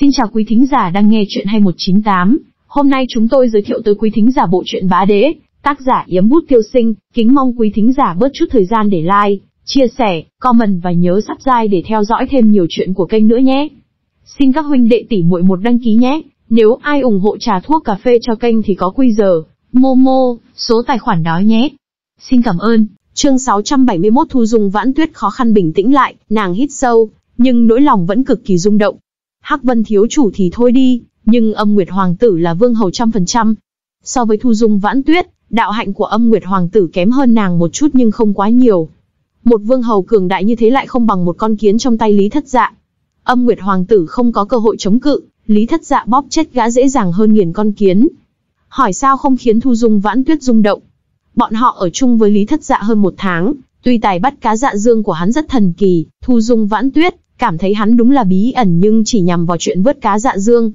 Xin chào quý thính giả đang nghe chuyện 2198. Hôm nay chúng tôi giới thiệu tới quý thính giả bộ truyện Bá Đế, tác giả Yếm Bút Tiêu Sinh, kính mong quý thính giả bớt chút thời gian để like, chia sẻ, comment và nhớ subscribe để theo dõi thêm nhiều chuyện của kênh nữa nhé. Xin các huynh đệ tỷ muội một đăng ký nhé. Nếu ai ủng hộ trà thuốc cà phê cho kênh thì có quy giờ, Momo, số tài khoản đó nhé. Xin cảm ơn. Chương 671 Thu Dung Vãn Tuyết khó khăn bình tĩnh lại, nàng hít sâu, nhưng nỗi lòng vẫn cực kỳ rung động. Hắc Vân thiếu chủ thì thôi đi, nhưng âm Nguyệt Hoàng tử là vương hầu trăm phần trăm. So với Thu Dung Vãn Tuyết, đạo hạnh của âm Nguyệt Hoàng tử kém hơn nàng một chút nhưng không quá nhiều. Một vương hầu cường đại như thế lại không bằng một con kiến trong tay Lý Thất Dạ. Âm Nguyệt Hoàng tử không có cơ hội chống cự, Lý Thất Dạ bóp chết gã dễ dàng hơn nghiền con kiến. Hỏi sao không khiến Thu Dung Vãn Tuyết rung động? Bọn họ ở chung với Lý Thất Dạ hơn một tháng, tuy tài bắt cá dạ dương của hắn rất thần kỳ, Thu Dung Vãn Tuyết cảm thấy hắn đúng là bí ẩn nhưng chỉ nhằm vào chuyện vớt cá dạ dương.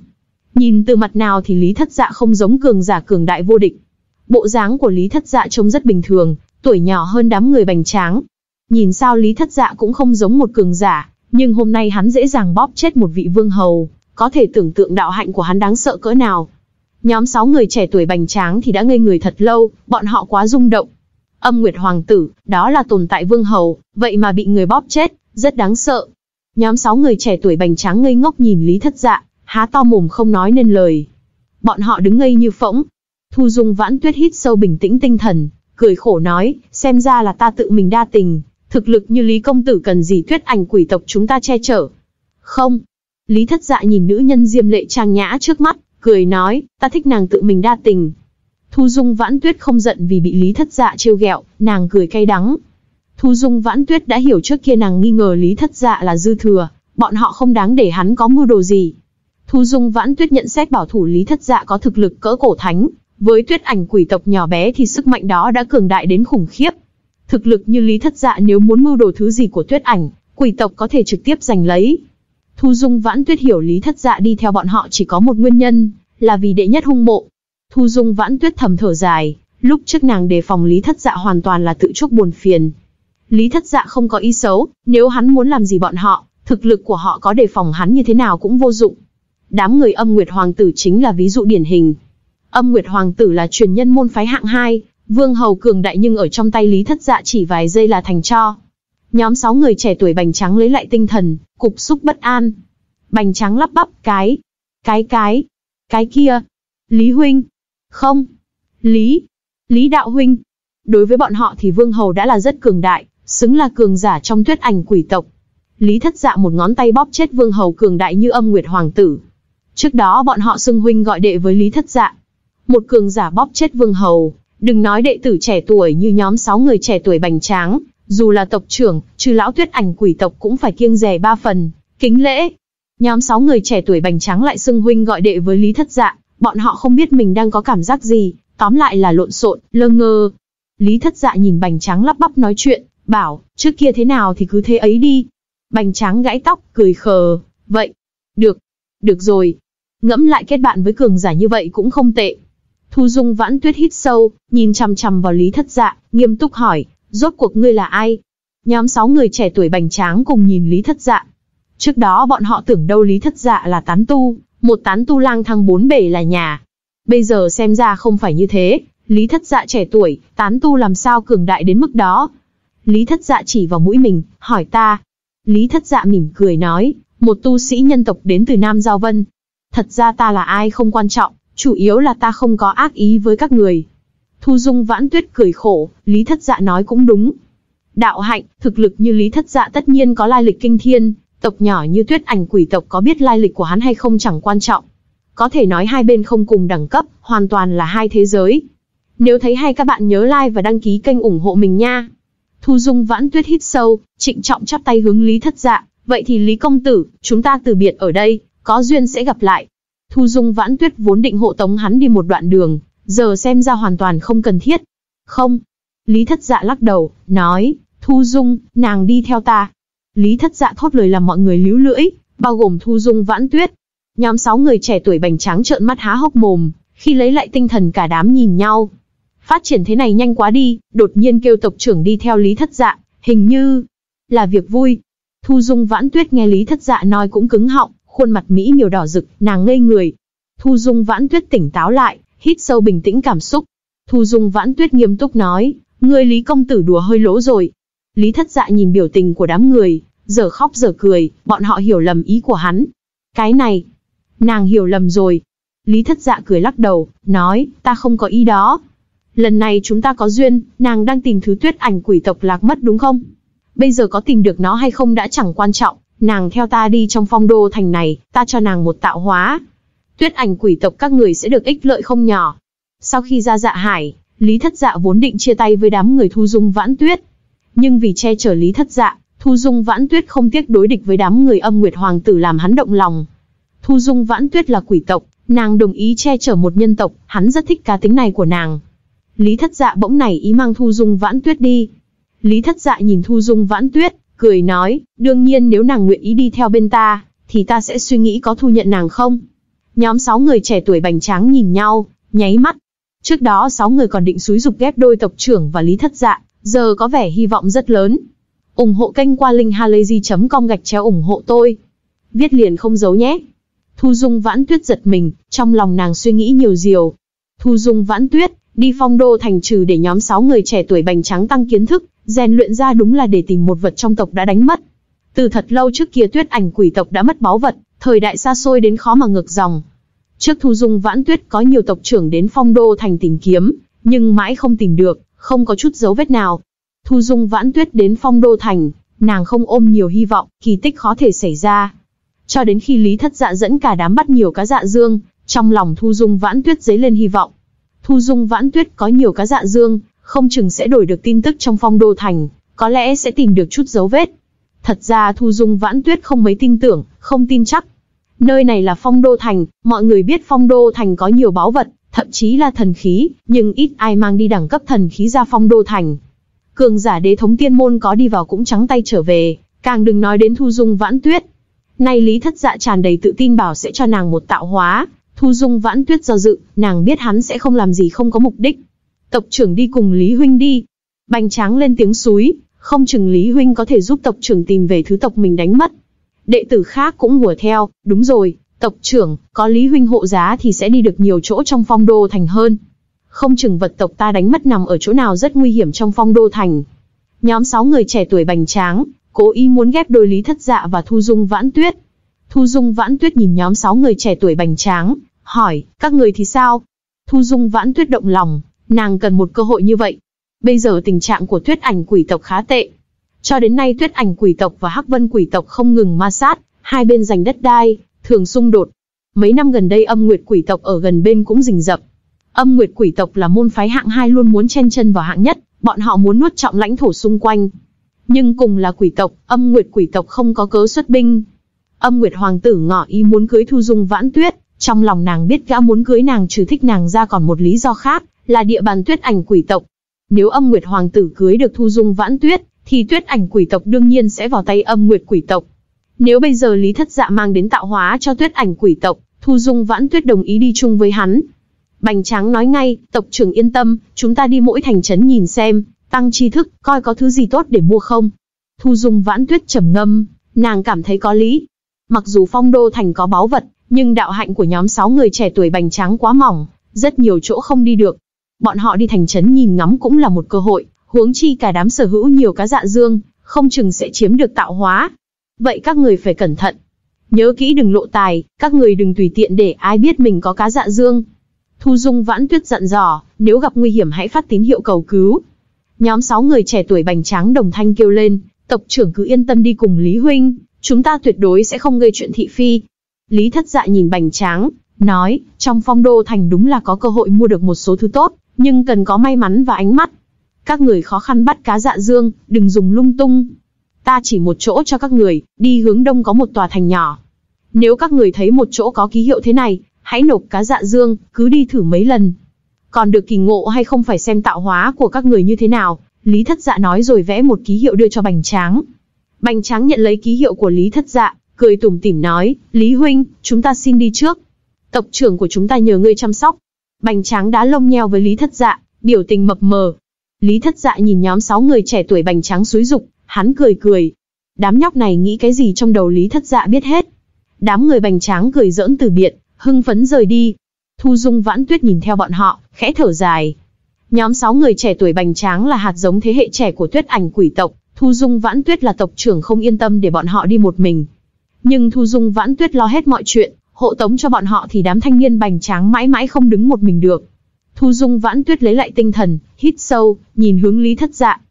Nhìn từ mặt nào thì Lý Thất Dạ không giống cường giả cường đại vô địch. Bộ dáng của Lý Thất Dạ trông rất bình thường, tuổi nhỏ hơn đám người bành tráng. Nhìn sao Lý Thất Dạ cũng không giống một cường giả, nhưng hôm nay hắn dễ dàng bóp chết một vị vương hầu, có thể tưởng tượng đạo hạnh của hắn đáng sợ cỡ nào. Nhóm 6 người trẻ tuổi bành tráng thì đã ngây người thật lâu, bọn họ quá rung động. Âm Nguyệt Hoàng tử, đó là tồn tại vương hầu, vậy mà bị người bóp chết, rất đáng sợ. Nhóm 6 người trẻ tuổi bành tráng ngây ngốc nhìn Lý Thất Dạ, há to mồm không nói nên lời. Bọn họ đứng ngây như phỗng. Thu Dung Vãn Tuyết hít sâu bình tĩnh tinh thần, cười khổ nói, xem ra là ta tự mình đa tình, thực lực như Lý công tử cần gì Tuyết ảnh quỷ tộc chúng ta che chở. Không. Lý Thất Dạ nhìn nữ nhân diêm lệ trang nhã trước mắt, cười nói, ta thích nàng tự mình đa tình. Thu Dung Vãn Tuyết không giận vì bị Lý Thất Dạ trêu ghẹo, nàng cười cay đắng. Thu Dung Vãn Tuyết đã hiểu trước kia nàng nghi ngờ Lý Thất Dạ là dư thừa, bọn họ không đáng để hắn có mưu đồ gì. Thu Dung Vãn Tuyết nhận xét bảo thủ Lý Thất Dạ có thực lực cỡ cổ thánh, với tuyết ảnh quỷ tộc nhỏ bé thì sức mạnh đó đã cường đại đến khủng khiếp. Thực lực như Lý Thất Dạ nếu muốn mưu đồ thứ gì của tuyết ảnh, quỷ tộc có thể trực tiếp giành lấy. Thu Dung Vãn Tuyết hiểu Lý Thất Dạ đi theo bọn họ chỉ có một nguyên nhân, là vì đệ nhất hung mộ. Thu Dung Vãn Tuyết thầm thở dài, lúc trước nàng đề phòng Lý Thất Dạ hoàn toàn là tự chuốc buồn phiền. Lý Thất Dạ không có ý xấu, nếu hắn muốn làm gì bọn họ, thực lực của họ có đề phòng hắn như thế nào cũng vô dụng. Đám người âm Nguyệt Hoàng tử chính là ví dụ điển hình. Âm Nguyệt Hoàng tử là truyền nhân môn phái hạng 2, vương hầu cường đại nhưng ở trong tay Lý Thất Dạ chỉ vài giây là thành cho. Nhóm 6 người trẻ tuổi bành trắng lấy lại tinh thần, cục xúc bất an. Bành trắng lắp bắp, cái, cái cái, cái kia. Lý Huynh. Không. Lý. Lý Đạo Huynh. Đối với bọn họ thì Vương Hầu đã là rất cường đại, xứng là cường giả trong tuyết ảnh quỷ tộc. Lý Thất Dạ một ngón tay bóp chết Vương Hầu cường đại như âm nguyệt hoàng tử. Trước đó bọn họ xưng huynh gọi đệ với Lý Thất Dạ. Một cường giả bóp chết Vương Hầu, đừng nói đệ tử trẻ tuổi như nhóm 6 người trẻ tuổi bành tráng, dù là tộc trưởng, trừ lão tuyết ảnh quỷ tộc cũng phải kiêng rè ba phần, kính lễ. Nhóm 6 người trẻ tuổi bành trắng lại xưng huynh gọi đệ với Lý Thất Dạ, bọn họ không biết mình đang có cảm giác gì, tóm lại là lộn xộn, lơ ngơ. Lý Thất Dạ nhìn bành trắng lắp bắp nói chuyện, bảo, trước kia thế nào thì cứ thế ấy đi. Bành trắng gãy tóc, cười khờ, vậy. Được, được rồi. Ngẫm lại kết bạn với cường giả như vậy cũng không tệ. Thu Dung vãn tuyết hít sâu, nhìn chằm chằm vào Lý Thất Dạ, nghiêm túc hỏi, rốt cuộc ngươi là ai? Nhóm sáu người trẻ tuổi bành tráng cùng nhìn Lý Thất Dạ. Trước đó bọn họ tưởng đâu Lý Thất Dạ là tán tu, một tán tu lang thang bốn bể là nhà. Bây giờ xem ra không phải như thế, Lý Thất Dạ trẻ tuổi, tán tu làm sao cường đại đến mức đó. Lý Thất Dạ chỉ vào mũi mình, hỏi ta. Lý Thất Dạ mỉm cười nói, một tu sĩ nhân tộc đến từ Nam Giao Vân. Thật ra ta là ai không quan trọng, chủ yếu là ta không có ác ý với các người. Thu Dung Vãn Tuyết cười khổ, Lý Thất Dạ nói cũng đúng. Đạo hạnh, thực lực như Lý Thất Dạ tất nhiên có lai lịch kinh thiên, tộc nhỏ như Tuyết Ảnh quỷ tộc có biết lai lịch của hắn hay không chẳng quan trọng. Có thể nói hai bên không cùng đẳng cấp, hoàn toàn là hai thế giới. Nếu thấy hay các bạn nhớ like và đăng ký kênh ủng hộ mình nha. Thu Dung Vãn Tuyết hít sâu, trịnh trọng chắp tay hướng Lý Thất Dạ, vậy thì Lý Công Tử, chúng ta từ biệt ở đây, có duyên sẽ gặp lại. Thu Dung Vãn Tuyết vốn định hộ tống hắn đi một đoạn đường, giờ xem ra hoàn toàn không cần thiết. Không. Lý Thất Dạ lắc đầu, nói, Thu Dung, nàng đi theo ta. Lý Thất Dạ thốt lời làm mọi người líu lưỡi, bao gồm Thu Dung Vãn Tuyết. Nhóm sáu người trẻ tuổi bành tráng trợn mắt há hốc mồm, khi lấy lại tinh thần cả đám nhìn nhau. Phát triển thế này nhanh quá đi, đột nhiên kêu tộc trưởng đi theo Lý Thất Dạ, hình như là việc vui. Thu Dung Vãn Tuyết nghe Lý Thất Dạ nói cũng cứng họng, khuôn mặt Mỹ miều đỏ rực, nàng ngây người. Thu Dung Vãn Tuyết tỉnh táo lại, hít sâu bình tĩnh cảm xúc. Thu Dung Vãn Tuyết nghiêm túc nói, ngươi Lý Công Tử đùa hơi lỗ rồi. Lý Thất Dạ nhìn biểu tình của đám người, giờ khóc giờ cười, bọn họ hiểu lầm ý của hắn. Cái này, nàng hiểu lầm rồi. Lý Thất Dạ cười lắc đầu, nói, ta không có ý đó. Lần này chúng ta có duyên, nàng đang tìm thứ tuyết ảnh quỷ tộc lạc mất đúng không? Bây giờ có tìm được nó hay không đã chẳng quan trọng, nàng theo ta đi trong phong đô thành này, ta cho nàng một tạo hóa. Tuyết ảnh quỷ tộc các người sẽ được ích lợi không nhỏ. Sau khi ra dạ hải, Lý Thất Dạ vốn định chia tay với đám người thu dung vãn tuyết. Nhưng vì che chở Lý Thất Dạ, Thu Dung Vãn Tuyết không tiếc đối địch với đám người âm nguyệt hoàng tử làm hắn động lòng. Thu Dung Vãn Tuyết là quỷ tộc, nàng đồng ý che chở một nhân tộc, hắn rất thích cá tính này của nàng. Lý Thất Dạ bỗng nảy ý mang Thu Dung Vãn Tuyết đi. Lý Thất Dạ nhìn Thu Dung Vãn Tuyết, cười nói, đương nhiên nếu nàng nguyện ý đi theo bên ta, thì ta sẽ suy nghĩ có thu nhận nàng không. Nhóm sáu người trẻ tuổi bành tráng nhìn nhau, nháy mắt. Trước đó sáu người còn định xúi dục ghép đôi tộc trưởng và Lý Thất Dạ, giờ có vẻ hy vọng rất lớn ủng hộ kênh qua linkhalazy.com gạch chéo ủng hộ tôi. Viết liền không giấu nhé. Thu Dung Vãn Tuyết giật mình, trong lòng nàng suy nghĩ nhiều điều. Thu Dung Vãn Tuyết, đi phong đô thành trừ để nhóm 6 người trẻ tuổi bành trắng tăng kiến thức, rèn luyện ra đúng là để tìm một vật trong tộc đã đánh mất. Từ thật lâu trước kia tuyết ảnh quỷ tộc đã mất báu vật, thời đại xa xôi đến khó mà ngược dòng. Trước Thu Dung Vãn Tuyết có nhiều tộc trưởng đến phong đô thành tìm kiếm, nhưng mãi không tìm được, không có chút dấu vết nào. Thu Dung Vãn Tuyết đến Phong Đô Thành, nàng không ôm nhiều hy vọng, kỳ tích khó thể xảy ra. Cho đến khi Lý Thất Dạ dẫn cả đám bắt nhiều cá dạ dương, trong lòng Thu Dung Vãn Tuyết dấy lên hy vọng. Thu Dung Vãn Tuyết có nhiều cá dạ dương, không chừng sẽ đổi được tin tức trong Phong Đô Thành, có lẽ sẽ tìm được chút dấu vết. Thật ra Thu Dung Vãn Tuyết không mấy tin tưởng, không tin chắc. Nơi này là Phong Đô Thành, mọi người biết Phong Đô Thành có nhiều báu vật, thậm chí là thần khí, nhưng ít ai mang đi đẳng cấp thần khí ra Phong Đô Thành. Cường giả đế thống tiên môn có đi vào cũng trắng tay trở về, càng đừng nói đến Thu Dung Vãn Tuyết. Nay Lý Thất Dạ tràn đầy tự tin bảo sẽ cho nàng một tạo hóa, Thu Dung Vãn Tuyết do dự, nàng biết hắn sẽ không làm gì không có mục đích. Tộc trưởng đi cùng Lý Huynh đi. Bành tráng lên tiếng suối, không chừng Lý Huynh có thể giúp tộc trưởng tìm về thứ tộc mình đánh mất. Đệ tử khác cũng hùa theo, đúng rồi, tộc trưởng, có Lý Huynh hộ giá thì sẽ đi được nhiều chỗ trong phong đô thành hơn không chừng vật tộc ta đánh mất nằm ở chỗ nào rất nguy hiểm trong phong đô thành. Nhóm 6 người trẻ tuổi bành tráng, cố ý muốn ghép đôi Lý Thất Dạ và Thu Dung Vãn Tuyết. Thu Dung Vãn Tuyết nhìn nhóm 6 người trẻ tuổi bành tráng, hỏi, các người thì sao? Thu Dung Vãn Tuyết động lòng, nàng cần một cơ hội như vậy. Bây giờ tình trạng của tuyết ảnh quỷ tộc khá tệ. Cho đến nay tuyết ảnh quỷ tộc và hắc vân quỷ tộc không ngừng ma sát, hai bên giành đất đai, thường xung đột. Mấy năm gần đây âm nguyệt quỷ tộc ở gần bên cũng rình rập, Âm Nguyệt quỷ tộc là môn phái hạng hai luôn muốn chen chân vào hạng nhất, bọn họ muốn nuốt trọng lãnh thổ xung quanh. Nhưng cùng là quỷ tộc, Âm Nguyệt quỷ tộc không có cớ xuất binh. Âm Nguyệt hoàng tử ngỏ ý muốn cưới Thu Dung Vãn Tuyết, trong lòng nàng biết gã muốn cưới nàng trừ thích nàng ra còn một lý do khác, là địa bàn Tuyết ảnh quỷ tộc. Nếu Âm Nguyệt hoàng tử cưới được Thu Dung Vãn Tuyết, thì Tuyết ảnh quỷ tộc đương nhiên sẽ vào tay Âm Nguyệt quỷ tộc. Nếu bây giờ Lý Thất Dạ mang đến tạo hóa cho Tuyết ảnh quỷ tộc, Thu Dung Vãn Tuyết đồng ý đi chung với hắn, Bành tráng nói ngay, tộc trưởng yên tâm, chúng ta đi mỗi thành trấn nhìn xem, tăng tri thức, coi có thứ gì tốt để mua không. Thu Dung vãn tuyết trầm ngâm, nàng cảm thấy có lý. Mặc dù phong đô thành có báu vật, nhưng đạo hạnh của nhóm 6 người trẻ tuổi bành tráng quá mỏng, rất nhiều chỗ không đi được. Bọn họ đi thành trấn nhìn ngắm cũng là một cơ hội, huống chi cả đám sở hữu nhiều cá dạ dương, không chừng sẽ chiếm được tạo hóa. Vậy các người phải cẩn thận. Nhớ kỹ đừng lộ tài, các người đừng tùy tiện để ai biết mình có cá dạ dương. Thu Dung Vãn Tuyết dặn dò, nếu gặp nguy hiểm hãy phát tín hiệu cầu cứu. Nhóm 6 người trẻ tuổi bành tráng đồng thanh kêu lên, tộc trưởng cứ yên tâm đi cùng Lý Huynh, chúng ta tuyệt đối sẽ không gây chuyện thị phi. Lý thất dạ nhìn bành tráng, nói, trong phong đô thành đúng là có cơ hội mua được một số thứ tốt, nhưng cần có may mắn và ánh mắt. Các người khó khăn bắt cá dạ dương, đừng dùng lung tung. Ta chỉ một chỗ cho các người, đi hướng đông có một tòa thành nhỏ. Nếu các người thấy một chỗ có ký hiệu thế này, hãy nộp cá dạ dương, cứ đi thử mấy lần. Còn được kỳ ngộ hay không phải xem tạo hóa của các người như thế nào, Lý Thất Dạ nói rồi vẽ một ký hiệu đưa cho Bành Tráng. Bành Tráng nhận lấy ký hiệu của Lý Thất Dạ, cười tủm tỉm nói, Lý Huynh, chúng ta xin đi trước. Tộc trưởng của chúng ta nhờ ngươi chăm sóc. Bành Tráng đá lông nheo với Lý Thất Dạ, biểu tình mập mờ. Lý Thất Dạ nhìn nhóm sáu người trẻ tuổi Bành Tráng xúi dục, hắn cười cười. Đám nhóc này nghĩ cái gì trong đầu Lý Thất Dạ biết hết. Đám người bành tráng cười giỡn từ biệt, hưng phấn rời đi. Thu Dung Vãn Tuyết nhìn theo bọn họ, khẽ thở dài. Nhóm 6 người trẻ tuổi bành tráng là hạt giống thế hệ trẻ của Tuyết Ảnh quỷ tộc, Thu Dung Vãn Tuyết là tộc trưởng không yên tâm để bọn họ đi một mình. Nhưng Thu Dung Vãn Tuyết lo hết mọi chuyện, hộ tống cho bọn họ thì đám thanh niên bành tráng mãi mãi không đứng một mình được. Thu Dung Vãn Tuyết lấy lại tinh thần, hít sâu, nhìn hướng Lý Thất Dạ.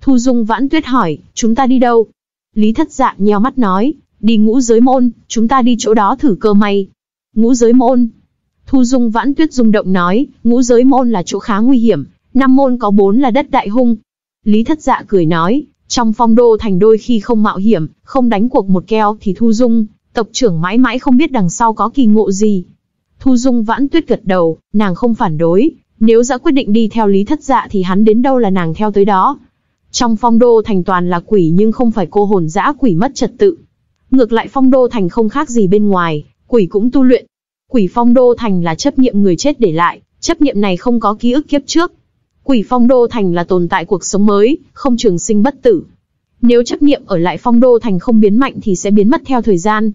Thu Dung Vãn Tuyết hỏi, chúng ta đi đâu? Lý Thất Dạ nheo mắt nói, đi ngũ giới môn, chúng ta đi chỗ đó thử cơ may. Ngũ giới môn. Thu Dung Vãn Tuyết rung động nói, ngũ giới môn là chỗ khá nguy hiểm, năm môn có bốn là đất đại hung. Lý Thất Dạ cười nói, trong phong đô thành đôi khi không mạo hiểm, không đánh cuộc một keo thì Thu Dung, tộc trưởng mãi mãi không biết đằng sau có kỳ ngộ gì. Thu Dung vãn tuyết gật đầu, nàng không phản đối, nếu dã quyết định đi theo lý thất dạ thì hắn đến đâu là nàng theo tới đó. Trong phong đô thành toàn là quỷ nhưng không phải cô hồn dã quỷ mất trật tự. Ngược lại phong đô thành không khác gì bên ngoài, quỷ cũng tu luyện. Quỷ phong đô thành là chấp niệm người chết để lại, chấp niệm này không có ký ức kiếp trước. Quỷ phong đô thành là tồn tại cuộc sống mới, không trường sinh bất tử. Nếu chấp niệm ở lại phong đô thành không biến mạnh thì sẽ biến mất theo thời gian.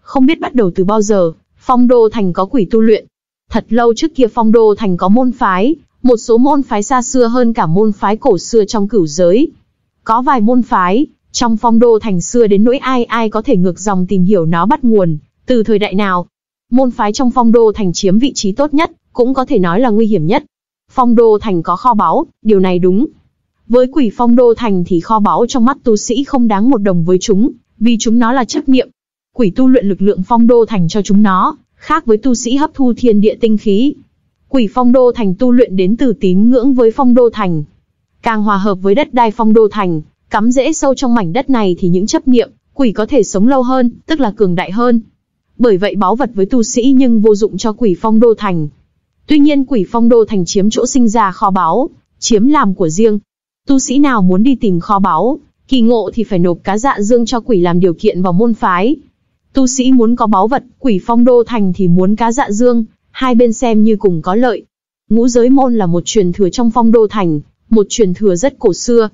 Không biết bắt đầu từ bao giờ, phong đô thành có quỷ tu luyện. Thật lâu trước kia phong đô thành có môn phái, một số môn phái xa xưa hơn cả môn phái cổ xưa trong cửu giới. Có vài môn phái, trong phong đô thành xưa đến nỗi ai ai có thể ngược dòng tìm hiểu nó bắt nguồn, từ thời đại nào. Môn phái trong phong đô thành chiếm vị trí tốt nhất, cũng có thể nói là nguy hiểm nhất. Phong đô thành có kho báu, điều này đúng. Với quỷ phong đô thành thì kho báu trong mắt tu sĩ không đáng một đồng với chúng, vì chúng nó là chấp niệm. Quỷ tu luyện lực lượng phong đô thành cho chúng nó, khác với tu sĩ hấp thu thiên địa tinh khí. Quỷ phong đô thành tu luyện đến từ tín ngưỡng với phong đô thành. Càng hòa hợp với đất đai phong đô thành, cắm rễ sâu trong mảnh đất này thì những chấp niệm, quỷ có thể sống lâu hơn, tức là cường đại hơn. Bởi vậy báu vật với tu sĩ nhưng vô dụng cho quỷ phong đô thành. Tuy nhiên quỷ phong đô thành chiếm chỗ sinh ra kho báu, chiếm làm của riêng. Tu sĩ nào muốn đi tìm kho báu, kỳ ngộ thì phải nộp cá dạ dương cho quỷ làm điều kiện vào môn phái. Tu sĩ muốn có báu vật, quỷ phong đô thành thì muốn cá dạ dương, hai bên xem như cùng có lợi. Ngũ giới môn là một truyền thừa trong phong đô thành, một truyền thừa rất cổ xưa.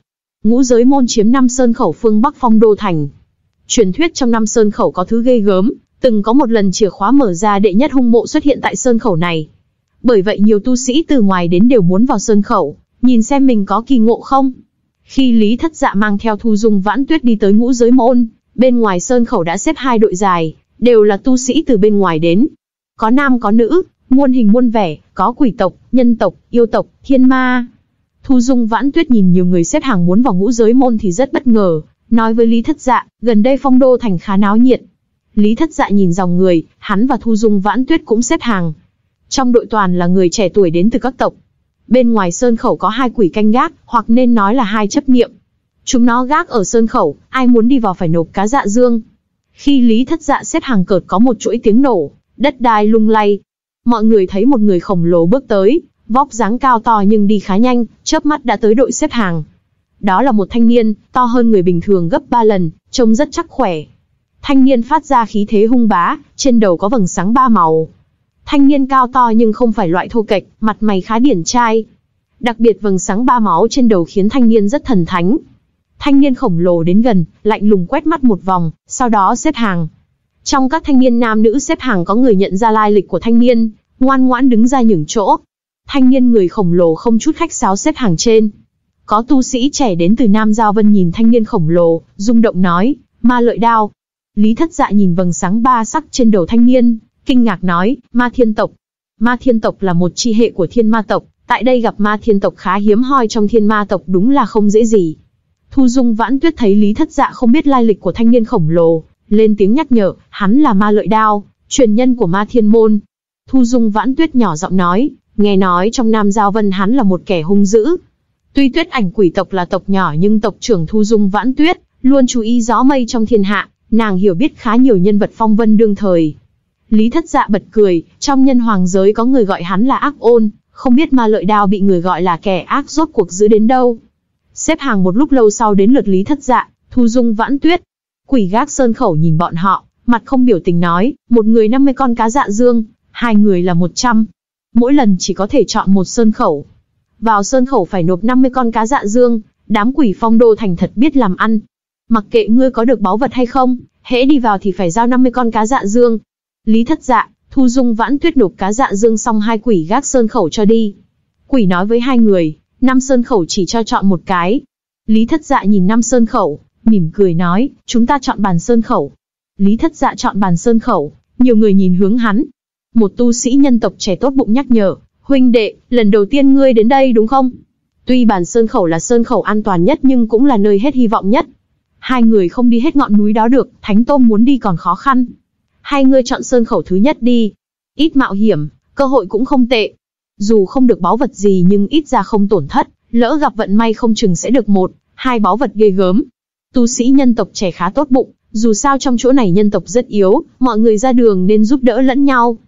Ngũ giới môn chiếm năm sơn khẩu phương Bắc phong đô thành. Truyền thuyết trong năm sơn khẩu có thứ ghê gớm, từng có một lần chìa khóa mở ra đệ nhất hung mộ xuất hiện tại sơn khẩu này. Bởi vậy nhiều tu sĩ từ ngoài đến đều muốn vào sơn khẩu, nhìn xem mình có kỳ ngộ không. Khi Lý Thất Dạ mang theo Thu Dung Vãn Tuyết đi tới ngũ giới môn, bên ngoài sơn khẩu đã xếp hai đội dài, đều là tu sĩ từ bên ngoài đến. Có nam có nữ, muôn hình muôn vẻ, có quỷ tộc, nhân tộc, yêu tộc, thiên ma. Thu Dung Vãn Tuyết nhìn nhiều người xếp hàng muốn vào ngũ giới môn thì rất bất ngờ, nói với Lý Thất Dạ, gần đây phong đô thành khá náo nhiệt. Lý Thất Dạ nhìn dòng người, hắn và Thu Dung Vãn Tuyết cũng xếp hàng. Trong đội toàn là người trẻ tuổi đến từ các tộc, Bên ngoài sơn khẩu có hai quỷ canh gác, hoặc nên nói là hai chấp niệm. Chúng nó gác ở sơn khẩu, ai muốn đi vào phải nộp cá dạ dương. Khi Lý Thất Dạ xếp hàng cợt có một chuỗi tiếng nổ, đất đai lung lay. Mọi người thấy một người khổng lồ bước tới, vóc dáng cao to nhưng đi khá nhanh, chớp mắt đã tới đội xếp hàng. Đó là một thanh niên, to hơn người bình thường gấp ba lần, trông rất chắc khỏe. Thanh niên phát ra khí thế hung bá, trên đầu có vầng sáng ba màu. Thanh niên cao to nhưng không phải loại thô kệch, mặt mày khá điển trai. Đặc biệt vầng sáng ba máu trên đầu khiến thanh niên rất thần thánh. Thanh niên khổng lồ đến gần, lạnh lùng quét mắt một vòng, sau đó xếp hàng. Trong các thanh niên nam nữ xếp hàng có người nhận ra lai lịch của thanh niên, ngoan ngoãn đứng ra nhường chỗ. Thanh niên người khổng lồ không chút khách sáo xếp hàng trên. Có tu sĩ trẻ đến từ Nam Giao Vân nhìn thanh niên khổng lồ, rung động nói, ma lợi đao. Lý thất dạ nhìn vầng sáng ba sắc trên đầu thanh niên, kinh ngạc nói, ma thiên tộc. Ma thiên tộc là một chi hệ của thiên ma tộc, tại đây gặp ma thiên tộc khá hiếm hoi trong thiên ma tộc đúng là không dễ gì. Thu Dung Vãn Tuyết thấy Lý Thất Dạ không biết lai lịch của thanh niên khổng lồ, lên tiếng nhắc nhở, hắn là ma lợi đao, truyền nhân của ma thiên môn. Thu Dung Vãn Tuyết nhỏ giọng nói, nghe nói trong Nam Giao Vân hắn là một kẻ hung dữ. Tuy Tuyết ảnh quỷ tộc là tộc nhỏ nhưng tộc trưởng Thu Dung Vãn Tuyết luôn chú ý gió mây trong thiên hạ, nàng hiểu biết khá nhiều nhân vật phong vân đương thời. Lý thất dạ bật cười, trong nhân hoàng giới có người gọi hắn là ác ôn, không biết ma lợi đao bị người gọi là kẻ ác rốt cuộc giữ đến đâu. Xếp hàng một lúc lâu sau đến lượt lý thất dạ, thu dung vãn tuyết. Quỷ gác sơn khẩu nhìn bọn họ, mặt không biểu tình nói, một người 50 con cá dạ dương, hai người là 100. Mỗi lần chỉ có thể chọn một sơn khẩu. Vào sơn khẩu phải nộp 50 con cá dạ dương, đám quỷ phong đô thành thật biết làm ăn. Mặc kệ ngươi có được báu vật hay không, hễ đi vào thì phải giao 50 con cá dạ dương. Lý thất dạ, Thu Dung vãn tuyết nộp cá dạ dương xong hai quỷ gác sơn khẩu cho đi. Quỷ nói với hai người, năm sơn khẩu chỉ cho chọn một cái. Lý thất dạ nhìn năm sơn khẩu, mỉm cười nói, chúng ta chọn bàn sơn khẩu. Lý thất dạ chọn bàn sơn khẩu, nhiều người nhìn hướng hắn. Một tu sĩ nhân tộc trẻ tốt bụng nhắc nhở, huynh đệ, lần đầu tiên ngươi đến đây đúng không? Tuy bàn sơn khẩu là sơn khẩu an toàn nhất nhưng cũng là nơi hết hy vọng nhất. Hai người không đi hết ngọn núi đó được, Thánh Tôm muốn đi còn khó khăn. Hai ngươi chọn sơn khẩu thứ nhất đi. Ít mạo hiểm, cơ hội cũng không tệ. Dù không được báu vật gì nhưng ít ra không tổn thất, lỡ gặp vận may không chừng sẽ được một, hai báu vật ghê gớm. Tu sĩ nhân tộc trẻ khá tốt bụng, dù sao trong chỗ này nhân tộc rất yếu, mọi người ra đường nên giúp đỡ lẫn nhau.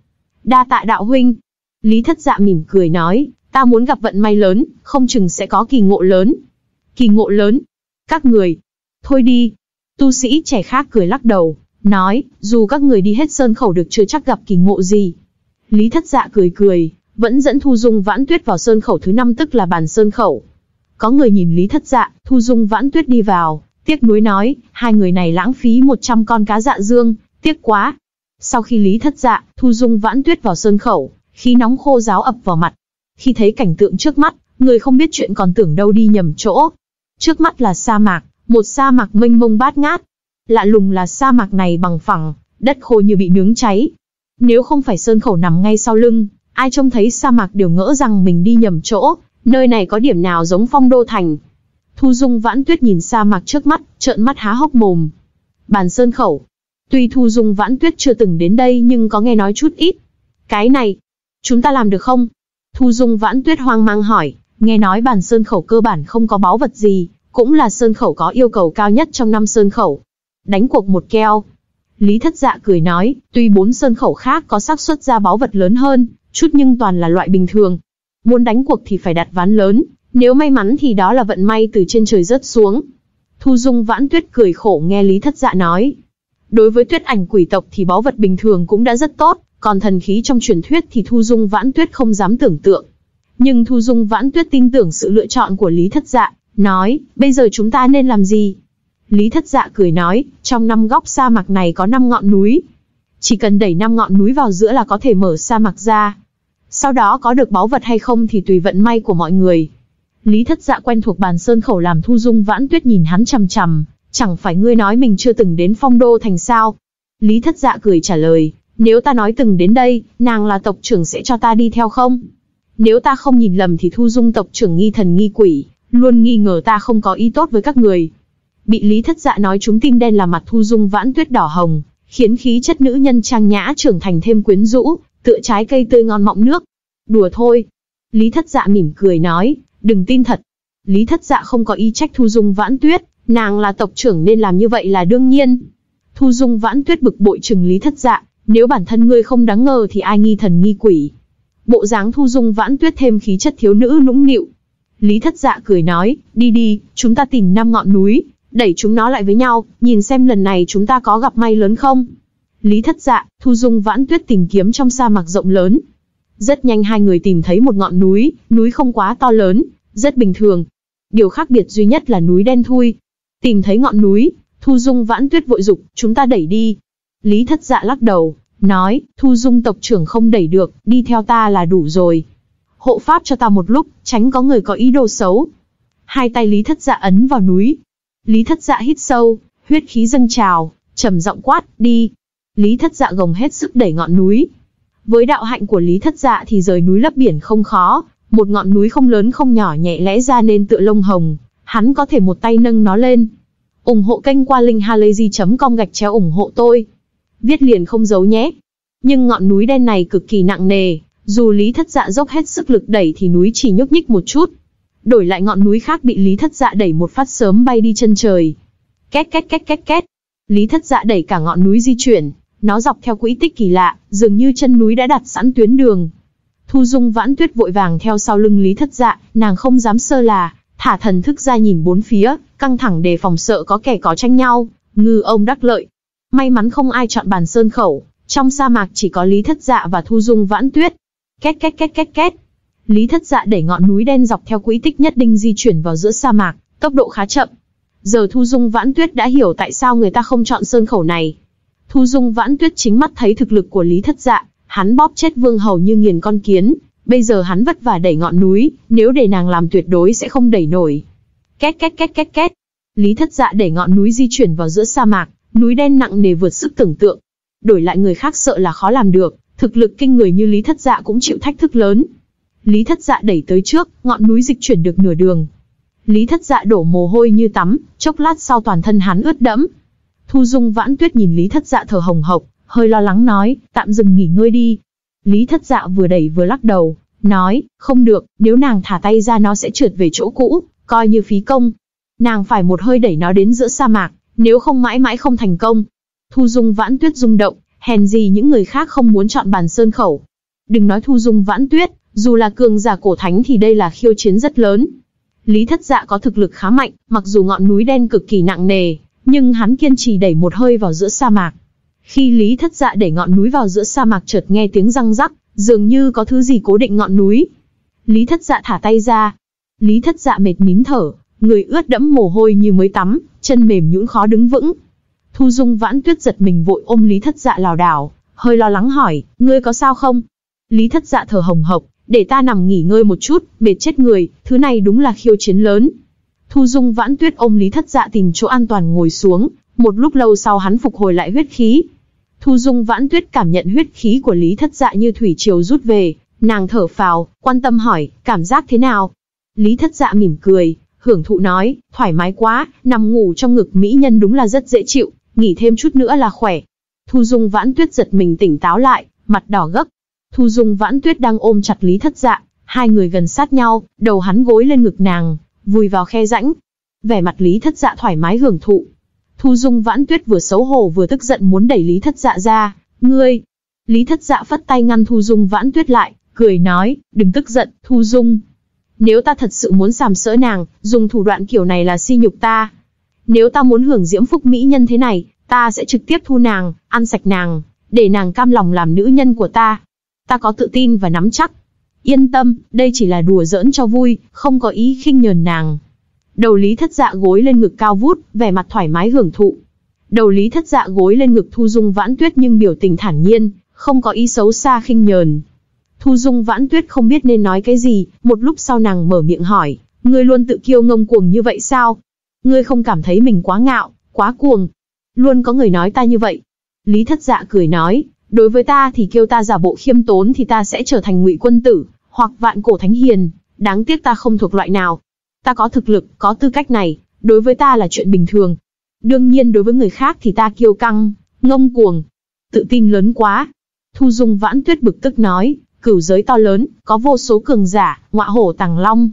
Đa tạ đạo huynh. Lý thất dạ mỉm cười nói, ta muốn gặp vận may lớn, không chừng sẽ có kỳ ngộ lớn. Kỳ ngộ lớn. Các người. Thôi đi. Tu sĩ trẻ khác cười lắc đầu, nói, dù các người đi hết sơn khẩu được chưa chắc gặp kỳ ngộ gì. Lý thất dạ cười cười, vẫn dẫn Thu Dung vãn tuyết vào sơn khẩu thứ năm tức là bàn sơn khẩu. Có người nhìn Lý thất dạ, Thu Dung vãn tuyết đi vào, tiếc nuối nói, hai người này lãng phí 100 con cá dạ dương, tiếc quá. Sau khi Lý thất dạ, Thu Dung vãn tuyết vào sơn khẩu, khí nóng khô giáo ập vào mặt. Khi thấy cảnh tượng trước mắt, người không biết chuyện còn tưởng đâu đi nhầm chỗ. Trước mắt là sa mạc, một sa mạc mênh mông bát ngát. Lạ lùng là sa mạc này bằng phẳng, đất khô như bị nướng cháy. Nếu không phải sơn khẩu nằm ngay sau lưng, ai trông thấy sa mạc đều ngỡ rằng mình đi nhầm chỗ, nơi này có điểm nào giống phong đô thành. Thu Dung Vãn Tuyết nhìn sa mạc trước mắt, trợn mắt há hốc mồm. Bàn sơn khẩu. Tuy Thu Dung Vãn Tuyết chưa từng đến đây nhưng có nghe nói chút ít. Cái này, chúng ta làm được không? Thu Dung Vãn Tuyết hoang mang hỏi, nghe nói bàn sơn khẩu cơ bản không có báu vật gì, cũng là sơn khẩu có yêu cầu cao nhất trong năm sơn khẩu. Đánh cuộc một keo. Lý Thất Dạ cười nói, tuy bốn sơn khẩu khác có xác suất ra báu vật lớn hơn, chút nhưng toàn là loại bình thường. Muốn đánh cuộc thì phải đặt ván lớn, nếu may mắn thì đó là vận may từ trên trời rớt xuống. Thu Dung Vãn Tuyết cười khổ nghe Lý Thất Dạ nói. Đối với tuyết ảnh quỷ tộc thì báu vật bình thường cũng đã rất tốt, còn thần khí trong truyền thuyết thì Thu Dung Vãn Tuyết không dám tưởng tượng. Nhưng Thu Dung Vãn Tuyết tin tưởng sự lựa chọn của Lý Thất Dạ, nói, bây giờ chúng ta nên làm gì? Lý Thất Dạ cười nói, trong năm góc sa mạc này có năm ngọn núi. Chỉ cần đẩy năm ngọn núi vào giữa là có thể mở sa mạc ra. Sau đó có được báu vật hay không thì tùy vận may của mọi người. Lý Thất Dạ quen thuộc bàn sơn khẩu làm Thu Dung Vãn Tuyết nhìn hắn chằm chằm, chẳng phải ngươi nói mình chưa từng đến phong đô thành sao? Lý Thất Dạ cười trả lời, nếu ta nói từng đến đây, nàng là tộc trưởng sẽ cho ta đi theo không? Nếu ta không nhìn lầm thì Thu Dung tộc trưởng nghi thần nghi quỷ, luôn nghi ngờ ta không có ý tốt với các người. Bị Lý Thất Dạ nói chúng tim đen là mặt Thu Dung Vãn Tuyết đỏ hồng, khiến khí chất nữ nhân trang nhã trưởng thành thêm quyến rũ, tựa trái cây tươi ngon mọng nước. Đùa thôi. Lý Thất Dạ mỉm cười nói, đừng tin thật. Lý Thất Dạ không có ý trách Thu Dung Vãn Tuyết, nàng là tộc trưởng nên làm như vậy là đương nhiên. Thu Dung Vãn Tuyết bực bội chừng Lý Thất Dạ, nếu bản thân ngươi không đáng ngờ thì ai nghi thần nghi quỷ. Bộ dáng Thu Dung Vãn Tuyết thêm khí chất thiếu nữ nũng nịu. Lý Thất Dạ cười nói, đi đi, chúng ta tìm năm ngọn núi, đẩy chúng nó lại với nhau, nhìn xem lần này chúng ta có gặp may lớn không. Lý Thất Dạ, Thu Dung Vãn Tuyết tìm kiếm trong sa mạc rộng lớn. Rất nhanh hai người tìm thấy một ngọn núi, núi không quá to lớn, rất bình thường. Điều khác biệt duy nhất là núi đen thui. Tìm thấy ngọn núi, Thu Dung Vãn Tuyết vội dục, chúng ta đẩy đi. Lý Thất Dạ lắc đầu, nói, Thu Dung tộc trưởng không đẩy được, đi theo ta là đủ rồi. Hộ pháp cho ta một lúc, tránh có người có ý đồ xấu. Hai tay Lý Thất Dạ ấn vào núi. Lý Thất Dạ hít sâu, huyết khí dâng trào, trầm giọng quát, đi. Lý Thất Dạ gồng hết sức đẩy ngọn núi. Với đạo hạnh của Lý Thất Dạ thì rời núi lấp biển không khó, một ngọn núi không lớn không nhỏ nhẹ lẽ ra nên tựa lông hồng, hắn có thể một tay nâng nó lên. ủng hộ kênh qua linkhalazy.com gạch chéo ủng hộ tôi. Viết liền không giấu nhé. Nhưng ngọn núi đen này cực kỳ nặng nề, dù Lý Thất Dạ dốc hết sức lực đẩy thì núi chỉ nhúc nhích một chút. Đổi lại ngọn núi khác bị Lý Thất Dạ đẩy một phát sớm bay đi chân trời. Két két két két két. Lý Thất Dạ đẩy cả ngọn núi di chuyển, nó dọc theo quỹ tích kỳ lạ, dường như chân núi đã đặt sẵn tuyến đường. Thu Dung Vãn Tuyết vội vàng theo sau lưng Lý Thất Dạ, nàng không dám sơ là, thả thần thức ra nhìn bốn phía, căng thẳng đề phòng sợ có kẻ có tranh nhau, ngư ông đắc lợi. May mắn không ai chọn bàn sơn khẩu, trong sa mạc chỉ có Lý Thất Dạ và Thu Dung Vãn Tuyết. Két két két két két. Lý Thất Dạ đẩy ngọn núi đen dọc theo quỹ tích nhất định di chuyển vào giữa sa mạc, tốc độ khá chậm. Giờ Thu Dung Vãn Tuyết đã hiểu tại sao người ta không chọn sơn khẩu này. Thu Dung Vãn Tuyết chính mắt thấy thực lực của Lý Thất Dạ, hắn bóp chết Vương Hầu như nghiền con kiến, bây giờ hắn vất vả đẩy ngọn núi, nếu để nàng làm tuyệt đối sẽ không đẩy nổi. Két két két két két. Lý Thất Dạ đẩy ngọn núi di chuyển vào giữa sa mạc, núi đen nặng nề vượt sức tưởng tượng. Đổi lại người khác sợ là khó làm được, thực lực kinh người như Lý Thất Dạ cũng chịu thách thức lớn. Lý Thất Dạ đẩy tới trước, ngọn núi dịch chuyển được nửa đường. Lý Thất Dạ đổ mồ hôi như tắm, chốc lát sau toàn thân hắn ướt đẫm. Thu Dung Vãn Tuyết nhìn Lý Thất Dạ thở hồng hộc, hơi lo lắng nói, tạm dừng nghỉ ngơi đi. Lý Thất Dạ vừa đẩy vừa lắc đầu, nói, không được, nếu nàng thả tay ra nó sẽ trượt về chỗ cũ, coi như phí công. Nàng phải một hơi đẩy nó đến giữa sa mạc, nếu không mãi mãi không thành công. Thu Dung Vãn Tuyết rung động, hèn gì những người khác không muốn chọn bàn sơn khẩu. Đừng nói Thu Dung Vãn Tuyết, dù là cường giả cổ thánh thì đây là khiêu chiến rất lớn. Lý Thất Dạ có thực lực khá mạnh, mặc dù ngọn núi đen cực kỳ nặng nề, nhưng hắn kiên trì đẩy một hơi vào giữa sa mạc. Khi Lý Thất Dạ đẩy ngọn núi vào giữa sa mạc chợt nghe tiếng răng rắc, dường như có thứ gì cố định ngọn núi. Lý Thất Dạ thả tay ra. Lý Thất Dạ mệt nín thở, người ướt đẫm mồ hôi như mới tắm, chân mềm nhũn khó đứng vững. Thu Dung Vãn Tuyết giật mình vội ôm Lý Thất Dạ lảo đảo, hơi lo lắng hỏi, ngươi có sao không? Lý Thất Dạ thở hồng hộc, để ta nằm nghỉ ngơi một chút, mệt chết người, thứ này đúng là khiêu chiến lớn. Thu Dung Vãn Tuyết ôm Lý Thất Dạ tìm chỗ an toàn ngồi xuống, một lúc lâu sau hắn phục hồi lại huyết khí. Thu Dung Vãn Tuyết cảm nhận huyết khí của Lý Thất Dạ như thủy triều rút về, nàng thở phào, quan tâm hỏi, cảm giác thế nào? Lý Thất Dạ mỉm cười, hưởng thụ nói, thoải mái quá, nằm ngủ trong ngực mỹ nhân đúng là rất dễ chịu, nghỉ thêm chút nữa là khỏe. Thu Dung Vãn Tuyết giật mình tỉnh táo lại, mặt đỏ gấc, Thu Dung Vãn Tuyết đang ôm chặt Lý Thất Dạ, hai người gần sát nhau, đầu hắn gối lên ngực nàng, vùi vào khe rãnh. Vẻ mặt Lý Thất Dạ thoải mái hưởng thụ. Thu Dung Vãn Tuyết vừa xấu hổ vừa tức giận muốn đẩy Lý Thất Dạ ra, "Ngươi?" Lý Thất Dạ phất tay ngăn Thu Dung Vãn Tuyết lại, cười nói, "Đừng tức giận, Thu Dung. Nếu ta thật sự muốn sàm sỡ nàng, dùng thủ đoạn kiểu này là si nhục ta. Nếu ta muốn hưởng diễm phúc mỹ nhân thế này, ta sẽ trực tiếp thu nàng, ăn sạch nàng, để nàng cam lòng làm nữ nhân của ta." Ta có tự tin và nắm chắc. Yên tâm, đây chỉ là đùa giỡn cho vui, không có ý khinh nhờn nàng. Đầu lý thất dạ gối lên ngực cao vút, vẻ mặt thoải mái hưởng thụ. Đầu lý thất dạ gối lên ngực Thu Dung Vãn Tuyết nhưng biểu tình thản nhiên, không có ý xấu xa khinh nhờn. Thu Dung Vãn Tuyết không biết nên nói cái gì, một lúc sau nàng mở miệng hỏi, ngươi luôn tự kiêu ngông cuồng như vậy sao? Ngươi không cảm thấy mình quá ngạo, quá cuồng? Luôn có người nói ta như vậy. Lý thất dạ cười nói, Đối với ta thì kêu ta giả bộ khiêm tốn thì ta sẽ trở thành ngụy quân tử, hoặc vạn cổ thánh hiền, đáng tiếc ta không thuộc loại nào. Ta có thực lực, có tư cách này, đối với ta là chuyện bình thường. Đương nhiên đối với người khác thì ta kiêu căng, ngông cuồng, tự tin lớn quá. Thu Dung vãn tuyết bực tức nói, cửu giới to lớn, có vô số cường giả, ngọa hổ tàng long.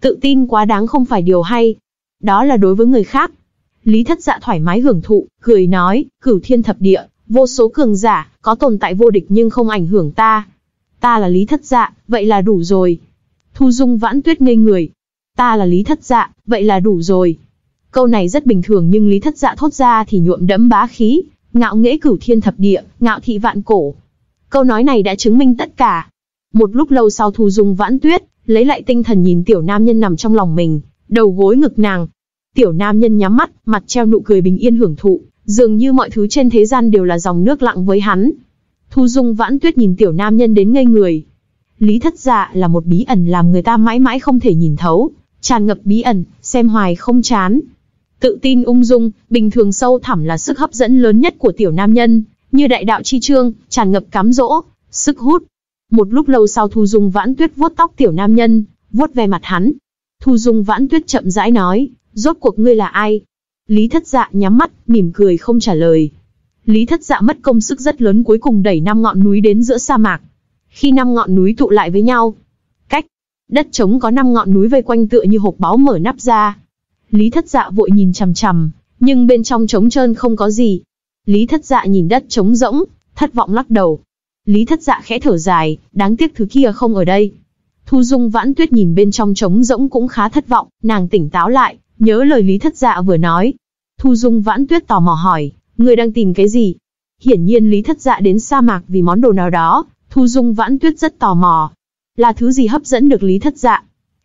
Tự tin quá đáng không phải điều hay. Đó là đối với người khác. Lý thất dạ thoải mái hưởng thụ, cười nói, cửu thiên thập địa, Vô số cường giả, có tồn tại vô địch nhưng không ảnh hưởng ta. Ta là Lý Thất Dạ, vậy là đủ rồi. Thu Dung vãn tuyết ngây người. Ta là Lý Thất Dạ, vậy là đủ rồi. Câu này rất bình thường nhưng Lý Thất Dạ thốt ra thì nhuộm đẫm bá khí, ngạo nghễ cửu thiên thập địa, ngạo thị vạn cổ. Câu nói này đã chứng minh tất cả. Một lúc lâu sau Thu Dung vãn tuyết, lấy lại tinh thần nhìn tiểu nam nhân nằm trong lòng mình, đầu gối ngực nàng. Tiểu nam nhân nhắm mắt, mặt treo nụ cười bình yên hưởng thụ, Dường như mọi thứ trên thế gian đều là dòng nước lặng với hắn. Thu Dung vãn tuyết nhìn tiểu nam nhân đến ngây người. Lý thất dạ là một bí ẩn làm người ta mãi mãi không thể nhìn thấu, tràn ngập bí ẩn, xem hoài không chán. Tự tin ung dung, bình thường sâu thẳm là sức hấp dẫn lớn nhất của tiểu nam nhân, như đại đạo chi trương, tràn ngập cám dỗ, sức hút. Một lúc lâu sau Thu Dung vãn tuyết vuốt tóc tiểu nam nhân, vuốt về mặt hắn. Thu Dung vãn tuyết chậm rãi nói, rốt cuộc ngươi là ai? Lý thất dạ nhắm mắt, mỉm cười không trả lời. Lý thất dạ mất công sức rất lớn cuối cùng đẩy năm ngọn núi đến giữa sa mạc. Khi năm ngọn núi tụ lại với nhau, cách đất trống có năm ngọn núi vây quanh tựa như hộp báo mở nắp ra. Lý thất dạ vội nhìn chằm chằm, nhưng bên trong trống trơn không có gì. Lý thất dạ nhìn đất trống rỗng, thất vọng lắc đầu. Lý thất dạ khẽ thở dài, đáng tiếc thứ kia không ở đây. Thu Dung Vãn Tuyết nhìn bên trong trống rỗng cũng khá thất vọng, nàng tỉnh táo lại, Nhớ lời Lý Thất Dạ vừa nói. Thu Dung Vãn Tuyết tò mò hỏi, người đang tìm cái gì? Hiển nhiên Lý Thất Dạ đến sa mạc vì món đồ nào đó, Thu Dung Vãn Tuyết rất tò mò. Là thứ gì hấp dẫn được Lý Thất Dạ?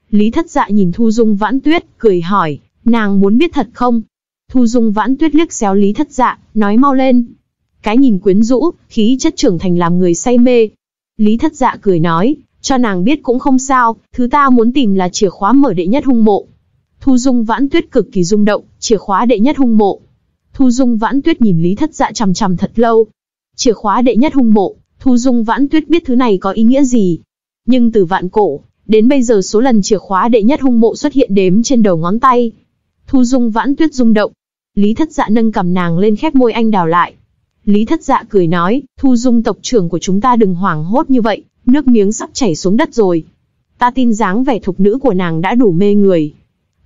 Lý Thất Dạ nhìn Thu Dung Vãn Tuyết, cười hỏi, Nàng muốn biết thật không? Thu Dung vãn tuyết liếc xéo Lý Thất Dạ, nói mau lên. Cái nhìn quyến rũ, khí chất trưởng thành làm người say mê. Lý Thất Dạ cười nói, cho nàng biết cũng không sao, thứ ta muốn tìm là chìa khóa mở đệ nhất hung mộ. Thu Dung vãn tuyết cực kỳ rung động, chìa khóa đệ nhất hung mộ. Thu Dung vãn tuyết nhìn Lý Thất Dạ chằm chằm thật lâu. Chìa khóa đệ nhất hung mộ, Thu Dung vãn tuyết biết thứ này có ý nghĩa gì. Nhưng từ vạn cổ, đến bây giờ số lần chìa khóa đệ nhất hung mộ xuất hiện đếm trên đầu ngón tay. Thu Dung vãn tuyết rung động. Lý Thất Dạ nâng cầm nàng lên khép môi anh đào lại. Lý Thất Dạ cười nói, Thu Dung tộc trưởng của chúng ta đừng hoảng hốt như vậy, nước miếng sắp chảy xuống đất rồi. Ta tin dáng vẻ thục nữ của nàng đã đủ mê người.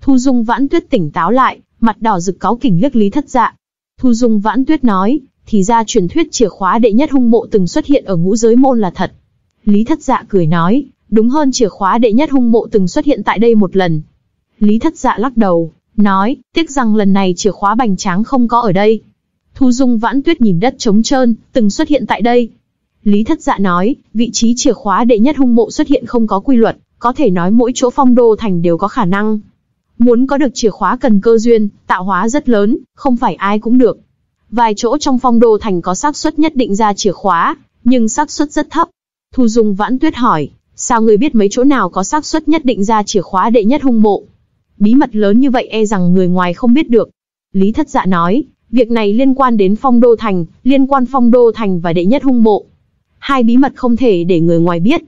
Thu Dung vãn tuyết tỉnh táo lại, mặt đỏ rực cáu kỉnh liếc Lý Thất Dạ. Thu Dung vãn tuyết nói, thì ra truyền thuyết chìa khóa đệ nhất hung mộ từng xuất hiện ở ngũ giới môn là thật. Lý Thất Dạ cười nói, đúng hơn chìa khóa đệ nhất hung mộ từng xuất hiện tại đây một lần. Lý Thất Dạ lắc đầu, nói, tiếc rằng lần này chìa khóa bành tráng không có ở đây. Thu Dung vãn tuyết nhìn đất trống trơn, từng xuất hiện tại đây. Lý Thất Dạ nói, vị trí chìa khóa đệ nhất hung mộ xuất hiện không có quy luật, có thể nói mỗi chỗ phong đô thành đều có khả năng. Muốn có được chìa khóa cần cơ duyên, tạo hóa rất lớn, không phải ai cũng được. Vài chỗ trong phong đô thành có xác suất nhất định ra chìa khóa, nhưng xác suất rất thấp. Thu Dung Vãn Tuyết hỏi, sao người biết mấy chỗ nào có xác suất nhất định ra chìa khóa đệ nhất hung mộ? Bí mật lớn như vậy e rằng người ngoài không biết được. Lý Thất Dạ nói, việc này liên quan đến phong đô thành, liên quan phong đô thành và đệ nhất hung mộ. Hai bí mật không thể để người ngoài biết.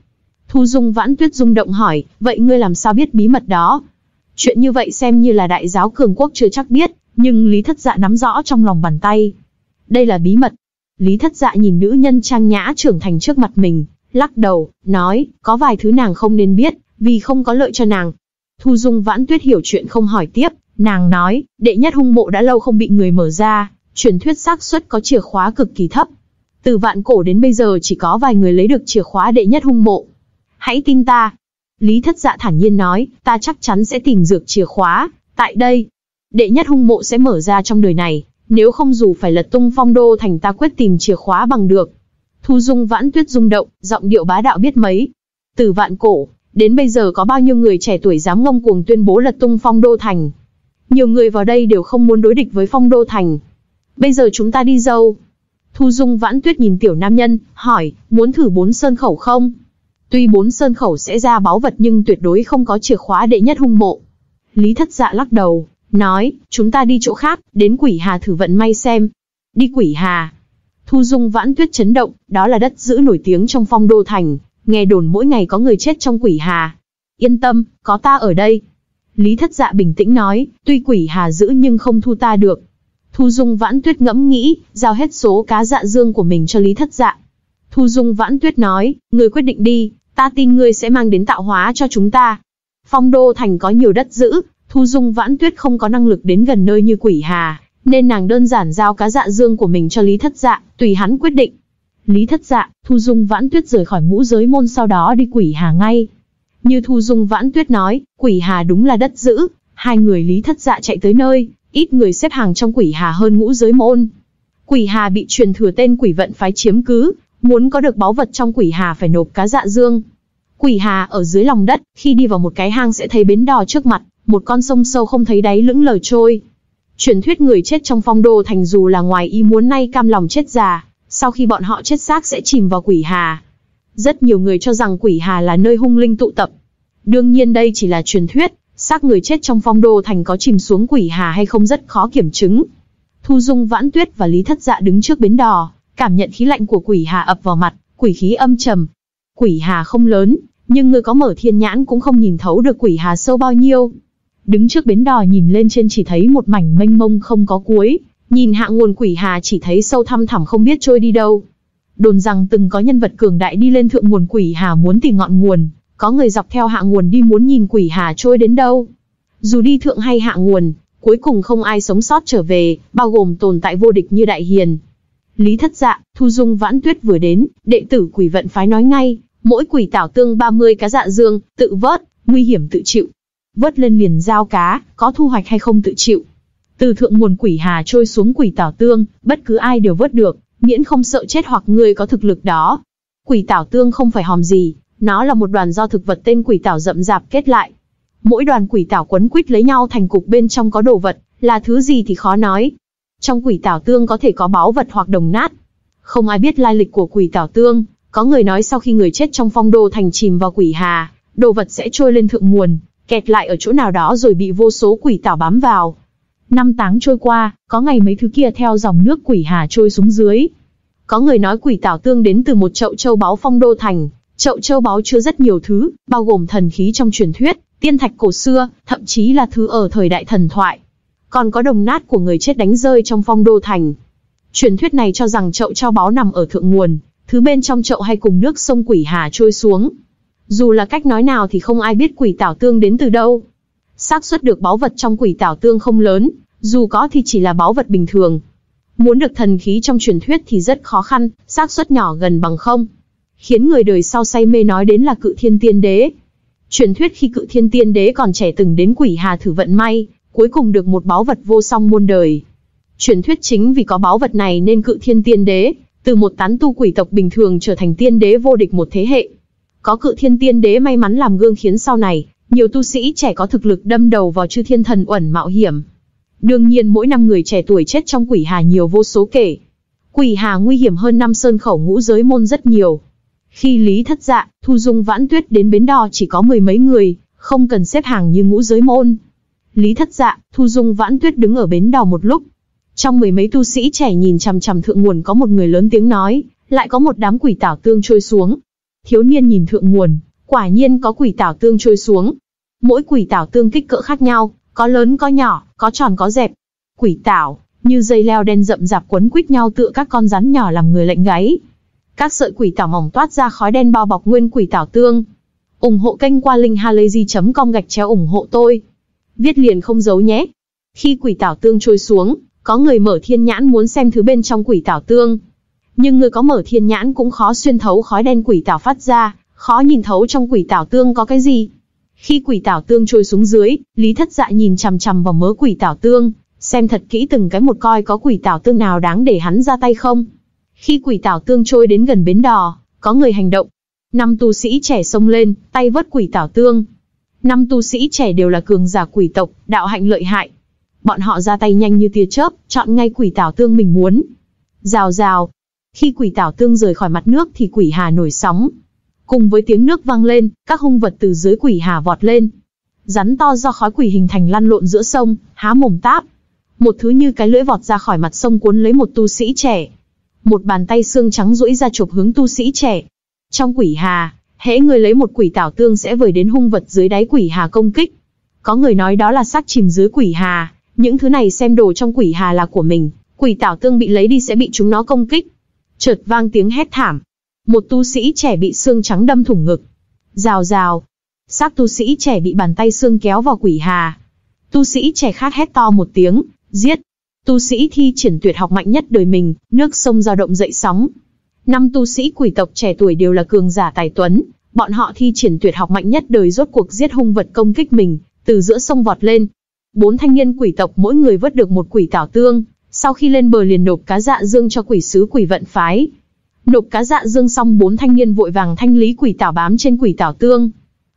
Thu Dung Vãn Tuyết rung động hỏi, vậy ngươi làm sao biết bí mật đó? Chuyện như vậy xem như là đại giáo cường quốc chưa chắc biết, nhưng Lý Thất Dạ nắm rõ trong lòng bàn tay. Đây là bí mật. Lý Thất Dạ nhìn nữ nhân trang nhã trưởng thành trước mặt mình, lắc đầu, nói, có vài thứ nàng không nên biết, vì không có lợi cho nàng. Thu Dung Vãn Tuyết hiểu chuyện không hỏi tiếp, nàng nói, đệ nhất hung mộ đã lâu không bị người mở ra, truyền thuyết xác suất có chìa khóa cực kỳ thấp. Từ vạn cổ đến bây giờ chỉ có vài người lấy được chìa khóa đệ nhất hung mộ. Hãy tin ta. Lý Thất Dạ thản nhiên nói, ta chắc chắn sẽ tìm dược chìa khóa, tại đây. Đệ nhất hung mộ sẽ mở ra trong đời này, nếu không dù phải lật tung phong đô thành ta quyết tìm chìa khóa bằng được. Thu Dung vãn tuyết rung động, giọng điệu bá đạo biết mấy. Từ vạn cổ, đến bây giờ có bao nhiêu người trẻ tuổi dám ngông cuồng tuyên bố lật tung phong đô thành. Nhiều người vào đây đều không muốn đối địch với phong đô thành. Bây giờ chúng ta đi dâu. Thu Dung vãn tuyết nhìn tiểu nam nhân, hỏi, muốn thử bốn sơn khẩu không? Tuy bốn sơn khẩu sẽ ra báu vật nhưng tuyệt đối không có chìa khóa đệ nhất hung mộ. Lý thất dạ lắc đầu, nói, chúng ta đi chỗ khác, đến quỷ hà thử vận may xem. Đi quỷ hà. Thu dung vãn tuyết chấn động, đó là đất giữ nổi tiếng trong phong đô thành, nghe đồn mỗi ngày có người chết trong quỷ hà. Yên tâm, có ta ở đây. Lý thất dạ bình tĩnh nói, tuy quỷ hà giữ nhưng không thu ta được. Thu dung vãn tuyết ngẫm nghĩ, giao hết số cá dạ dương của mình cho Lý thất dạ. Thu dung vãn tuyết nói, người quyết định đi, ta tin ngươi sẽ mang đến tạo hóa cho chúng ta. Phong đô thành có nhiều đất giữ, Thu Dung Vãn Tuyết không có năng lực đến gần nơi như Quỷ Hà, nên nàng đơn giản giao cá dạ dương của mình cho Lý Thất Dạ, tùy hắn quyết định. Lý Thất Dạ, Thu Dung Vãn Tuyết rời khỏi ngũ giới môn sau đó đi Quỷ Hà ngay. Như Thu Dung Vãn Tuyết nói, Quỷ Hà đúng là đất giữ, hai người Lý Thất Dạ chạy tới nơi, ít người xếp hàng trong Quỷ Hà hơn ngũ giới môn. Quỷ Hà bị truyền thừa tên Quỷ Vận phái chiếm cứ, muốn có được báu vật trong Quỷ Hà phải nộp cá dạ dương. Quỷ Hà ở dưới lòng đất, khi đi vào một cái hang sẽ thấy bến đò trước mặt, một con sông sâu không thấy đáy lững lờ trôi. Truyền thuyết người chết trong phong đô thành dù là ngoài ý muốn nay cam lòng chết già, sau khi bọn họ chết xác sẽ chìm vào quỷ hà. Rất nhiều người cho rằng quỷ hà là nơi hung linh tụ tập. Đương nhiên đây chỉ là truyền thuyết, xác người chết trong phong đô thành có chìm xuống quỷ hà hay không rất khó kiểm chứng. Thu Dung Vãn Tuyết và Lý Thất Dạ đứng trước bến đò, cảm nhận khí lạnh của quỷ hà ập vào mặt, quỷ khí âm trầm. Quỷ hà không lớn, nhưng người có mở thiên nhãn cũng không nhìn thấu được quỷ hà sâu bao nhiêu. Đứng trước bến đò nhìn lên trên chỉ thấy một mảnh mênh mông không có cuối, nhìn hạ nguồn quỷ hà chỉ thấy sâu thăm thẳm không biết trôi đi đâu. Đồn rằng từng có nhân vật cường đại đi lên thượng nguồn quỷ hà muốn tìm ngọn nguồn, có người dọc theo hạ nguồn đi muốn nhìn quỷ hà trôi đến đâu. Dù đi thượng hay hạ nguồn, cuối cùng không ai sống sót trở về, bao gồm tồn tại vô địch như đại hiền. Lý thất dạ, thu dung vãn tuyết vừa đến, đệ tử quỷ vận phái nói ngay, mỗi quỷ tảo tương 30 cá dạ dương, tự vớt, nguy hiểm tự chịu, vớt lên liền giao cá, có thu hoạch hay không tự chịu. Từ thượng nguồn quỷ hà trôi xuống quỷ tảo tương, bất cứ ai đều vớt được, miễn không sợ chết hoặc người có thực lực đó. Quỷ tảo tương không phải hòm gì, nó là một đoàn do thực vật tên quỷ tảo rậm rạp kết lại. Mỗi đoàn quỷ tảo quấn quýt lấy nhau thành cục bên trong có đồ vật, là thứ gì thì khó nói. Trong quỷ tảo tương có thể có báu vật hoặc đồng nát. Không ai biết lai lịch của quỷ tảo tương, có người nói sau khi người chết trong phong đô thành chìm vào quỷ hà, đồ vật sẽ trôi lên thượng nguồn, kẹt lại ở chỗ nào đó rồi bị vô số quỷ tảo bám vào. Năm tháng trôi qua, có ngày mấy thứ kia theo dòng nước quỷ hà trôi xuống dưới. Có người nói quỷ tảo tương đến từ một chậu châu báu phong đô thành, chậu châu báu chứa rất nhiều thứ, bao gồm thần khí trong truyền thuyết, tiên thạch cổ xưa, thậm chí là thứ ở thời đại thần thoại. Còn có đồng nát của người chết đánh rơi trong phong đô thành. Truyền thuyết này cho rằng chậu cho báu nằm ở thượng nguồn, thứ bên trong chậu hay cùng nước sông quỷ hà trôi xuống. Dù là cách nói nào thì không ai biết quỷ tảo tương đến từ đâu. xác suất được báu vật trong quỷ tảo tương không lớn, dù có thì chỉ là báu vật bình thường. Muốn được thần khí trong truyền thuyết thì rất khó khăn, xác suất nhỏ gần bằng không. Khiến người đời sau say mê nói đến là cự thiên tiên đế. Truyền thuyết khi cự thiên tiên đế còn trẻ từng đến quỷ hà thử vận may, cuối cùng được một báu vật vô song muôn đời. Truyền thuyết chính vì có báu vật này nên cự thiên tiên đế, từ một tán tu quỷ tộc bình thường trở thành tiên đế vô địch một thế hệ. Có cự thiên tiên đế may mắn làm gương khiến sau này, nhiều tu sĩ trẻ có thực lực đâm đầu vào chư thiên thần uẩn mạo hiểm. Đương nhiên mỗi năm người trẻ tuổi chết trong quỷ hà nhiều vô số kể. Quỷ hà nguy hiểm hơn năm sơn khẩu ngũ giới môn rất nhiều. Khi Lý Thất Dạ, Thu Dung Vãn Tuyết đến bến đò chỉ có mười mấy người, không cần xếp hàng như ngũ giới môn. Lý Thất Dạ, Thu Dung Vãn Tuyết đứng ở bến đò một lúc. Trong mười mấy tu sĩ trẻ nhìn chằm chằm thượng nguồn có một người lớn tiếng nói, lại có một đám quỷ tảo tương trôi xuống. Thiếu niên nhìn thượng nguồn, quả nhiên có quỷ tảo tương trôi xuống. Mỗi quỷ tảo tương kích cỡ khác nhau, có lớn có nhỏ, có tròn có dẹp. Quỷ tảo, như dây leo đen rậm rạp quấn quít nhau tựa các con rắn nhỏ làm người lạnh gáy. Các sợi quỷ tảo mỏng toát ra khói đen bao bọc nguyên quỷ tảo tương. ủng hộ kênh qua linkhalazy.com gạch chéo ủng hộ tôi. Viết liền không giấu nhé. Khi quỷ tảo tương trôi xuống, có người mở thiên nhãn muốn xem thứ bên trong quỷ tảo tương. Nhưng người có mở thiên nhãn cũng khó xuyên thấu khói đen quỷ tảo phát ra, khó nhìn thấu trong quỷ tảo tương có cái gì. Khi quỷ tảo tương trôi xuống dưới, Lý Thất Dạ nhìn chằm chằm vào mớ quỷ tảo tương, xem thật kỹ từng cái một coi có quỷ tảo tương nào đáng để hắn ra tay không. Khi quỷ tảo tương trôi đến gần bến đò, có người hành động. Năm tu sĩ trẻ xông lên, tay vớt quỷ tảo tương. Năm tu sĩ trẻ đều là cường giả quỷ tộc, đạo hạnh lợi hại. Bọn họ ra tay nhanh như tia chớp, chọn ngay quỷ tảo tương mình muốn. Rào rào. Khi quỷ tảo tương rời khỏi mặt nước thì quỷ hà nổi sóng. Cùng với tiếng nước vang lên, các hung vật từ dưới quỷ hà vọt lên. Rắn to do khói quỷ hình thành lăn lộn giữa sông, há mồm táp. Một thứ như cái lưỡi vọt ra khỏi mặt sông cuốn lấy một tu sĩ trẻ. Một bàn tay xương trắng duỗi ra chụp hướng tu sĩ trẻ. Trong quỷ hà, hễ người lấy một quỷ tảo tương sẽ vời đến hung vật dưới đáy quỷ hà công kích. Có người nói đó là xác chìm dưới quỷ hà, những thứ này xem đồ trong quỷ hà là của mình, quỷ tảo tương bị lấy đi sẽ bị chúng nó công kích. Chợt vang tiếng hét thảm, một tu sĩ trẻ bị xương trắng đâm thủng ngực. Rào rào. Xác tu sĩ trẻ bị bàn tay xương kéo vào quỷ hà. Tu sĩ trẻ khác hét to một tiếng, giết. Tu sĩ thi triển tuyệt học mạnh nhất đời mình, nước sông dao động dậy sóng. Năm tu sĩ quỷ tộc trẻ tuổi đều là cường giả tài tuấn, bọn họ thi triển tuyệt học mạnh nhất đời rốt cuộc giết hung vật công kích mình, từ giữa sông vọt lên. Bốn thanh niên quỷ tộc mỗi người vớt được một quỷ tảo tương, sau khi lên bờ liền nộp cá dạ dương cho quỷ sứ quỷ vận phái. Nộp cá dạ dương xong bốn thanh niên vội vàng thanh lý quỷ tảo bám trên quỷ tảo tương.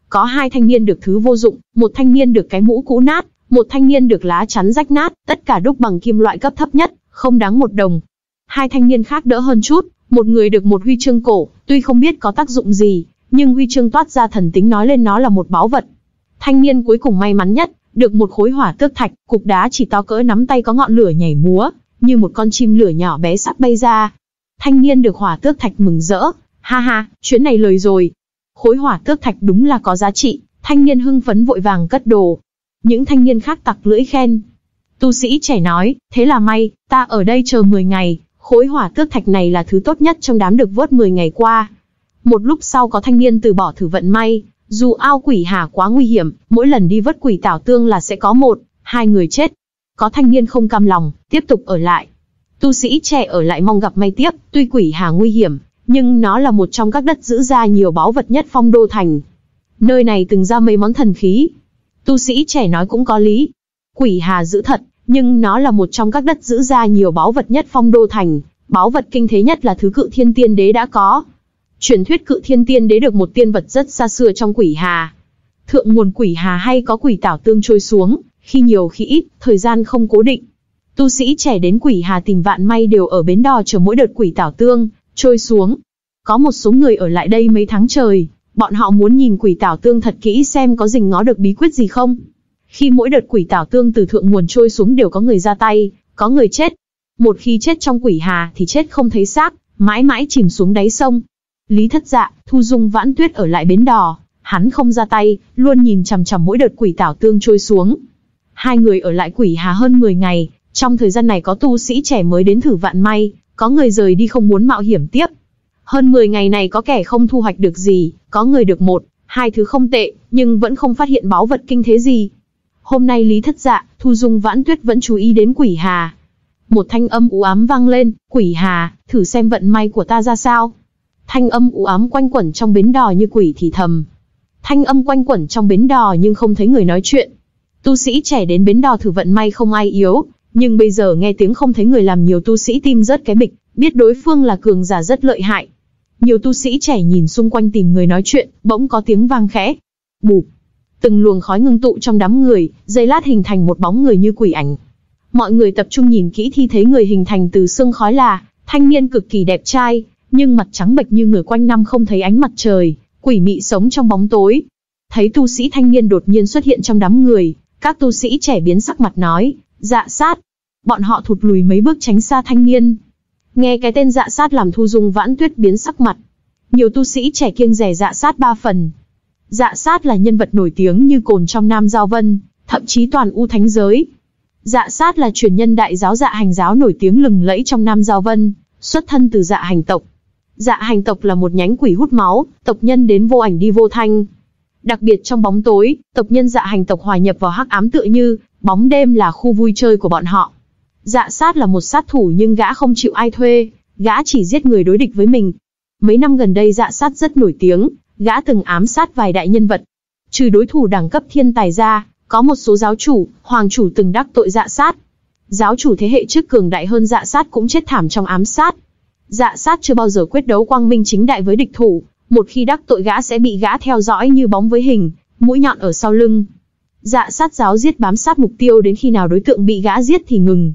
Có hai thanh niên được thứ vô dụng, một thanh niên được cái mũ cũ nát, một thanh niên được lá chắn rách nát, tất cả đúc bằng kim loại cấp thấp nhất, không đáng một đồng. Hai thanh niên khác đỡ hơn chút, một người được một huy chương cổ, tuy không biết có tác dụng gì, nhưng huy chương toát ra thần tính nói lên nó là một báu vật. Thanh niên cuối cùng may mắn nhất, được một khối hỏa tước thạch, cục đá chỉ to cỡ nắm tay có ngọn lửa nhảy múa, như một con chim lửa nhỏ bé sắp bay ra, Thanh niên được hỏa tước thạch mừng rỡ, ha ha, chuyến này lời rồi. Khối hỏa tước thạch đúng là có giá trị, thanh niên hưng phấn vội vàng cất đồ. Những thanh niên khác tặc lưỡi khen. Tu sĩ trẻ nói, thế là may, ta ở đây chờ 10 ngày, khối hỏa tước thạch này là thứ tốt nhất trong đám được vớt 10 ngày qua. Một lúc sau có thanh niên từ bỏ thử vận may, dù ao quỷ hà quá nguy hiểm, mỗi lần đi vớt quỷ tảo tương là sẽ có một, hai người chết. Có thanh niên không cam lòng, tiếp tục ở lại. Tu sĩ trẻ ở lại mong gặp may tiếp, tuy quỷ hà nguy hiểm, nhưng nó là một trong các đất giữ ra nhiều báu vật nhất phong đô thành. Nơi này từng ra mấy món thần khí. Tu sĩ trẻ nói cũng có lý. Quỷ hà giữ thật, nhưng nó là một trong các đất giữ ra nhiều báu vật nhất phong đô thành. Báu vật kinh thế nhất là thứ cự thiên tiên đế đã có. Truyền thuyết cự thiên tiên đế được một tiên vật rất xa xưa trong quỷ hà. Thượng nguồn quỷ hà hay có quỷ tảo tương trôi xuống, khi nhiều khi ít, thời gian không cố định. Tu sĩ trẻ đến quỷ hà tìm vạn may đều ở bến đò chờ mỗi đợt quỷ tảo tương, trôi xuống. Có một số người ở lại đây mấy tháng trời, bọn họ muốn nhìn quỷ tảo tương thật kỹ xem có rình ngó được bí quyết gì không. Khi mỗi đợt quỷ tảo tương từ thượng nguồn trôi xuống đều có người ra tay, có người chết. Một khi chết trong quỷ hà thì chết không thấy xác, mãi mãi chìm xuống đáy sông. Lý thất dạ, thu dung vãn tuyết ở lại bến đò, hắn không ra tay, luôn nhìn chằm chằm mỗi đợt quỷ tảo tương trôi xuống. Hai người ở lại quỷ hà hơn 10 ngày, trong thời gian này có tu sĩ trẻ mới đến thử vạn may, có người rời đi không muốn mạo hiểm tiếp. Hơn 10 ngày này có kẻ không thu hoạch được gì, có người được một, hai thứ không tệ, nhưng vẫn không phát hiện báu vật kinh thế gì. Hôm nay Lý Thất Dạ, Thu Dung Vãn Tuyết vẫn chú ý đến Quỷ Hà. Một thanh âm u ám vang lên, Quỷ Hà, thử xem vận may của ta ra sao. Thanh âm u ám quanh quẩn trong bến đò như quỷ thì thầm. Thanh âm quanh quẩn trong bến đò nhưng không thấy người nói chuyện. Tu sĩ trẻ đến bến đò thử vận may không ai yếu, nhưng bây giờ nghe tiếng không thấy người làm nhiều tu sĩ tim rớt cái bịch, biết đối phương là cường giả rất lợi hại. Nhiều tu sĩ trẻ nhìn xung quanh tìm người nói chuyện, bỗng có tiếng vang khẽ. Bụp. Từng luồng khói ngưng tụ trong đám người, giây lát hình thành một bóng người như quỷ ảnh. Mọi người tập trung nhìn kỹ thi thấy người hình thành từ xương khói là thanh niên cực kỳ đẹp trai, nhưng mặt trắng bệch như người quanh năm không thấy ánh mặt trời, quỷ mị sống trong bóng tối. Thấy tu sĩ thanh niên đột nhiên xuất hiện trong đám người, các tu sĩ trẻ biến sắc mặt nói, dạ sát. Bọn họ thụt lùi mấy bước tránh xa thanh niên. Nghe cái tên dạ sát làm thu dung vãn tuyết biến sắc mặt. Nhiều tu sĩ trẻ kiêng rẻ dạ sát ba phần. Dạ sát là nhân vật nổi tiếng như cồn trong Nam Giao Vân, thậm chí toàn u thánh giới. Dạ sát là truyền nhân đại giáo dạ hành giáo nổi tiếng lừng lẫy trong Nam Giao Vân, xuất thân từ dạ hành tộc. Dạ hành tộc là một nhánh quỷ hút máu, tộc nhân đến vô ảnh đi vô thanh. Đặc biệt trong bóng tối, tộc nhân dạ hành tộc hòa nhập vào hắc ám tựa như, bóng đêm là khu vui chơi của bọn họ. Dạ sát là một sát thủ nhưng gã không chịu ai thuê, gã chỉ giết người đối địch với mình. Mấy năm gần đây dạ sát rất nổi tiếng, gã từng ám sát vài đại nhân vật. Trừ đối thủ đẳng cấp thiên tài ra, có một số giáo chủ, hoàng chủ từng đắc tội dạ sát. Giáo chủ thế hệ trước cường đại hơn dạ sát cũng chết thảm trong ám sát. Dạ sát chưa bao giờ quyết đấu quang minh chính đại với địch thủ, một khi đắc tội gã sẽ bị gã theo dõi như bóng với hình, mũi nhọn ở sau lưng. Dạ sát giáo giết bám sát mục tiêu đến khi nào đối tượng bị gã giết thì ngừng.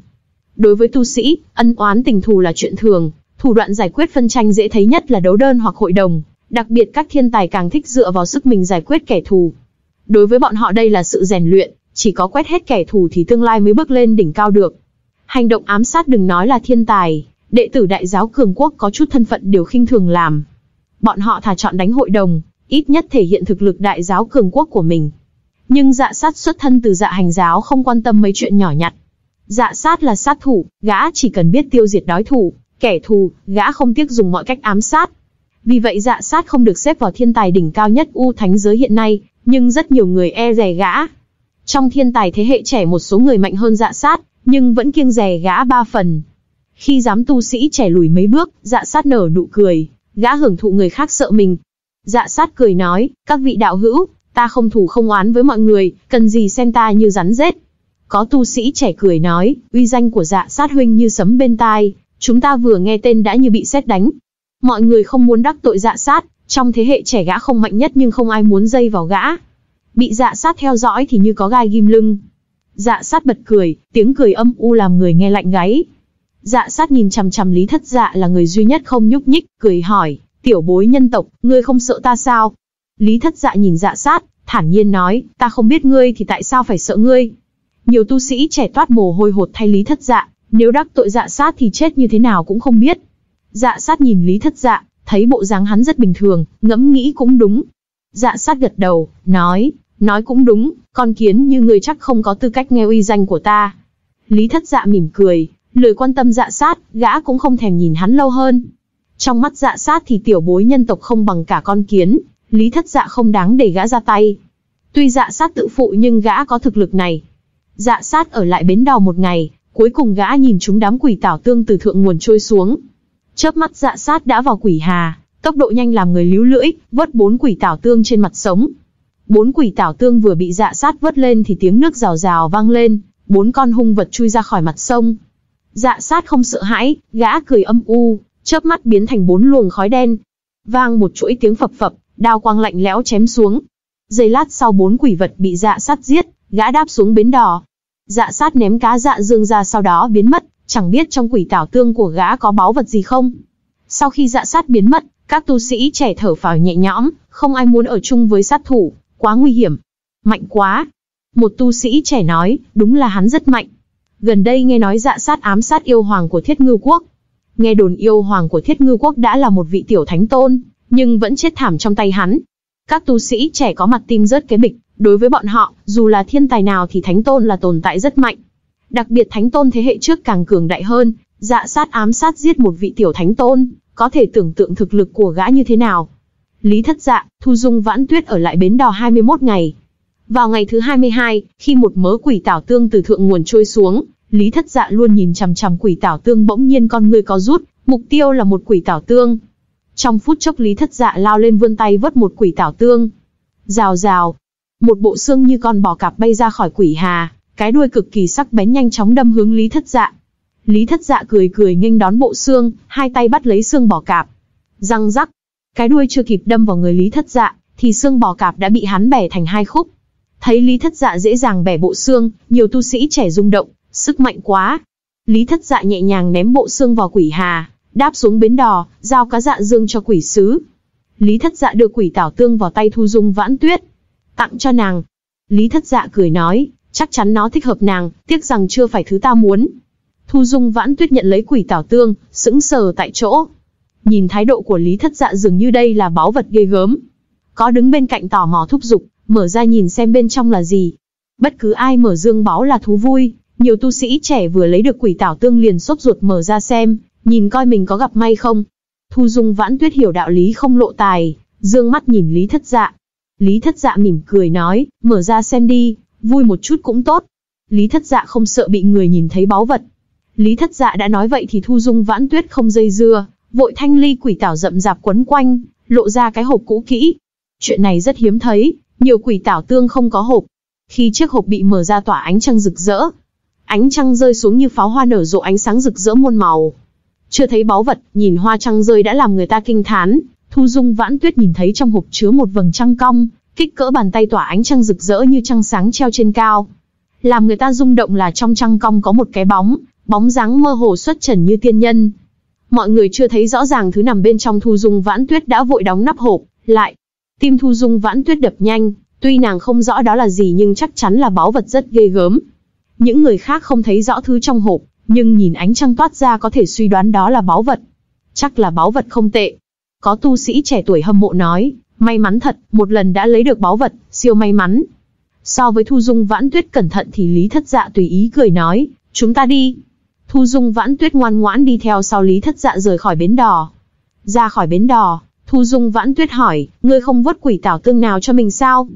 Đối với tu sĩ, ân oán tình thù là chuyện thường, thủ đoạn giải quyết phân tranh dễ thấy nhất là đấu đơn hoặc hội đồng, đặc biệt các thiên tài càng thích dựa vào sức mình giải quyết kẻ thù. Đối với bọn họ đây là sự rèn luyện, chỉ có quét hết kẻ thù thì tương lai mới bước lên đỉnh cao được. Hành động ám sát đừng nói là thiên tài, đệ tử đại giáo cường quốc có chút thân phận đều khinh thường làm. Bọn họ thà chọn đánh hội đồng, ít nhất thể hiện thực lực đại giáo cường quốc của mình. Nhưng dạ sát xuất thân từ dạ hành giáo không quan tâm mấy chuyện nhỏ nhặt. Dạ sát là sát thủ, gã chỉ cần biết tiêu diệt đối thủ, kẻ thù, gã không tiếc dùng mọi cách ám sát. Vì vậy dạ sát không được xếp vào thiên tài đỉnh cao nhất U Thánh giới hiện nay, nhưng rất nhiều người e rè gã. Trong thiên tài thế hệ trẻ một số người mạnh hơn dạ sát, nhưng vẫn kiêng rè gã ba phần. Khi dám tu sĩ trẻ lùi mấy bước, dạ sát nở nụ cười, gã hưởng thụ người khác sợ mình. Dạ sát cười nói, các vị đạo hữu, ta không thủ không oán với mọi người, cần gì xem ta như rắn rết. Có tu sĩ trẻ cười nói, uy danh của dạ sát huynh như sấm bên tai, chúng ta vừa nghe tên đã như bị xét đánh. Mọi người không muốn đắc tội dạ sát, trong thế hệ trẻ gã không mạnh nhất nhưng không ai muốn dây vào gã. Bị dạ sát theo dõi thì như có gai ghim lưng. Dạ sát bật cười, tiếng cười âm u làm người nghe lạnh gáy. Dạ sát nhìn chằm chằm Lý Thất Dạ là người duy nhất không nhúc nhích, cười hỏi, tiểu bối nhân tộc, ngươi không sợ ta sao? Lý Thất Dạ nhìn dạ sát, thản nhiên nói, ta không biết ngươi thì tại sao phải sợ ngươi? Nhiều tu sĩ trẻ toát mồ hôi hột thay Lý Thất Dạ, nếu đắc tội dạ sát thì chết như thế nào cũng không biết. Dạ sát nhìn Lý Thất Dạ, thấy bộ dáng hắn rất bình thường, ngẫm nghĩ cũng đúng. Dạ sát gật đầu, nói, nói cũng đúng, con kiến như ngươi chắc không có tư cách nghe uy danh của ta. Lý Thất Dạ mỉm cười, lười quan tâm dạ sát, gã cũng không thèm nhìn hắn lâu hơn. Trong mắt dạ sát thì tiểu bối nhân tộc không bằng cả con kiến, Lý Thất Dạ không đáng để gã ra tay. Tuy dạ sát tự phụ nhưng gã có thực lực này, Dạ sát ở lại bến đò một ngày, cuối cùng gã nhìn chúng đám quỷ tảo tương từ thượng nguồn trôi xuống. Chớp mắt dạ sát đã vào quỷ hà, tốc độ nhanh làm người líu lưỡi, vớt bốn quỷ tảo tương trên mặt sống. Bốn quỷ tảo tương vừa bị dạ sát vớt lên thì tiếng nước rào rào vang lên, bốn con hung vật chui ra khỏi mặt sông. Dạ sát không sợ hãi, gã cười âm u, chớp mắt biến thành bốn luồng khói đen. Vang một chuỗi tiếng phập phập, đao quang lạnh lẽo chém xuống. Giây lát sau bốn quỷ vật bị dạ sát giết, gã đáp xuống bến đò. Dạ sát ném cá dạ dương ra sau đó biến mất, chẳng biết trong quỷ tảo tương của gã có báu vật gì không. Sau khi dạ sát biến mất, các tu sĩ trẻ thở phào nhẹ nhõm, không ai muốn ở chung với sát thủ, quá nguy hiểm. Mạnh quá. Một tu sĩ trẻ nói, đúng là hắn rất mạnh. Gần đây nghe nói dạ sát ám sát yêu hoàng của thiết ngư quốc. Nghe đồn yêu hoàng của thiết ngư quốc đã là một vị tiểu thánh tôn, nhưng vẫn chết thảm trong tay hắn. Các tu sĩ trẻ có mặt tim rớt cái bịch, đối với bọn họ, dù là thiên tài nào thì thánh tôn là tồn tại rất mạnh. Đặc biệt thánh tôn thế hệ trước càng cường đại hơn, dạ sát ám sát giết một vị tiểu thánh tôn, có thể tưởng tượng thực lực của gã như thế nào. Lý thất dạ, Thu Dung vãn tuyết ở lại bến đò 21 ngày. Vào ngày thứ 22, khi một mớ quỷ tảo tương từ thượng nguồn trôi xuống, Lý thất dạ luôn nhìn chằm chằm quỷ tảo tương bỗng nhiên con người có rút, mục tiêu là một quỷ tảo tương. Trong phút chốc Lý thất dạ lao lên vươn tay vớt một quỷ tảo tương. Rào rào. Một bộ xương như con bò cạp bay ra khỏi quỷ hà, cái đuôi cực kỳ sắc bén nhanh chóng đâm hướng Lý thất dạ. Lý thất dạ cười cười nghênh đón bộ xương, hai tay bắt lấy xương bò cạp. Răng rắc. Cái đuôi chưa kịp đâm vào người Lý thất dạ, thì xương bò cạp đã bị hắn bẻ thành hai khúc. Thấy Lý thất dạ dễ dàng bẻ bộ xương, nhiều tu sĩ trẻ rung động, sức mạnh quá. Lý thất dạ nhẹ nhàng ném bộ xương vào quỷ hà, đáp xuống bến đò, giao cá dạ dương cho quỷ sứ. Lý thất dạ đưa quỷ tảo tương vào tay thu dung vãn tuyết. Tặng cho nàng. Lý thất dạ cười nói, chắc chắn nó thích hợp nàng, tiếc rằng chưa phải thứ ta muốn. Thu dung vãn tuyết nhận lấy quỷ tảo tương, sững sờ tại chỗ. Nhìn thái độ của Lý thất dạ dường như đây là báu vật ghê gớm. Có đứng bên cạnh tò mò thúc giục, mở ra nhìn xem bên trong là gì. Bất cứ ai mở dương báu là thú vui, nhiều tu sĩ trẻ vừa lấy được quỷ tảo tương liền sốt ruột mở ra xem, nhìn coi mình có gặp may không. Thu Dung Vãn Tuyết hiểu đạo lý không lộ tài, dương mắt nhìn Lý Thất Dạ. Lý Thất Dạ mỉm cười nói, mở ra xem đi, vui một chút cũng tốt. Lý Thất Dạ không sợ bị người nhìn thấy báu vật. Lý Thất Dạ đã nói vậy thì Thu Dung Vãn Tuyết không dây dưa, vội thanh ly quỷ tảo rậm rạp quấn quanh, lộ ra cái hộp cũ kỹ. Chuyện này rất hiếm thấy, nhiều quỷ tảo tương không có hộp. Khi chiếc hộp bị mở ra tỏa ánh trăng rực rỡ, Ánh trăng rơi xuống như pháo hoa nở rộ ánh sáng rực rỡ muôn màu. Chưa thấy báu vật, nhìn hoa trăng rơi đã làm người ta kinh thán. Thu Dung Vãn Tuyết nhìn thấy trong hộp chứa một vầng trăng cong, kích cỡ bàn tay tỏa ánh trăng rực rỡ như trăng sáng treo trên cao. Làm người ta rung động là trong trăng cong có một cái bóng, bóng dáng mơ hồ xuất trần như tiên nhân. Mọi người chưa thấy rõ ràng thứ nằm bên trong Thu Dung Vãn Tuyết đã vội đóng nắp hộp, lại. Tim Thu Dung Vãn Tuyết đập nhanh, tuy nàng không rõ đó là gì nhưng chắc chắn là báu vật rất ghê gớm, những người khác không thấy rõ thứ trong hộp, nhưng nhìn ánh trăng toát ra có thể suy đoán đó là báu vật. Chắc là báu vật không tệ. Có tu sĩ trẻ tuổi hâm mộ nói, may mắn thật, một lần đã lấy được báu vật, siêu may mắn. So với Thu Dung Vãn Tuyết cẩn thận thì Lý Thất Dạ tùy ý cười nói, chúng ta đi. Thu Dung Vãn Tuyết ngoan ngoãn đi theo sau Lý Thất Dạ rời khỏi bến đò. Ra khỏi bến đò, Thu Dung Vãn Tuyết hỏi, ngươi không vớt quỷ tảo tương nào cho mình sao?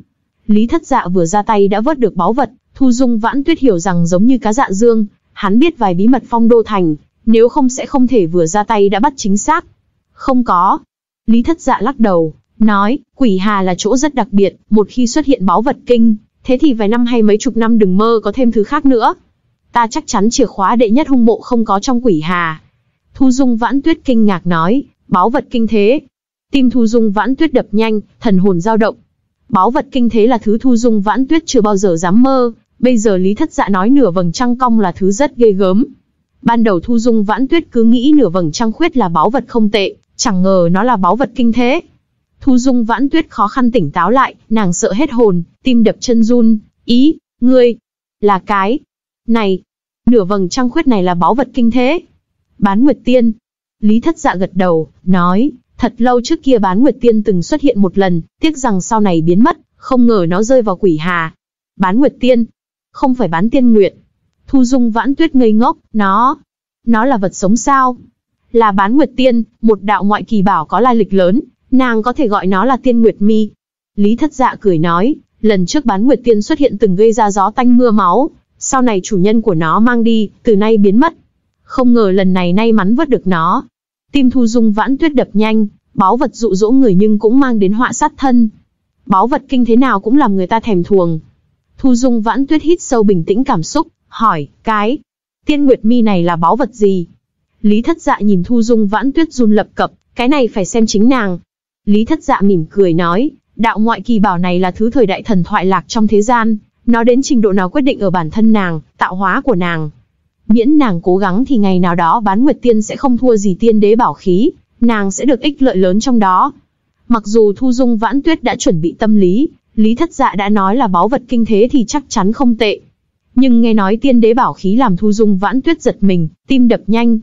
Lý Thất Dạ vừa ra tay đã vớt được báu vật, Thu Dung Vãn Tuyết hiểu rằng giống như cá dạ dương, hắn biết vài bí mật phong đô thành, nếu không sẽ không thể vừa ra tay đã bắt chính xác. Không có. Lý Thất Dạ lắc đầu, nói, Quỷ Hà là chỗ rất đặc biệt, một khi xuất hiện báu vật kinh, thế thì vài năm hay mấy chục năm đừng mơ có thêm thứ khác nữa. Ta chắc chắn chìa khóa đệ nhất hung mộ không có trong Quỷ Hà. Thu Dung Vãn Tuyết kinh ngạc nói, báu vật kinh thế. Tim Thu Dung Vãn Tuyết đập nhanh, thần hồn dao động. Báu vật kinh thế là thứ Thu Dung Vãn Tuyết chưa bao giờ dám mơ, Bây giờ Lý Thất Dạ nói nửa vầng trăng cong là thứ rất ghê gớm. Ban đầu Thu Dung Vãn Tuyết cứ nghĩ nửa vầng trăng khuyết là báu vật không tệ, chẳng ngờ nó là báu vật kinh thế. Thu Dung Vãn Tuyết khó khăn tỉnh táo lại, nàng sợ hết hồn, tim đập chân run, ý, ngươi, là cái, này, nửa vầng trăng khuyết này là báu vật kinh thế. Bán Nguyệt Tiên, Lý Thất Dạ gật đầu, nói, thật lâu trước kia bán Nguyệt Tiên từng xuất hiện một lần, tiếc rằng sau này biến mất, không ngờ nó rơi vào quỷ hà. Bán Nguyệt Tiên, không phải bán tiên nguyệt. Thu Dung vãn tuyết ngây ngốc, nó, nó là vật sống sao? Là bán nguyệt tiên, một đạo ngoại kỳ bảo có lai lịch lớn, nàng có thể gọi nó là tiên nguyệt mi. Lý thất dạ cười nói, lần trước bán nguyệt tiên xuất hiện từng gây ra gió tanh mưa máu, sau này chủ nhân của nó mang đi, từ nay biến mất. Không ngờ lần này nay mắn vớt được nó. Tim Thu Dung vãn tuyết đập nhanh, báu vật dụ dỗ người nhưng cũng mang đến họa sát thân. Báu vật kinh thế nào cũng làm người ta thèm thuồng. Thu Dung Vãn Tuyết hít sâu bình tĩnh cảm xúc, hỏi, cái, tiên nguyệt mi này là báu vật gì? Lý Thất Dạ nhìn Thu Dung Vãn Tuyết run lập cập, cái này phải xem chính nàng. Lý Thất Dạ mỉm cười nói, Đạo ngoại kỳ bảo này là thứ thời đại thần thoại lạc trong thế gian, nó đến trình độ nào quyết định ở bản thân nàng, tạo hóa của nàng. Miễn nàng cố gắng thì ngày nào đó bán nguyệt tiên sẽ không thua gì tiên đế bảo khí, nàng sẽ được ích lợi lớn trong đó. Mặc dù Thu Dung Vãn Tuyết đã chuẩn bị tâm lý, Lý Thất Dạ đã nói là báu vật kinh thế thì chắc chắn không tệ. Nhưng nghe nói tiên đế bảo khí làm Thu Dung Vãn Tuyết giật mình, tim đập nhanh.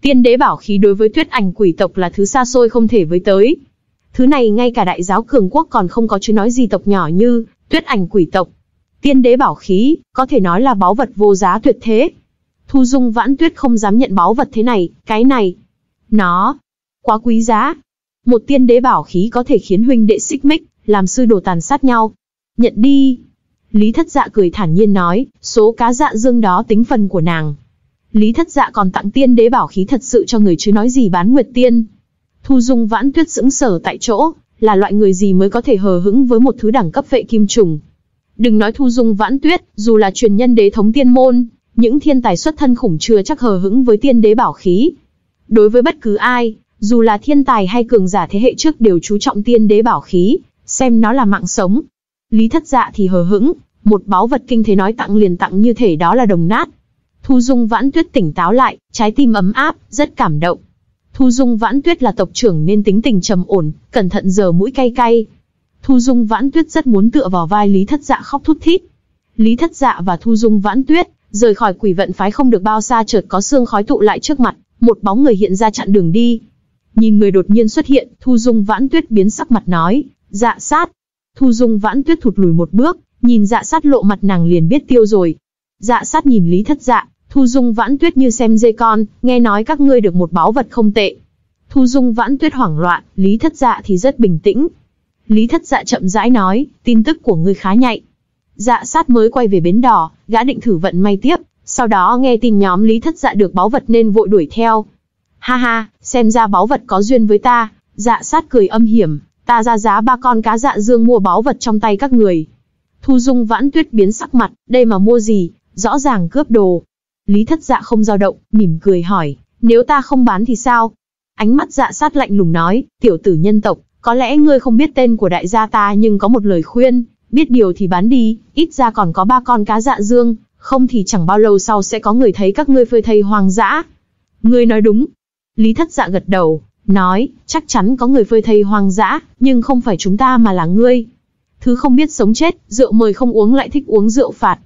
Tiên đế bảo khí đối với tuyết ảnh quỷ tộc là thứ xa xôi không thể với tới. Thứ này ngay cả đại giáo cường quốc còn không có chứ nói gì tộc nhỏ như tuyết ảnh quỷ tộc. Tiên đế bảo khí, có thể nói là báu vật vô giá tuyệt thế. Thu Dung Vãn Tuyết không dám nhận báu vật thế này, cái này. Nó, quá quý giá. Một tiên đế bảo khí có thể khiến huynh đệ xích mích, làm sư đồ tàn sát nhau. Nhận đi. Lý thất dạ cười thản nhiên nói, số cá dạ dương đó tính phần của nàng. Lý thất dạ còn tặng tiên đế bảo khí thật sự cho người chứ nói gì bán nguyệt tiên. Thu dung vãn tuyết sững sở tại chỗ, là loại người gì mới có thể hờ hững với một thứ đẳng cấp vệ kim trùng. Đừng nói thu dung vãn tuyết, dù là truyền nhân đế thống tiên môn, những thiên tài xuất thân khủng chưa chắc hờ hững với tiên đế bảo khí. Đối với bất cứ ai, dù là thiên tài hay cường giả thế hệ trước đều chú trọng tiên đế bảo khí, xem nó là mạng sống. Lý thất dạ thì hờ hững, một báu vật kinh thế nói tặng liền tặng như thể đó là đồng nát. Thu Dung Vãn Tuyết tỉnh táo lại, trái tim ấm áp, rất cảm động. Thu Dung Vãn Tuyết là tộc trưởng nên tính tình trầm ổn, cẩn thận giờ mũi cay cay. Thu Dung Vãn Tuyết rất muốn tựa vào vai Lý Thất Dạ khóc thút thít. Lý Thất Dạ và Thu Dung Vãn Tuyết rời khỏi quỷ vận phái không được bao xa chợt có xương khói tụ lại trước mặt, một bóng người hiện ra chặn đường đi. Nhìn người đột nhiên xuất hiện, Thu Dung Vãn Tuyết biến sắc mặt nói, dạ sát. Thu Dung Vãn Tuyết thụt lùi một bước, nhìn dạ sát lộ mặt nàng liền biết tiêu rồi. Dạ sát nhìn Lý Thất Dạ, Thu Dung Vãn Tuyết như xem dê con, nghe nói các ngươi được một báu vật không tệ. Thu Dung Vãn Tuyết hoảng loạn, Lý Thất Dạ thì rất bình tĩnh. Lý Thất Dạ chậm rãi nói, tin tức của ngươi khá nhạy. Dạ sát mới quay về bến đỏ, gã định thử vận may tiếp, sau đó nghe tin nhóm Lý Thất Dạ được báu vật nên vội đuổi theo. Ha ha, xem ra báu vật có duyên với ta, dạ sát cười âm hiểm, ta ra giá ba con cá dạ dương mua báu vật trong tay các người. Thu Dung vãn tuyết biến sắc mặt, đây mà mua gì, rõ ràng cướp đồ. Lý thất dạ không dao động, mỉm cười hỏi, nếu ta không bán thì sao? Ánh mắt dạ sát lạnh lùng nói, tiểu tử nhân tộc, có lẽ ngươi không biết tên của đại gia ta nhưng có một lời khuyên, biết điều thì bán đi, ít ra còn có ba con cá dạ dương, không thì chẳng bao lâu sau sẽ có người thấy các ngươi phơi thây hoang dã. Ngươi nói đúng, Lý thất dạ gật đầu, nói, chắc chắn có người phơi thây hoang dã, nhưng không phải chúng ta mà là ngươi. Thứ không biết sống chết, rượu mời không uống lại thích uống rượu phạt.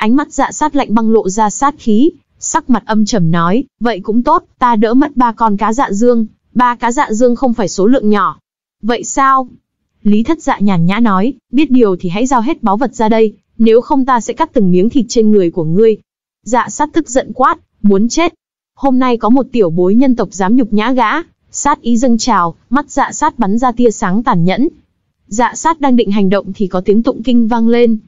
Ánh mắt dạ sát lạnh băng lộ ra sát khí, sắc mặt âm trầm nói, vậy cũng tốt, ta đỡ mất ba con cá dạ dương, ba cá dạ dương không phải số lượng nhỏ. Vậy sao? Lý thất dạ nhàn nhã nói, biết điều thì hãy giao hết báu vật ra đây, nếu không ta sẽ cắt từng miếng thịt trên người của ngươi. Dạ sát tức giận quát, muốn chết, Hôm nay có một tiểu bối nhân tộc dám nhục nhã gã, sát ý dâng trào, mắt dạ sát bắn ra tia sáng tàn nhẫn. Dạ sát đang định hành động thì có tiếng tụng kinh vang lên.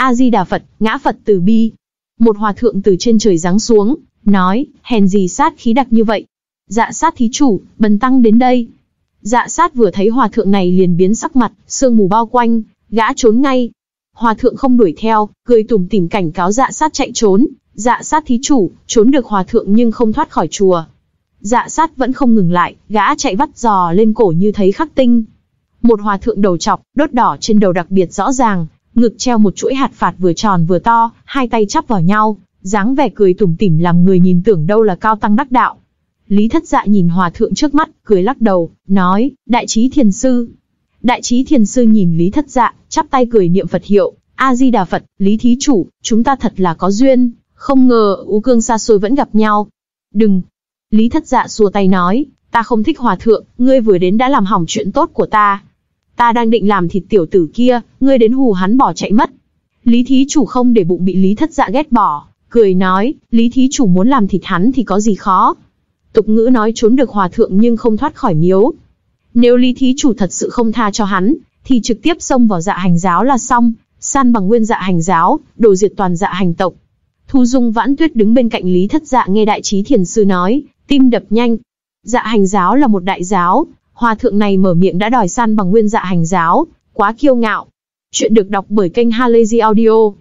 A-di-đà Phật, ngã Phật từ bi. Một hòa thượng từ trên trời giáng xuống, nói, hèn gì sát khí đặc như vậy. Dạ sát thí chủ, bần tăng đến đây. Dạ sát vừa thấy hòa thượng này liền biến sắc mặt, sương mù bao quanh, gã trốn ngay. Hòa thượng không đuổi theo, cười tủm tỉm cảnh cáo dạ sát chạy trốn, Dạ sát thí chủ, trốn được hòa thượng nhưng không thoát khỏi chùa. Dạ sát vẫn không ngừng lại, gã chạy vắt giò lên cổ như thấy khắc tinh. Một hòa thượng đầu chọc, đốt đỏ trên đầu đặc biệt rõ ràng, ngực treo một chuỗi hạt phạt vừa tròn vừa to, hai tay chắp vào nhau, dáng vẻ cười tủm tỉm làm người nhìn tưởng đâu là cao tăng đắc đạo. Lý thất dạ nhìn hòa thượng trước mắt, cười lắc đầu, nói, đại trí thiền sư. Đại trí thiền sư nhìn Lý thất dạ, chắp tay cười niệm Phật hiệu, A-di-đà Phật, Lý thí chủ, chúng ta thật là có duyên. Không ngờ, Ú Cương xa xôi vẫn gặp nhau. Đừng. Lý thất dạ xua tay nói, ta không thích hòa thượng, ngươi vừa đến đã làm hỏng chuyện tốt của ta. Ta đang định làm thịt tiểu tử kia, ngươi đến hù hắn bỏ chạy mất. Lý thí chủ không để bụng bị Lý thất dạ ghét bỏ, cười nói, Lý thí chủ muốn làm thịt hắn thì có gì khó. Tục ngữ nói trốn được hòa thượng nhưng không thoát khỏi miếu. Nếu Lý thí chủ thật sự không tha cho hắn, thì trực tiếp xông vào dạ hành giáo là xong, san bằng nguyên dạ hành giáo, đổ diệt toàn dạ hành tộc. Thu Dung Vãn Tuyết đứng bên cạnh Lý Thất Dạ nghe đại trí thiền sư nói, tim đập nhanh. Dạ hành giáo là một đại giáo, hòa thượng này mở miệng đã đòi săn bằng nguyên dạ hành giáo, quá kiêu ngạo. Chuyện được đọc bởi kênh Halazy Audio.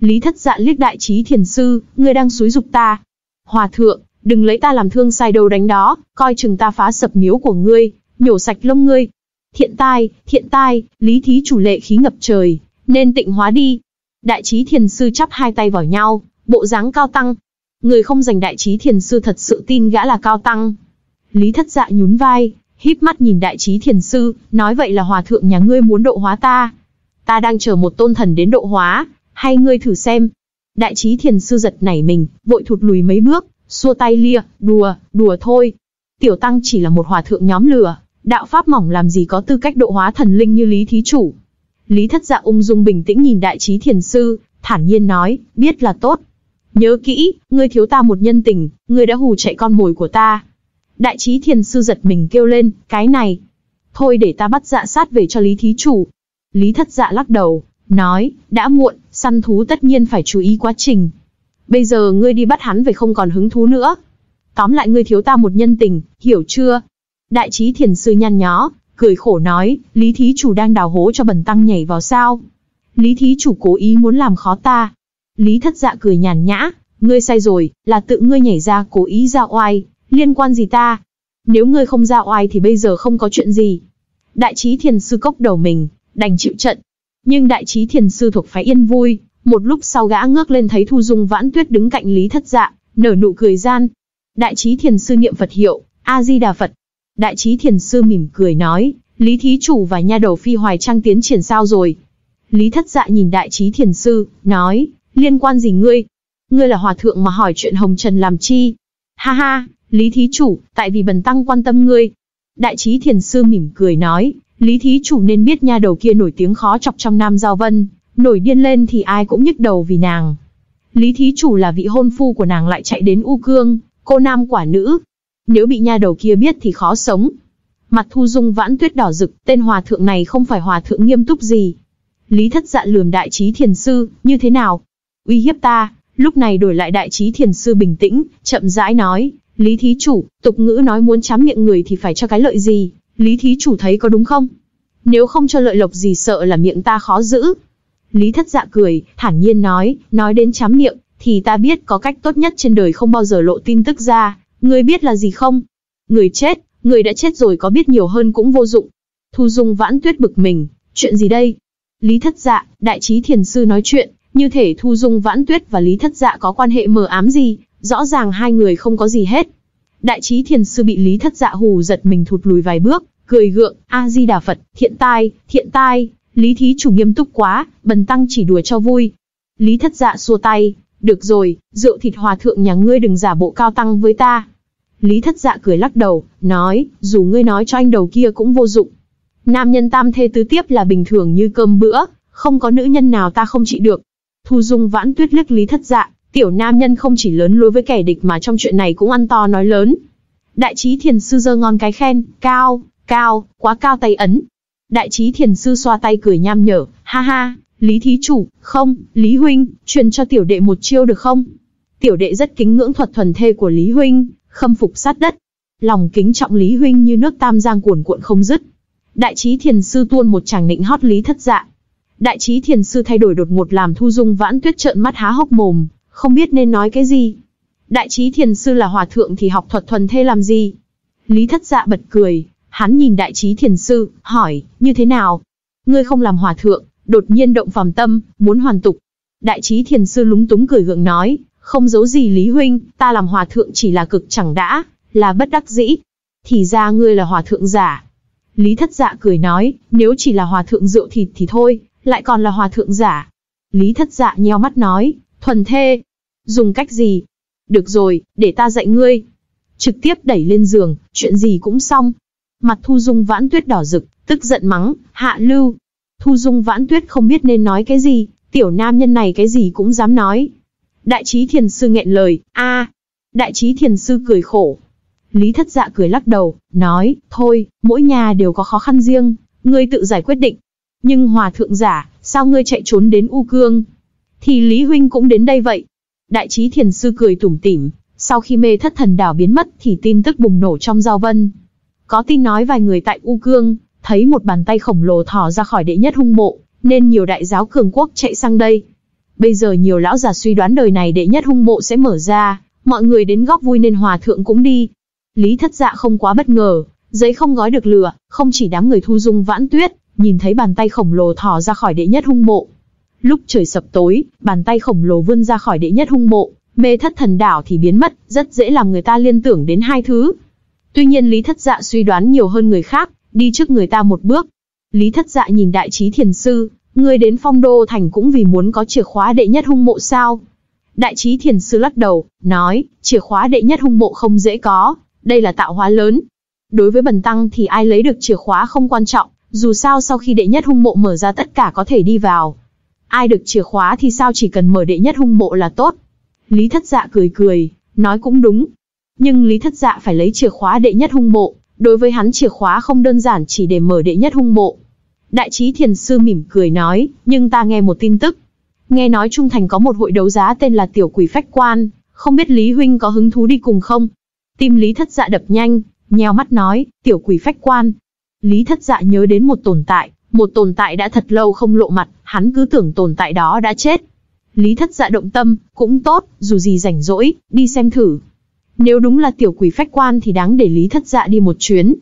Lý Thất Dạ liếc đại trí thiền sư, ngươi đang xúi dục ta. Hòa thượng, đừng lấy ta làm thương sai đầu đánh đó, coi chừng ta phá sập miếu của ngươi, nhổ sạch lông ngươi. thiện tai, thiện tai, lý thí chủ lệ khí ngập trời, nên tịnh hóa đi. Đại trí thiền sư chắp hai tay vào nhau, bộ dáng cao tăng. Người không giành đại trí thiền sư thật sự tin gã là cao tăng. Lý thất dạ nhún vai, híp mắt nhìn đại trí thiền sư, nói vậy là hòa thượng nhà ngươi muốn độ hóa ta. Ta đang chờ một tôn thần đến độ hóa, hay ngươi thử xem. Đại trí thiền sư giật nảy mình, vội thụt lùi mấy bước, xua tay lia, đùa, đùa thôi. Tiểu tăng chỉ là một hòa thượng nhóm lửa, đạo pháp mỏng làm gì có tư cách độ hóa thần linh như Lý Thí Chủ. Lý Thất Dạ ung dung bình tĩnh nhìn đại trí thiền sư, thản nhiên nói, biết là tốt. Nhớ kỹ, ngươi thiếu ta một nhân tình, ngươi đã hù chạy con mồi của ta. Đại trí thiền sư giật mình kêu lên, cái này. Thôi để ta bắt dạ sát về cho Lý Thí Chủ. Lý Thất Dạ lắc đầu, nói, đã muộn, săn thú tất nhiên phải chú ý quá trình. Bây giờ ngươi đi bắt hắn về không còn hứng thú nữa. Tóm lại ngươi thiếu ta một nhân tình, hiểu chưa? Đại trí thiền sư nhăn nhó, cười khổ nói, Lý Thí Chủ đang đào hố cho bần tăng nhảy vào sao? Lý Thí Chủ cố ý muốn làm khó ta. Lý Thất Dạ cười nhàn nhã, ngươi sai rồi, là tự ngươi nhảy ra cố ý ra oai, liên quan gì ta? Nếu ngươi không ra oai thì bây giờ không có chuyện gì. Đại trí thiền sư cốc đầu mình, đành chịu trận. Nhưng đại trí thiền sư thuộc phái yên vui, một lúc sau gã ngước lên thấy Thu Dung Vãn Tuyết đứng cạnh Lý Thất Dạ, nở nụ cười gian. Đại trí thiền sư niệm Phật hiệu, A-di-đà Phật. Đại trí thiền sư mỉm cười nói, Lý Thí Chủ và nha đầu phi hoài trang tiến triển sao rồi? Lý Thất Dạ nhìn đại trí thiền sư, nói, liên quan gì ngươi? Ngươi là hòa thượng mà hỏi chuyện hồng trần làm chi? Ha ha, Lý Thí Chủ, tại vì bần tăng quan tâm ngươi. Đại trí thiền sư mỉm cười nói, Lý Thí Chủ nên biết nha đầu kia nổi tiếng khó chọc trong Nam Giao Vân, nổi điên lên thì ai cũng nhức đầu vì nàng. Lý Thí Chủ là vị hôn phu của nàng lại chạy đến U Cương, cô nam quả nữ. Nếu bị nha đầu kia biết thì khó sống. Mặt thu dung vãn tuyết đỏ rực, tên hòa thượng này không phải hòa thượng nghiêm túc gì. Lý thất dạ lườm đại trí thiền sư, như thế nào? Uy hiếp ta, lúc này đổi lại đại trí thiền sư bình tĩnh, chậm rãi nói, Lý thí chủ, tục ngữ nói muốn chám miệng người thì phải cho cái lợi gì, Lý thí chủ thấy có đúng không? Nếu không cho lợi lộc gì sợ là miệng ta khó giữ. Lý thất dạ cười, thản nhiên nói, nói đến chám miệng, thì ta biết có cách tốt nhất trên đời không bao giờ lộ tin tức ra, người biết là gì không? Người chết, người đã chết rồi có biết nhiều hơn cũng vô dụng. Thu Dung vãn tuyết bực mình, chuyện gì đây? Lý thất dạ, đại trí thiền sư nói chuyện, như thể Thu Dung vãn tuyết và Lý thất dạ có quan hệ mờ ám gì, rõ ràng hai người không có gì hết. Đại trí thiền sư bị Lý thất dạ hù giật mình thụt lùi vài bước, cười gượng, A-di-đà Phật, thiện tai, thiện tai, Lý thí chủ nghiêm túc quá, bần tăng chỉ đùa cho vui. Lý thất dạ xua tay, được rồi, rượu thịt hòa thượng nhà ngươi đừng giả bộ cao tăng với ta. Lý thất dạ cười lắc đầu, nói, dù ngươi nói cho anh đầu kia cũng vô dụng. Nam nhân tam thê tứ tiếp là bình thường như cơm bữa, không có nữ nhân nào ta không trị được. Thu dung vãn tuyết liếc lý thất dạ, tiểu nam nhân không chỉ lớn lối với kẻ địch mà trong chuyện này cũng ăn to nói lớn. Đại trí thiền sư dơ ngon cái khen, cao, cao, quá cao tay ấn. Đại trí thiền sư xoa tay cười nham nhở, ha ha, Lý thí chủ, không, Lý huynh, truyền cho tiểu đệ một chiêu được không? Tiểu đệ rất kính ngưỡng thuật thuần thê của Lý huynh, khâm phục sát đất. Lòng kính trọng Lý huynh như nước tam giang cuồn cuộn không dứt. Đại trí thiền sư tuôn một chàng nịnh hót Lý thất dạ. Đại trí thiền sư thay đổi đột ngột làm thu dung vãn tuyết trợn mắt há hốc mồm, không biết nên nói cái gì. Đại trí thiền sư là hòa thượng thì học thuật thuần thê làm gì? Lý thất dạ bật cười, hắn nhìn đại trí thiền sư, hỏi, như thế nào? Ngươi không làm hòa thượng, đột nhiên động phàm tâm, muốn hoàn tục. Đại trí thiền sư lúng túng cười gượng nói, không giấu gì Lý Huynh, ta làm hòa thượng chỉ là cực chẳng đã, là bất đắc dĩ. Thì ra ngươi là hòa thượng giả. Lý thất dạ cười nói, nếu chỉ là hòa thượng rượu thịt thì thôi, lại còn là hòa thượng giả. Lý thất dạ nheo mắt nói, thuần thê. Dùng cách gì? Được rồi, để ta dạy ngươi. Trực tiếp đẩy lên giường, chuyện gì cũng xong. Mặt thu dung vãn tuyết đỏ rực, tức giận mắng, hạ lưu, Thu Dung Vãn Tuyết không biết nên nói cái gì, tiểu nam nhân này cái gì cũng dám nói. Đại trí thiền sư nghẹn lời, a Đại trí thiền sư cười khổ. Lý thất dạ cười lắc đầu, nói, thôi, mỗi nhà đều có khó khăn riêng, ngươi tự giải quyết định. Nhưng hòa thượng giả, sao ngươi chạy trốn đến U Cương? Thì Lý Huynh cũng đến đây vậy. Đại trí thiền sư cười tủm tỉm, sau khi mê thất thần đảo biến mất thì tin tức bùng nổ trong giao vân. Có tin nói vài người tại U Cương, thấy một bàn tay khổng lồ thò ra khỏi đệ nhất hung mộ, nên nhiều đại giáo cường quốc chạy sang đây. Bây giờ nhiều lão già suy đoán đời này đệ nhất hung mộ sẽ mở ra, mọi người đến góp vui nên hòa thượng cũng đi. Lý thất dạ không quá bất ngờ, Giấy không gói được lửa, không chỉ đám người thu dung vãn tuyết, nhìn thấy bàn tay khổng lồ thò ra khỏi đệ nhất hung mộ. Lúc trời sập tối, bàn tay khổng lồ vươn ra khỏi đệ nhất hung mộ, mê thất thần đảo thì biến mất, rất dễ làm người ta liên tưởng đến hai thứ. Tuy nhiên Lý Thất Dạ suy đoán nhiều hơn người khác, đi trước người ta một bước. Lý Thất Dạ nhìn đại trí thiền sư, người đến phong đô thành cũng vì muốn có chìa khóa đệ nhất hung mộ sao. Đại trí thiền sư lắc đầu, nói, chìa khóa đệ nhất hung mộ không dễ có, đây là tạo hóa lớn. Đối với bần tăng thì ai lấy được chìa khóa không quan trọng, dù sao sau khi đệ nhất hung mộ mở ra tất cả có thể đi vào. Ai được chìa khóa thì sao chỉ cần mở đệ nhất hung bộ là tốt. Lý thất dạ cười cười, nói cũng đúng. Nhưng Lý thất dạ phải lấy chìa khóa đệ nhất hung bộ. đối với hắn chìa khóa không đơn giản chỉ để mở đệ nhất hung bộ. Đại trí thiền sư mỉm cười nói, nhưng ta nghe một tin tức. Nghe nói Trung Thành có một hội đấu giá tên là Tiểu Quỷ Phách Quan, không biết Lý Huynh có hứng thú đi cùng không? Tim Lý thất dạ đập nhanh, nheo mắt nói, Tiểu Quỷ Phách Quan. Lý thất dạ nhớ đến một tồn tại, một tồn tại đã thật lâu không lộ mặt, hắn cứ tưởng tồn tại đó đã chết. Lý thất dạ động tâm, cũng tốt, dù gì rảnh rỗi, đi xem thử. Nếu đúng là tiểu quỷ phách quan thì đáng để Lý thất dạ đi một chuyến.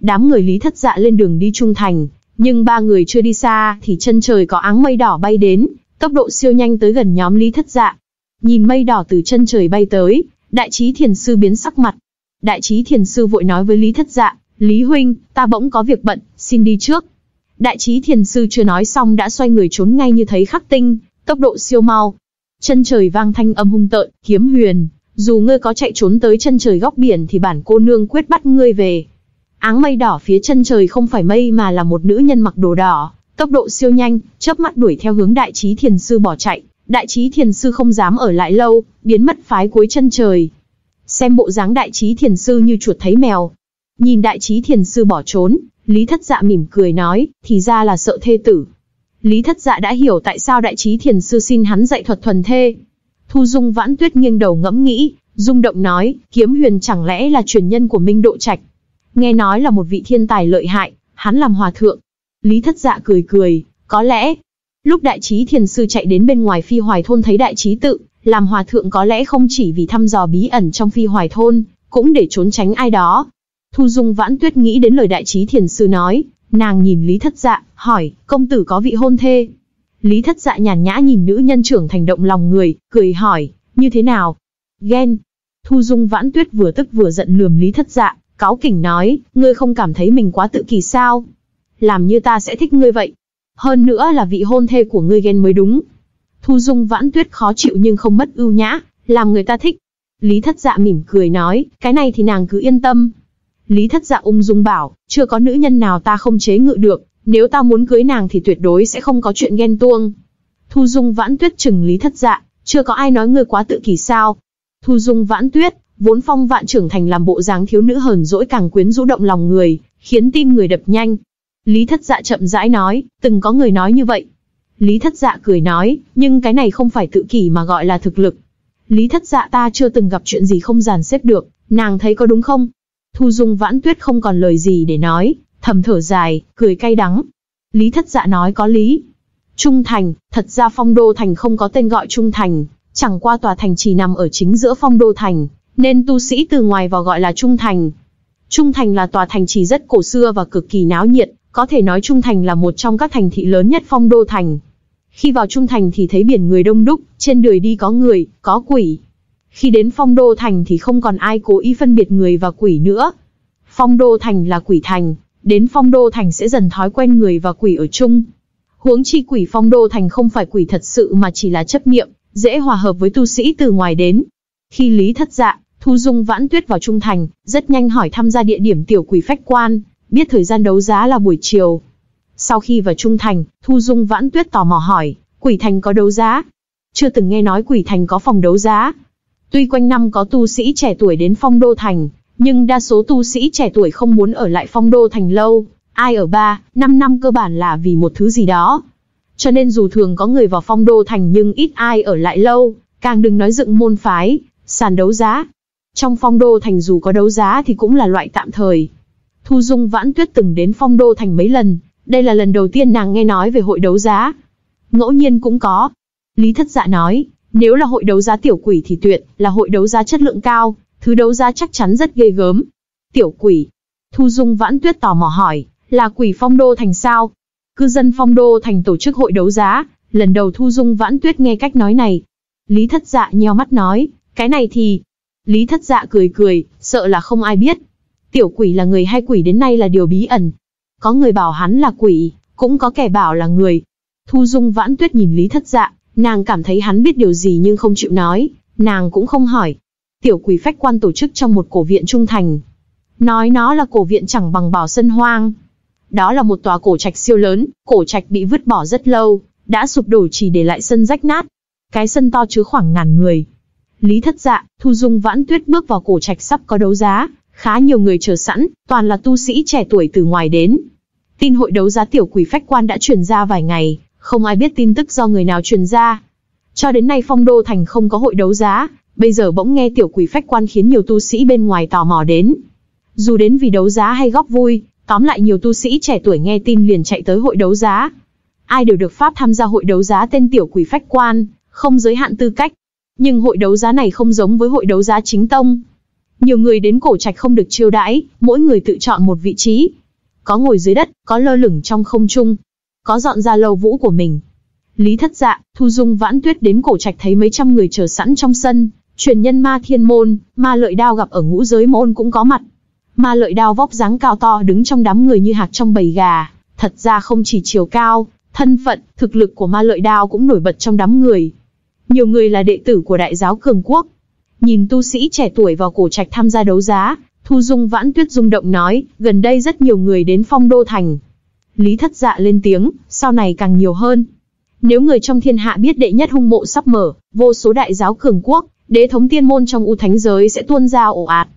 Đám người Lý thất dạ lên đường đi trung thành, nhưng ba người chưa đi xa thì chân trời có áng mây đỏ bay đến, tốc độ siêu nhanh tới gần nhóm Lý thất dạ. Nhìn mây đỏ từ chân trời bay tới, đại trí thiền sư biến sắc mặt. Đại trí thiền sư vội nói với Lý thất dạ, Lý huynh, ta bỗng có việc bận, xin đi trước. Đại trí thiền sư chưa nói xong đã xoay người trốn ngay như thấy khắc tinh, tốc độ siêu mau. Chân trời vang thanh âm hung tợn, kiếm huyền, dù ngươi có chạy trốn tới chân trời góc biển thì bản cô nương quyết bắt ngươi về. Áng mây đỏ phía chân trời không phải mây mà là một nữ nhân mặc đồ đỏ, tốc độ siêu nhanh, chớp mắt đuổi theo hướng đại trí thiền sư bỏ chạy. Đại trí thiền sư không dám ở lại lâu, biến mất phái cuối chân trời. Xem bộ dáng đại trí thiền sư như chuột thấy mèo. Nhìn đại trí thiền sư bỏ trốn, Lý thất dạ mỉm cười nói, thì ra là sợ thê tử. Lý thất dạ đã hiểu tại sao đại trí thiền sư xin hắn dạy thuật thuần thê. Thu Dung vãn tuyết nghiêng đầu ngẫm nghĩ, rung động nói, kiếm huyền chẳng lẽ là truyền nhân của Minh Độ Trạch. Nghe nói là một vị thiên tài lợi hại, hắn làm hòa thượng. Lý thất dạ cười cười, có lẽ. Lúc đại trí thiền sư chạy đến bên ngoài phi hoài thôn thấy đại trí tự, làm hòa thượng có lẽ không chỉ vì thăm dò bí ẩn trong phi hoài thôn, cũng để trốn tránh ai đó. Thu Dung vãn tuyết nghĩ đến lời đại trí thiền sư nói, nàng nhìn Lý thất dạ, hỏi, công tử có vị hôn thê. Lý thất dạ nhàn nhã nhìn nữ nhân trưởng thành động lòng người, cười hỏi, như thế nào? Ghen. Thu Dung vãn tuyết vừa tức vừa giận lườm Lý thất dạ, cáo kỉnh nói, ngươi không cảm thấy mình quá tự kỳ sao? Làm như ta sẽ thích ngươi vậy. Hơn nữa là vị hôn thê của ngươi ghen mới đúng. Thu Dung vãn tuyết khó chịu nhưng không mất ưu nhã, làm người ta thích. Lý thất dạ mỉm cười nói, cái này thì nàng cứ yên tâm. Lý thất dạ ung dung bảo, chưa có nữ nhân nào ta không chế ngự được, nếu ta muốn cưới nàng thì tuyệt đối sẽ không có chuyện ghen tuông. Thu Dung vãn tuyết chừng Lý thất dạ, chưa có ai nói ngươi quá tự kỳ sao. Thu Dung vãn tuyết, vốn phong vạn trưởng thành làm bộ dáng thiếu nữ hờn dỗi càng quyến rũ động lòng người, khiến tim người đập nhanh. Lý thất dạ chậm rãi nói, từng có người nói như vậy. Lý thất dạ cười nói, nhưng cái này không phải tự kỷ mà gọi là thực lực. Lý thất dạ ta chưa từng gặp chuyện gì không dàn xếp được, nàng thấy có đúng không? Thu Dung vãn tuyết không còn lời gì để nói, thầm thở dài, cười cay đắng. Lý thất dạ nói có lý. Trung thành, thật ra phong đô thành không có tên gọi trung thành, chẳng qua tòa thành chỉ nằm ở chính giữa phong đô thành, nên tu sĩ từ ngoài vào gọi là trung thành. Trung thành là tòa thành trì rất cổ xưa và cực kỳ náo nhiệt, có thể nói Trung thành là một trong các thành thị lớn nhất phong đô thành. Khi vào Trung thành thì thấy biển người đông đúc, trên đường đi có người, có quỷ. Khi đến phong đô thành thì không còn ai cố ý phân biệt người và quỷ nữa. Phong đô thành là quỷ thành, đến phong đô thành sẽ dần thói quen người và quỷ ở chung. Huống chi quỷ phong đô thành không phải quỷ thật sự mà chỉ là chấp niệm, dễ hòa hợp với tu sĩ từ ngoài đến. Khi Lý thất dạ, Thu Dung vãn tuyết vào trung thành, rất nhanh hỏi tham gia địa điểm tiểu quỷ phách quan, biết thời gian đấu giá là buổi chiều. Sau khi vào trung thành, Thu Dung vãn tuyết tò mò hỏi, quỷ thành có đấu giá? Chưa từng nghe nói quỷ thành có phòng đấu giá. Tuy quanh năm có tu sĩ trẻ tuổi đến phong đô thành, nhưng đa số tu sĩ trẻ tuổi không muốn ở lại phong đô thành lâu, ai ở 3, 5 năm cơ bản là vì một thứ gì đó. Cho nên dù thường có người vào phong đô thành nhưng ít ai ở lại lâu, càng đừng nói dựng môn phái, sàn đấu giá. Trong phong đô thành dù có đấu giá thì cũng là loại tạm thời. Thu Dung Vãn Tuyết từng đến phong đô thành mấy lần, đây là lần đầu tiên nàng nghe nói về hội đấu giá. Ngẫu nhiên cũng có. Lý Thất Dạ nói, nếu là hội đấu giá tiểu quỷ thì tuyệt, là hội đấu giá chất lượng cao, thứ đấu giá chắc chắn rất ghê gớm. Tiểu quỷ. Thu Dung Vãn Tuyết tò mò hỏi, là quỷ phong đô thành sao? Cư dân phong đô thành tổ chức hội đấu giá, lần đầu Thu Dung Vãn Tuyết nghe cách nói này. Lý thất dạ nheo mắt nói, cái này thì... Lý thất dạ cười cười, sợ là không ai biết. Tiểu quỷ là người hay quỷ đến nay là điều bí ẩn. Có người bảo hắn là quỷ, cũng có kẻ bảo là người. Thu Dung Vãn Tuyết nhìn Lý thất dạ, nàng cảm thấy hắn biết điều gì nhưng không chịu nói, nàng cũng không hỏi. Tiểu quỷ phách quan tổ chức trong một cổ viện trung thành. Nói nó là cổ viện chẳng bằng bảo sân hoang. Đó là một tòa cổ trạch siêu lớn, cổ trạch bị vứt bỏ rất lâu, đã sụp đổ chỉ để lại sân rách nát. Cái sân to chứa khoảng ngàn người. Lý thất dạ, Thu Dung Vãn Tuyết bước vào cổ trạch sắp có đấu giá, khá nhiều người chờ sẵn, toàn là tu sĩ trẻ tuổi từ ngoài đến. Tin hội đấu giá tiểu quỷ phách quan đã truyền ra vài ngày, không ai biết tin tức do người nào truyền ra. Cho đến nay phong đô thành không có hội đấu giá, bây giờ bỗng nghe tiểu quỷ phách quan khiến nhiều tu sĩ bên ngoài tò mò đến. Dù đến vì đấu giá hay góp vui, tóm lại nhiều tu sĩ trẻ tuổi nghe tin liền chạy tới hội đấu giá. Ai đều được pháp tham gia hội đấu giá tên tiểu quỷ phách quan, không giới hạn tư cách. Nhưng hội đấu giá này không giống với hội đấu giá chính tông. Nhiều người đến cổ trạch không được chiêu đãi, mỗi người tự chọn một vị trí. Có ngồi dưới đất, có lơ lửng trong không trung, có dọn ra lầu vũ của mình. Lý thất dạ, Thu Dung vãn tuyết đến cổ trạch thấy mấy trăm người chờ sẵn trong sân, truyền nhân ma thiên môn, ma lợi đao gặp ở ngũ giới môn cũng có mặt. Ma lợi đao vóc dáng cao to đứng trong đám người như hạt trong bầy gà, thật ra không chỉ chiều cao, thân phận, thực lực của ma lợi đao cũng nổi bật trong đám người. Nhiều người là đệ tử của đại giáo cường quốc. Nhìn tu sĩ trẻ tuổi vào cổ trạch tham gia đấu giá, Thu Dung vãn tuyết rung động nói, gần đây rất nhiều người đến phong đô thành, Lý thất dạ lên tiếng, sau này càng nhiều hơn. Nếu người trong thiên hạ biết đệ nhất hung mộ sắp mở, vô số đại giáo cường quốc, đế thống tiên môn trong u thánh giới sẽ tuôn ra ổ ạt.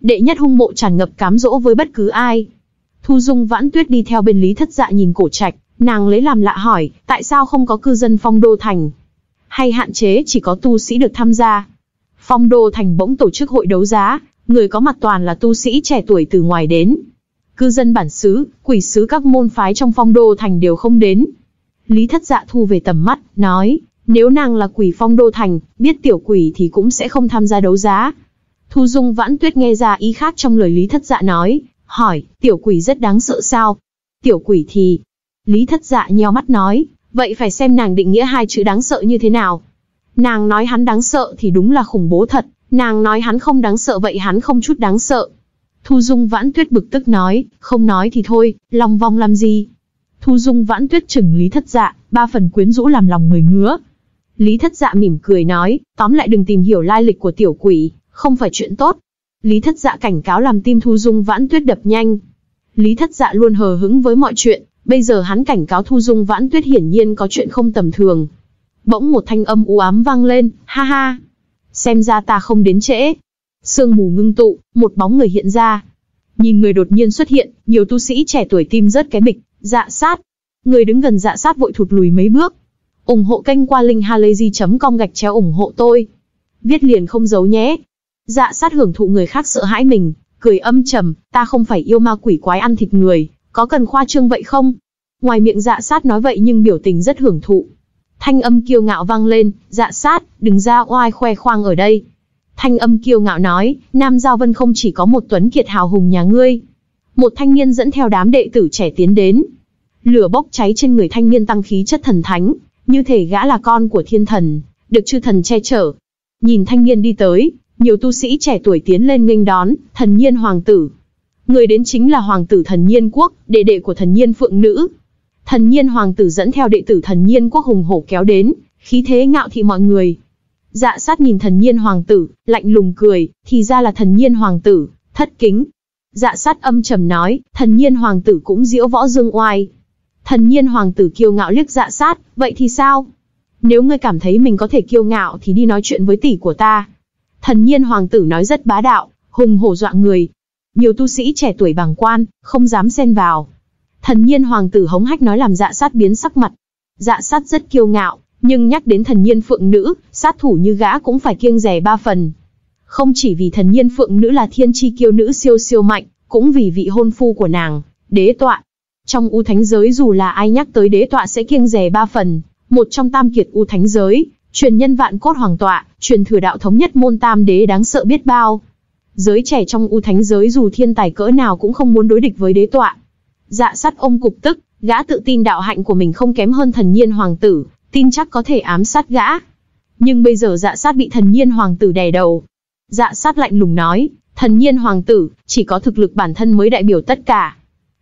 Đệ nhất hung mộ tràn ngập cám dỗ với bất cứ ai. Thu Dung vãn tuyết đi theo bên Lý thất dạ nhìn cổ trạch, nàng lấy làm lạ hỏi, tại sao không có cư dân phong đô thành? Hay hạn chế chỉ có tu sĩ được tham gia? Phong đô thành bỗng tổ chức hội đấu giá, người có mặt toàn là tu sĩ trẻ tuổi từ ngoài đến, cư dân bản xứ, quỷ sứ các môn phái trong phong đô thành đều không đến. Lý thất dạ thu về tầm mắt, nói, nếu nàng là quỷ phong đô thành, biết tiểu quỷ thì cũng sẽ không tham gia đấu giá. Thu Dung vãn tuyết nghe ra ý khác trong lời Lý thất dạ nói, hỏi, tiểu quỷ rất đáng sợ sao? Tiểu quỷ thì... Lý thất dạ nheo mắt nói, vậy phải xem nàng định nghĩa hai chữ đáng sợ như thế nào. Nàng nói hắn đáng sợ thì đúng là khủng bố thật, nàng nói hắn không đáng sợ vậy hắn không chút đáng sợ. Thu Dung Vãn Tuyết bực tức nói, không nói thì thôi, lòng vòng làm gì? Thu Dung Vãn Tuyết chừng Lý Thất Dạ, ba phần quyến rũ làm lòng người ngứa. Lý Thất Dạ mỉm cười nói, tóm lại đừng tìm hiểu lai lịch của tiểu quỷ, không phải chuyện tốt. Lý Thất Dạ cảnh cáo làm tim Thu Dung Vãn Tuyết đập nhanh. Lý Thất Dạ luôn hờ hững với mọi chuyện, bây giờ hắn cảnh cáo Thu Dung Vãn Tuyết hiển nhiên có chuyện không tầm thường. Bỗng một thanh âm u ám vang lên, ha ha. Xem ra ta không đến trễ, Sương mù ngưng tụ, một bóng người hiện ra. Nhìn người đột nhiên xuất hiện, nhiều tu sĩ trẻ tuổi tim rớt cái bịch, dạ sát. Người đứng gần dạ sát vội thụt lùi mấy bước. ủng hộ kênh qua linkhalazy.com gạch chéo ủng hộ tôi. Viết liền không giấu nhé. Dạ sát hưởng thụ người khác sợ hãi mình, cười âm trầm, ta không phải yêu ma quỷ quái ăn thịt người, có cần khoa trương vậy không? Ngoài miệng dạ sát nói vậy nhưng biểu tình rất hưởng thụ. Thanh âm kiêu ngạo vang lên, dạ sát, đừng ra oai khoe khoang ở đây. Thanh âm kiêu ngạo nói, Nam Giao Vân không chỉ có một tuấn kiệt hào hùng nhà ngươi. Một thanh niên dẫn theo đám đệ tử trẻ tiến đến. Lửa bốc cháy trên người thanh niên tăng khí chất thần thánh, như thể gã là con của thiên thần, được chư thần che chở. Nhìn thanh niên đi tới, nhiều tu sĩ trẻ tuổi tiến lên nghênh đón, thần nhiên hoàng tử. Người đến chính là hoàng tử thần nhiên quốc, đệ đệ của thần nhiên phượng nữ. Thần nhiên hoàng tử dẫn theo đệ tử thần nhiên quốc hùng hổ kéo đến, khí thế ngạo thị mọi người. Dạ sát nhìn thần nhiên hoàng tử, lạnh lùng cười, thì ra là thần nhiên hoàng tử, thất kính. Dạ sát âm trầm nói, thần nhiên hoàng tử cũng diễu võ dương oai. Thần nhiên hoàng tử kiêu ngạo liếc dạ sát, vậy thì sao? Nếu ngươi cảm thấy mình có thể kiêu ngạo thì đi nói chuyện với tỷ của ta. Thần nhiên hoàng tử nói rất bá đạo, hùng hổ dọa người. Nhiều tu sĩ trẻ tuổi bàng quan, không dám xen vào. Thần nhiên hoàng tử hống hách nói làm dạ sát biến sắc mặt. Dạ sát rất kiêu ngạo, nhưng nhắc đến thần nhiên phượng nữ, sát thủ như gã cũng phải kiêng rẻ ba phần. Không chỉ vì thần nhiên phượng nữ là thiên chi kiêu nữ siêu siêu mạnh, cũng vì vị hôn phu của nàng, đế tọa. Trong u thánh giới dù là ai nhắc tới đế tọa sẽ kiêng rẻ ba phần, một trong tam kiệt u thánh giới, truyền nhân vạn cốt hoàng tọa, truyền thừa đạo thống nhất môn tam đế đáng sợ biết bao. giới trẻ trong u thánh giới dù thiên tài cỡ nào cũng không muốn đối địch với đế tọa. Dạ sắt ôm cục tức, gã tự tin đạo hạnh của mình không kém hơn thần nhiên hoàng tử, tin chắc có thể ám sát gã. Nhưng bây giờ dạ sát bị thần nhiên hoàng tử đè đầu. Dạ sát lạnh lùng nói, thần nhiên hoàng tử, chỉ có thực lực bản thân mới đại biểu tất cả.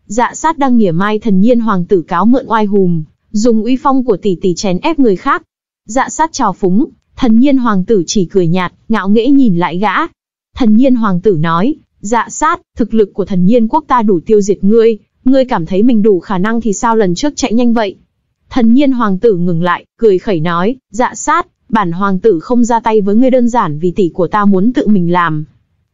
Dạ sát đang nghỉa mai thần nhiên hoàng tử cáo mượn oai hùm, dùng uy phong của tỷ tỷ chèn ép người khác. Dạ sát trào phúng, thần nhiên hoàng tử chỉ cười nhạt, ngạo nghễ nhìn lại gã. Thần nhiên hoàng tử nói, dạ sát, thực lực của thần nhiên quốc ta đủ tiêu diệt ngươi, ngươi cảm thấy mình đủ khả năng thì sao lần trước chạy nhanh vậy? Thần nhiên hoàng tử ngừng lại, cười khẩy nói, dạ sát, bản hoàng tử không ra tay với ngươi đơn giản vì tỷ của ta muốn tự mình làm.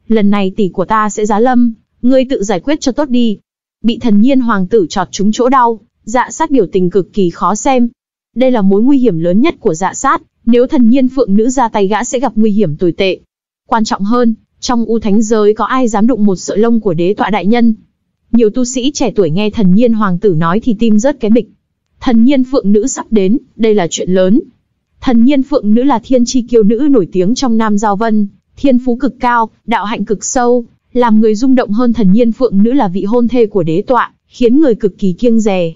Lần này tỷ của ta sẽ giá lâm, ngươi tự giải quyết cho tốt đi. Bị thần nhiên hoàng tử chọt trúng chỗ đau, dạ sát biểu tình cực kỳ khó xem. Đây là mối nguy hiểm lớn nhất của dạ sát, nếu thần nhiên phượng nữ ra tay gã sẽ gặp nguy hiểm tồi tệ. Quan trọng hơn, trong u thánh giới có ai dám đụng một sợi lông của đế tọa đại nhân. Nhiều tu sĩ trẻ tuổi nghe thần nhiên hoàng tử nói thì tim rớt cái bịch. Thần nhiên phượng nữ sắp đến, đây là chuyện lớn. Thần nhiên phượng nữ là thiên chi kiêu nữ nổi tiếng trong Nam Giao Vân, thiên phú cực cao, đạo hạnh cực sâu, làm người rung động hơn thần nhiên phượng nữ là vị hôn thê của đế tọa, khiến người cực kỳ kiêng dè.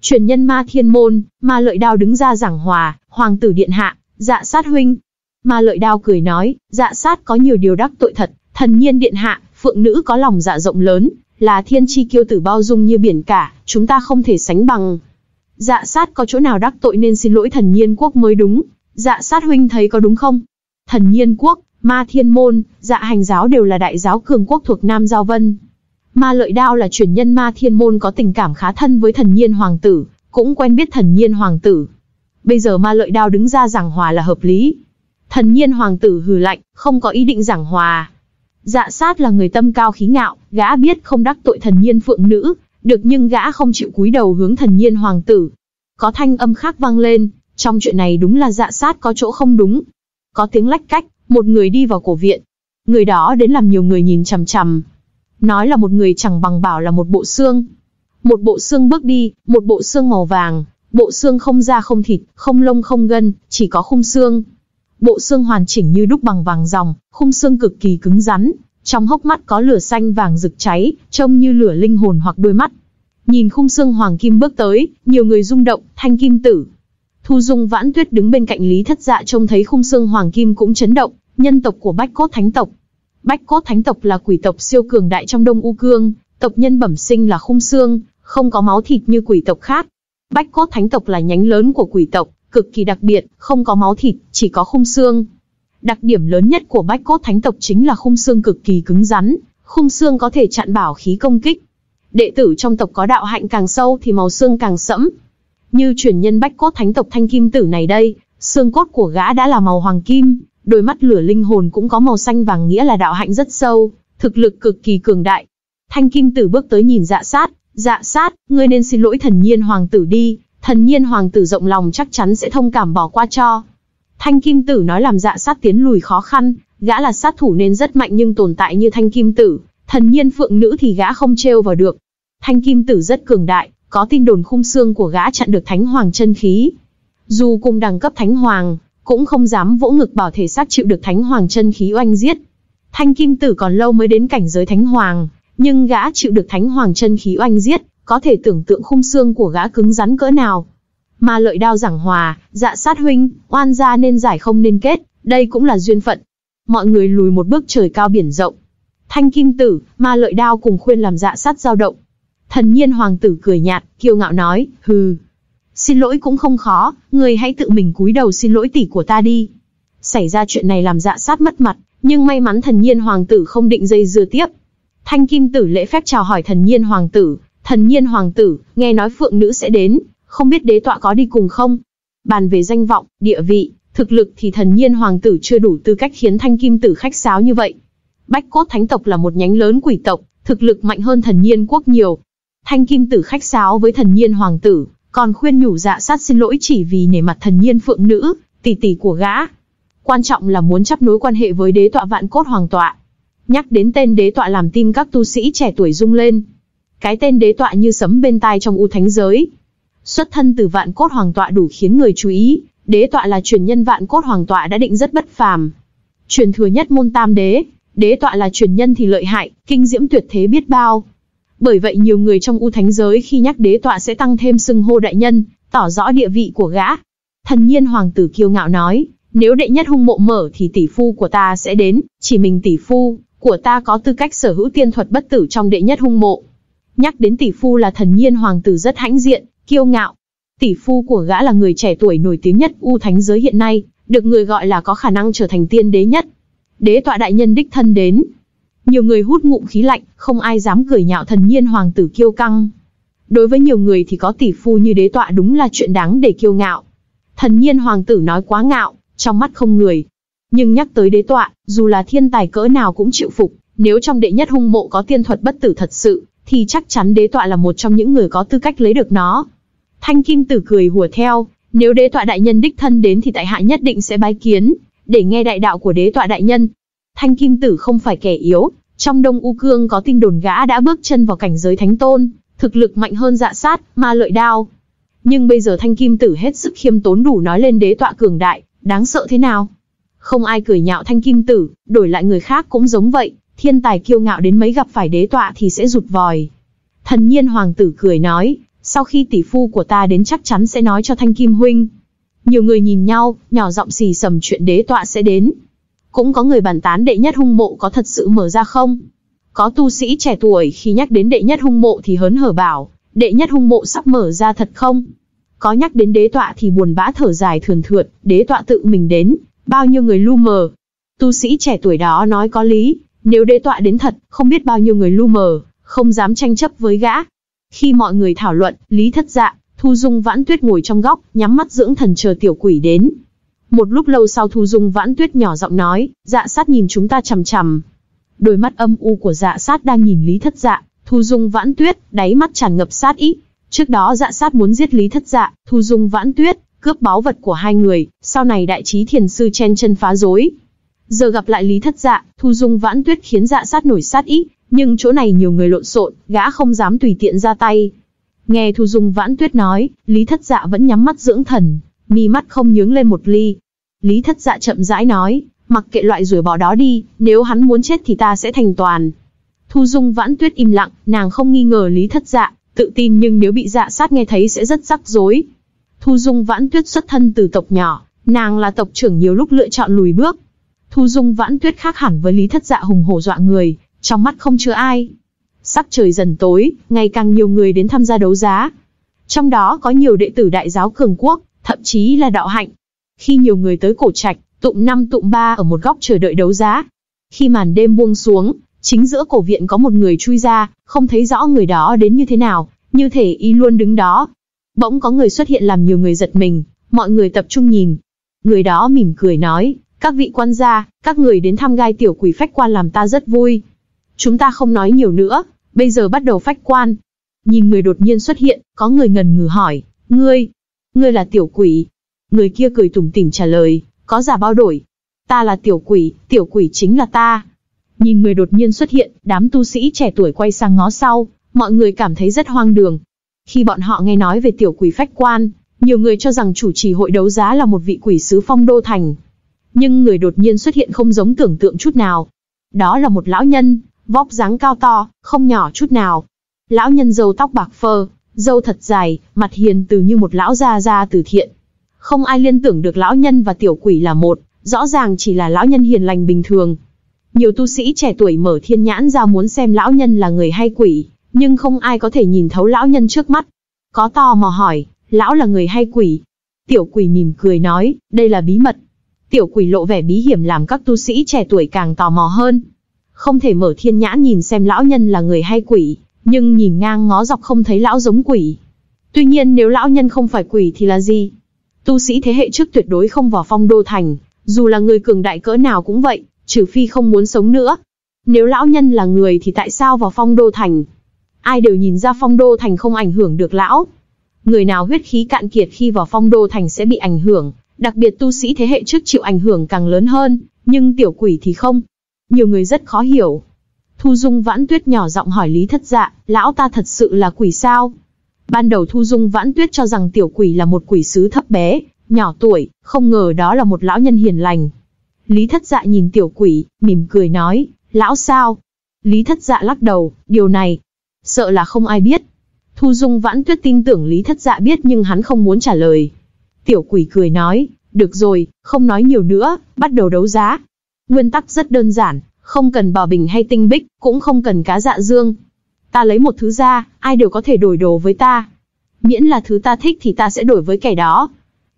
Truyền nhân ma thiên môn, ma lợi đao đứng ra giảng hòa, hoàng tử điện hạ, dạ sát huynh. Ma lợi đao cười nói, dạ sát có nhiều điều đắc tội thật, thần nhiên điện hạ, phượng nữ có lòng dạ rộng lớn, là thiên chi kiêu tử bao dung như biển cả, chúng ta không thể sánh bằng. Dạ sát có chỗ nào đắc tội nên xin lỗi thần nhiên quốc mới đúng, dạ sát huynh thấy có đúng không? Thần nhiên quốc, ma thiên môn, dạ hành giáo đều là đại giáo cường quốc thuộc Nam Giao Vân. Ma lợi đao là truyền nhân ma thiên môn có tình cảm khá thân với thần nhiên hoàng tử, cũng quen biết thần nhiên hoàng tử. Bây giờ ma lợi đao đứng ra giảng hòa là hợp lý. Thần nhiên hoàng tử hừ lạnh, không có ý định giảng hòa. Dạ sát là người tâm cao khí ngạo, gã biết không đắc tội thần nhiên phượng nữ, được nhưng gã không chịu cúi đầu hướng thần nhiên hoàng tử. Có thanh âm khác vang lên, trong chuyện này đúng là dạ sát có chỗ không đúng. Có tiếng lách cách, một người đi vào cổ viện. Người đó đến làm nhiều người nhìn chằm chằm. Nói là một người chẳng bằng bảo là một bộ xương. Một bộ xương bước đi, một bộ xương màu vàng, bộ xương không da không thịt, không lông không gân, chỉ có khung xương. Bộ xương hoàn chỉnh như đúc bằng vàng ròng, khung xương cực kỳ cứng rắn, trong hốc mắt có lửa xanh vàng rực cháy, trông như lửa linh hồn hoặc đôi mắt. Nhìn khung xương hoàng kim bước tới, nhiều người rung động, thanh kim tử. Thu Dung Vãn Tuyết đứng bên cạnh Lý Thất Dạ trông thấy khung xương hoàng kim cũng chấn động, nhân tộc của Bách Cốt Thánh tộc. Bách Cốt Thánh tộc là quỷ tộc siêu cường đại trong Đông U Cương, tộc nhân bẩm sinh là khung xương, không có máu thịt như quỷ tộc khác. Bách Cốt Thánh tộc là nhánh lớn của quỷ tộc, cực kỳ đặc biệt, không có máu thịt, chỉ có khung xương. Đặc điểm lớn nhất của Bách Cốt Thánh tộc chính là khung xương cực kỳ cứng rắn, khung xương có thể chặn bảo khí công kích. Đệ tử trong tộc có đạo hạnh càng sâu thì màu xương càng sẫm. Như truyền nhân Bách Cốt Thánh tộc Thanh Kim Tử này đây, xương cốt của gã đã là màu hoàng kim, đôi mắt lửa linh hồn cũng có màu xanh vàng nghĩa là đạo hạnh rất sâu, thực lực cực kỳ cường đại. Thanh Kim Tử bước tới nhìn dạ sát, dạ sát, ngươi nên xin lỗi thần nhiên hoàng tử đi, thần nhiên hoàng tử rộng lòng chắc chắn sẽ thông cảm bỏ qua cho. Thanh Kim Tử nói làm dạ sát tiến lùi khó khăn, gã là sát thủ nên rất mạnh nhưng tồn tại như Thanh Kim Tử, thần nhiên phượng nữ thì gã không trêu vào được. Thanh Kim Tử rất cường đại, có tin đồn khung xương của gã chặn được Thánh Hoàng chân khí. Dù cùng đẳng cấp Thánh Hoàng, cũng không dám vỗ ngực bảo thể xác chịu được Thánh Hoàng chân khí oanh giết. Thanh Kim Tử còn lâu mới đến cảnh giới Thánh Hoàng, nhưng gã chịu được Thánh Hoàng chân khí oanh giết, có thể tưởng tượng khung xương của gã cứng rắn cỡ nào. Mà lợi đao giảng hòa, dạ sát huynh, oan gia nên giải không nên kết, đây cũng là duyên phận. Mọi người lùi một bước trời cao biển rộng. Thanh kim tử, ma lợi đao cùng khuyên làm dạ sát dao động. Thần nhiên hoàng tử cười nhạt, kiêu ngạo nói, hừ. Xin lỗi cũng không khó, người hãy tự mình cúi đầu xin lỗi tỷ của ta đi. Xảy ra chuyện này làm dạ sát mất mặt, nhưng may mắn thần nhiên hoàng tử không định dây dưa tiếp. Thanh kim tử lễ phép chào hỏi thần nhiên hoàng tử, thần nhiên hoàng tử, nghe nói phượng nữ sẽ đến, không biết đế tọa có đi cùng không? Bàn về danh vọng, địa vị, thực lực thì thần nhiên hoàng tử chưa đủ tư cách khiến thanh kim tử khách sáo như vậy. Bách cốt thánh tộc là một nhánh lớn quỷ tộc, thực lực mạnh hơn thần nhiên quốc nhiều. Thanh kim tử khách sáo với thần nhiên hoàng tử, còn khuyên nhủ dạ sát xin lỗi chỉ vì nể mặt thần nhiên phượng nữ, tỷ tỷ của gã. Quan trọng là muốn chấp nối quan hệ với đế tọa vạn cốt hoàng tọa. Nhắc đến tên đế tọa làm tim các tu sĩ trẻ tuổi rung lên. Cái tên đế tọa như sấm bên tai trong u thánh giới, Xuất thân từ vạn cốt hoàng tọa đủ khiến người chú ý, đế tọa là truyền nhân vạn cốt hoàng tọa đã định rất bất phàm. Truyền thừa nhất môn tam đế, Đế tọa là truyền nhân thì lợi hại, kinh diễm tuyệt thế biết bao. Bởi vậy nhiều người trong u thánh giới khi nhắc đế tọa sẽ tăng thêm xưng hô đại nhân, tỏ rõ địa vị của gã. Thần nhiên hoàng tử kiêu ngạo nói, nếu đệ nhất hung mộ mở thì tỷ phu của ta sẽ đến, chỉ mình tỷ phu của ta có tư cách sở hữu tiên thuật bất tử trong đệ nhất hung mộ. Nhắc đến tỷ phu là thần nhiên hoàng tử rất hãnh diện, kiêu ngạo. Tỷ phu của gã là người trẻ tuổi nổi tiếng nhất u thánh giới hiện nay, được người gọi là có khả năng trở thành tiên đế nhất. Đế tọa đại nhân đích thân đến. Nhiều người hút ngụm khí lạnh, không ai dám cười nhạo thần nhiên hoàng tử kiêu căng. Đối với nhiều người thì có tỷ phu như đế tọa đúng là chuyện đáng để kiêu ngạo. Thần nhiên hoàng tử nói quá ngạo, trong mắt không người. Nhưng nhắc tới đế tọa, dù là thiên tài cỡ nào cũng chịu phục, nếu trong đệ nhất hung mộ có tiên thuật bất tử thật sự, thì chắc chắn đế tọa là một trong những người có tư cách lấy được nó. Thanh Kim Tử cười hùa theo, nếu đế tọa đại nhân đích thân đến thì tại hạ nhất định sẽ bái kiến, để nghe đại đạo của đế tọa đại nhân. Thanh Kim Tử không phải kẻ yếu, trong Đông U Cương có tin đồn gã đã bước chân vào cảnh giới thánh tôn, thực lực mạnh hơn dạ sát, ma lợi đao. Nhưng bây giờ Thanh Kim Tử hết sức khiêm tốn đủ nói lên đế tọa cường đại, đáng sợ thế nào. Không ai cười nhạo Thanh Kim Tử, đổi lại người khác cũng giống vậy, thiên tài kiêu ngạo đến mấy gặp phải đế tọa thì sẽ rụt vòi. Thần nhiên hoàng tử cười nói, sau khi tỷ phu của ta đến chắc chắn sẽ nói cho Thanh Kim Huynh. Nhiều người nhìn nhau, nhỏ giọng xì sầm chuyện đế tọa sẽ đến. Cũng có người bàn tán đệ nhất hung mộ có thật sự mở ra không? Có tu sĩ trẻ tuổi khi nhắc đến đệ nhất hung mộ thì hớn hở bảo, đệ nhất hung mộ sắp mở ra thật không? Có nhắc đến đế tọa thì buồn bã thở dài thườn thượt, đế tọa tự mình đến, bao nhiêu người lu mờ. Tu sĩ trẻ tuổi đó nói có lý, nếu đế tọa đến thật, không biết bao nhiêu người lu mờ, không dám tranh chấp với gã. Khi mọi người thảo luận, Lý Thất Dạ, Thu Dung Vãn Tuyết ngồi trong góc, nhắm mắt dưỡng thần chờ tiểu quỷ đến. Một lúc lâu sau Thu Dung Vãn Tuyết nhỏ giọng nói, dạ sát nhìn chúng ta chằm chằm. Đôi mắt âm u của dạ sát đang nhìn Lý Thất Dạ, Thu Dung Vãn Tuyết, đáy mắt tràn ngập sát ý. Trước đó dạ sát muốn giết Lý Thất Dạ, Thu Dung Vãn Tuyết, cướp báu vật của hai người, sau này đại trí thiền sư chen chân phá rối. Giờ gặp lại Lý Thất Dạ, Thu Dung Vãn Tuyết khiến dạ sát nổi sát ý, nhưng chỗ này nhiều người lộn xộn, gã không dám tùy tiện ra tay. Nghe Thu Dung Vãn Tuyết nói, Lý Thất Dạ vẫn nhắm mắt dưỡng thần, mi mắt không nhướng lên một ly. Lý Thất Dạ chậm rãi nói, mặc kệ loại rủi bỏ đó đi, nếu hắn muốn chết thì ta sẽ thành toàn. Thu Dung Vãn Tuyết im lặng, nàng không nghi ngờ Lý Thất Dạ, tự tin nhưng nếu bị dạ sát nghe thấy sẽ rất rắc rối. Thu Dung Vãn Tuyết xuất thân từ tộc nhỏ, nàng là tộc trưởng nhiều lúc lựa chọn lùi bước. Thu Dung Vãn Tuyết khác hẳn với Lý Thất Dạ hùng hổ dọa người, trong mắt không chứa ai. Sắc trời dần tối, ngày càng nhiều người đến tham gia đấu giá. Trong đó có nhiều đệ tử đại giáo cường quốc, thậm chí là đạo hạnh. Khi nhiều người tới cổ trạch, tụng năm tụng ba ở một góc chờ đợi đấu giá. Khi màn đêm buông xuống, chính giữa cổ viện có một người chui ra, không thấy rõ người đó đến như thế nào, như thể y luôn đứng đó. Bỗng có người xuất hiện làm nhiều người giật mình, mọi người tập trung nhìn. Người đó mỉm cười nói, các vị quan gia, các người đến thăm gai tiểu quỷ phách quan làm ta rất vui. Chúng ta không nói nhiều nữa, bây giờ bắt đầu phách quan. Nhìn người đột nhiên xuất hiện, có người ngần ngừ hỏi, ngươi, ngươi là tiểu quỷ. Người kia cười tủm tỉm trả lời, có giả bao đổi. Ta là tiểu quỷ, tiểu quỷ chính là ta. Nhìn người đột nhiên xuất hiện, đám tu sĩ trẻ tuổi quay sang ngó sau, mọi người cảm thấy rất hoang đường. Khi bọn họ nghe nói về tiểu quỷ phách quan, nhiều người cho rằng chủ trì hội đấu giá là một vị quỷ sứ phong đô thành. Nhưng người đột nhiên xuất hiện không giống tưởng tượng chút nào. Đó là một lão nhân, vóc dáng cao to, không nhỏ chút nào. Lão nhân râu tóc bạc phơ, râu thật dài, mặt hiền từ như một lão gia gia từ thiện. Không ai liên tưởng được lão nhân và tiểu quỷ là một, rõ ràng chỉ là lão nhân hiền lành bình thường. Nhiều tu sĩ trẻ tuổi mở thiên nhãn ra muốn xem lão nhân là người hay quỷ, nhưng không ai có thể nhìn thấu lão nhân trước mắt. Có to mò hỏi, lão là người hay quỷ? Tiểu quỷ mỉm cười nói, đây là bí mật. Tiểu quỷ lộ vẻ bí hiểm làm các tu sĩ trẻ tuổi càng tò mò hơn không thể mở thiên nhãn nhìn xem lão nhân là người hay quỷ, nhưng nhìn ngang ngó dọc không thấy lão giống quỷ. Tuy nhiên nếu lão nhân không phải quỷ thì là gì? Tu sĩ thế hệ trước tuyệt đối không vào phong đô thành, dù là người cường đại cỡ nào cũng vậy, trừ phi không muốn sống nữa. Nếu lão nhân là người thì tại sao vào phong đô thành? Ai đều nhìn ra phong đô thành không ảnh hưởng được lão. Người nào huyết khí cạn kiệt khi vào phong đô thành sẽ bị ảnh hưởng, đặc biệt tu sĩ thế hệ trước chịu ảnh hưởng càng lớn hơn, nhưng tiểu quỷ thì không. Nhiều người rất khó hiểu. Thu Dung Vãn Tuyết nhỏ giọng hỏi Lý Thất Dạ, lão ta thật sự là quỷ sao? Ban đầu Thu Dung Vãn Tuyết cho rằng tiểu quỷ là một quỷ sứ thấp bé, nhỏ tuổi, không ngờ đó là một lão nhân hiền lành. Lý Thất Dạ nhìn tiểu quỷ, mỉm cười nói, Lão sao? Lý thất dạ lắc đầu, điều này, sợ là không ai biết. Thu Dung vãn tuyết tin tưởng Lý thất dạ biết nhưng hắn không muốn trả lời. Tiểu quỷ cười nói, được rồi, không nói nhiều nữa, bắt đầu đấu giá. Nguyên tắc rất đơn giản, không cần bảo bình hay tinh bích, cũng không cần cá dạ dương. Ta lấy một thứ ra, ai đều có thể đổi đồ với ta. Miễn là thứ ta thích thì ta sẽ đổi với kẻ đó.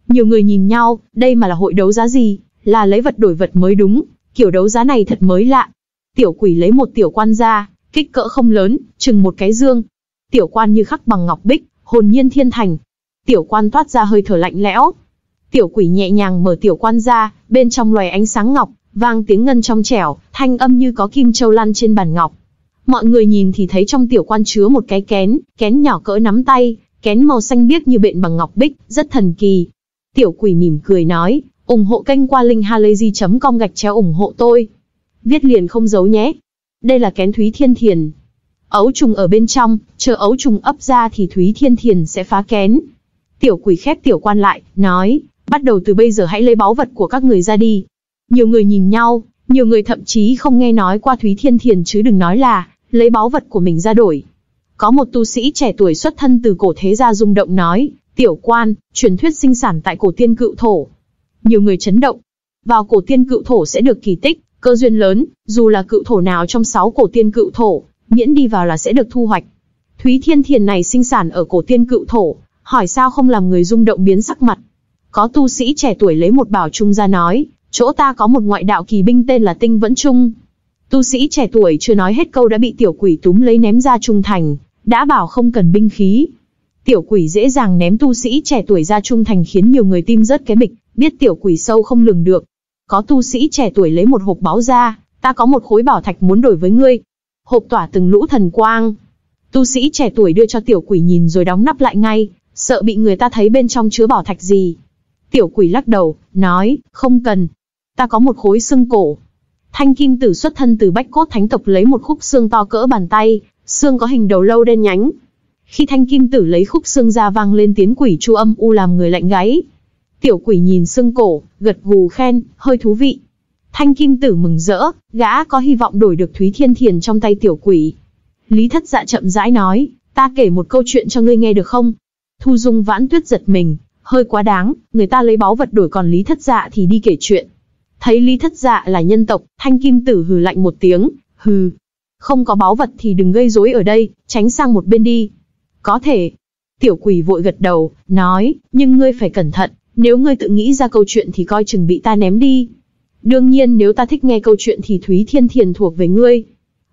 Nhiều người nhìn nhau, đây mà là hội đấu giá gì, là lấy vật đổi vật mới đúng, kiểu đấu giá này thật mới lạ. Tiểu quỷ lấy một tiểu quan ra, kích cỡ không lớn, chừng một cái dương. Tiểu quan như khắc bằng ngọc bích, hồn nhiên thiên thành. Tiểu quan toát ra hơi thở lạnh lẽo. Tiểu quỷ nhẹ nhàng mở tiểu quan ra, bên trong loài ánh sáng ngọc, vang tiếng ngân trong trẻo, thanh âm như có kim châu lăn trên bàn ngọc. Mọi người nhìn thì thấy trong tiểu quan chứa một cái kén, kén nhỏ cỡ nắm tay, kén màu xanh biếc như bện bằng ngọc bích, rất thần kỳ. Tiểu quỷ mỉm cười nói, ủng hộ kênh qua linkhalazy.com gạch chéo ủng hộ tôi. Viết liền không giấu nhé. Đây là kén Thúy Thiên Thiền. Ấu trùng ở bên trong, chờ ấu trùng ấp ra thì Thúy Thiên Thiền sẽ phá kén. Tiểu quỷ khép tiểu quan lại, nói, bắt đầu từ bây giờ hãy lấy báu vật của các người ra đi. Nhiều người nhìn nhau, nhiều người thậm chí không nghe nói qua Thúy Thiên Thiền chứ đừng nói là, lấy báu vật của mình ra đổi. Có một tu sĩ trẻ tuổi xuất thân từ cổ thế gia rung động nói, tiểu quan, truyền thuyết sinh sản tại cổ tiên cựu thổ. Nhiều người chấn động. Vào cổ tiên cựu thổ sẽ được kỳ tích, cơ duyên lớn, dù là cựu thổ nào trong sáu cổ tiên cựu thổ, miễn đi vào là sẽ được thu hoạch. Thúy Thiên Thiền này sinh sản ở cổ tiên cựu thổ, hỏi sao không làm người rung động biến sắc mặt. Có tu sĩ trẻ tuổi lấy một bảo trung ra nói, chỗ ta có một ngoại đạo kỳ binh tên là Tinh Vẫn Trung. Tu sĩ trẻ tuổi chưa nói hết câu đã bị tiểu quỷ túm lấy ném ra trung thành, đã bảo không cần binh khí. Tiểu quỷ dễ dàng ném tu sĩ trẻ tuổi ra trung thành khiến nhiều người tim rớt cái bịch, biết tiểu quỷ sâu không lường được. Có tu sĩ trẻ tuổi lấy một hộp báo ra, ta có một khối bảo thạch muốn đổi với ngươi. Hộp tỏa từng lũ thần quang. Tu sĩ trẻ tuổi đưa cho tiểu quỷ nhìn rồi đóng nắp lại ngay, sợ bị người ta thấy bên trong chứa bảo thạch gì. Tiểu quỷ lắc đầu, nói, không cần. Ta có một khối xương cổ. Thanh kim tử xuất thân từ bách cốt thánh tộc lấy một khúc xương to cỡ bàn tay, xương có hình đầu lâu đen nhánh. Khi thanh kim tử lấy khúc xương ra vang lên tiếng quỷ chu âm u làm người lạnh gáy. Tiểu quỷ nhìn xương cổ, gật gù khen, hơi thú vị. Thanh kim tử mừng rỡ, gã có hy vọng đổi được Thúy Thiên Thiền trong tay tiểu quỷ. Lý thất dạ chậm rãi nói, ta kể một câu chuyện cho ngươi nghe được không? Thu dung vãn tuyết giật mình, hơi quá đáng, người ta lấy báu vật đổi còn Lý thất dạ thì đi kể chuyện. Thấy Lý thất dạ là nhân tộc, thanh kim tử hừ lạnh một tiếng, hừ. Không có báu vật thì đừng gây rối ở đây, tránh sang một bên đi. Có thể. Tiểu quỷ vội gật đầu, nói, nhưng ngươi phải cẩn thận, nếu ngươi tự nghĩ ra câu chuyện thì coi chừng bị ta ném đi. Đương nhiên nếu ta thích nghe câu chuyện thì Thúy Thiên Thiền thuộc về ngươi.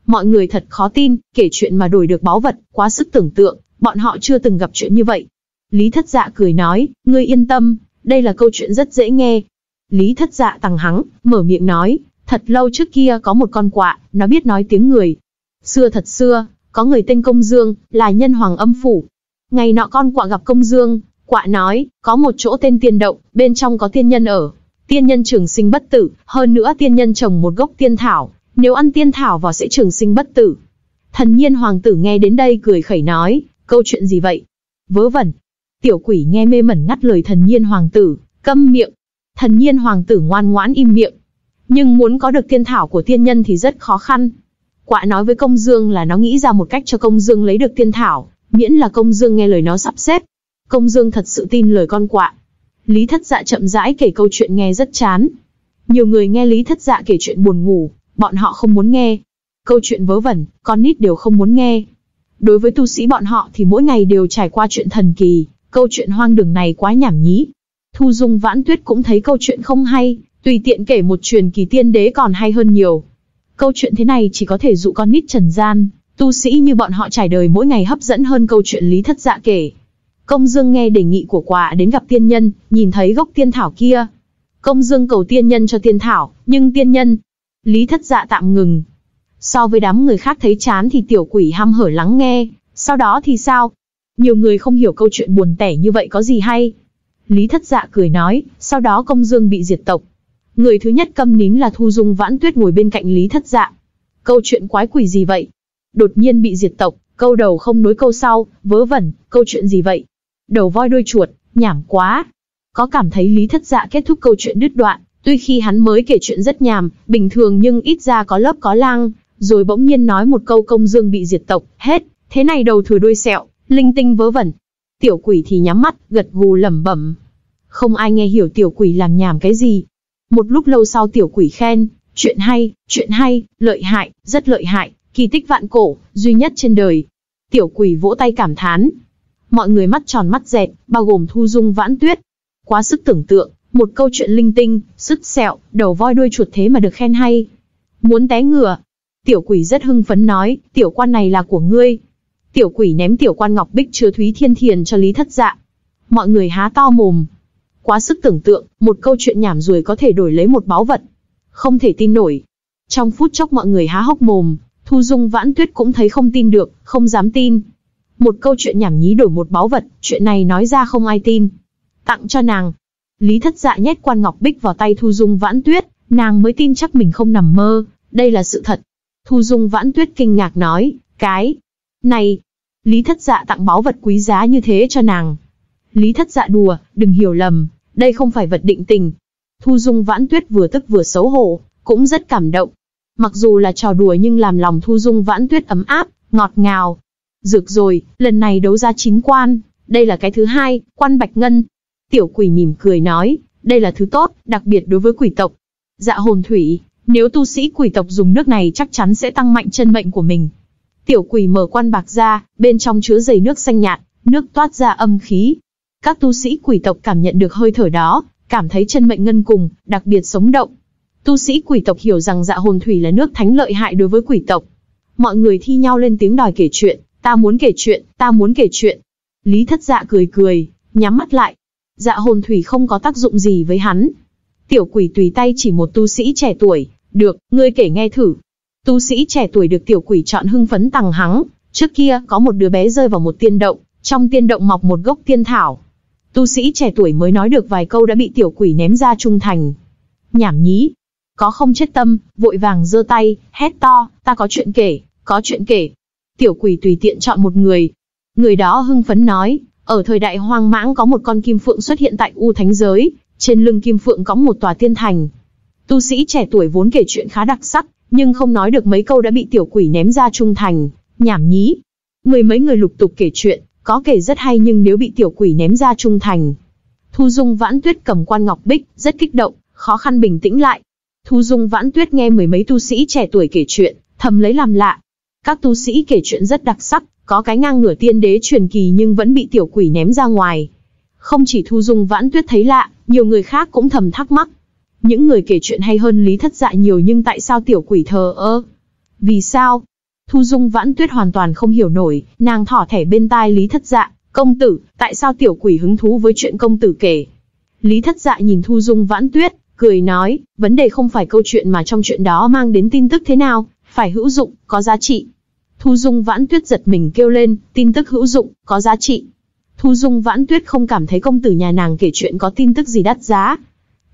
Mọi người thật khó tin, kể chuyện mà đổi được báu vật, quá sức tưởng tượng, bọn họ chưa từng gặp chuyện như vậy. Lý thất dạ cười nói, ngươi yên tâm, đây là câu chuyện rất dễ nghe. Lý thất dạ tăng hắng, mở miệng nói, thật lâu trước kia có một con quạ, nó biết nói tiếng người. Xưa thật xưa, có người tên Công Dương, là nhân hoàng âm phủ. Ngày nọ con quạ gặp Công Dương, quạ nói, có một chỗ tên tiên động, bên trong có tiên nhân ở. Tiên nhân trường sinh bất tử, hơn nữa tiên nhân trồng một gốc tiên thảo, nếu ăn tiên thảo vào sẽ trường sinh bất tử. Thần nhiên hoàng tử nghe đến đây cười khẩy nói, câu chuyện gì vậy? Vớ vẩn. Tiểu quỷ nghe mê mẩn ngắt lời thần nhiên hoàng tử, câm miệng. Thần nhiên hoàng tử ngoan ngoãn im miệng. Nhưng muốn có được tiên thảo của tiên nhân thì rất khó khăn. Quạ nói với công dương là nó nghĩ ra một cách cho công dương lấy được tiên thảo, miễn là công dương nghe lời nó sắp xếp. Công dương thật sự tin lời con quạ. Lý thất dạ chậm rãi kể câu chuyện nghe rất chán. Nhiều người nghe Lý thất dạ kể chuyện buồn ngủ, bọn họ không muốn nghe. Câu chuyện vớ vẩn, con nít đều không muốn nghe. Đối với tu sĩ bọn họ thì mỗi ngày đều trải qua chuyện thần kỳ, câu chuyện hoang đường này quá nhảm nhí. Thu Dung Vãn Tuyết cũng thấy câu chuyện không hay, tùy tiện kể một truyền kỳ tiên đế còn hay hơn nhiều. Câu chuyện thế này chỉ có thể dụ con nít trần gian, tu sĩ như bọn họ trải đời mỗi ngày hấp dẫn hơn câu chuyện lý thất dạ kể. Công Dương nghe đề nghị của quả đến gặp tiên nhân, nhìn thấy gốc tiên thảo kia. Công Dương cầu tiên nhân cho tiên thảo, nhưng tiên nhân, Lý thất dạ tạm ngừng. So với đám người khác thấy chán thì tiểu quỷ ham hở lắng nghe, sau đó thì sao? Nhiều người không hiểu câu chuyện buồn tẻ như vậy có gì hay. Lý thất dạ cười nói, sau đó công dương bị diệt tộc. Người thứ nhất câm nín là Thu Dung Vãn Tuyết ngồi bên cạnh Lý thất dạ. Câu chuyện quái quỷ gì vậy? Đột nhiên bị diệt tộc, câu đầu không nối câu sau, vớ vẩn, câu chuyện gì vậy? Đầu voi đuôi chuột, nhảm quá. Có cảm thấy Lý thất dạ kết thúc câu chuyện đứt đoạn, Tuy khi hắn mới kể chuyện rất nhàm, bình thường nhưng ít ra có lớp có lang, rồi bỗng nhiên nói một câu công dương bị diệt tộc, hết, thế này đầu thừa đuôi sẹo, linh tinh vớ vẩn. Tiểu quỷ thì nhắm mắt, gật gù lẩm bẩm. Không ai nghe hiểu tiểu quỷ làm nhảm cái gì. Một lúc lâu sau tiểu quỷ khen, chuyện hay, chuyện hay, lợi hại, rất lợi hại, kỳ tích vạn cổ, duy nhất trên đời. Tiểu quỷ vỗ tay cảm thán. Mọi người mắt tròn mắt dẹt, bao gồm Thu Dung Vãn Tuyết. Quá sức tưởng tượng, một câu chuyện linh tinh, sứt sẹo, đầu voi đuôi chuột thế mà được khen hay. Muốn té ngửa. Tiểu quỷ rất hưng phấn nói, tiểu quan này là của ngươi. Tiểu quỷ ném tiểu quan ngọc bích chứa thúy thiên thiền cho Lý Thất Dạ. Mọi người há to mồm. Quá sức tưởng tượng, một câu chuyện nhảm ruồi có thể đổi lấy một báu vật. Không thể tin nổi. Trong phút chốc mọi người há hốc mồm, Thu Dung Vãn Tuyết cũng thấy không tin được, không dám tin. Một câu chuyện nhảm nhí đổi một báu vật, chuyện này nói ra không ai tin. Tặng cho nàng. Lý Thất Dạ nhét quan ngọc bích vào tay Thu Dung Vãn Tuyết, nàng mới tin chắc mình không nằm mơ, đây là sự thật. Thu Dung Vãn Tuyết kinh ngạc nói, cái này, Lý Thất Dạ tặng báu vật quý giá như thế cho nàng. Lý Thất Dạ đùa, đừng hiểu lầm, đây không phải vật định tình. Thu Dung Vãn Tuyết vừa tức vừa xấu hổ, cũng rất cảm động. Mặc dù là trò đùa nhưng làm lòng Thu Dung Vãn Tuyết ấm áp, ngọt ngào. Dược rồi, lần này đấu ra chín quan, đây là cái thứ hai, quan Bạch Ngân. Tiểu quỷ mỉm cười nói, đây là thứ tốt, đặc biệt đối với quỷ tộc. Dạ hồn thủy, nếu tu sĩ quỷ tộc dùng nước này chắc chắn sẽ tăng mạnh chân mệnh của mình. Tiểu quỷ mở quan bạc ra, bên trong chứa dày nước xanh nhạt, nước toát ra âm khí. Các tu sĩ quỷ tộc cảm nhận được hơi thở đó, cảm thấy chân mệnh ngân cùng, đặc biệt sống động. Tu sĩ quỷ tộc hiểu rằng dạ hồn thủy là nước thánh lợi hại đối với quỷ tộc. Mọi người thi nhau lên tiếng đòi kể chuyện, ta muốn kể chuyện, ta muốn kể chuyện. Lý thất dạ cười cười, nhắm mắt lại. Dạ hồn thủy không có tác dụng gì với hắn. Tiểu quỷ tùy tay chỉ một tu sĩ trẻ tuổi, được, ngươi kể nghe thử. Tu sĩ trẻ tuổi được tiểu quỷ chọn hưng phấn tằng hắng, trước kia có một đứa bé rơi vào một tiên động, trong tiên động mọc một gốc tiên thảo. Tu sĩ trẻ tuổi mới nói được vài câu đã bị tiểu quỷ ném ra trung thành. Nhảm nhí, có không chết tâm, vội vàng giơ tay, hét to, ta có chuyện kể, có chuyện kể. Tiểu quỷ tùy tiện chọn một người. Người đó hưng phấn nói, ở thời đại hoang mãng có một con kim phượng xuất hiện tại U Thánh Giới, trên lưng kim phượng có một tòa tiên thành. Tu sĩ trẻ tuổi vốn kể chuyện khá đặc sắc, nhưng không nói được mấy câu đã bị tiểu quỷ ném ra trung thành, nhảm nhí. Mười mấy người lục tục kể chuyện, có kể rất hay nhưng nếu bị tiểu quỷ ném ra trung thành. Thu Dung Vãn Tuyết cầm quan ngọc bích, rất kích động, khó khăn bình tĩnh lại, Thu Dung Vãn Tuyết nghe mười mấy tu sĩ trẻ tuổi kể chuyện, thầm lấy làm lạ. Các tu sĩ kể chuyện rất đặc sắc, có cái ngang ngửa tiên đế truyền kỳ nhưng vẫn bị tiểu quỷ ném ra ngoài. Không chỉ Thu Dung Vãn Tuyết thấy lạ, nhiều người khác cũng thầm thắc mắc. Những người kể chuyện hay hơn Lý Thất Dạ nhiều nhưng tại sao tiểu quỷ thờ ơ? Vì sao? Thu Dung Vãn Tuyết hoàn toàn không hiểu nổi, nàng thỏ thẻ bên tai Lý Thất Dạ, công tử, tại sao tiểu quỷ hứng thú với chuyện công tử kể? Lý Thất Dạ nhìn Thu Dung Vãn Tuyết, cười nói, vấn đề không phải câu chuyện mà trong chuyện đó mang đến tin tức thế nào, phải hữu dụng, có giá trị. Thu Dung Vãn Tuyết giật mình kêu lên, tin tức hữu dụng, có giá trị. Thu Dung Vãn Tuyết không cảm thấy công tử nhà nàng kể chuyện có tin tức gì đắt giá.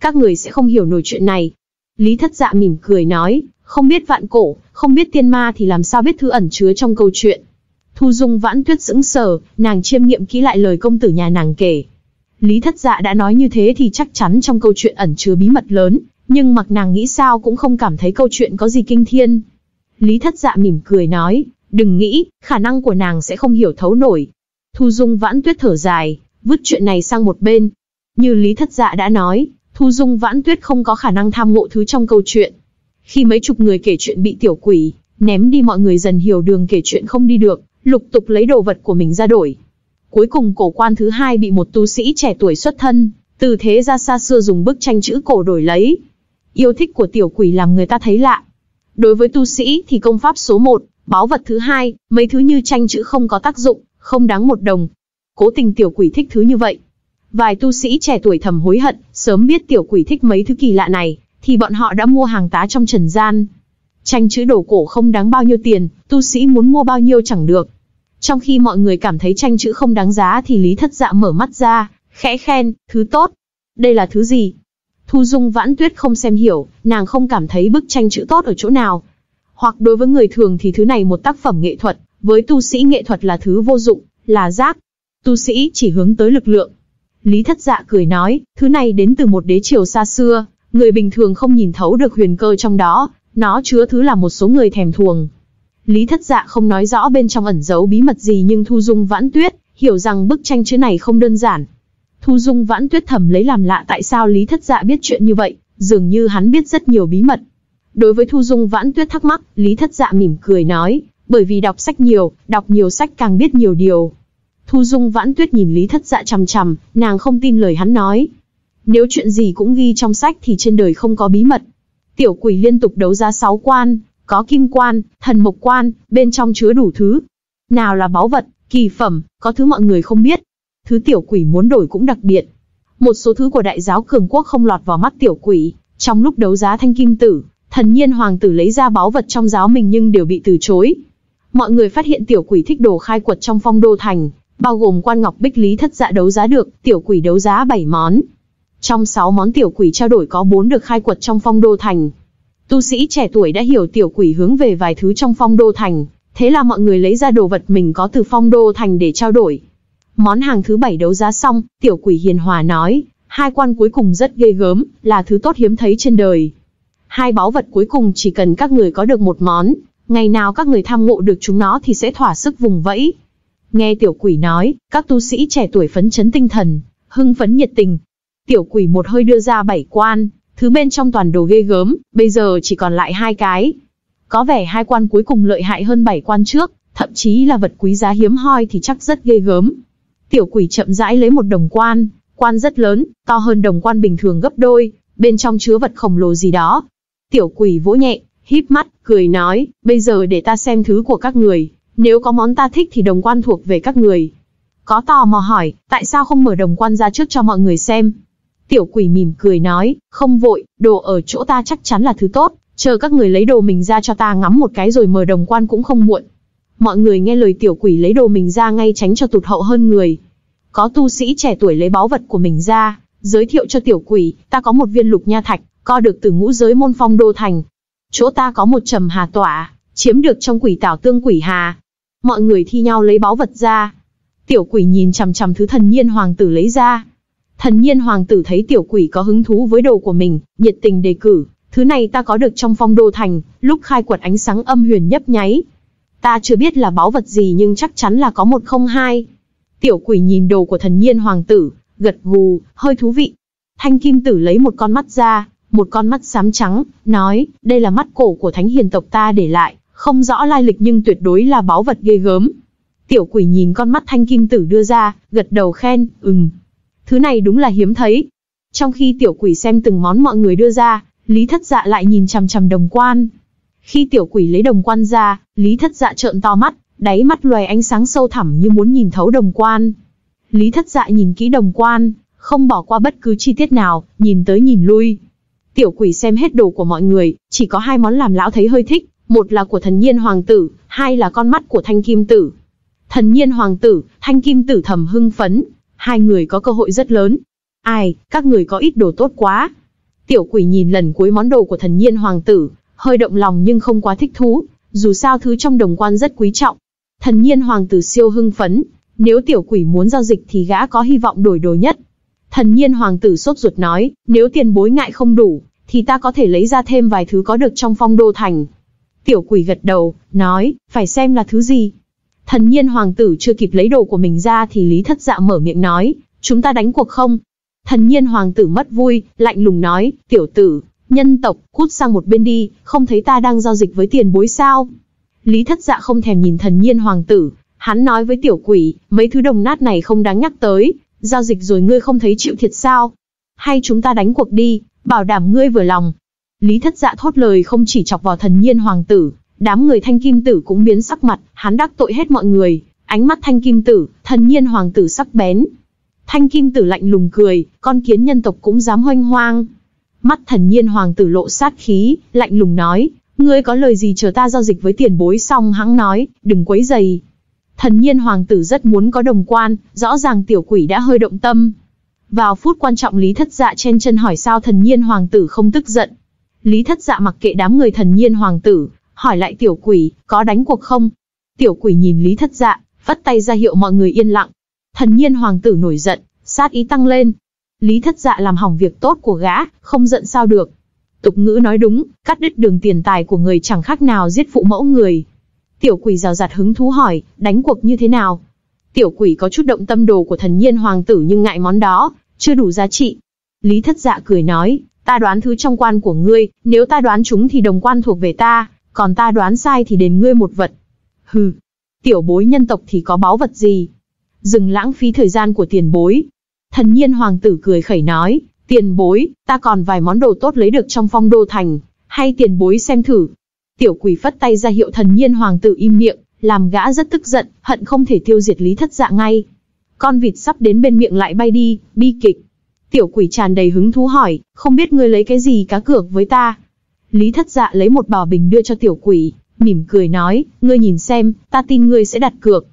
Các người sẽ không hiểu nổi chuyện này. Lý Thất Dạ mỉm cười nói, không biết vạn cổ, không biết tiên ma thì làm sao biết thư ẩn chứa trong câu chuyện. Thu Dung Vãn Tuyết sững sờ, nàng chiêm nghiệm kỹ lại lời công tử nhà nàng kể. Lý thất dạ đã nói như thế thì chắc chắn trong câu chuyện ẩn chứa bí mật lớn, nhưng mặc nàng nghĩ sao cũng không cảm thấy câu chuyện có gì kinh thiên. Lý thất dạ mỉm cười nói, đừng nghĩ, khả năng của nàng sẽ không hiểu thấu nổi. Thu Dung vãn tuyết thở dài, vứt chuyện này sang một bên. Như Lý thất dạ đã nói, Thu Dung vãn tuyết không có khả năng tham ngộ thứ trong câu chuyện. Khi mấy chục người kể chuyện bị tiểu quỷ, ném đi mọi người dần hiểu đường kể chuyện không đi được, lục tục lấy đồ vật của mình ra đổi. Cuối cùng cổ quan thứ hai bị một tu sĩ trẻ tuổi xuất thân, từ thế ra xa xưa dùng bức tranh chữ cổ đổi lấy. Yêu thích của tiểu quỷ làm người ta thấy lạ. Đối với tu sĩ thì công pháp số một, báu vật thứ hai, mấy thứ như tranh chữ không có tác dụng, không đáng một đồng. Cố tình tiểu quỷ thích thứ như vậy. Vài tu sĩ trẻ tuổi thầm hối hận, sớm biết tiểu quỷ thích mấy thứ kỳ lạ này, thì bọn họ đã mua hàng tá trong trần gian. Tranh chữ đồ cổ không đáng bao nhiêu tiền, tu sĩ muốn mua bao nhiêu chẳng được. Trong khi mọi người cảm thấy tranh chữ không đáng giá thì Lý Thất Dạ mở mắt ra, khẽ khen, thứ tốt. Đây là thứ gì? Thu Dung Vãn Tuyết không xem hiểu, nàng không cảm thấy bức tranh chữ tốt ở chỗ nào. Hoặc đối với người thường thì thứ này một tác phẩm nghệ thuật, với tu sĩ nghệ thuật là thứ vô dụng, là rác. Tu sĩ chỉ hướng tới lực lượng. Lý Thất Dạ cười nói, thứ này đến từ một đế triều xa xưa, Người bình thường không nhìn thấu được huyền cơ trong đó, nó chứa thứ là một số người thèm thuồng. Lý thất dạ không nói rõ bên trong ẩn giấu bí mật gì nhưng Thu Dung vãn tuyết, hiểu rằng bức tranh chữ này không đơn giản. Thu Dung vãn tuyết thầm lấy làm lạ tại sao Lý thất dạ biết chuyện như vậy, dường như hắn biết rất nhiều bí mật. Đối với Thu Dung vãn tuyết thắc mắc, Lý thất dạ mỉm cười nói, bởi vì đọc sách nhiều, đọc nhiều sách càng biết nhiều điều. Thu Dung vãn tuyết nhìn Lý thất dạ chằm chằm, nàng không tin lời hắn nói. Nếu chuyện gì cũng ghi trong sách thì trên đời không có bí mật. Tiểu quỷ liên tục đấu giá sáu quan, có kim quan, thần mộc quan, bên trong chứa đủ thứ. Nào là báu vật, kỳ phẩm, có thứ mọi người không biết. Thứ tiểu quỷ muốn đổi cũng đặc biệt. Một số thứ của đại giáo cường quốc không lọt vào mắt tiểu quỷ. Trong lúc đấu giá thanh kim tử, thần nhiên hoàng tử lấy ra báu vật trong giáo mình nhưng đều bị từ chối. Mọi người phát hiện tiểu quỷ thích đồ khai quật trong phong đô thành, bao gồm quan ngọc bích lý thất dạ đấu giá được, tiểu quỷ đấu giá 7 món. Trong 6 món tiểu quỷ trao đổi có 4 được khai quật trong phong đô thành. Tu sĩ trẻ tuổi đã hiểu tiểu quỷ hướng về vài thứ trong phong đô thành, thế là mọi người lấy ra đồ vật mình có từ phong đô thành để trao đổi. Món hàng thứ 7 đấu giá xong, tiểu quỷ hiền hòa nói, hai quan cuối cùng rất ghê gớm, là thứ tốt hiếm thấy trên đời. Hai báu vật cuối cùng chỉ cần các người có được một món, ngày nào các người tham ngộ được chúng nó thì sẽ thỏa sức vùng vẫy. Nghe tiểu quỷ nói, các tu sĩ trẻ tuổi phấn chấn tinh thần, hưng phấn nhiệt tình. Tiểu quỷ một hơi đưa ra bảy quan, thứ bên trong toàn đồ ghê gớm, bây giờ chỉ còn lại hai cái. Có vẻ hai quan cuối cùng lợi hại hơn bảy quan trước, thậm chí là vật quý giá hiếm hoi thì chắc rất ghê gớm. Tiểu quỷ chậm rãi lấy một đồng quan, quan rất lớn, to hơn đồng quan bình thường gấp đôi, bên trong chứa vật khổng lồ gì đó. Tiểu quỷ vỗ nhẹ, híp mắt, cười nói, bây giờ để ta xem thứ của các người, nếu có món ta thích thì đồng quan thuộc về các người. Có tò mò hỏi, tại sao không mở đồng quan ra trước cho mọi người xem? Tiểu quỷ mỉm cười nói, không vội, đồ ở chỗ ta chắc chắn là thứ tốt, chờ các người lấy đồ mình ra cho ta ngắm một cái rồi mở đồng quan cũng không muộn. Mọi người nghe lời tiểu quỷ lấy đồ mình ra ngay tránh cho tụt hậu hơn người. Có tu sĩ trẻ tuổi lấy báu vật của mình ra, giới thiệu cho tiểu quỷ, ta có một viên lục nha thạch, co được từ ngũ giới môn phong đô thành. Chỗ ta có một trầm hà tỏa, chiếm được trong quỷ tảo tương quỷ hà. Mọi người thi nhau lấy báu vật ra. Tiểu quỷ nhìn chằm chằm thứ thần nhiên hoàng tử lấy ra. Thần nhiên hoàng tử thấy tiểu quỷ có hứng thú với đồ của mình, nhiệt tình đề cử. Thứ này ta có được trong phong đô thành, lúc khai quật ánh sáng âm huyền nhấp nháy. Ta chưa biết là báu vật gì nhưng chắc chắn là có một không hai. Tiểu quỷ nhìn đồ của thần nhiên hoàng tử, gật gù, hơi thú vị. Thanh kim tử lấy một con mắt ra, một con mắt xám trắng, nói, đây là mắt cổ của thánh hiền tộc ta để lại, không rõ lai lịch nhưng tuyệt đối là báu vật ghê gớm. Tiểu quỷ nhìn con mắt thanh kim tử đưa ra, gật đầu khen, ừm. Thứ này đúng là hiếm thấy. Trong khi tiểu quỷ xem từng món mọi người đưa ra, Lý thất dạ lại nhìn chằm chằm đồng quan. Khi tiểu quỷ lấy đồng quan ra, Lý thất dạ trợn to mắt, đáy mắt loài ánh sáng sâu thẳm như muốn nhìn thấu đồng quan. Lý thất dạ nhìn kỹ đồng quan, không bỏ qua bất cứ chi tiết nào, nhìn tới nhìn lui. Tiểu quỷ xem hết đồ của mọi người, chỉ có hai món làm lão thấy hơi thích, một là của thần nhiên hoàng tử, hai là con mắt của thanh kim tử. Thần nhiên hoàng tử, thanh kim tử thầm hưng phấn, hai người có cơ hội rất lớn. Ai, các người có ít đồ tốt quá. Tiểu quỷ nhìn lần cuối món đồ của thần nhiên hoàng tử, hơi động lòng nhưng không quá thích thú, dù sao thứ trong đồng quan rất quý trọng. Thần nhiên hoàng tử siêu hưng phấn, nếu tiểu quỷ muốn giao dịch thì gã có hy vọng đổi đồ nhất. Thần nhiên hoàng tử sốt ruột nói, nếu tiền bối ngại không đủ, thì ta có thể lấy ra thêm vài thứ có được trong phong đô thành. Tiểu quỷ gật đầu, nói, phải xem là thứ gì. Thần nhiên hoàng tử chưa kịp lấy đồ của mình ra thì Lý Thất Dạ mở miệng nói, chúng ta đánh cuộc không? Thần nhiên hoàng tử mất vui, lạnh lùng nói, tiểu tử, nhân tộc, cút sang một bên đi, không thấy ta đang giao dịch với tiền bối sao? Lý Thất Dạ không thèm nhìn thần nhiên hoàng tử, hắn nói với tiểu quỷ, mấy thứ đồng nát này không đáng nhắc tới, giao dịch rồi ngươi không thấy chịu thiệt sao? Hay chúng ta đánh cuộc đi, bảo đảm ngươi vừa lòng. Lý Thất Dạ thốt lời không chỉ chọc vào thần nhiên hoàng tử, đám người thanh kim tử cũng biến sắc mặt, hắn đắc tội hết mọi người, ánh mắt thanh kim tử, thần nhiên hoàng tử sắc bén. Thanh kim tử lạnh lùng cười, con kiến nhân tộc cũng dám hoanh hoang. Mắt thần nhiên hoàng tử lộ sát khí, lạnh lùng nói, ngươi có lời gì chờ ta giao dịch với tiền bối xong hắn nói, đừng quấy giày. Thần nhiên hoàng tử rất muốn có đồng quan, rõ ràng tiểu quỷ đã hơi động tâm. Vào phút quan trọng Lý Thất Dạ chen chân hỏi sao thần nhiên hoàng tử không tức giận. Lý Thất Dạ mặc kệ đám người thần nhiên hoàng tử, hỏi lại tiểu quỷ, có đánh cuộc không? Tiểu quỷ nhìn Lý Thất Dạ, vất tay ra hiệu mọi người yên lặng. Thần nhiên hoàng tử nổi giận, sát ý tăng lên. Lý thất dạ làm hỏng việc tốt của gã, không giận sao được. Tục ngữ nói đúng, cắt đứt đường tiền tài của người chẳng khác nào giết phụ mẫu người. Tiểu quỷ rào rạt hứng thú hỏi, đánh cuộc như thế nào? Tiểu quỷ có chút động tâm đồ của thần nhiên hoàng tử nhưng ngại món đó, chưa đủ giá trị. Lý thất dạ cười nói, ta đoán thứ trong quan của ngươi, nếu ta đoán chúng thì đồng quan thuộc về ta, còn ta đoán sai thì đền ngươi một vật. Hừ, tiểu bối nhân tộc thì có báu vật gì? Dừng lãng phí thời gian của tiền bối. Thần nhiên hoàng tử cười khẩy nói, tiền bối, ta còn vài món đồ tốt lấy được trong phong đô thành, hay tiền bối xem thử. Tiểu quỷ phất tay ra hiệu thần nhiên hoàng tử im miệng, làm gã rất tức giận, hận không thể tiêu diệt lý thất dạ ngay. Con vịt sắp đến bên miệng lại bay đi, bi kịch. Tiểu quỷ tràn đầy hứng thú hỏi, không biết ngươi lấy cái gì cá cược với ta? Lý thất dạ lấy một bảo bình đưa cho tiểu quỷ, mỉm cười nói, ngươi nhìn xem, ta tin ngươi sẽ đặt cược.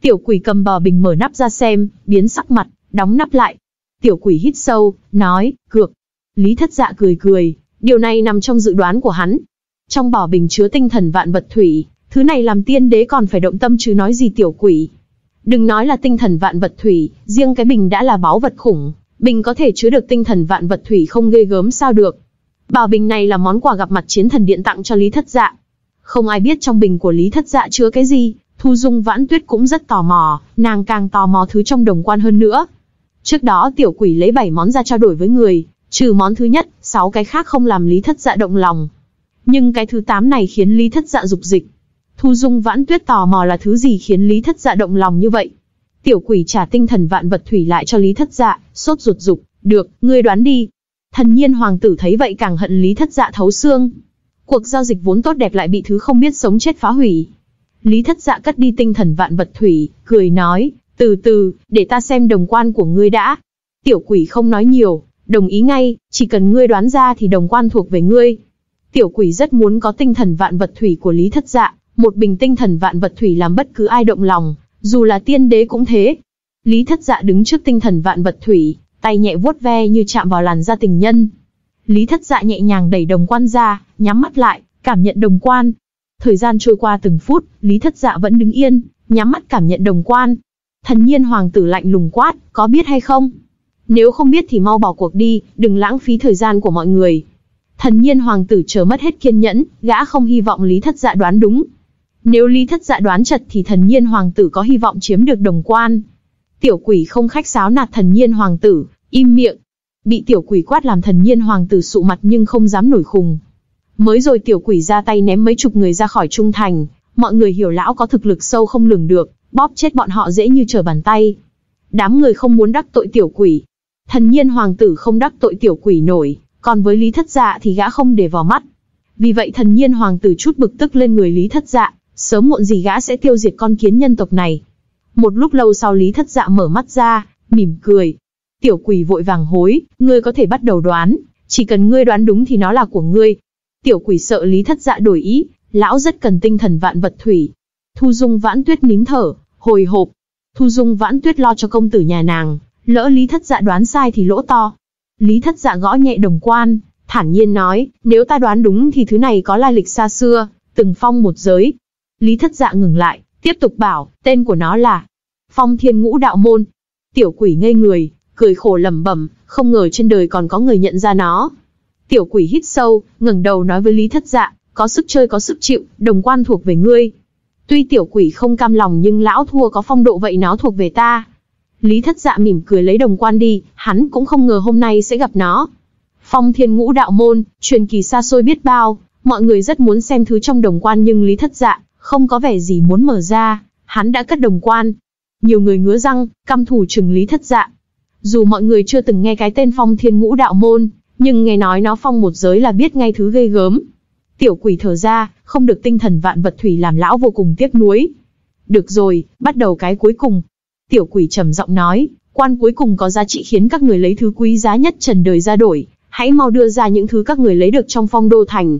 Tiểu quỷ cầm bò bình mở nắp ra xem, biến sắc mặt, đóng nắp lại. Tiểu quỷ hít sâu, nói, cược. Lý thất dạ cười cười, điều này nằm trong dự đoán của hắn. Trong bò bình chứa tinh thần vạn vật thủy, thứ này làm tiên đế còn phải động tâm chứ nói gì tiểu quỷ. Đừng nói là tinh thần vạn vật thủy, riêng cái bình đã là báu vật khủng, bình có thể chứa được tinh thần vạn vật thủy không ghê gớm sao được. Bảo bình này là món quà gặp mặt chiến thần điện tặng cho Lý Thất Dạ. Không ai biết trong bình của Lý Thất Dạ chứa cái gì, Thu Dung Vãn Tuyết cũng rất tò mò, nàng càng tò mò thứ trong đồng quan hơn nữa. Trước đó tiểu quỷ lấy 7 món ra trao đổi với người, trừ món thứ nhất, 6 cái khác không làm Lý Thất Dạ động lòng. Nhưng cái thứ 8 này khiến Lý Thất Dạ dục dịch. Thu Dung Vãn Tuyết tò mò là thứ gì khiến Lý Thất Dạ động lòng như vậy. Tiểu quỷ trả tinh thần vạn vật thủy lại cho Lý Thất Dạ, sốt ruột dục, được, ngươi đoán đi. Thần nhiên hoàng tử thấy vậy càng hận Lý Thất Dạ thấu xương. Cuộc giao dịch vốn tốt đẹp lại bị thứ không biết sống chết phá hủy. Lý Thất Dạ cất đi tinh thần vạn vật thủy, cười nói, từ từ, để ta xem đồng quan của ngươi đã. Tiểu quỷ không nói nhiều, đồng ý ngay, chỉ cần ngươi đoán ra thì đồng quan thuộc về ngươi. Tiểu quỷ rất muốn có tinh thần vạn vật thủy của Lý Thất Dạ, một bình tinh thần vạn vật thủy làm bất cứ ai động lòng, dù là tiên đế cũng thế. Lý thất dạ đứng trước tinh thần vạn vật thủy, tay nhẹ vuốt ve như chạm vào làn da tình nhân. Lý thất dạ nhẹ nhàng đẩy đồng quan ra, nhắm mắt lại, cảm nhận đồng quan. Thời gian trôi qua từng phút, Lý thất dạ vẫn đứng yên, nhắm mắt cảm nhận đồng quan. Thần nhiên hoàng tử lạnh lùng quát, có biết hay không? Nếu không biết thì mau bỏ cuộc đi, đừng lãng phí thời gian của mọi người. Thần nhiên hoàng tử chờ mất hết kiên nhẫn, gã không hy vọng Lý thất dạ đoán đúng, nếu Lý Thất Dạ đoán chật thì thần nhiên hoàng tử có hy vọng chiếm được đồng quan. Tiểu quỷ không khách sáo nạt thần nhiên hoàng tử, im miệng. Bị tiểu quỷ quát làm thần nhiên hoàng tử sụ mặt nhưng không dám nổi khùng. Mới rồi tiểu quỷ ra tay ném mấy chục người ra khỏi trung thành, mọi người hiểu lão có thực lực sâu không lường được, bóp chết bọn họ dễ như trở bàn tay. Đám người không muốn đắc tội tiểu quỷ. Thần nhiên hoàng tử không đắc tội tiểu quỷ nổi, còn với Lý Thất Dạ thì gã không để vào mắt. Vì vậy thần nhiên hoàng tử chút bực tức lên người Lý Thất Dạ, sớm muộn gì gã sẽ tiêu diệt con kiến nhân tộc này. Một lúc lâu sau Lý Thất Dạ mở mắt ra, mỉm cười. Tiểu quỷ vội vàng hối, ngươi có thể bắt đầu đoán, chỉ cần ngươi đoán đúng thì nó là của ngươi. Tiểu quỷ sợ Lý Thất Dạ đổi ý, lão rất cần tinh thần vạn vật thủy. Thu Dung Vãn Tuyết nín thở, hồi hộp. Thu Dung Vãn Tuyết lo cho công tử nhà nàng, lỡ Lý Thất Dạ đoán sai thì lỗ to. Lý Thất Dạ gõ nhẹ đồng quan, thản nhiên nói, nếu ta đoán đúng thì thứ này có lai lịch xa xưa, từng phong một giới, Lý thất dạ ngừng lại, tiếp tục bảo, tên của nó là Phong Thiên Ngũ Đạo Môn. Tiểu quỷ ngây người, cười khổ lẩm bẩm, không ngờ trên đời còn có người nhận ra nó. Tiểu quỷ hít sâu, ngẩng đầu nói với Lý thất dạ, có sức chơi có sức chịu, đồng quan thuộc về ngươi. Tuy tiểu quỷ không cam lòng nhưng lão thua có phong độ vậy nó thuộc về ta. Lý thất dạ mỉm cười lấy đồng quan đi, hắn cũng không ngờ hôm nay sẽ gặp nó. Phong thiên ngũ đạo môn, truyền kỳ xa xôi biết bao, mọi người rất muốn xem thứ trong đồng quan nhưng Lý thất dạ, không có vẻ gì muốn mở ra, hắn đã cất đồng quan. Nhiều người ngứa răng, căm thủ trừng lý thất dạ. Dù mọi người chưa từng nghe cái tên phong thiên ngũ đạo môn, nhưng nghe nói nó phong một giới là biết ngay thứ ghê gớm. Tiểu quỷ thở ra, không được tinh thần vạn vật thủy làm lão vô cùng tiếc nuối. Được rồi, bắt đầu cái cuối cùng. Tiểu quỷ trầm giọng nói, quan cuối cùng có giá trị khiến các người lấy thứ quý giá nhất trần đời ra đổi, hãy mau đưa ra những thứ các người lấy được trong phong đô thành.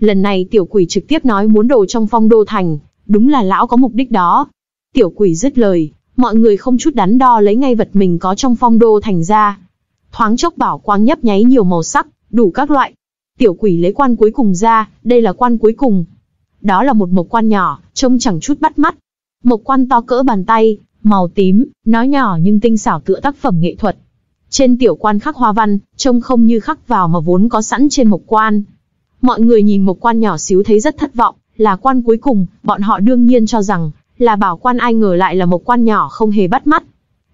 Lần này tiểu quỷ trực tiếp nói muốn đồ trong phong đô thành, đúng là lão có mục đích đó. Tiểu quỷ dứt lời, mọi người không chút đắn đo lấy ngay vật mình có trong phong đô thành ra. Thoáng chốc bảo quang nhấp nháy nhiều màu sắc, đủ các loại. Tiểu quỷ lấy quan cuối cùng ra, đây là quan cuối cùng. Đó là một mộc quan nhỏ, trông chẳng chút bắt mắt. Mộc quan to cỡ bàn tay, màu tím, nó nhỏ nhưng tinh xảo tựa tác phẩm nghệ thuật. Trên tiểu quan khắc hoa văn, trông không như khắc vào mà vốn có sẵn trên mộc quan. Mọi người nhìn một quan nhỏ xíu thấy rất thất vọng, là quan cuối cùng, bọn họ đương nhiên cho rằng, là bảo quan ai ngờ lại là một quan nhỏ không hề bắt mắt.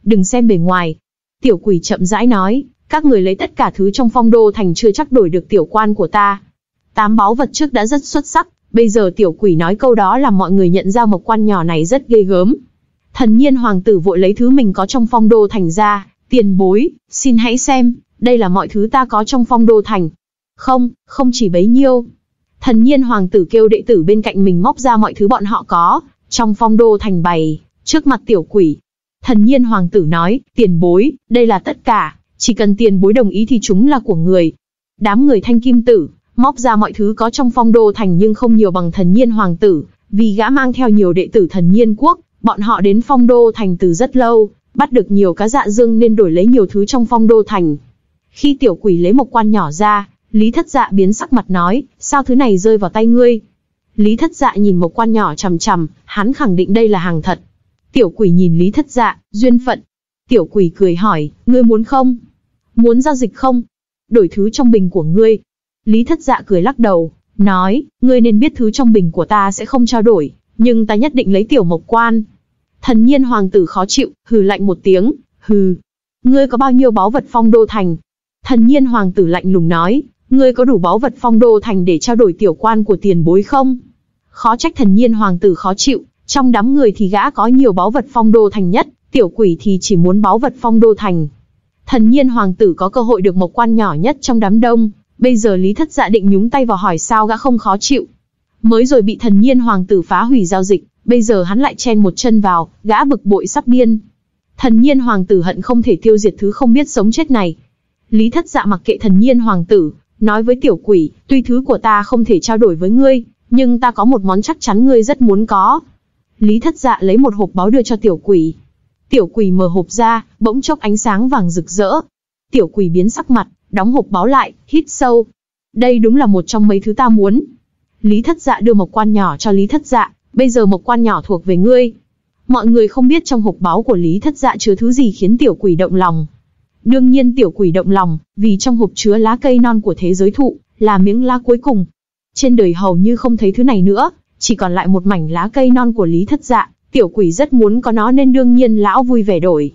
Đừng xem bề ngoài. Tiểu quỷ chậm rãi nói, các người lấy tất cả thứ trong phong đô thành chưa chắc đổi được tiểu quan của ta. Tám báu vật trước đã rất xuất sắc, bây giờ tiểu quỷ nói câu đó làm mọi người nhận ra một quan nhỏ này rất ghê gớm. Thần nhiên hoàng tử vội lấy thứ mình có trong phong đô thành ra, tiền bối, xin hãy xem, đây là mọi thứ ta có trong phong đô thành. Không, không chỉ bấy nhiêu. Thần nhiên hoàng tử kêu đệ tử bên cạnh mình móc ra mọi thứ bọn họ có, trong phong đô thành bày, trước mặt tiểu quỷ. Thần nhiên hoàng tử nói, tiền bối, đây là tất cả, chỉ cần tiền bối đồng ý thì chúng là của người. Đám người thanh kim tử, móc ra mọi thứ có trong phong đô thành nhưng không nhiều bằng thần nhiên hoàng tử, vì gã mang theo nhiều đệ tử thần nhiên quốc, bọn họ đến phong đô thành từ rất lâu, bắt được nhiều cá dạ dương nên đổi lấy nhiều thứ trong phong đô thành. Khi tiểu quỷ lấy một quan nhỏ ra, Lý thất dạ biến sắc mặt nói, sao thứ này rơi vào tay ngươi? Lý thất dạ nhìn một quan nhỏ chằm chằm, hắn khẳng định đây là hàng thật. Tiểu quỷ nhìn Lý thất dạ, duyên phận. Tiểu quỷ cười hỏi, ngươi muốn không? Muốn giao dịch không? Đổi thứ trong bình của ngươi. Lý thất dạ cười lắc đầu, nói, ngươi nên biết thứ trong bình của ta sẽ không trao đổi, nhưng ta nhất định lấy tiểu mộc quan. Thần nhiên hoàng tử khó chịu, hừ lạnh một tiếng, hừ. Ngươi có bao nhiêu báu vật phong đô thành? Thần nhiên hoàng tử lạnh lùng nói, ngươi có đủ báu vật phong đô thành để trao đổi tiểu quan của tiền bối không? Khó trách thần nhiên hoàng tử khó chịu, trong đám người thì gã có nhiều báu vật phong đô thành nhất, tiểu quỷ thì chỉ muốn báu vật phong đô thành. Thần nhiên hoàng tử có cơ hội được một quan nhỏ nhất trong đám đông, bây giờ Lý Thất Dạ định nhúng tay vào hỏi sao gã không khó chịu. Mới rồi bị thần nhiên hoàng tử phá hủy giao dịch, bây giờ hắn lại chen một chân vào, gã bực bội sắp điên. Thần nhiên hoàng tử hận không thể tiêu diệt thứ không biết sống chết này. Lý Thất Dạ mặc kệ thần nhiên hoàng tử, nói với tiểu quỷ, tuy thứ của ta không thể trao đổi với ngươi, nhưng ta có một món chắc chắn ngươi rất muốn có. Lý thất dạ lấy một hộp báo đưa cho tiểu quỷ. Tiểu quỷ mở hộp ra, bỗng chốc ánh sáng vàng rực rỡ. Tiểu quỷ biến sắc mặt, đóng hộp báo lại, hít sâu. Đây đúng là một trong mấy thứ ta muốn. Lý thất dạ đưa một quan nhỏ cho Lý thất dạ, bây giờ một quan nhỏ thuộc về ngươi. Mọi người không biết trong hộp báo của Lý thất dạ chứa thứ gì khiến tiểu quỷ động lòng. Đương nhiên tiểu quỷ động lòng, vì trong hộp chứa lá cây non của thế giới thụ, là miếng lá cuối cùng. Trên đời hầu như không thấy thứ này nữa, chỉ còn lại một mảnh lá cây non của Lý Thất Dạ, tiểu quỷ rất muốn có nó nên đương nhiên lão vui vẻ đổi.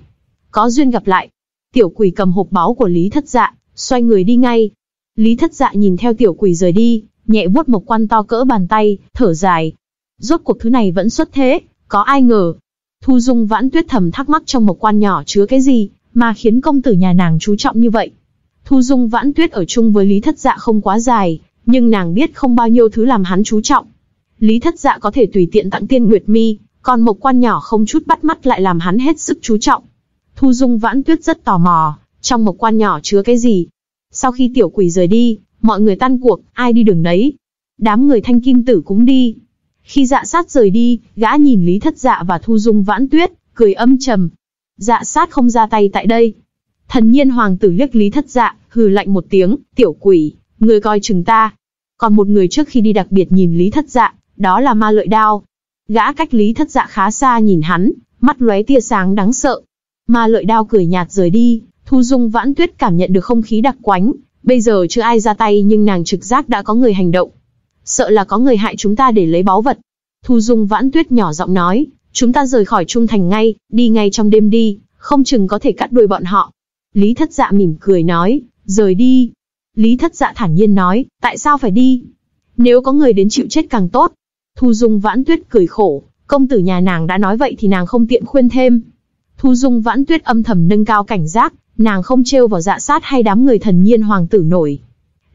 Có duyên gặp lại. Tiểu quỷ cầm hộp báu của Lý Thất Dạ, xoay người đi ngay. Lý Thất Dạ nhìn theo tiểu quỷ rời đi, nhẹ vuốt một quan to cỡ bàn tay, thở dài. Rốt cuộc thứ này vẫn xuất thế, có ai ngờ. Thu Dung Vãn Tuyết thầm thắc mắc trong một quan nhỏ chứa cái gì, mà khiến công tử nhà nàng chú trọng như vậy. Thu Dung Vãn Tuyết ở chung với Lý Thất Dạ không quá dài, nhưng nàng biết không bao nhiêu thứ làm hắn chú trọng. Lý Thất Dạ có thể tùy tiện tặng tiên Nguyệt Mi, còn một quan nhỏ không chút bắt mắt lại làm hắn hết sức chú trọng. Thu Dung Vãn Tuyết rất tò mò, trong một quan nhỏ chứa cái gì? Sau khi tiểu quỷ rời đi, mọi người tan cuộc, ai đi đường đấy? Đám người thanh kim tử cũng đi. Khi dạ sát rời đi, gã nhìn Lý Thất Dạ và Thu Dung Vãn Tuyết, cười âm trầm. Dạ sát không ra tay tại đây. Thần nhiên hoàng tử liếc Lý Thất Dạ, hừ lạnh một tiếng, tiểu quỷ, người coi chừng ta. Còn một người trước khi đi đặc biệt nhìn Lý Thất Dạ, đó là ma lợi đao. Gã cách Lý Thất Dạ khá xa nhìn hắn, mắt lóe tia sáng đáng sợ. Ma lợi đao cười nhạt rời đi, Thu Dung Vãn Tuyết cảm nhận được không khí đặc quánh, bây giờ chưa ai ra tay nhưng nàng trực giác đã có người hành động. Sợ là có người hại chúng ta để lấy báu vật. Thu Dung Vãn Tuyết nhỏ giọng nói, chúng ta rời khỏi Trung Thành ngay, đi ngay trong đêm đi, không chừng có thể cắt đuôi bọn họ. Lý Thất Dạ mỉm cười nói, rời đi. Lý Thất Dạ thản nhiên nói, tại sao phải đi? Nếu có người đến chịu chết càng tốt. Thu Dung Vãn Tuyết cười khổ, công tử nhà nàng đã nói vậy thì nàng không tiện khuyên thêm. Thu Dung Vãn Tuyết âm thầm nâng cao cảnh giác, nàng không trêu vào dạ sát hay đám người thần nhiên hoàng tử nổi.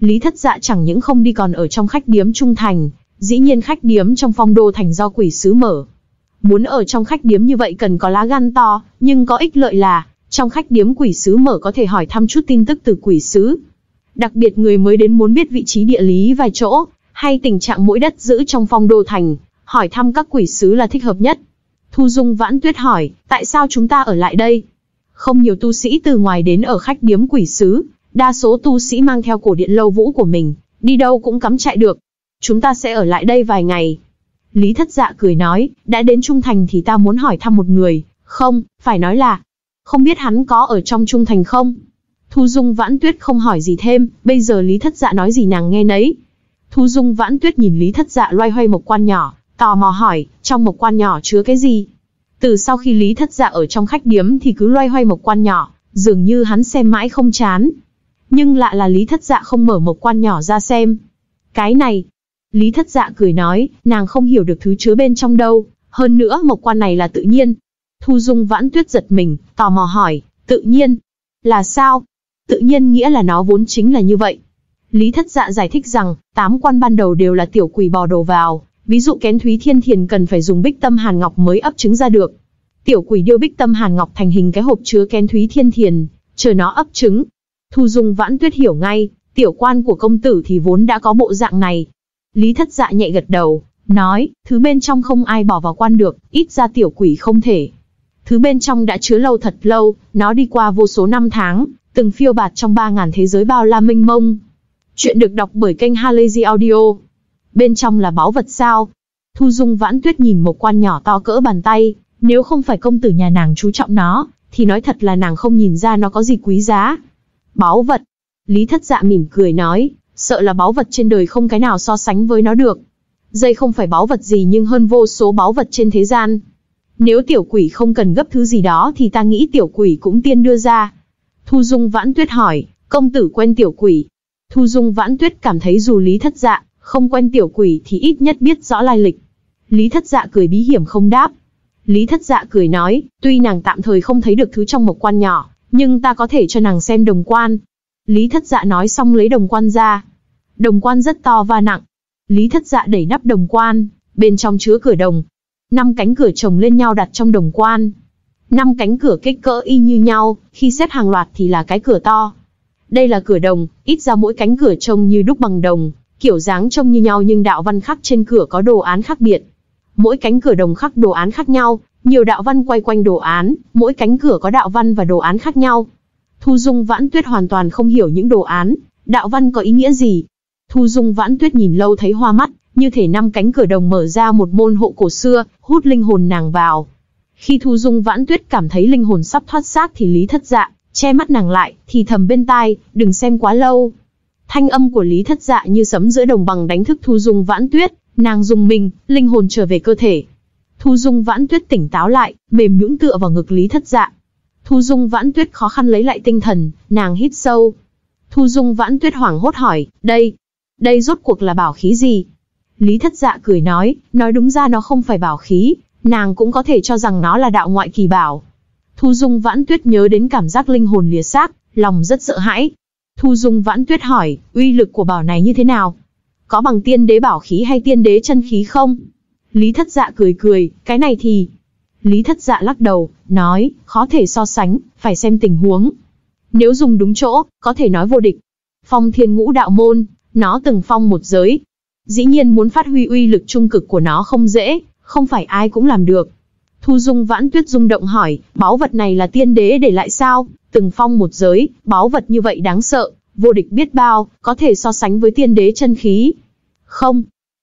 Lý thất dạ chẳng những không đi còn ở trong khách điếm trung thành, dĩ nhiên khách điếm trong phong đô thành do quỷ sứ mở. Muốn ở trong khách điếm như vậy cần có lá gan to, nhưng có ích lợi là, trong khách điếm quỷ sứ mở có thể hỏi thăm chút tin tức từ quỷ sứ. Đặc biệt người mới đến muốn biết vị trí địa lý vài chỗ, hay tình trạng mỗi đất giữ trong phong đô thành, hỏi thăm các quỷ sứ là thích hợp nhất. Thu Dung Vãn Tuyết hỏi, tại sao chúng ta ở lại đây? Không nhiều tu sĩ từ ngoài đến ở khách điếm quỷ sứ, đa số tu sĩ mang theo cổ điện lâu vũ của mình, đi đâu cũng cắm chạy được. Chúng ta sẽ ở lại đây vài ngày. Lý Thất Dạ cười nói, đã đến Trung Thành thì ta muốn hỏi thăm một người, không, phải nói là, không biết hắn có ở trong Trung Thành không? Thu Dung Vãn Tuyết không hỏi gì thêm, bây giờ Lý Thất Dạ nói gì nàng nghe nấy. Thu Dung Vãn Tuyết nhìn Lý Thất Dạ loay hoay một quan nhỏ, tò mò hỏi, trong một quan nhỏ chứa cái gì? Từ sau khi Lý Thất Dạ ở trong khách điếm thì cứ loay hoay một quan nhỏ, dường như hắn xem mãi không chán. Nhưng lạ là Lý Thất Dạ không mở một quan nhỏ ra xem. Cái này, Lý Thất Dạ cười nói, nàng không hiểu được thứ chứa bên trong đâu, hơn nữa một quan này là tự nhiên. Thu Dung Vãn Tuyết giật mình, tò mò hỏi, tự nhiên? Là sao? Tự nhiên nghĩa là nó vốn chính là như vậy. Lý Thất Dạ giải thích rằng, tám quan ban đầu đều là tiểu quỷ bò đồ vào, ví dụ kén Thúy Thiên Thiền cần phải dùng bích tâm hàn ngọc mới ấp trứng ra được. Tiểu quỷ điêu bích tâm hàn ngọc thành hình cái hộp chứa kén Thúy Thiên Thiền, chờ nó ấp trứng. Thu Dung Vãn Tuyết hiểu ngay, tiểu quan của công tử thì vốn đã có bộ dạng này. Lý Thất Dạ nhẹ gật đầu, nói, thứ bên trong không ai bỏ vào quan được, ít ra tiểu quỷ không thể. Thứ bên trong đã chứa lâu thật lâu, nó đi qua vô số năm tháng, từng phiêu bạt trong ba ngàn thế giới bao la mênh mông. Chuyện được đọc bởi kênh Halazy Audio. Bên trong là báu vật sao? Thu Dung Vãn Tuyết nhìn một quan nhỏ to cỡ bàn tay, nếu không phải công tử nhà nàng chú trọng nó, thì nói thật là nàng không nhìn ra nó có gì quý giá. Báu vật. Lý Thất Dạ mỉm cười nói, sợ là báu vật trên đời không cái nào so sánh với nó được. Dây không phải báu vật gì nhưng hơn vô số báu vật trên thế gian. Nếu tiểu quỷ không cần gấp thứ gì đó thì ta nghĩ tiểu quỷ cũng tiên đưa ra. Thu Dung Vãn Tuyết hỏi, công tử quen tiểu quỷ. Thu Dung Vãn Tuyết cảm thấy dù Lý Thất Dạ không quen tiểu quỷ thì ít nhất biết rõ lai lịch. Lý Thất Dạ cười bí hiểm không đáp. Lý Thất Dạ cười nói, tuy nàng tạm thời không thấy được thứ trong một quan nhỏ, nhưng ta có thể cho nàng xem đồng quan. Lý Thất Dạ nói xong lấy đồng quan ra. Đồng quan rất to và nặng. Lý Thất Dạ đẩy nắp đồng quan, bên trong chứa cửa đồng. Năm cánh cửa chồng lên nhau đặt trong đồng quan. Năm cánh cửa kích cỡ y như nhau, khi xếp hàng loạt thì là cái cửa to. Đây là cửa đồng, ít ra mỗi cánh cửa trông như đúc bằng đồng, kiểu dáng trông như nhau nhưng đạo văn khắc trên cửa có đồ án khác biệt. Mỗi cánh cửa đồng khắc đồ án khác nhau, nhiều đạo văn quay quanh đồ án, mỗi cánh cửa có đạo văn và đồ án khác nhau. Thu Dung Vãn Tuyết hoàn toàn không hiểu những đồ án, đạo văn có ý nghĩa gì. Thu Dung Vãn Tuyết nhìn lâu thấy hoa mắt, như thể năm cánh cửa đồng mở ra một môn hộ cổ xưa, hút linh hồn nàng vào. Khi Thu Dung Vãn Tuyết cảm thấy linh hồn sắp thoát xác thì Lý Thất Dạ che mắt nàng lại, thì thầm bên tai, đừng xem quá lâu. Thanh âm của Lý Thất Dạ như sấm giữa đồng bằng đánh thức Thu Dung Vãn Tuyết, nàng dùng mình, linh hồn trở về cơ thể. Thu Dung Vãn Tuyết tỉnh táo lại, mềm nhũn tựa vào ngực Lý Thất Dạ. Thu Dung Vãn Tuyết khó khăn lấy lại tinh thần, nàng hít sâu. Thu Dung Vãn Tuyết hoảng hốt hỏi, đây, đây rốt cuộc là bảo khí gì? Lý Thất Dạ cười nói, nói đúng ra nó không phải bảo khí, nàng cũng có thể cho rằng nó là đạo ngoại kỳ bảo. Thu Dung Vãn Tuyết nhớ đến cảm giác linh hồn lìa xác, lòng rất sợ hãi. Thu Dung Vãn Tuyết hỏi, uy lực của bảo này như thế nào? Có bằng tiên đế bảo khí hay tiên đế chân khí không? Lý Thất Dạ cười cười, cái này thì... Lý Thất Dạ lắc đầu, nói, khó thể so sánh, phải xem tình huống. Nếu dùng đúng chỗ, có thể nói vô địch. Phong thiên ngũ đạo môn, nó từng phong một giới. Dĩ nhiên muốn phát huy uy lực trung cực của nó không dễ, không phải ai cũng làm được. Thu Dung Vãn Tuyết rung động hỏi, báu vật này là tiên đế để lại sao? Từng phong một giới, báu vật như vậy đáng sợ, vô địch biết bao, có thể so sánh với tiên đế chân khí. Không.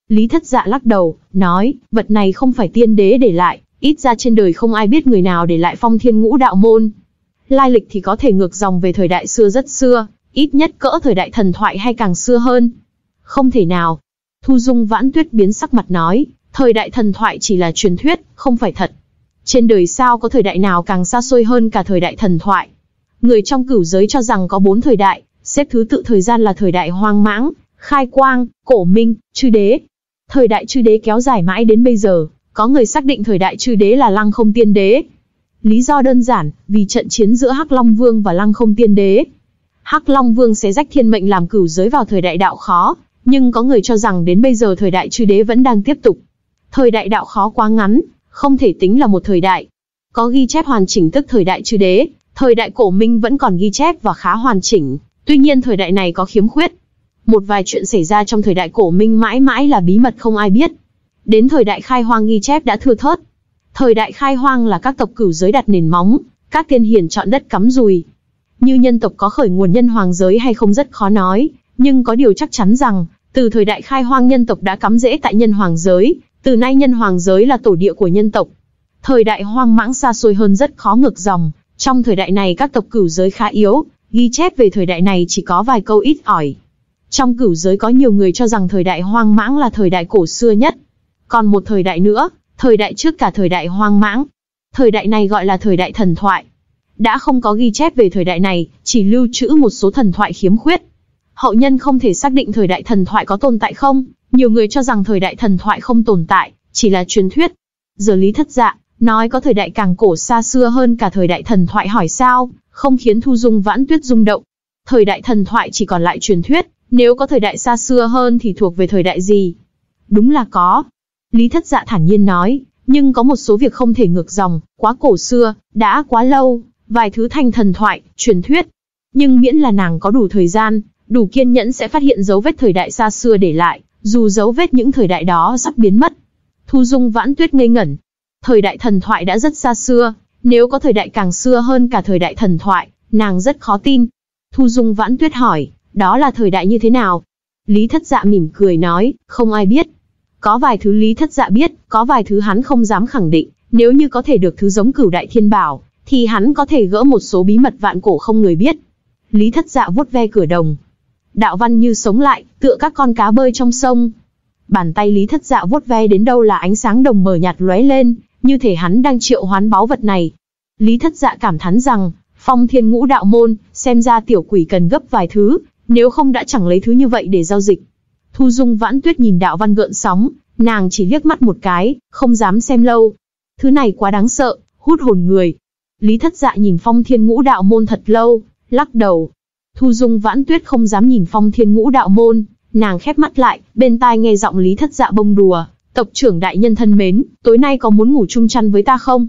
Lý Thất Dạ lắc đầu, nói, vật này không phải tiên đế để lại, ít ra trên đời không ai biết người nào để lại phong thiên ngũ đạo môn. Lai lịch thì có thể ngược dòng về thời đại xưa rất xưa, ít nhất cỡ thời đại thần thoại hay càng xưa hơn. Không thể nào. Thu Dung Vãn Tuyết biến sắc mặt nói, thời đại thần thoại chỉ là truyền thuyết, không phải thật. Trên đời sao có thời đại nào càng xa xôi hơn cả thời đại thần thoại. Người trong cửu giới cho rằng có bốn thời đại, xếp thứ tự thời gian là thời đại hoang mãng, khai quang, cổ minh, chư đế. Thời đại chư đế kéo dài mãi đến bây giờ, có người xác định thời đại chư đế là lăng không tiên đế. Lý do đơn giản, vì trận chiến giữa Hắc Long Vương và lăng không tiên đế. Hắc Long Vương sẽ rách thiên mệnh làm cửu giới vào thời đại đạo khó, nhưng có người cho rằng đến bây giờ thời đại chư đế vẫn đang tiếp tục. Thời đại đạo khó quá ngắn, không thể tính là một thời đại. Có ghi chép hoàn chỉnh tức thời đại chư đế, thời đại cổ minh vẫn còn ghi chép và khá hoàn chỉnh, tuy nhiên thời đại này có khiếm khuyết. Một vài chuyện xảy ra trong thời đại cổ minh mãi mãi là bí mật không ai biết. Đến thời đại khai hoang ghi chép đã thưa thớt. Thời đại khai hoang là các tộc cửu giới đặt nền móng, các tiên hiền chọn đất cắm rùi. Như nhân tộc có khởi nguồn nhân hoàng giới hay không rất khó nói, nhưng có điều chắc chắn rằng, từ thời đại khai hoang nhân tộc đã cắm rễ tại nhân hoàng giới, từ nay nhân hoàng giới là tổ địa của nhân tộc. Thời đại hoang mãng xa xôi hơn rất khó ngược dòng, trong thời đại này các tộc cửu giới khá yếu, Ghi chép về thời đại này chỉ có vài câu ít ỏi. Trong cửu giới có nhiều người cho rằng thời đại hoang mãng là thời đại cổ xưa nhất. Còn một thời đại nữa, thời đại trước cả thời đại hoang mãng. Thời đại này gọi là thời đại thần thoại. Đã không có ghi chép về thời đại này, chỉ lưu trữ một số thần thoại khiếm khuyết. Hậu nhân không thể xác định thời đại thần thoại có tồn tại không, nhiều người cho rằng thời đại thần thoại không tồn tại, chỉ là truyền thuyết. Giờ Lý Thất Dạ, nói có thời đại càng cổ xa xưa hơn cả thời đại thần thoại hỏi sao, không khiến Thu Dung Vãn Tuyết rung động. Thời đại thần thoại chỉ còn lại truyền thuyết, nếu có thời đại xa xưa hơn thì thuộc về thời đại gì? Đúng là có. Lý Thất Dạ thản nhiên nói, nhưng có một số việc không thể ngược dòng, quá cổ xưa, đã quá lâu, vài thứ thành thần thoại, truyền thuyết. Nhưng miễn là nàng có đủ thời gian, đủ kiên nhẫn sẽ phát hiện dấu vết thời đại xa xưa để lại, dù dấu vết những thời đại đó sắp biến mất. Thu Dung Vãn Tuyết ngây ngẩn. Thời đại thần thoại đã rất xa xưa, nếu có thời đại càng xưa hơn cả thời đại thần thoại, nàng rất khó tin. Thu Dung Vãn Tuyết hỏi, đó là thời đại như thế nào? Lý Thất Dạ mỉm cười nói, không ai biết. Có vài thứ Lý Thất Dạ biết, có vài thứ hắn không dám khẳng định, nếu như có thể được thứ giống cửu đại thiên bảo, thì hắn có thể gỡ một số bí mật vạn cổ không người biết. Lý Thất Dạ vuốt ve cửa đồng. Đạo văn như sống lại, tựa các con cá bơi trong sông. Bàn tay Lý Thất Dạ vuốt ve đến đâu là ánh sáng đồng mờ nhạt lóe lên, như thể hắn đang triệu hoán báu vật này. Lý Thất Dạ cảm thán rằng, phong thiên ngũ đạo môn, xem ra tiểu quỷ cần gấp vài thứ, nếu không đã chẳng lấy thứ như vậy để giao dịch. Thu Dung Vãn Tuyết nhìn đạo văn gợn sóng, nàng chỉ liếc mắt một cái, không dám xem lâu. Thứ này quá đáng sợ, hút hồn người. Lý Thất Dạ nhìn Phong Thiên Ngũ Đạo môn thật lâu, lắc đầu. Thu Dung Vãn Tuyết không dám nhìn Phong Thiên Ngũ Đạo môn, nàng khép mắt lại, bên tai nghe giọng Lý Thất Dạ bông đùa, "Tộc trưởng đại nhân thân mến, tối nay có muốn ngủ chung chăn với ta không?"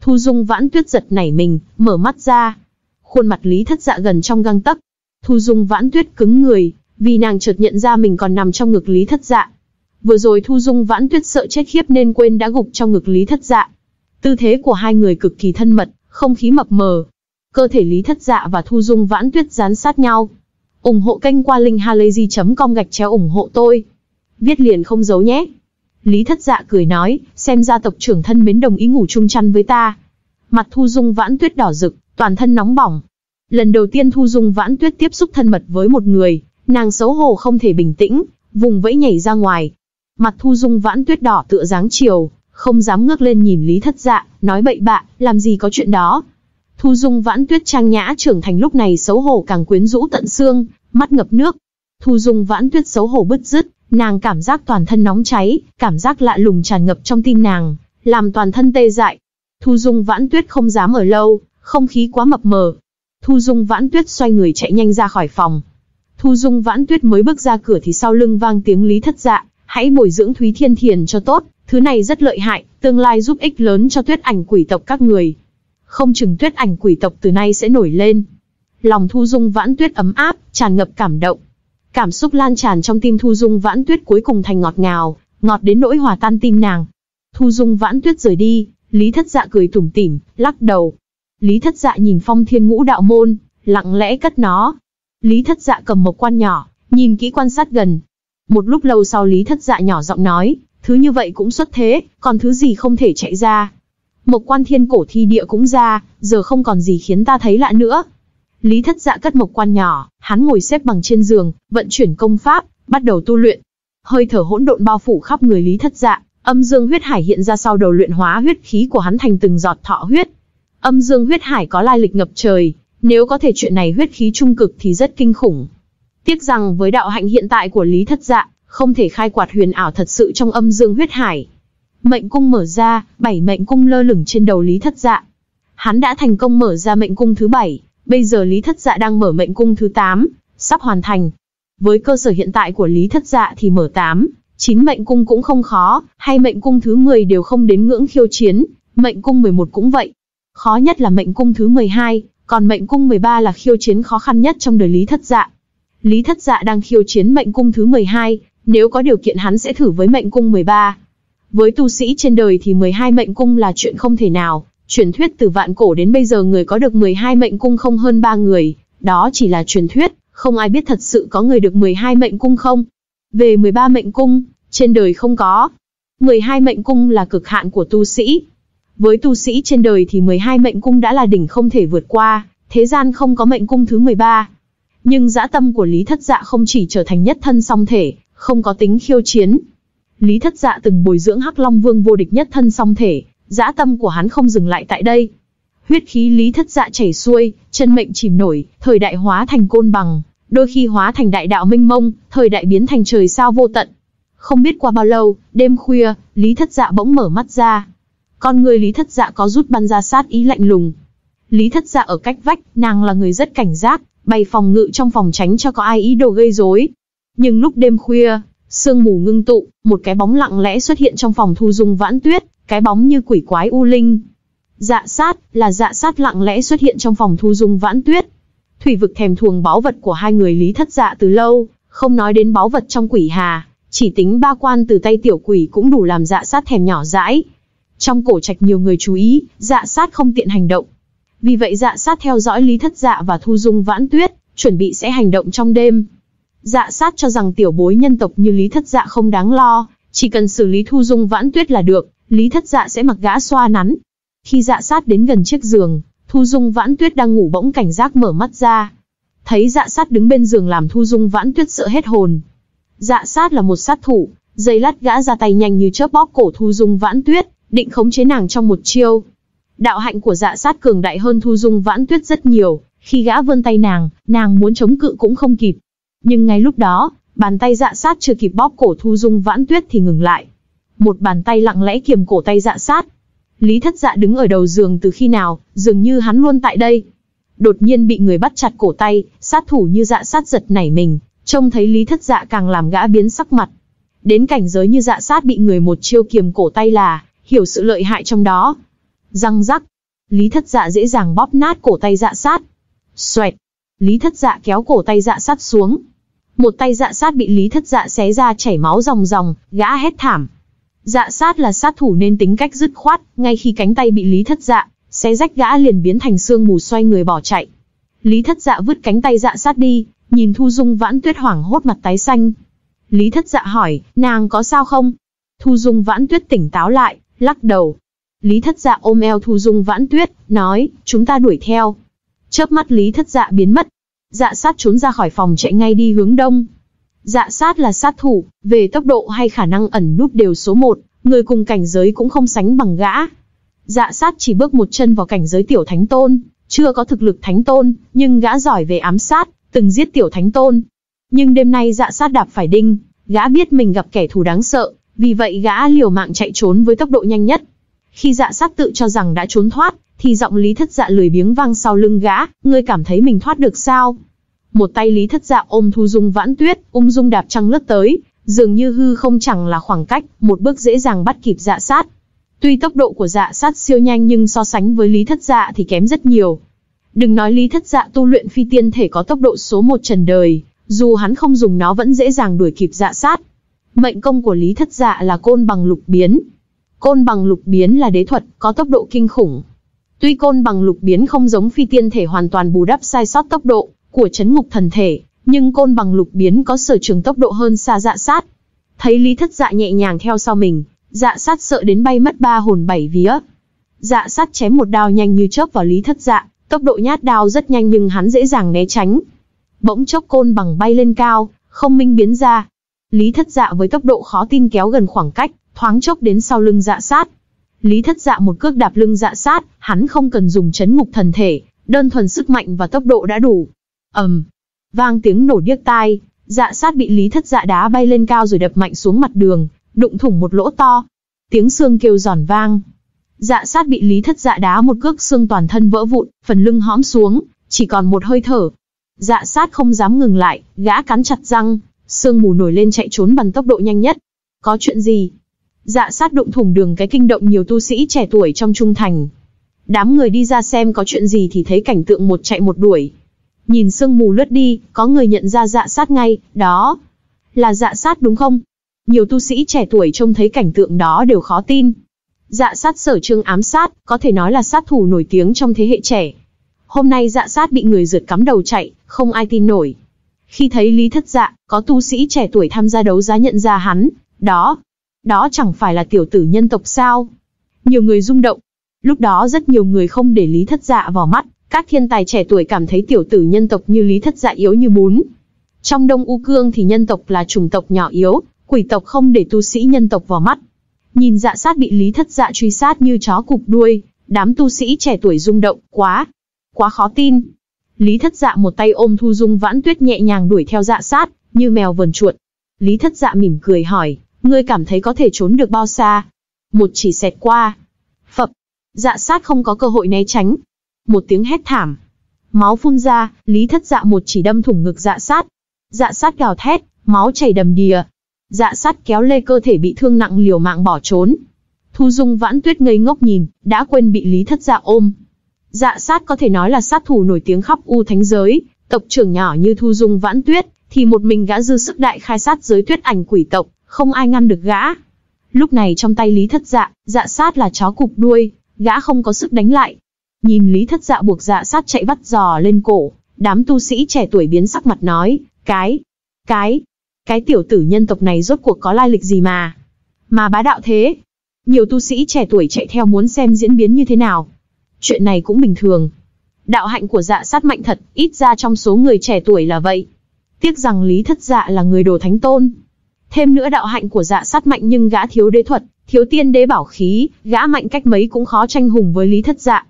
Thu Dung Vãn Tuyết giật nảy mình, mở mắt ra. Khuôn mặt Lý Thất Dạ gần trong găng tấc, Thu Dung Vãn Tuyết cứng người, vì nàng chợt nhận ra mình còn nằm trong ngực Lý Thất Dạ. Vừa rồi Thu Dung Vãn Tuyết sợ chết khiếp nên quên đã gục trong ngực Lý Thất Dạ. Tư thế của hai người cực kỳ thân mật, không khí mập mờ. Cơ thể Lý Thất Dạ và Thu Dung Vãn Tuyết dán sát nhau. ủng hộ kênh qua linkhalazy.com gạch chéo ủng hộ tôi. Viết liền không giấu nhé. Lý Thất Dạ cười nói, xem ra tộc trưởng thân mến đồng ý ngủ chung chăn với ta. Mặt Thu Dung Vãn Tuyết đỏ rực, toàn thân nóng bỏng, Lần đầu tiên Thu Dung Vãn Tuyết tiếp xúc thân mật với một người, nàng xấu hổ không thể bình tĩnh, vùng vẫy nhảy ra ngoài. Mặt Thu Dung Vãn Tuyết đỏ tựa dáng chiều, không dám ngước lên nhìn Lý Thất Dạ, nói bậy bạ, làm gì có chuyện đó. Thu Dung Vãn Tuyết trang nhã trưởng thành lúc này xấu hổ càng quyến rũ tận xương, mắt ngập nước. Thu Dung Vãn Tuyết xấu hổ bứt rứt, nàng cảm giác toàn thân nóng cháy, cảm giác lạ lùng tràn ngập trong tim nàng, làm toàn thân tê dại. Thu Dung Vãn Tuyết không dám ở lâu, không khí quá mập mờ, Thu Dung Vãn Tuyết xoay người chạy nhanh ra khỏi phòng. Thu Dung Vãn Tuyết mới bước ra cửa thì sau lưng vang tiếng Lý Thất Dạ, hãy bồi dưỡng Thúy Thiên Thiền cho tốt, thứ này rất lợi hại, tương lai giúp ích lớn cho Tuyết Ảnh quỷ tộc các người. Không chừng Tuyết Ảnh quỷ tộc từ nay sẽ nổi lên. Lòng Thu Dung Vãn Tuyết ấm áp, tràn ngập cảm động. Cảm xúc lan tràn trong tim Thu Dung Vãn Tuyết cuối cùng thành ngọt ngào, ngọt đến nỗi hòa tan tim nàng. Thu Dung Vãn Tuyết rời đi, Lý Thất Dạ cười tủm tỉm, lắc đầu, Lý Thất Dạ nhìn phong thiên ngũ đạo môn, lặng lẽ cất nó. Lý Thất Dạ cầm một quan nhỏ, nhìn kỹ quan sát gần. Một lúc lâu sau Lý Thất Dạ nhỏ giọng nói, thứ như vậy cũng xuất thế, còn thứ gì không thể chạy ra. Một quan thiên cổ thi địa cũng ra, giờ không còn gì khiến ta thấy lạ nữa. Lý Thất Dạ cất một quan nhỏ, hắn ngồi xếp bằng trên giường, vận chuyển công pháp, bắt đầu tu luyện. Hơi thở hỗn độn bao phủ khắp người Lý Thất Dạ, âm dương huyết hải hiện ra sau đầu luyện hóa huyết khí của hắn thành từng giọt thọ huyết. Âm dương huyết hải có lai lịch ngập trời, nếu có thể chuyện này huyết khí trung cực thì rất kinh khủng. Tiếc rằng với đạo hạnh hiện tại của Lý Thất Dạ, không thể khai quạt huyền ảo thật sự trong âm dương huyết hải. Mệnh cung mở ra, bảy mệnh cung lơ lửng trên đầu Lý Thất Dạ. Hắn đã thành công mở ra mệnh cung thứ bảy, bây giờ Lý Thất Dạ đang mở mệnh cung thứ 8, sắp hoàn thành. Với cơ sở hiện tại của Lý Thất Dạ thì mở 8, chín mệnh cung cũng không khó, hay mệnh cung thứ 10 đều không đến ngưỡng khiêu chiến, mệnh cung 11 cũng vậy. Khó nhất là mệnh cung thứ 12, còn mệnh cung 13 là khiêu chiến khó khăn nhất trong đời Lý Thất Dạ. Lý Thất Dạ đang khiêu chiến mệnh cung thứ 12, nếu có điều kiện hắn sẽ thử với mệnh cung 13. Với tu sĩ trên đời thì 12 mệnh cung là chuyện không thể nào, truyền thuyết từ vạn cổ đến bây giờ người có được 12 mệnh cung không hơn 3 người, đó chỉ là truyền thuyết, không ai biết thật sự có người được 12 mệnh cung không. Về 13 mệnh cung, trên đời không có. 12 mệnh cung là cực hạn của tu sĩ, với tu sĩ trên đời thì 12 mệnh cung đã là đỉnh không thể vượt qua, thế gian không có mệnh cung thứ 13. Nhưng dã tâm của Lý Thất Dạ không chỉ trở thành nhất thân song thể, không có tính khiêu chiến. Lý Thất Dạ từng bồi dưỡng Hắc Long Vương vô địch nhất thân song thể, dã tâm của hắn không dừng lại tại đây. Huyết khí Lý Thất Dạ chảy xuôi, chân mệnh chìm nổi, thời đại hóa thành côn bằng, đôi khi hóa thành đại đạo minh mông, thời đại biến thành trời sao vô tận. Không biết qua bao lâu, đêm khuya, Lý Thất Dạ bỗng mở mắt ra. Con người Lý Thất Dạ có rút bắn ra sát ý lạnh lùng. Lý Thất Dạ ở cách vách, nàng là người rất cảnh giác, bày phòng ngự trong phòng tránh cho có ai ý đồ gây rối. Nhưng lúc đêm khuya, sương mù ngưng tụ, một cái bóng lặng lẽ xuất hiện trong phòng thu dung vãn tuyết, cái bóng như quỷ quái u linh. Dạ sát, là dạ sát lặng lẽ xuất hiện trong phòng thu dung vãn tuyết. Thủy vực thèm thuồng báu vật của hai người lý thất dạ từ lâu, không nói đến báu vật trong quỷ hà, chỉ tính ba quan từ tay tiểu quỷ cũng đủ làm dạ sát thèm nhỏ dãi. Trong cổ trạch nhiều người chú ý, dạ sát không tiện hành động. Vì vậy dạ sát theo dõi lý thất dạ và thu dung vãn tuyết, chuẩn bị sẽ hành động trong đêm. Dạ sát cho rằng tiểu bối nhân tộc như lý thất dạ không đáng lo, chỉ cần xử lý thu dung vãn tuyết là được, lý thất dạ sẽ mặc gã xoa nắn. Khi dạ sát đến gần chiếc giường, thu dung vãn tuyết đang ngủ bỗng cảnh giác mở mắt ra. Thấy dạ sát đứng bên giường làm thu dung vãn tuyết sợ hết hồn. Dạ sát là một sát thủ, dây lát gã ra tay nhanh như chớp bóp cổ thu dung vãn tuyết, định khống chế nàng trong một chiêu. Đạo hạnh của dạ sát cường đại hơn thu dung vãn tuyết rất nhiều, khi gã vươn tay nàng, nàng muốn chống cự cũng không kịp. Nhưng ngay lúc đó, bàn tay dạ sát chưa kịp bóp cổ thu dung vãn tuyết thì ngừng lại. Một bàn tay lặng lẽ kiềm cổ tay dạ sát. Lý thất dạ đứng ở đầu giường từ khi nào, dường như hắn luôn tại đây. Đột nhiên bị người bắt chặt cổ tay, sát thủ như dạ sát giật nảy mình, trông thấy lý thất dạ càng làm gã biến sắc mặt. Đến cảnh giới như dạ sát bị người một chiêu kiềm cổ tay là, hiểu sự lợi hại trong đó. Răng rắc, lý thất dạ dễ dàng bóp nát cổ tay dạ sát. Xoẹt, lý thất dạ kéo cổ tay dạ sát xuống, một tay dạ sát bị Lý Thất Dạ xé ra chảy máu ròng ròng, gã hét thảm. Dạ sát là sát thủ nên tính cách dứt khoát, ngay khi cánh tay bị Lý Thất Dạ xé rách gã liền biến thành xương mù xoay người bỏ chạy. Lý Thất Dạ vứt cánh tay dạ sát đi, nhìn Thu Dung Vãn Tuyết hoảng hốt mặt tái xanh. Lý Thất Dạ hỏi, nàng có sao không? Thu Dung Vãn Tuyết tỉnh táo lại, lắc đầu. Lý Thất Dạ ôm eo Thu Dung Vãn Tuyết, nói, chúng ta đuổi theo. Chớp mắt Lý Thất Dạ biến mất, Dạ sát trốn ra khỏi phòng chạy ngay đi hướng đông. Dạ sát là sát thủ, về tốc độ hay khả năng ẩn núp đều số một, người cùng cảnh giới cũng không sánh bằng gã. Dạ sát chỉ bước một chân vào cảnh giới tiểu thánh tôn, chưa có thực lực thánh tôn, nhưng gã giỏi về ám sát, từng giết tiểu thánh tôn. Nhưng đêm nay dạ sát đạp phải đinh, gã biết mình gặp kẻ thù đáng sợ, vì vậy gã liều mạng chạy trốn với tốc độ nhanh nhất. Khi dạ sát tự cho rằng đã trốn thoát, thì giọng Lý Thất Dạ lười biếng vang sau lưng gã, ngươi cảm thấy mình thoát được sao? Một tay Lý Thất Dạ ôm Thu Dung Vãn Tuyết, ung dung đạp trăng lướt tới, dường như hư không chẳng là khoảng cách, một bước dễ dàng bắt kịp dạ sát. Tuy tốc độ của dạ sát siêu nhanh nhưng so sánh với Lý Thất Dạ thì kém rất nhiều. Đừng nói Lý Thất Dạ tu luyện phi tiên thể có tốc độ số một trần đời, dù hắn không dùng nó vẫn dễ dàng đuổi kịp dạ sát. Mệnh công của Lý Thất Dạ là côn bằng lục biến. Côn bằng lục biến là đế thuật, có tốc độ kinh khủng, Tuy côn bằng lục biến không giống phi tiên thể hoàn toàn bù đắp sai sót tốc độ của chấn ngục thần thể, nhưng côn bằng lục biến có sở trường tốc độ hơn xa dạ sát. Thấy Lý Thất Dạ nhẹ nhàng theo sau mình, dạ sát sợ đến bay mất ba hồn bảy vía. Dạ sát chém một đao nhanh như chớp vào Lý Thất Dạ, tốc độ nhát đao rất nhanh nhưng hắn dễ dàng né tránh. Bỗng chốc côn bằng bay lên cao, không minh biến ra. Lý Thất Dạ với tốc độ khó tin kéo gần khoảng cách, thoáng chốc đến sau lưng dạ sát. Lý thất dạ một cước đạp lưng dạ sát, hắn không cần dùng chấn ngục thần thể, đơn thuần sức mạnh và tốc độ đã đủ. ầm, um, vang tiếng nổ điếc tai, dạ sát bị lý thất dạ đá bay lên cao rồi đập mạnh xuống mặt đường, đụng thủng một lỗ to. Tiếng xương kêu giòn vang. Dạ sát bị lý thất dạ đá một cước xương toàn thân vỡ vụn, phần lưng hõm xuống, chỉ còn một hơi thở. Dạ sát không dám ngừng lại, gã cắn chặt răng, sương mù nổi lên chạy trốn bằng tốc độ nhanh nhất. Có chuyện gì? Dạ sát đụng thủng đường cái kinh động nhiều tu sĩ trẻ tuổi trong trung thành. Đám người đi ra xem có chuyện gì thì thấy cảnh tượng một chạy một đuổi. Nhìn sương mù lướt đi, có người nhận ra dạ sát ngay, đó. Là dạ sát đúng không? Nhiều tu sĩ trẻ tuổi trông thấy cảnh tượng đó đều khó tin. Dạ sát sở trương ám sát, có thể nói là sát thủ nổi tiếng trong thế hệ trẻ. Hôm nay dạ sát bị người rượt cắm đầu chạy, không ai tin nổi. Khi thấy Lý Thất Dạ, có tu sĩ trẻ tuổi tham gia đấu giá nhận ra hắn, đó, đó chẳng phải là tiểu tử nhân tộc sao? Nhiều người rung động. Lúc đó rất nhiều người không để lý thất dạ vào mắt, Các thiên tài trẻ tuổi cảm thấy tiểu tử nhân tộc như Lý Thất Dạ yếu như bún. Trong Đông U Cương thì nhân tộc là chủng tộc nhỏ yếu, quỷ tộc không để tu sĩ nhân tộc vào mắt. Nhìn dạ sát bị Lý Thất Dạ truy sát như chó cụp đuôi, đám tu sĩ trẻ tuổi rung động, quá, quá khó tin. Lý Thất Dạ một tay ôm Thu Dung Vãn Tuyết nhẹ nhàng đuổi theo dạ sát, như mèo vờn chuột. Lý Thất Dạ mỉm cười hỏi, ngươi cảm thấy có thể trốn được bao xa? Một chỉ xẹt qua. Phập, dạ sát không có cơ hội né tránh. Một tiếng hét thảm. Máu phun ra, Lý Thất Dạ một chỉ đâm thủng ngực dạ sát. Dạ sát gào thét, máu chảy đầm đìa. Dạ sát kéo lê cơ thể bị thương nặng liều mạng bỏ trốn. Thu Dung Vãn Tuyết ngây ngốc nhìn, đã quên bị Lý Thất Dạ ôm. Dạ sát có thể nói là sát thủ nổi tiếng khắp U Thánh Giới, tộc trưởng nhỏ như Thu Dung Vãn Tuyết, thì một mình gã dư sức đại khai sát giới tuyết ảnh quỷ tộc, không ai ngăn được gã. Lúc này trong tay Lý Thất Dạ, dạ sát là chó cụp đuôi, gã không có sức đánh lại. Nhìn Lý Thất Dạ buộc dạ sát chạy vắt giò lên cổ, đám tu sĩ trẻ tuổi biến sắc mặt nói, cái, cái, cái tiểu tử nhân tộc này rốt cuộc có lai lịch gì mà. Mà bá đạo thế. Nhiều tu sĩ trẻ tuổi chạy theo muốn xem diễn biến như thế nào. Chuyện này cũng bình thường. Đạo hạnh của dạ sát mạnh thật, ít ra trong số người trẻ tuổi là vậy. Tiếc rằng Lý Thất Dạ là người đồ thánh tôn. Thêm nữa đạo hạnh của dạ sát mạnh nhưng gã thiếu đế thuật, thiếu tiên đế bảo khí, gã mạnh cách mấy cũng khó tranh hùng với Lý Thất Dạ.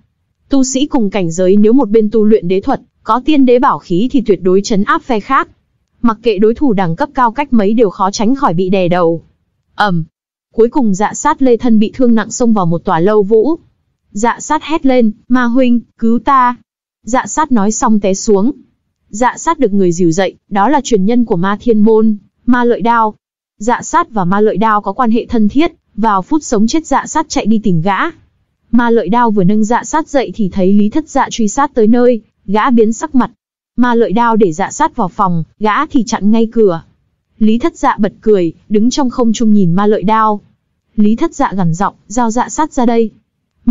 Tu sĩ cùng cảnh giới nếu một bên tu luyện đế thuật, có tiên đế bảo khí thì tuyệt đối chấn áp phe khác. Mặc kệ đối thủ đẳng cấp cao cách mấy đều khó tránh khỏi bị đè đầu. ầm, cuối cùng dạ sát lê thân bị thương nặng xông vào một tòa lâu vũ. Dạ sát hét lên, ma huynh, cứu ta. Dạ sát nói xong té xuống. Dạ sát được người dìu dậy, đó là truyền nhân của ma thiên môn, ma lợi đao. Dạ sát và ma lợi đao có quan hệ thân thiết, vào phút sống chết dạ sát chạy đi tìm gã. Ma lợi đao vừa nâng dạ sát dậy thì thấy lý thất dạ truy sát tới nơi, gã biến sắc mặt. Ma lợi đao để dạ sát vào phòng, gã thì chặn ngay cửa. Lý thất dạ bật cười, đứng trong không trung nhìn ma lợi đao. Lý thất dạ gằn giọng, giao dạ sát ra đây.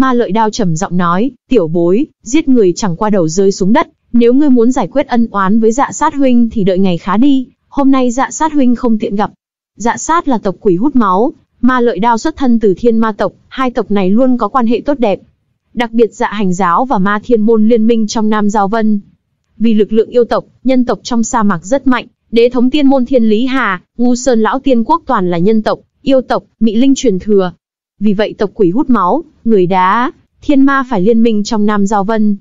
Ma lợi đao trầm giọng nói, tiểu bối, giết người chẳng qua đầu rơi xuống đất, nếu ngươi muốn giải quyết ân oán với dạ sát huynh thì đợi ngày khá đi, hôm nay dạ sát huynh không tiện gặp. Dạ sát là tộc quỷ hút máu, ma lợi đao xuất thân từ thiên ma tộc, hai tộc này luôn có quan hệ tốt đẹp. Đặc biệt dạ hành giáo và ma thiên môn liên minh trong Nam Giao Vân. Vì lực lượng yêu tộc, nhân tộc trong sa mạc rất mạnh, đế thống tiên môn thiên lý hà, ngu sơn lão tiên quốc toàn là nhân tộc, yêu tộc, mỹ linh truyền thừa. Vì vậy tộc quỷ hút máu, người đá, thiên ma phải liên minh trong Nam Giao Vân.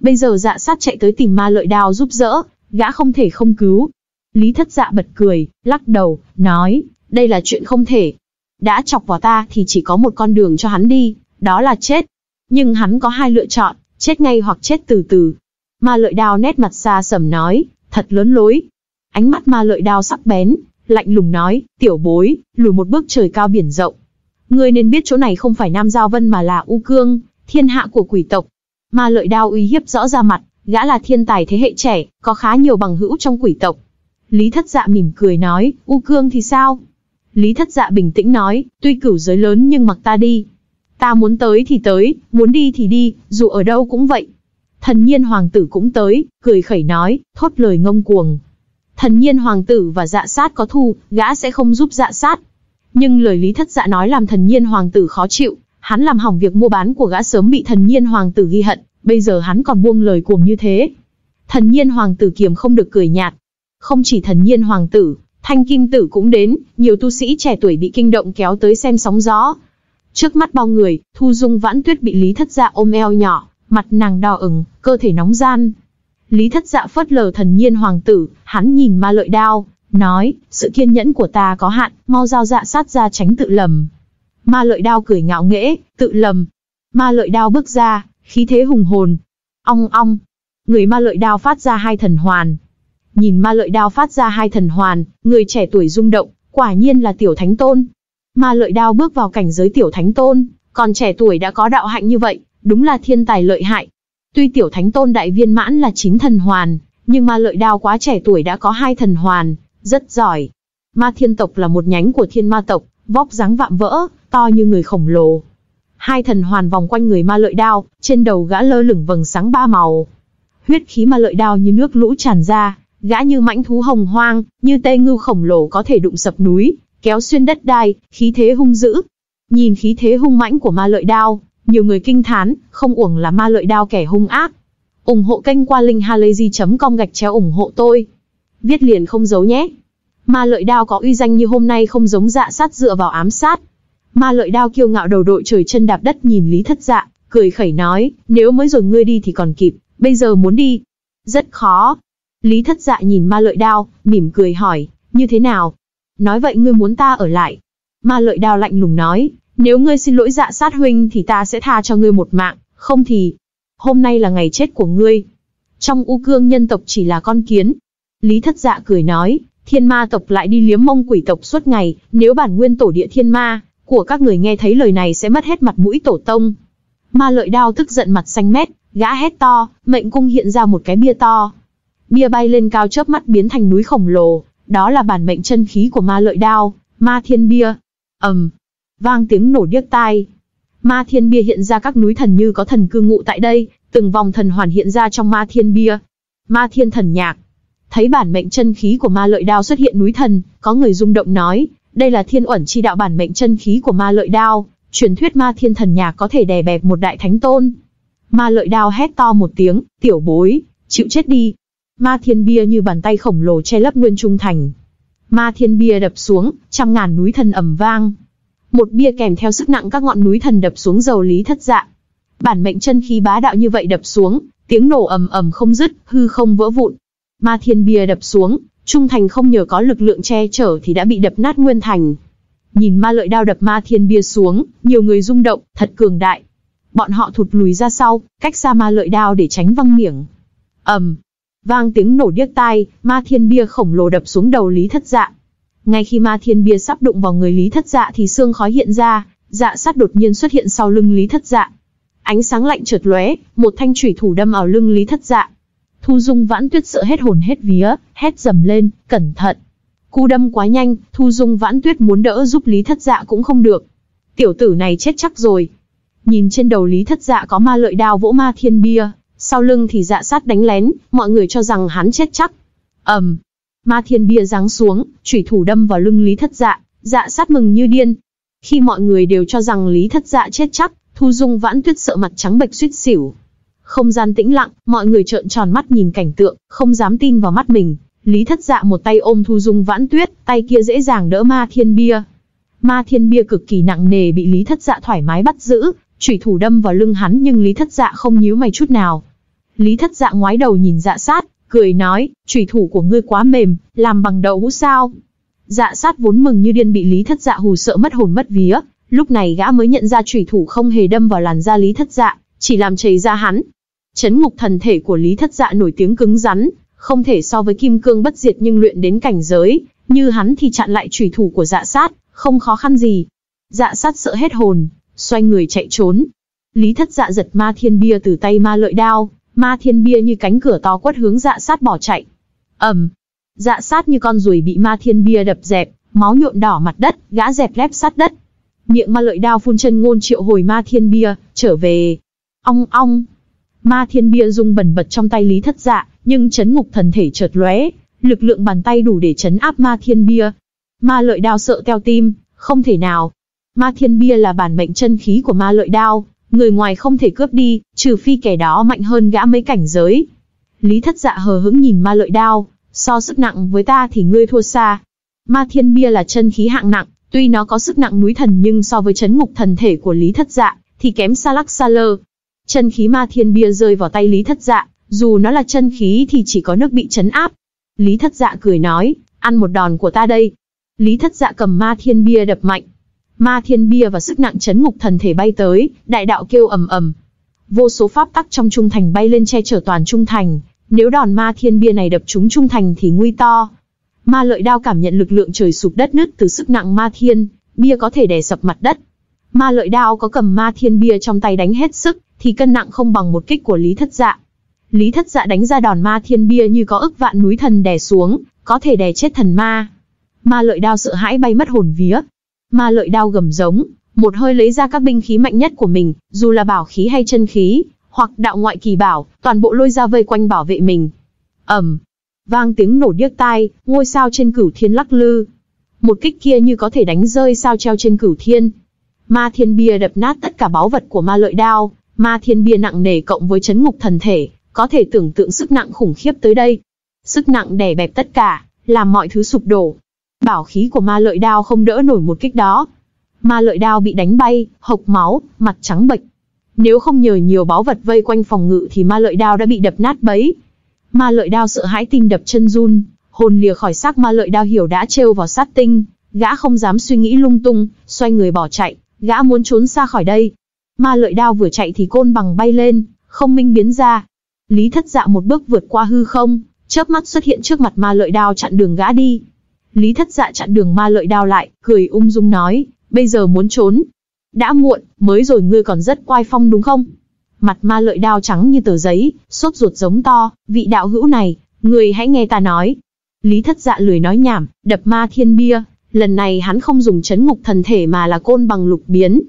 Bây giờ dạ sát chạy tới tìm ma lợi đao giúp đỡ, gã không thể không cứu. Lý thất dạ bật cười, lắc đầu, nói, đây là chuyện không thể. Đã chọc vào ta thì chỉ có một con đường cho hắn đi, đó là chết. Nhưng hắn có hai lựa chọn, chết ngay hoặc chết từ từ. Ma lợi đao nét mặt xa sầm nói, thật lớn lối. Ánh mắt ma lợi đao sắc bén, lạnh lùng nói, tiểu bối, lùi một bước trời cao biển rộng. Ngươi nên biết chỗ này không phải Nam Giao Vân mà là U Cương, thiên hạ của quỷ tộc. Ma lợi đao uy hiếp rõ ra mặt, gã là thiên tài thế hệ trẻ, có khá nhiều bằng hữu trong quỷ tộc. Lý thất dạ mỉm cười nói, U Cương thì sao? Lý thất dạ bình tĩnh nói, tuy cửu giới lớn nhưng mặc ta đi. Ta muốn tới thì tới, muốn đi thì đi, dù ở đâu cũng vậy. Thần nhiên hoàng tử cũng tới, cười khẩy nói, thốt lời ngông cuồng. Thần nhiên hoàng tử và dạ sát có thù, gã sẽ không giúp dạ sát. Nhưng lời lý thất dạ nói làm thần nhiên hoàng tử khó chịu, hắn làm hỏng việc mua bán của gã sớm bị thần nhiên hoàng tử ghi hận, bây giờ hắn còn buông lời cuồng như thế. Thần nhiên hoàng tử kiềm không được cười nhạt. Không chỉ thần nhiên hoàng tử, thanh kim tử cũng đến, nhiều tu sĩ trẻ tuổi bị kinh động kéo tới xem sóng gió. Trước mắt bao người, Thu Dung Vãn Tuyết bị Lý Thất Dạ ôm eo nhỏ, mặt nàng đỏ ửng, cơ thể nóng gian. Lý Thất Dạ phớt lờ thần nhiên hoàng tử, hắn nhìn ma lợi đao, nói, sự kiên nhẫn của ta có hạn, mau giao dạ sát ra tránh tự lầm. Ma lợi đao cười ngạo nghễ, tự lầm. Ma lợi đao bước ra, khí thế hùng hồn. Ong ong. Người ma lợi đao phát ra hai thần hoàn. Nhìn ma lợi đao phát ra hai thần hoàn, người trẻ tuổi rung động, quả nhiên là tiểu thánh tôn. Ma lợi đao bước vào cảnh giới tiểu thánh tôn, còn trẻ tuổi đã có đạo hạnh như vậy, đúng là thiên tài lợi hại. Tuy tiểu thánh tôn đại viên mãn là chín thần hoàn, nhưng ma lợi đao quá trẻ tuổi đã có hai thần hoàn, rất giỏi. Ma thiên tộc là một nhánh của thiên ma tộc, vóc dáng vạm vỡ, to như người khổng lồ. Hai thần hoàn vòng quanh người ma lợi đao, trên đầu gã lơ lửng vầng sáng ba màu. Huyết khí ma lợi đao như nước lũ tràn ra, gã như mãnh thú hồng hoang, như tê ngưu khổng lồ có thể đụng sập núi, kéo xuyên đất đai, khí thế hung dữ. Nhìn khí thế hung mãnh của ma lợi đao, nhiều người kinh thán, không uổng là ma lợi đao kẻ hung ác. ủng hộ kênh qua linkhalazy.com gạch chéo ủng hộ tôi. Viết liền không giấu nhé. Ma lợi đao có uy danh như hôm nay không giống dạ sát dựa vào ám sát. Ma lợi đao kiêu ngạo đầu đội trời chân đạp đất nhìn Lý Thất Dạ, cười khẩy nói, nếu mới rồi ngươi đi thì còn kịp, bây giờ muốn đi. Rất khó. Lý Thất Dạ nhìn ma lợi đao, mỉm cười hỏi, như thế nào? Nói vậy ngươi muốn ta ở lại. Ma lợi đao lạnh lùng nói, nếu ngươi xin lỗi dạ sát huynh thì ta sẽ tha cho ngươi một mạng, không thì... Hôm nay là ngày chết của ngươi. Trong u cương nhân tộc chỉ là con kiến. Lý thất dạ cười nói, thiên ma tộc lại đi liếm mông quỷ tộc suốt ngày, nếu bản nguyên tổ địa thiên ma, của các người nghe thấy lời này sẽ mất hết mặt mũi tổ tông. Ma lợi đao tức giận mặt xanh mét, gã hét to, mệnh cung hiện ra một cái bia to. Bia bay lên cao chớp mắt biến thành núi khổng lồ, đó là bản mệnh chân khí của ma lợi đao, ma thiên bia. ầm, um, vang tiếng nổ điếc tai. Ma thiên bia hiện ra các núi thần như có thần cư ngụ tại đây, từng vòng thần hoàn hiện ra trong ma thiên bia. Ma thiên thần nhạc. Thấy bản mệnh chân khí của ma lợi đao xuất hiện núi thần, có người rung động nói, đây là thiên uẩn chi đạo bản mệnh chân khí của ma lợi đao, truyền thuyết ma thiên thần nhạc có thể đè bẹp một đại thánh tôn. Ma lợi đao hét to một tiếng, tiểu bối, chịu chết đi. Ma thiên bia như bàn tay khổng lồ che lấp nguyên trung thành. Ma thiên bia đập xuống, trăm ngàn núi thần ầm vang, một bia kèm theo sức nặng các ngọn núi thần đập xuống dầu lý thất dạ. Bản mệnh chân khí bá đạo như vậy đập xuống, tiếng nổ ầm ầm không dứt, hư không vỡ vụn. Ma thiên bia đập xuống, trung thành không nhờ có lực lượng che chở thì đã bị đập nát nguyên thành. Nhìn ma lợi đao đập ma thiên bia xuống, nhiều người rung động, thật cường đại. Bọn họ thụt lùi ra sau, cách xa ma lợi đao để tránh văng miệng. ầm, vang tiếng nổ điếc tai, ma thiên bia khổng lồ đập xuống đầu lý thất dạ. Ngay khi ma thiên bia sắp đụng vào người Lý Thất Dạ thì xương khói hiện ra, dạ sát đột nhiên xuất hiện sau lưng Lý Thất Dạ. Ánh sáng lạnh chợt lóe, một thanh chủy thủ đâm vào lưng Lý Thất Dạ. Thu Dung Vãn Tuyết sợ hết hồn hết vía, hét dầm lên, cẩn thận. Cú đâm quá nhanh, Thu Dung Vãn Tuyết muốn đỡ giúp Lý Thất Dạ cũng không được. Tiểu tử này chết chắc rồi. Nhìn trên đầu Lý Thất Dạ có ma lợi đao vỗ ma thiên bia, sau lưng thì dạ sát đánh lén, mọi người cho rằng hắn chết chắc. ầm, Ma thiên bia giáng xuống, chủy thủ đâm vào lưng Lý Thất Dạ, dạ sát mừng như điên. Khi mọi người đều cho rằng Lý Thất Dạ chết chắc, Thu Dung Vãn Tuyết sợ mặt trắng bệch suýt xỉu. Không gian tĩnh lặng, mọi người trợn tròn mắt nhìn cảnh tượng, không dám tin vào mắt mình. Lý Thất Dạ một tay ôm Thu Dung Vãn Tuyết, tay kia dễ dàng đỡ Ma Thiên Bia. Ma Thiên Bia cực kỳ nặng nề bị Lý Thất Dạ thoải mái bắt giữ, chủy thủ đâm vào lưng hắn nhưng Lý Thất Dạ không nhíu mày chút nào. Lý Thất Dạ ngoái đầu nhìn Dạ Sát, cười nói, chủy thủ của ngươi quá mềm, làm bằng đậu hũ sao? Dạ sát vốn mừng như điên bị Lý Thất Dạ hù sợ mất hồn mất vía, lúc này gã mới nhận ra chủy thủ không hề đâm vào làn da Lý Thất Dạ, chỉ làm chảy ra hắn. Chấn ngục thần thể của Lý Thất Dạ nổi tiếng cứng rắn, không thể so với kim cương bất diệt nhưng luyện đến cảnh giới, như hắn thì chặn lại chủy thủ của dạ sát, không khó khăn gì. Dạ sát sợ hết hồn, xoay người chạy trốn. Lý Thất Dạ giật ma thiên bia từ tay ma lợi đao, Ma thiên bia như cánh cửa to quất hướng dạ sát bỏ chạy. ầm, dạ sát như con ruồi bị ma thiên bia đập dẹp, máu nhuộm đỏ mặt đất, gã dẹp lép sát đất. Miệng ma lợi đao phun chân ngôn triệu hồi ma thiên bia, trở về. Ong ong. Ma thiên bia rung bẩn bật trong tay lý thất dạ, nhưng chấn ngục thần thể chợt lóe, lực lượng bàn tay đủ để chấn áp ma thiên bia. Ma lợi đao sợ teo tim, không thể nào. Ma thiên bia là bản mệnh chân khí của ma lợi đao, người ngoài không thể cướp đi, trừ phi kẻ đó mạnh hơn gã mấy cảnh giới. Lý thất dạ hờ hững nhìn ma lợi đao, so sức nặng với ta thì ngươi thua xa. Ma thiên bia là chân khí hạng nặng, tuy nó có sức nặng núi thần nhưng so với chấn ngục thần thể của Lý thất dạ, thì kém xa lắc xa lơ. Chân khí ma thiên bia rơi vào tay Lý thất dạ, dù nó là chân khí thì chỉ có nước bị chấn áp. Lý thất dạ cười nói, ăn một đòn của ta đây. Lý thất dạ cầm ma thiên bia đập mạnh, Ma thiên bia và sức nặng chấn ngục thần thể bay tới, đại đạo kêu ầm ầm. Vô số pháp tắc trong trung thành bay lên che chở toàn trung thành, nếu đòn ma thiên bia này đập trúng trung thành thì nguy to. Ma lợi đao cảm nhận lực lượng trời sụp đất nứt từ sức nặng ma thiên, bia có thể đè sập mặt đất. Ma lợi đao có cầm ma thiên bia trong tay đánh hết sức, thì cân nặng không bằng một kích của Lý Thất Dạ. Lý Thất Dạ đánh ra đòn ma thiên bia như có ức vạn núi thần đè xuống, có thể đè chết thần ma. Ma lợi đao sợ hãi bay mất hồn vía, Ma lợi đao gầm giống, một hơi lấy ra các binh khí mạnh nhất của mình, dù là bảo khí hay chân khí, hoặc đạo ngoại kỳ bảo, toàn bộ lôi ra vây quanh bảo vệ mình. ầm, vang tiếng nổ điếc tai, ngôi sao trên cửu thiên lắc lư. Một kích kia như có thể đánh rơi sao treo trên cửu thiên. Ma thiên bia đập nát tất cả báu vật của ma lợi đao, ma thiên bia nặng nề cộng với chấn ngục thần thể, có thể tưởng tượng sức nặng khủng khiếp tới đây. Sức nặng đè bẹp tất cả, làm mọi thứ sụp đổ. Bảo khí của ma lợi đao không đỡ nổi một kích đó. Ma lợi đao bị đánh bay, hộc máu, mặt trắng bệch. Nếu không nhờ nhiều báu vật vây quanh phòng ngự thì ma lợi đao đã bị đập nát bấy. Ma lợi đao sợ hãi tim đập chân run, hồn lìa khỏi xác ma lợi đao hiểu đã trêu vào sát tinh, gã không dám suy nghĩ lung tung, xoay người bỏ chạy, gã muốn trốn xa khỏi đây. Ma lợi đao vừa chạy thì côn bằng bay lên, không minh biến ra. Lý thất dạ một bước vượt qua hư không, chớp mắt xuất hiện trước mặt ma lợi đao chặn đường gã đi. Lý thất dạ chặn đường ma lợi đao lại, cười ung dung nói, bây giờ muốn trốn. Đã muộn, mới rồi ngươi còn rất quai phong đúng không? Mặt ma lợi đao trắng như tờ giấy, sốt ruột giống to, vị đạo hữu này, người hãy nghe ta nói. Lý thất dạ lười nói nhảm, đập ma thiên bia, lần này hắn không dùng chấn ngục thần thể mà là côn bằng lục biến.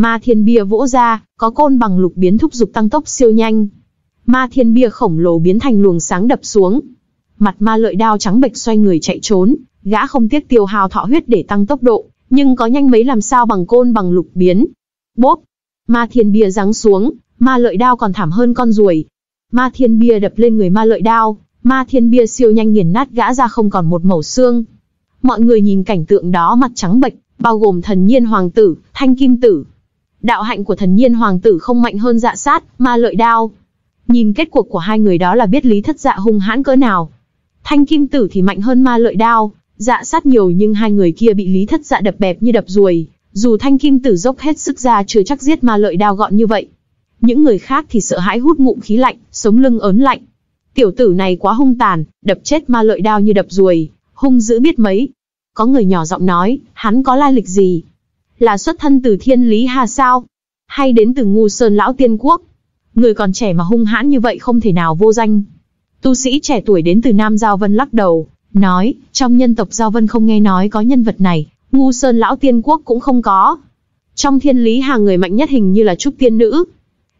Ma thiên bia vỗ ra, có côn bằng lục biến thúc giục tăng tốc siêu nhanh. Ma thiên bia khổng lồ biến thành luồng sáng đập xuống. Mặt ma lợi đao trắng bệch xoay người chạy trốn, gã không tiếc tiêu hào thọ huyết để tăng tốc độ, nhưng có nhanh mấy làm sao bằng côn bằng lục biến. Bốp! Ma thiên bia giáng xuống, ma lợi đao còn thảm hơn con ruồi. Ma thiên bia đập lên người ma lợi đao, ma thiên bia siêu nhanh nghiền nát gã ra không còn một mẩu xương. Mọi người nhìn cảnh tượng đó mặt trắng bệch, bao gồm thần nhiên hoàng tử, thanh kim tử. Đạo hạnh của thần nhiên hoàng tử không mạnh hơn dạ sát, ma lợi đao. Nhìn kết cuộc của hai người đó là biết lý thất dạ hung hãn cỡ nào. Thanh kim tử thì mạnh hơn ma lợi đao, dạ sát nhiều nhưng hai người kia bị lý thất dạ đập bẹp như đập ruồi. Dù thanh kim tử dốc hết sức ra chưa chắc giết ma lợi đao gọn như vậy. Những người khác thì sợ hãi hút ngụm khí lạnh, sống lưng ớn lạnh. Tiểu tử này quá hung tàn, đập chết ma lợi đao như đập ruồi, hung dữ biết mấy. Có người nhỏ giọng nói, hắn có lai lịch gì? Là xuất thân từ thiên lý hà sao? Hay đến từ ngu sơn lão tiên quốc? Người còn trẻ mà hung hãn như vậy không thể nào vô danh. Tu sĩ trẻ tuổi đến từ Nam Giao Vân lắc đầu, nói, trong nhân tộc Giao Vân không nghe nói có nhân vật này, ngu sơn lão tiên quốc cũng không có. Trong thiên lý hà người mạnh nhất hình như là trúc tiên nữ.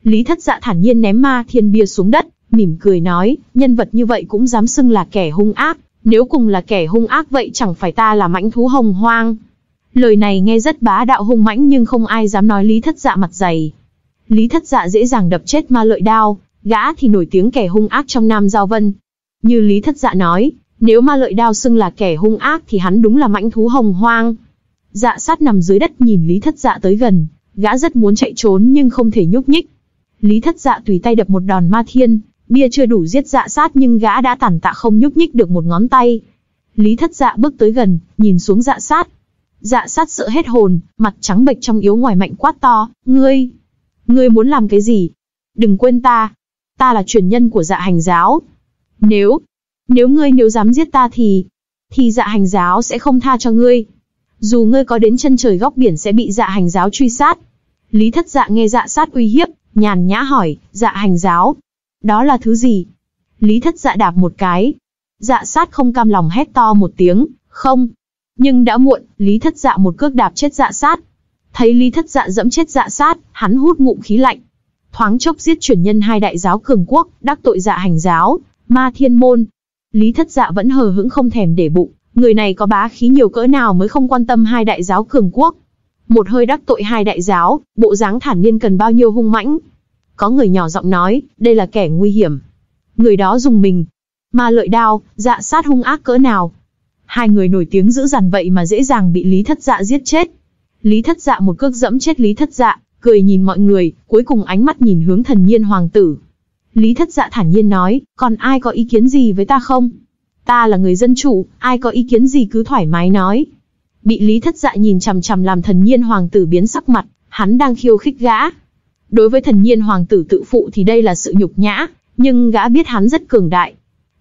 Lý thất dạ thản nhiên ném ma thiên bia xuống đất, mỉm cười nói, nhân vật như vậy cũng dám xưng là kẻ hung ác, nếu cùng là kẻ hung ác vậy chẳng phải ta là mãnh thú hồng hoang. Lời này nghe rất bá đạo hung mãnh nhưng không ai dám nói Lý Thất Dạ mặt dày. Lý Thất Dạ dễ dàng đập chết ma lợi đao, gã thì nổi tiếng kẻ hung ác trong Nam Giao Vân. Như Lý Thất Dạ nói, nếu ma lợi đao xưng là kẻ hung ác thì hắn đúng là mãnh thú hồng hoang. Dạ sát nằm dưới đất nhìn Lý Thất Dạ tới gần, gã rất muốn chạy trốn nhưng không thể nhúc nhích. Lý Thất Dạ tùy tay đập một đòn ma thiên, Bia chưa đủ giết dạ sát nhưng gã đã tàn tạ không nhúc nhích được một ngón tay. Lý thất dạ bước tới gần, nhìn xuống dạ sát. Dạ sát sợ hết hồn, mặt trắng bệch trong yếu ngoài mạnh quát to, ngươi, ngươi muốn làm cái gì? Đừng quên ta, ta là truyền nhân của dạ hành giáo. Nếu, nếu ngươi nếu dám giết ta thì, thì dạ hành giáo sẽ không tha cho ngươi. Dù ngươi có đến chân trời góc biển sẽ bị dạ hành giáo truy sát. Lý thất dạ nghe dạ sát uy hiếp, nhàn nhã hỏi, dạ hành giáo, đó là thứ gì? Lý thất dạ đạp một cái. Dạ sát không cam lòng hét to một tiếng, không. Nhưng đã muộn, Lý thất dạ một cước đạp chết dạ sát. Thấy Lý thất dạ dẫm chết dạ sát, hắn hút ngụm khí lạnh. Thoáng chốc giết chuyển nhân hai đại giáo cường quốc, đắc tội dạ hành giáo, ma thiên môn. Lý thất dạ vẫn hờ hững không thèm để bụng, người này có bá khí nhiều cỡ nào mới không quan tâm hai đại giáo cường quốc. Một hơi đắc tội hai đại giáo, bộ dáng thản nhiên cần bao nhiêu hung mãnh, có người nhỏ giọng nói, đây là kẻ nguy hiểm. Người đó dùng mình. Ma lợi đao, dạ sát hung ác cỡ nào. Hai người nổi tiếng dữ dằn vậy mà dễ dàng bị Lý Thất Dạ giết chết. Lý Thất Dạ một cước dẫm chết Lý Thất Dạ, cười nhìn mọi người, cuối cùng ánh mắt nhìn hướng thần nhiên hoàng tử. Lý Thất Dạ thản nhiên nói, còn ai có ý kiến gì với ta không? Ta là người dân chủ, ai có ý kiến gì cứ thoải mái nói. Bị Lý Thất Dạ nhìn chằm chằm làm thần nhiên hoàng tử biến sắc mặt, hắn đang khiêu khích gã. Đối với thần nhiên hoàng tử tự phụ thì đây là sự nhục nhã, nhưng gã biết hắn rất cường đại.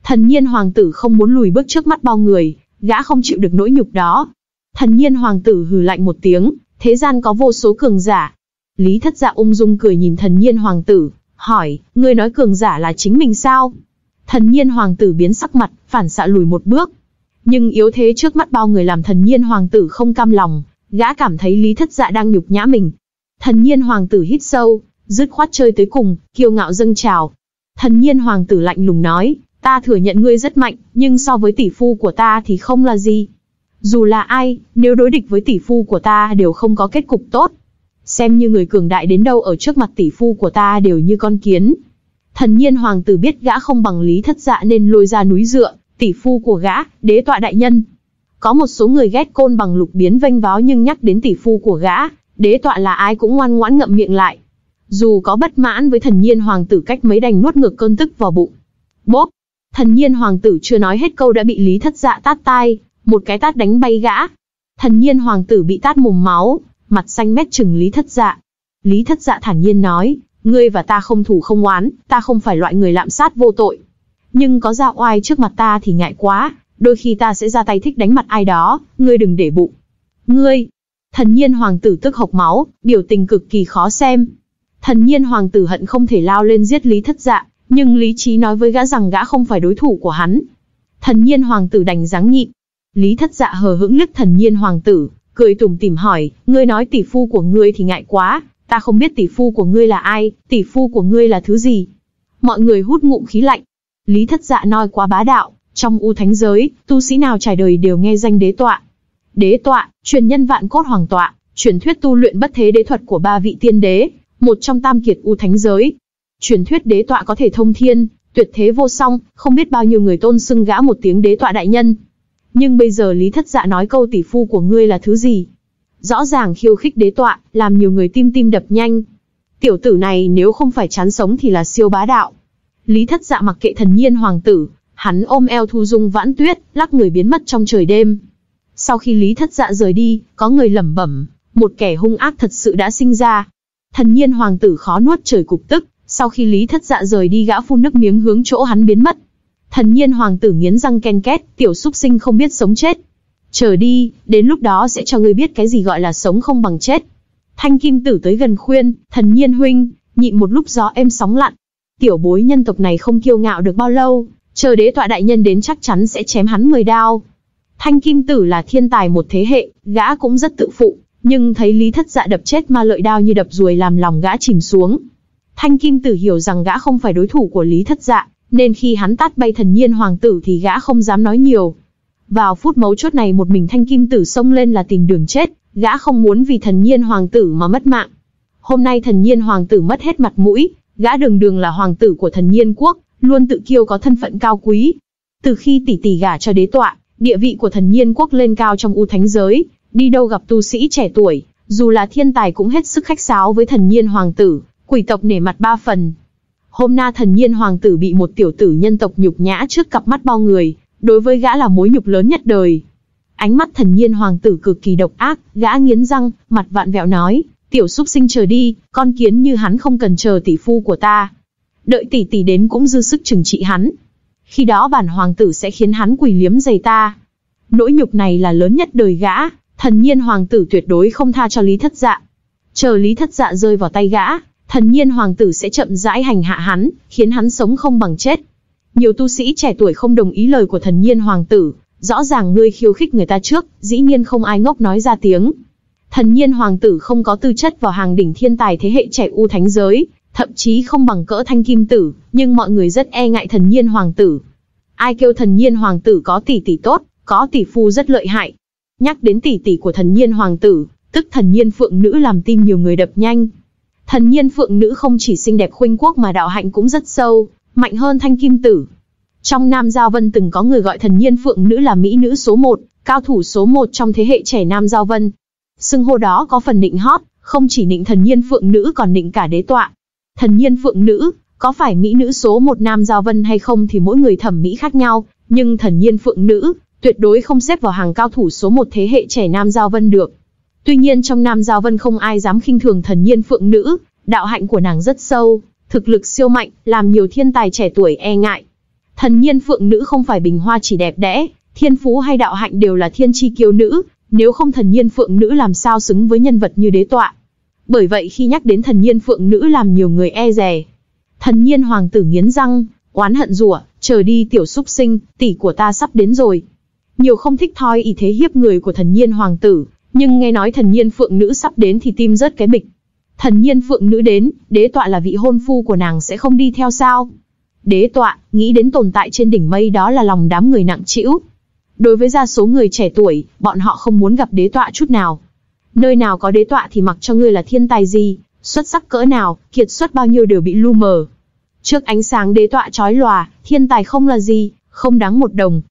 Thần nhiên hoàng tử không muốn lùi bước trước mắt bao người, gã không chịu được nỗi nhục đó. Thần nhiên hoàng tử hừ lạnh một tiếng, thế gian có vô số cường giả. Lý thất dạ ung dung cười nhìn thần nhiên hoàng tử, hỏi, ngươi nói cường giả là chính mình sao? Thần nhiên hoàng tử biến sắc mặt, phản xạ lùi một bước. Nhưng yếu thế trước mắt bao người làm thần nhiên hoàng tử không cam lòng, gã cảm thấy lý thất dạ đang nhục nhã mình, Thần nhiên hoàng tử hít sâu, dứt khoát chơi tới cùng, kiêu ngạo dâng trào. Thần nhiên hoàng tử lạnh lùng nói, ta thừa nhận ngươi rất mạnh, nhưng so với tỷ phu của ta thì không là gì. Dù là ai, nếu đối địch với tỷ phu của ta đều không có kết cục tốt. Xem như người cường đại đến đâu ở trước mặt tỷ phu của ta đều như con kiến. Thần nhiên hoàng tử biết gã không bằng lý thất dạ nên lôi ra núi dựa, tỷ phu của gã, đế tọa đại nhân. Có một số người ghét côn bằng lục biến vênh váo nhưng nhắc đến tỷ phu của gã, đế tọa là ai cũng ngoan ngoãn ngậm miệng lại. Dù có bất mãn với thần nhiên hoàng tử cách mấy đành nuốt ngược cơn tức vào bụng. Bốp! Thần nhiên hoàng tử chưa nói hết câu đã bị lý thất dạ tát tai, một cái tát đánh bay gã. Thần nhiên hoàng tử bị tát mồm máu, mặt xanh mét chừng lý thất dạ. Lý thất dạ thản nhiên nói, ngươi và ta không thủ không oán, ta không phải loại người lạm sát vô tội. Nhưng có ra oai trước mặt ta thì ngại quá, đôi khi ta sẽ ra tay thích đánh mặt ai đó, ngươi đừng để bụng. Ngươi! Thần nhiên hoàng tử tức hộc máu, biểu tình cực kỳ khó xem. Thần nhiên hoàng tử hận không thể lao lên giết Lý Thất Dạ, nhưng lý trí nói với gã rằng gã không phải đối thủ của hắn. Thần nhiên hoàng tử đành ráng nhịn. Lý Thất Dạ hờ hững liếc thần nhiên hoàng tử, cười tủm tỉm hỏi, ngươi nói tỷ phu của ngươi thì ngại quá, ta không biết tỷ phu của ngươi là ai, tỷ phu của ngươi là thứ gì. Mọi người hút ngụm khí lạnh. Lý Thất Dạ nói quá bá đạo, trong u thánh giới, tu sĩ nào trải đời đều nghe danh đế tọa. Đế tọa, truyền nhân vạn cốt hoàng tọa, truyền thuyết tu luyện bất thế đế thuật của ba vị tiên đế, một trong tam kiệt u thánh giới. Truyền thuyết đế tọa có thể thông thiên, tuyệt thế vô song, không biết bao nhiêu người tôn xưng gã một tiếng đế tọa đại nhân. Nhưng bây giờ Lý Thất Dạ nói câu tỷ phu của ngươi là thứ gì? Rõ ràng khiêu khích đế tọa, làm nhiều người tim tim đập nhanh. Tiểu tử này nếu không phải chán sống thì là siêu bá đạo. Lý Thất Dạ mặc kệ thần nhiên hoàng tử, hắn ôm eo Thu Dung Vãn Tuyết, lắc người biến mất trong trời đêm. Sau khi Lý Thất Dạ rời đi, có người lẩm bẩm, một kẻ hung ác thật sự đã sinh ra. Thần nhiên hoàng tử khó nuốt trời cục tức, sau khi Lý Thất Dạ rời đi gã phun nước miếng hướng chỗ hắn biến mất. Thần nhiên hoàng tử nghiến răng ken két, tiểu súc sinh không biết sống chết. Chờ đi, đến lúc đó sẽ cho ngươi biết cái gì gọi là sống không bằng chết. Thanh kim tử tới gần khuyên, thần nhiên huynh, nhịn một lúc gió êm sóng lặn. Tiểu bối nhân tộc này không kiêu ngạo được bao lâu, chờ đế tọa đại nhân đến chắc chắn sẽ chém hắn mười đao. Thanh kim tử là thiên tài một thế hệ, gã cũng rất tự phụ, nhưng thấy lý thất dạ đập chết ma lợi đao như đập ruồi làm lòng gã chìm xuống. Thanh kim tử hiểu rằng gã không phải đối thủ của lý thất dạ, nên khi hắn tát bay thần nhiên hoàng tử thì gã không dám nói nhiều. Vào phút mấu chốt này một mình thanh kim tử xông lên là tìm đường chết, gã không muốn vì thần nhiên hoàng tử mà mất mạng. Hôm nay thần nhiên hoàng tử mất hết mặt mũi, gã đường đường là hoàng tử của thần nhiên quốc, luôn tự kiêu có thân phận cao quý. Từ khi tỷ tỷ gả cho đế tọa, địa vị của thần nhiên quốc lên cao trong u thánh giới, đi đâu gặp tu sĩ trẻ tuổi, dù là thiên tài cũng hết sức khách sáo với thần nhiên hoàng tử, quỷ tộc nể mặt ba phần. Hôm na thần nhiên hoàng tử bị một tiểu tử nhân tộc nhục nhã trước cặp mắt bao người, đối với gã là mối nhục lớn nhất đời. Ánh mắt thần nhiên hoàng tử cực kỳ độc ác, gã nghiến răng, mặt vạn vẹo nói, tiểu xúc sinh chờ đi, con kiến như hắn không cần chờ tỷ phu của ta. Đợi tỷ tỷ đến cũng dư sức trừng trị hắn. Khi đó bản hoàng tử sẽ khiến hắn quỳ liếm giày ta. Nỗi nhục này là lớn nhất đời gã, thần nhiên hoàng tử tuyệt đối không tha cho lý thất dạ. Chờ lý thất dạ rơi vào tay gã, thần nhiên hoàng tử sẽ chậm rãi hành hạ hắn, khiến hắn sống không bằng chết. Nhiều tu sĩ trẻ tuổi không đồng ý lời của thần nhiên hoàng tử, rõ ràng ngươi khiêu khích người ta trước, dĩ nhiên không ai ngốc nói ra tiếng. Thần nhiên hoàng tử không có tư chất vào hàng đỉnh thiên tài thế hệ trẻ u thánh giới, thậm chí không bằng cỡ thanh kim tử, nhưng mọi người rất e ngại thần nhiên hoàng tử. Ai kêu thần nhiên hoàng tử có tỷ tỷ tốt, có tỷ phu rất lợi hại. Nhắc đến tỷ tỷ của thần nhiên hoàng tử, tức thần nhiên phượng nữ làm tim nhiều người đập nhanh. Thần nhiên phượng nữ không chỉ xinh đẹp khuynh quốc mà đạo hạnh cũng rất sâu, mạnh hơn thanh kim tử. Trong Nam Giao Vân từng có người gọi thần nhiên phượng nữ là mỹ nữ số một, cao thủ số một trong thế hệ trẻ Nam Giao Vân. Xưng hô đó có phần nịnh hót, không chỉ nịnh thần nhiên phượng nữ còn nịnh cả đế tọa. Thần nhiên phượng nữ, có phải mỹ nữ số một Nam Giao Vân hay không thì mỗi người thẩm mỹ khác nhau, nhưng thần nhiên phượng nữ, tuyệt đối không xếp vào hàng cao thủ số một thế hệ trẻ Nam Giao Vân được. Tuy nhiên trong Nam Giao Vân không ai dám khinh thường thần nhiên phượng nữ, đạo hạnh của nàng rất sâu, thực lực siêu mạnh, làm nhiều thiên tài trẻ tuổi e ngại. Thần nhiên phượng nữ không phải bình hoa chỉ đẹp đẽ, thiên phú hay đạo hạnh đều là thiên chi kiêu nữ, nếu không thần nhiên phượng nữ làm sao xứng với nhân vật như đế tọa. Bởi vậy khi nhắc đến thần nhiên phượng nữ làm nhiều người e rè. Thần nhiên hoàng tử nghiến răng, oán hận rủa, chờ đi tiểu súc sinh, tỷ của ta sắp đến rồi. Nhiều không thích thoi ý thế hiếp người của thần nhiên hoàng tử, nhưng nghe nói thần nhiên phượng nữ sắp đến thì tim rớt cái bịch. Thần nhiên phượng nữ đến, đế tọa là vị hôn phu của nàng sẽ không đi theo sao? Đế tọa, nghĩ đến tồn tại trên đỉnh mây đó là lòng đám người nặng trĩu. Đối với gia số người trẻ tuổi, bọn họ không muốn gặp đế tọa chút nào. Nơi nào có đế tọa thì mặc cho ngươi là thiên tài gì, xuất sắc cỡ nào, kiệt xuất bao nhiêu đều bị lu mờ. Trước ánh sáng đế tọa chói lòa, thiên tài không là gì, không đáng một đồng.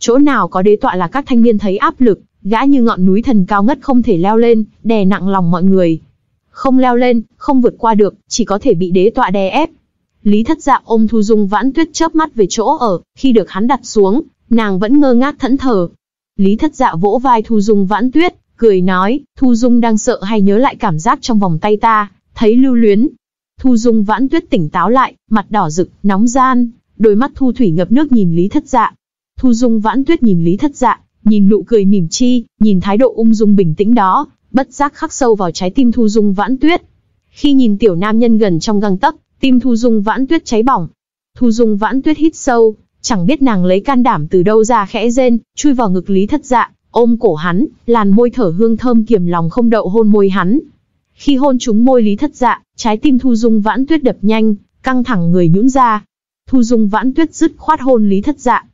Chỗ nào có đế tọa là các thanh niên thấy áp lực, gã như ngọn núi thần cao ngất không thể leo lên, đè nặng lòng mọi người. Không leo lên, không vượt qua được, chỉ có thể bị đế tọa đè ép. Lý thất dạ ôm Thu Dung vãn tuyết chớp mắt về chỗ ở, khi được hắn đặt xuống, nàng vẫn ngơ ngác thẫn thờ. Lý thất dạ vỗ vai Thu Dung vãn tuyết, cười nói, Thu Dung đang sợ hay nhớ lại cảm giác trong vòng tay ta, thấy lưu luyến. Thu Dung vãn tuyết tỉnh táo lại, mặt đỏ rực, nóng gian, đôi mắt Thu Thủy ngập nước nhìn Lý thất dạ. Thu Dung vãn tuyết nhìn Lý thất dạ, nhìn nụ cười mỉm chi, nhìn thái độ ung dung bình tĩnh đó, bất giác khắc sâu vào trái tim Thu Dung vãn tuyết. Khi nhìn tiểu nam nhân gần trong găng tấc, tim Thu Dung vãn tuyết cháy bỏng. Thu Dung vãn tuyết hít sâu, chẳng biết nàng lấy can đảm từ đâu ra khẽ rên, chui vào ngực Lý Thất Dạ, ôm cổ hắn, làn môi thở hương thơm kiềm lòng không đậu hôn môi hắn. Khi hôn trúng môi Lý Thất Dạ, trái tim Thu Dung vãn tuyết đập nhanh, căng thẳng người nhũn ra. Thu Dung vãn tuyết dứt khoát hôn Lý Thất Dạ.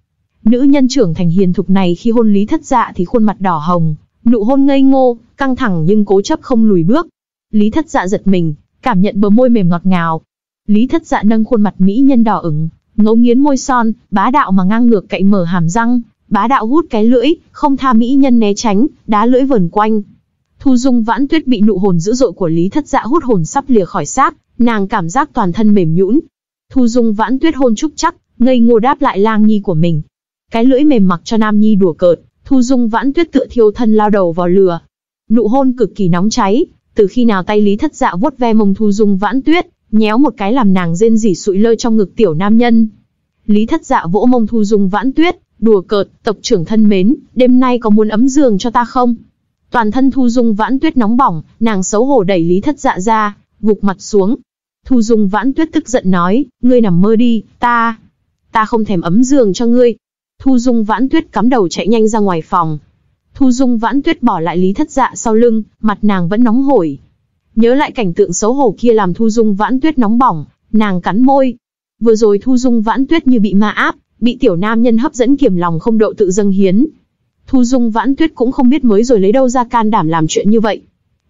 Nữ nhân trưởng thành hiền thục này khi hôn Lý Thất Dạ thì khuôn mặt đỏ hồng, nụ hôn ngây ngô, căng thẳng nhưng cố chấp không lùi bước. Lý Thất Dạ giật mình, cảm nhận bờ môi mềm ngọt ngào, Lý thất dạ nâng khuôn mặt mỹ nhân đỏ ửng, ngấu nghiến môi son, bá đạo mà ngang ngược cậy mở hàm răng, bá đạo hút cái lưỡi, không tha mỹ nhân né tránh, đá lưỡi vần quanh. Thu Dung Vãn Tuyết bị nụ hồn dữ dội của Lý Thất Dạ hút hồn sắp lìa khỏi xác, nàng cảm giác toàn thân mềm nhũn. Thu Dung Vãn Tuyết hôn trúc chắc, ngây ngô đáp lại lang nhi của mình. Cái lưỡi mềm mặc cho Nam Nhi đùa cợt, Thu Dung Vãn Tuyết tựa thiêu thân lao đầu vào lửa. Nụ hôn cực kỳ nóng cháy, từ khi nào tay Lý Thất Dạ vuốt ve mông Thu Dung Vãn Tuyết, nhéo một cái làm nàng rên rỉ sụi lơ trong ngực tiểu nam nhân. Lý thất dạ vỗ mông thu dung vãn tuyết, đùa cợt, tộc trưởng thân mến, đêm nay có muốn ấm giường cho ta không? Toàn thân thu dung vãn tuyết nóng bỏng, nàng xấu hổ đẩy lý thất dạ ra, gục mặt xuống. Thu dung vãn tuyết tức giận nói, ngươi nằm mơ đi, ta, ta không thèm ấm giường cho ngươi. Thu dung vãn tuyết cắm đầu chạy nhanh ra ngoài phòng. Thu dung vãn tuyết bỏ lại lý thất dạ sau lưng, mặt nàng vẫn nóng hổi. Nhớ lại cảnh tượng xấu hổ kia làm Thu Dung Vãn Tuyết nóng bỏng, nàng cắn môi. Vừa rồi Thu Dung Vãn Tuyết như bị ma áp, bị tiểu nam nhân hấp dẫn kiềm lòng không độ tự dâng hiến. Thu Dung Vãn Tuyết cũng không biết mới rồi lấy đâu ra can đảm làm chuyện như vậy.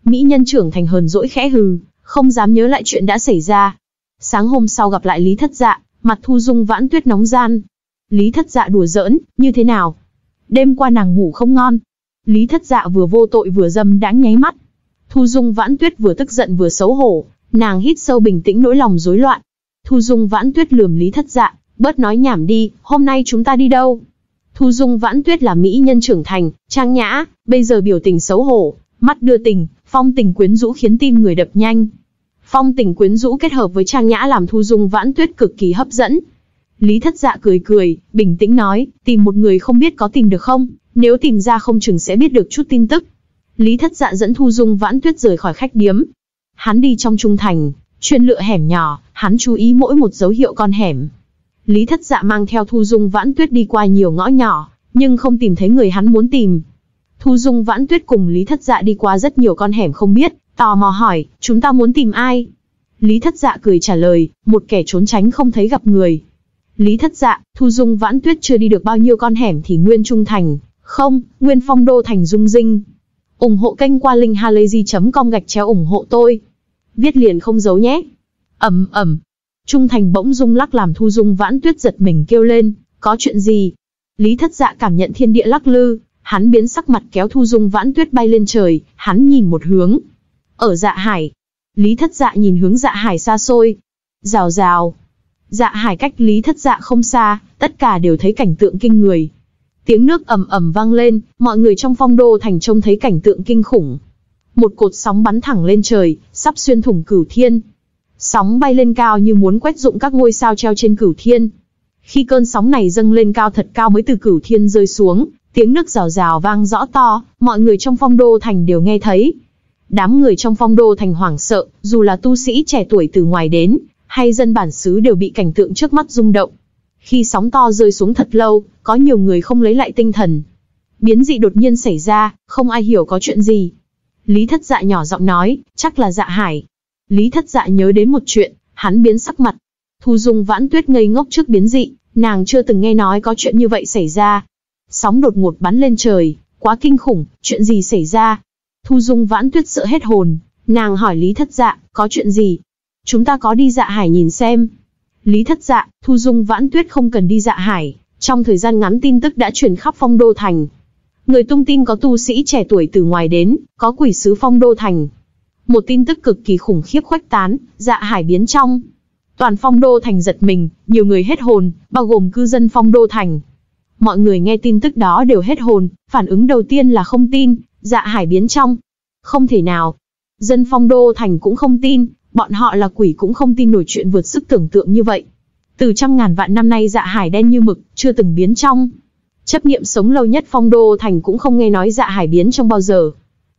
Mỹ nhân trưởng thành hờn dỗi khẽ hừ, không dám nhớ lại chuyện đã xảy ra. Sáng hôm sau gặp lại Lý Thất Dạ, mặt Thu Dung Vãn Tuyết nóng gian. Lý Thất Dạ đùa giỡn, như thế nào? Đêm qua nàng ngủ không ngon. Lý Thất Dạ vừa vô tội vừa dâm đáng nháy mắt. Thu Dung Vãn Tuyết vừa tức giận vừa xấu hổ, nàng hít sâu bình tĩnh nỗi lòng rối loạn. Thu Dung Vãn Tuyết lườm Lý Thất Dạ, bớt nói nhảm đi, hôm nay chúng ta đi đâu? Thu Dung Vãn Tuyết là mỹ nhân trưởng thành, trang nhã, bây giờ biểu tình xấu hổ, mắt đưa tình, phong tình quyến rũ khiến tim người đập nhanh. Phong tình quyến rũ kết hợp với trang nhã làm Thu Dung Vãn Tuyết cực kỳ hấp dẫn. Lý Thất Dạ cười cười, bình tĩnh nói, tìm một người không biết có tìm được không, nếu tìm ra không chừng sẽ biết được chút tin tức. Lý Thất Dạ dẫn Thu Dung Vãn Tuyết rời khỏi khách điếm. Hắn đi trong trung thành, chuyên lựa hẻm nhỏ, hắn chú ý mỗi một dấu hiệu con hẻm. Lý Thất Dạ mang theo Thu Dung Vãn Tuyết đi qua nhiều ngõ nhỏ, nhưng không tìm thấy người hắn muốn tìm. Thu Dung Vãn Tuyết cùng Lý Thất Dạ đi qua rất nhiều con hẻm không biết, tò mò hỏi, chúng ta muốn tìm ai? Lý Thất Dạ cười trả lời, một kẻ trốn tránh không thấy gặp người. Lý Thất Dạ, Thu Dung Vãn Tuyết chưa đi được bao nhiêu con hẻm thì Nguyên Trung Thành, không, Nguyên Phong Đô Thành Dung Dinh, ủng hộ kênh qua linkhalazy.com gạch chéo ủng hộ tôi. Viết liền không giấu nhé. ầm ầm. Trung thành bỗng rung lắc làm Thu Dung vãn tuyết giật mình kêu lên, có chuyện gì? Lý thất dạ cảm nhận thiên địa lắc lư, hắn biến sắc mặt kéo Thu Dung vãn tuyết bay lên trời, hắn nhìn một hướng. Ở dạ hải. Lý thất dạ nhìn hướng dạ hải xa xôi. Rào rào. Dạ hải cách lý thất dạ không xa, tất cả đều thấy cảnh tượng kinh người. Tiếng nước ầm ầm vang lên, mọi người trong phong đô thành trông thấy cảnh tượng kinh khủng. Một cột sóng bắn thẳng lên trời, sắp xuyên thủng cửu thiên. Sóng bay lên cao như muốn quét dụng các ngôi sao treo trên cửu thiên. Khi cơn sóng này dâng lên cao thật cao mới từ cửu thiên rơi xuống, tiếng nước rào rào vang rõ to, mọi người trong phong đô thành đều nghe thấy. Đám người trong phong đô thành hoảng sợ, dù là tu sĩ trẻ tuổi từ ngoài đến, hay dân bản xứ đều bị cảnh tượng trước mắt rung động. Khi sóng to rơi xuống thật lâu, có nhiều người không lấy lại tinh thần. Biến dị đột nhiên xảy ra, không ai hiểu có chuyện gì. Lý thất dạ nhỏ giọng nói, chắc là dạ hải. Lý thất dạ nhớ đến một chuyện, hắn biến sắc mặt. Thu dung vãn tuyết ngây ngốc trước biến dị, nàng chưa từng nghe nói có chuyện như vậy xảy ra. Sóng đột ngột bắn lên trời, quá kinh khủng, chuyện gì xảy ra? Thu dung vãn tuyết sợ hết hồn, nàng hỏi Lý thất dạ, có chuyện gì? Chúng ta có đi dạ hải nhìn xem. Lý Thất Dạ, Thu Dung Vãn Tuyết không cần đi dạ hải, trong thời gian ngắn tin tức đã truyền khắp phong đô thành. Người tung tin có tu sĩ trẻ tuổi từ ngoài đến, có quỷ sứ phong đô thành. Một tin tức cực kỳ khủng khiếp khuếch tán, dạ hải biến trong. Toàn phong đô thành giật mình, nhiều người hết hồn, bao gồm cư dân phong đô thành. Mọi người nghe tin tức đó đều hết hồn, phản ứng đầu tiên là không tin, dạ hải biến trong. Không thể nào. Dân phong đô thành cũng không tin, bọn họ là quỷ cũng không tin nổi chuyện vượt sức tưởng tượng như vậy. Từ trăm ngàn vạn năm nay dạ hải đen như mực, chưa từng biến trong. Chấp niệm sống lâu nhất phong đô thành cũng không nghe nói dạ hải biến trong bao giờ.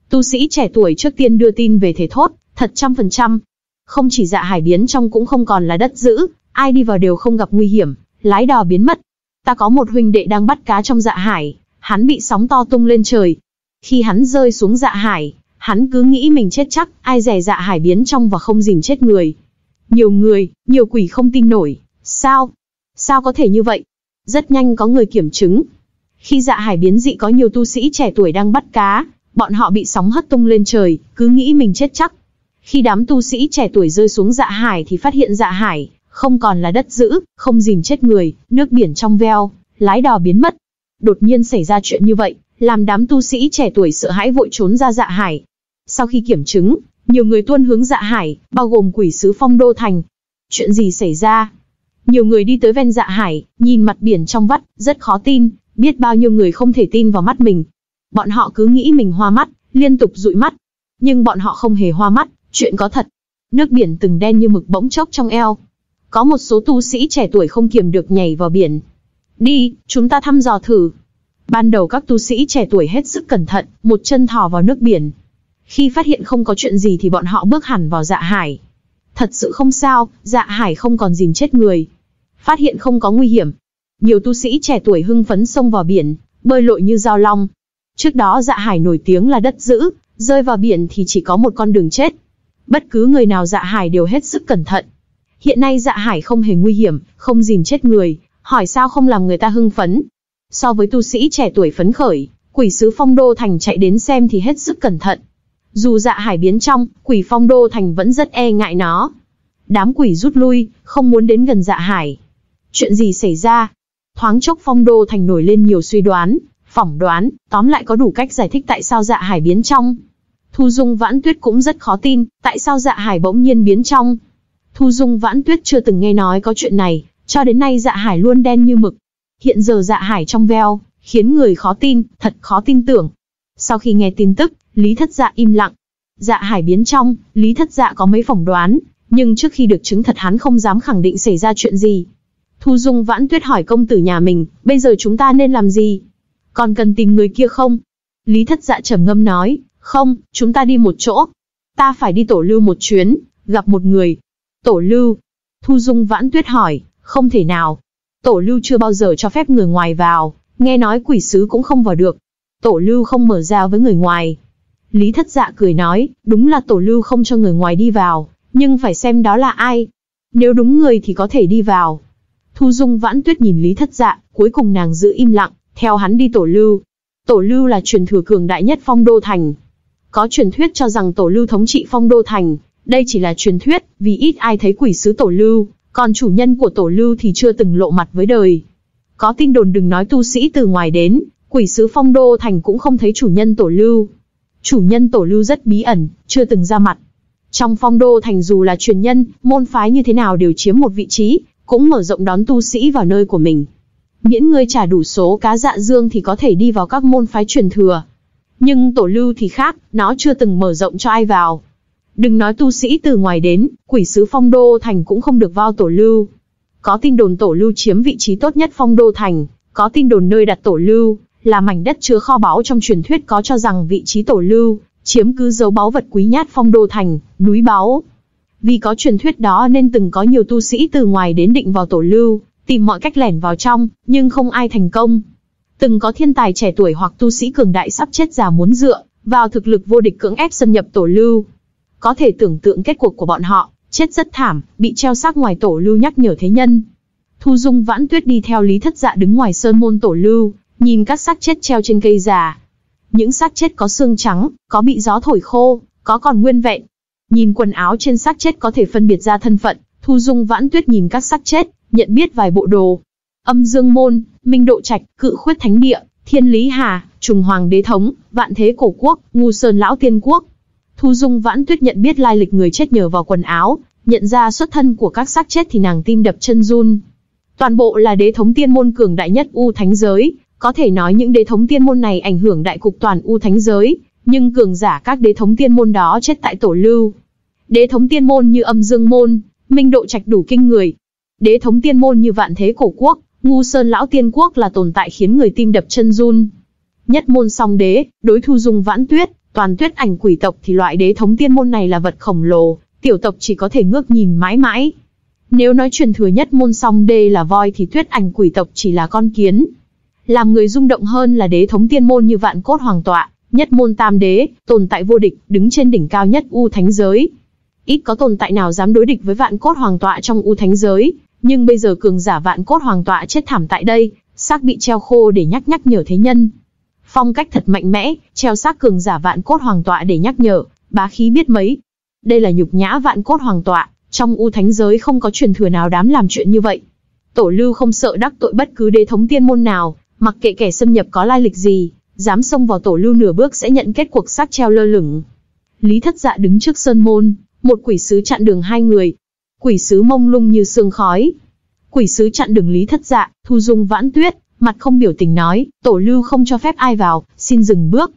Tu sĩ trẻ tuổi trước tiên đưa tin về thể thốt, thật trăm phần trăm. Không chỉ dạ hải biến trong cũng không còn là đất giữ, ai đi vào đều không gặp nguy hiểm, lái đò biến mất. Ta có một huynh đệ đang bắt cá trong dạ hải, hắn bị sóng to tung lên trời. Khi hắn rơi xuống dạ hải, hắn cứ nghĩ mình chết chắc, ai rẻ dạ hải biến trong và không dìm chết người. Nhiều người, nhiều quỷ không tin nổi, sao? Sao có thể như vậy? Rất nhanh có người kiểm chứng. Khi dạ hải biến dị có nhiều tu sĩ trẻ tuổi đang bắt cá, bọn họ bị sóng hất tung lên trời, cứ nghĩ mình chết chắc. Khi đám tu sĩ trẻ tuổi rơi xuống dạ hải thì phát hiện dạ hải, không còn là đất giữ, không dìm chết người, nước biển trong veo, lái đò biến mất. Đột nhiên xảy ra chuyện như vậy, làm đám tu sĩ trẻ tuổi sợ hãi vội trốn ra dạ hải. Sau khi kiểm chứng, nhiều người tuân hướng dạ hải, bao gồm quỷ sứ phong đô thành. Chuyện gì xảy ra? Nhiều người đi tới ven dạ hải, nhìn mặt biển trong vắt, rất khó tin, biết bao nhiêu người không thể tin vào mắt mình. Bọn họ cứ nghĩ mình hoa mắt, liên tục dụi mắt. Nhưng bọn họ không hề hoa mắt, chuyện có thật. Nước biển từng đen như mực bỗng chốc trong eo. Có một số tu sĩ trẻ tuổi không kiềm được nhảy vào biển. Đi, chúng ta thăm dò thử. Ban đầu các tu sĩ trẻ tuổi hết sức cẩn thận, một chân thò vào nước biển. Khi phát hiện không có chuyện gì thì bọn họ bước hẳn vào dạ hải. Thật sự không sao, dạ hải không còn dìm chết người. Phát hiện không có nguy hiểm. Nhiều tu sĩ trẻ tuổi hưng phấn xông vào biển, bơi lội như giao long. Trước đó dạ hải nổi tiếng là đất giữ, rơi vào biển thì chỉ có một con đường chết. Bất cứ người nào dạ hải đều hết sức cẩn thận. Hiện nay dạ hải không hề nguy hiểm, không dìm chết người, hỏi sao không làm người ta hưng phấn. So với tu sĩ trẻ tuổi phấn khởi, quỷ sứ phong đô thành chạy đến xem thì hết sức cẩn thận. Dù dạ hải biến trong, quỷ phong đô thành vẫn rất e ngại nó. Đám quỷ rút lui, không muốn đến gần dạ hải. Chuyện gì xảy ra? Thoáng chốc phong đô thành nổi lên nhiều suy đoán, phỏng đoán, tóm lại có đủ cách giải thích tại sao dạ hải biến trong. Thu Dung Vãn Tuyết cũng rất khó tin, tại sao dạ hải bỗng nhiên biến trong. Thu Dung Vãn Tuyết chưa từng nghe nói có chuyện này, cho đến nay dạ hải luôn đen như mực. Hiện giờ dạ hải trong veo, khiến người khó tin, thật khó tin tưởng. Sau khi nghe tin tức, Lý Thất Dạ im lặng. Dạ hải biến trong, Lý Thất Dạ có mấy phỏng đoán, nhưng trước khi được chứng thật hắn không dám khẳng định xảy ra chuyện gì. Thu Dung Vãn Tuyết hỏi công tử nhà mình, bây giờ chúng ta nên làm gì? Còn cần tìm người kia không? Lý Thất Dạ trầm ngâm nói, không, chúng ta đi một chỗ. Ta phải đi tổ lưu một chuyến, gặp một người. Tổ lưu? Thu Dung Vãn Tuyết hỏi, không thể nào. Tổ lưu chưa bao giờ cho phép người ngoài vào, nghe nói quỷ sứ cũng không vào được. Tổ lưu không mở ra với người ngoài. Lý Thất Dạ cười nói, đúng là tổ lưu không cho người ngoài đi vào, nhưng phải xem đó là ai. Nếu đúng người thì có thể đi vào. Thu Dung Vãn Tuyết nhìn Lý Thất Dạ, cuối cùng nàng giữ im lặng, theo hắn đi tổ lưu. Tổ lưu là truyền thừa cường đại nhất phong đô thành. Có truyền thuyết cho rằng tổ lưu thống trị phong đô thành, đây chỉ là truyền thuyết, vì ít ai thấy quỷ sứ tổ lưu, còn chủ nhân của tổ lưu thì chưa từng lộ mặt với đời. Có tin đồn đừng nói tu sĩ từ ngoài đến, quỷ sứ phong đô thành cũng không thấy chủ nhân tổ lưu. Chủ nhân tổ lưu rất bí ẩn, chưa từng ra mặt. Trong phong đô thành dù là truyền nhân, môn phái như thế nào đều chiếm một vị trí, cũng mở rộng đón tu sĩ vào nơi của mình. Miễn ngươi trả đủ số cá dạ dương thì có thể đi vào các môn phái truyền thừa. Nhưng tổ lưu thì khác, nó chưa từng mở rộng cho ai vào. Đừng nói tu sĩ từ ngoài đến, quỷ sứ phong đô thành cũng không được vào tổ lưu. Có tin đồn tổ lưu chiếm vị trí tốt nhất phong đô thành, có tin đồn nơi đặt tổ lưu, là mảnh đất chứa kho báu trong truyền thuyết có cho rằng vị trí tổ lưu, chiếm cứ dấu báu vật quý nhát phong đô thành, núi báu. Vì có truyền thuyết đó nên từng có nhiều tu sĩ từ ngoài đến định vào tổ lưu, tìm mọi cách lẻn vào trong, nhưng không ai thành công. Từng có thiên tài trẻ tuổi hoặc tu sĩ cường đại sắp chết già muốn dựa vào thực lực vô địch cưỡng ép xâm nhập tổ lưu. Có thể tưởng tượng kết cuộc của bọn họ, chết rất thảm, bị treo xác ngoài tổ lưu nhắc nhở thế nhân. Thu Dung Vãn Tuyết đi theo Lý Thất Dạ đứng ngoài sơn môn tổ lưu, nhìn các xác chết treo trên cây già. Những xác chết có xương trắng, có bị gió thổi khô, có còn nguyên vẹn. Nhìn quần áo trên xác chết có thể phân biệt ra thân phận, Thu Dung Vãn Tuyết nhìn các xác chết, nhận biết vài bộ đồ. Âm Dương Môn, Minh Độ Trạch, Cự Khuyết Thánh Địa, Thiên Lý Hà, Trùng Hoàng Đế Thống, Vạn Thế Cổ Quốc, Ngu Sơn Lão Tiên Quốc. Thu Dung Vãn Tuyết nhận biết lai lịch người chết nhờ vào quần áo, nhận ra xuất thân của các xác chết thì nàng tim đập chân run. Toàn bộ là đế thống tiên môn cường đại nhất U Thánh Giới, có thể nói những đế thống tiên môn này ảnh hưởng đại cục toàn U Thánh Giới, nhưng cường giả các đế thống tiên môn đó chết tại tổ lưu. Đế thống tiên môn như âm dương môn, minh độ trạch đủ kinh người. Đế thống tiên môn như vạn thế cổ quốc, ngu sơn lão tiên quốc là tồn tại khiến người tim đập chân run. Nhất môn song đế, đối thu dung vãn tuyết, toàn tuyết ảnh quỷ tộc thì loại đế thống tiên môn này là vật khổng lồ, tiểu tộc chỉ có thể ngước nhìn mãi mãi. Nếu nói truyền thừa nhất môn song đê là voi thì tuyết ảnh quỷ tộc chỉ là con kiến. Làm người rung động hơn là đế thống tiên môn như vạn cốt hoàng tọa, nhất môn tam đế, tồn tại vô địch, đứng trên đỉnh cao nhất u thánh giới. Ít có tồn tại nào dám đối địch với vạn cốt hoàng tọa trong u thánh giới, nhưng bây giờ cường giả vạn cốt hoàng tọa chết thảm tại đây, xác bị treo khô để nhắc nhắc nhở thế nhân. Phong cách thật mạnh mẽ, treo xác cường giả vạn cốt hoàng tọa để nhắc nhở, bá khí biết mấy. Đây là nhục nhã vạn cốt hoàng tọa, trong u thánh giới không có truyền thừa nào dám làm chuyện như vậy. Tổ lưu không sợ đắc tội bất cứ đế thống tiên môn nào, mặc kệ kẻ xâm nhập có lai lịch gì, dám xông vào tổ lưu nửa bước sẽ nhận kết cuộc xác treo lơ lửng. Lý thất dạ đứng trước sơn môn, một quỷ sứ chặn đường hai người. Quỷ sứ mông lung như sương khói. Quỷ sứ chặn đường Lý thất dạ, thu dung vãn tuyết, mặt không biểu tình nói, tổ lưu không cho phép ai vào, xin dừng bước.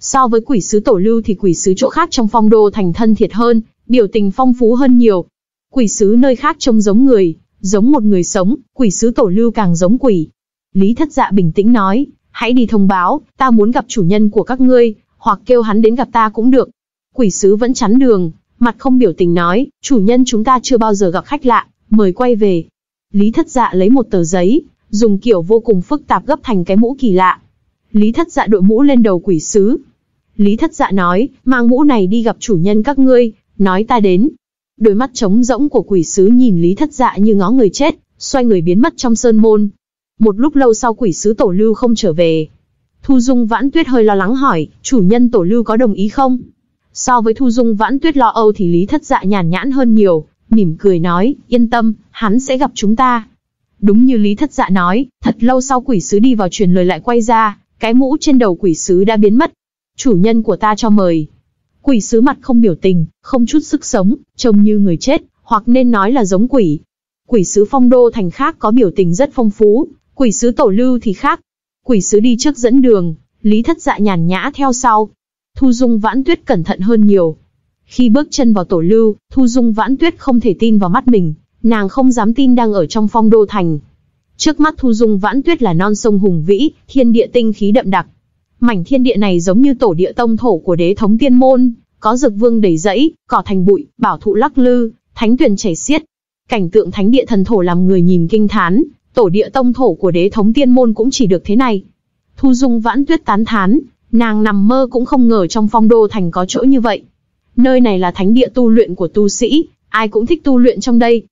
So với quỷ sứ tổ lưu thì quỷ sứ chỗ khác trong phong đô thành thân thiệt hơn, biểu tình phong phú hơn nhiều. Quỷ sứ nơi khác trông giống người, giống một người sống, quỷ sứ tổ lưu càng giống quỷ. Lý thất dạ bình tĩnh nói, hãy đi thông báo, ta muốn gặp chủ nhân của các ngươi, hoặc kêu hắn đến gặp ta cũng được. Quỷ sứ vẫn chắn đường, mặt không biểu tình nói, chủ nhân chúng ta chưa bao giờ gặp khách lạ, mời quay về. Lý thất dạ lấy một tờ giấy, dùng kiểu vô cùng phức tạp gấp thành cái mũ kỳ lạ. Lý thất dạ đội mũ lên đầu quỷ sứ. Lý thất dạ nói, mang mũ này đi gặp chủ nhân các ngươi, nói ta đến. Đôi mắt trống rỗng của quỷ sứ nhìn Lý thất dạ như ngó người chết, xoay người biến mất trong sơn môn. Một lúc lâu sau quỷ sứ tổ lưu không trở về. Thu Dung Vãn Tuyết hơi lo lắng hỏi, chủ nhân tổ lưu có đồng ý không? So với Thu Dung Vãn Tuyết lo âu thì Lý Thất Dạ nhàn nhãn hơn nhiều, mỉm cười nói, yên tâm, hắn sẽ gặp chúng ta. Đúng như Lý Thất Dạ nói, thật lâu sau quỷ sứ đi vào truyền lời lại quay ra, cái mũ trên đầu quỷ sứ đã biến mất. Chủ nhân của ta cho mời. Quỷ sứ mặt không biểu tình, không chút sức sống, trông như người chết, hoặc nên nói là giống quỷ. Quỷ sứ phong đô thành khác có biểu tình rất phong phú, quỷ sứ tổ lưu thì khác. Quỷ sứ đi trước dẫn đường, Lý Thất Dạ nhàn nhã theo sau. Thu Dung Vãn Tuyết cẩn thận hơn nhiều. Khi bước chân vào tổ lưu, Thu Dung Vãn Tuyết không thể tin vào mắt mình, nàng không dám tin đang ở trong phong đô thành. Trước mắt Thu Dung Vãn Tuyết là non sông hùng vĩ, thiên địa tinh khí đậm đặc. Mảnh thiên địa này giống như tổ địa tông thổ của đế thống tiên môn, có dược vương đầy rẫy, cỏ thành bụi, bảo thụ lắc lư, thánh tuyền chảy xiết. Cảnh tượng thánh địa thần thổ làm người nhìn kinh thán, tổ địa tông thổ của đế thống tiên môn cũng chỉ được thế này. Thu Dung Vãn Tuyết tán thán, nàng nằm mơ cũng không ngờ trong phong đô thành có chỗ như vậy. Nơi này là thánh địa tu luyện của tu sĩ, ai cũng thích tu luyện trong đây.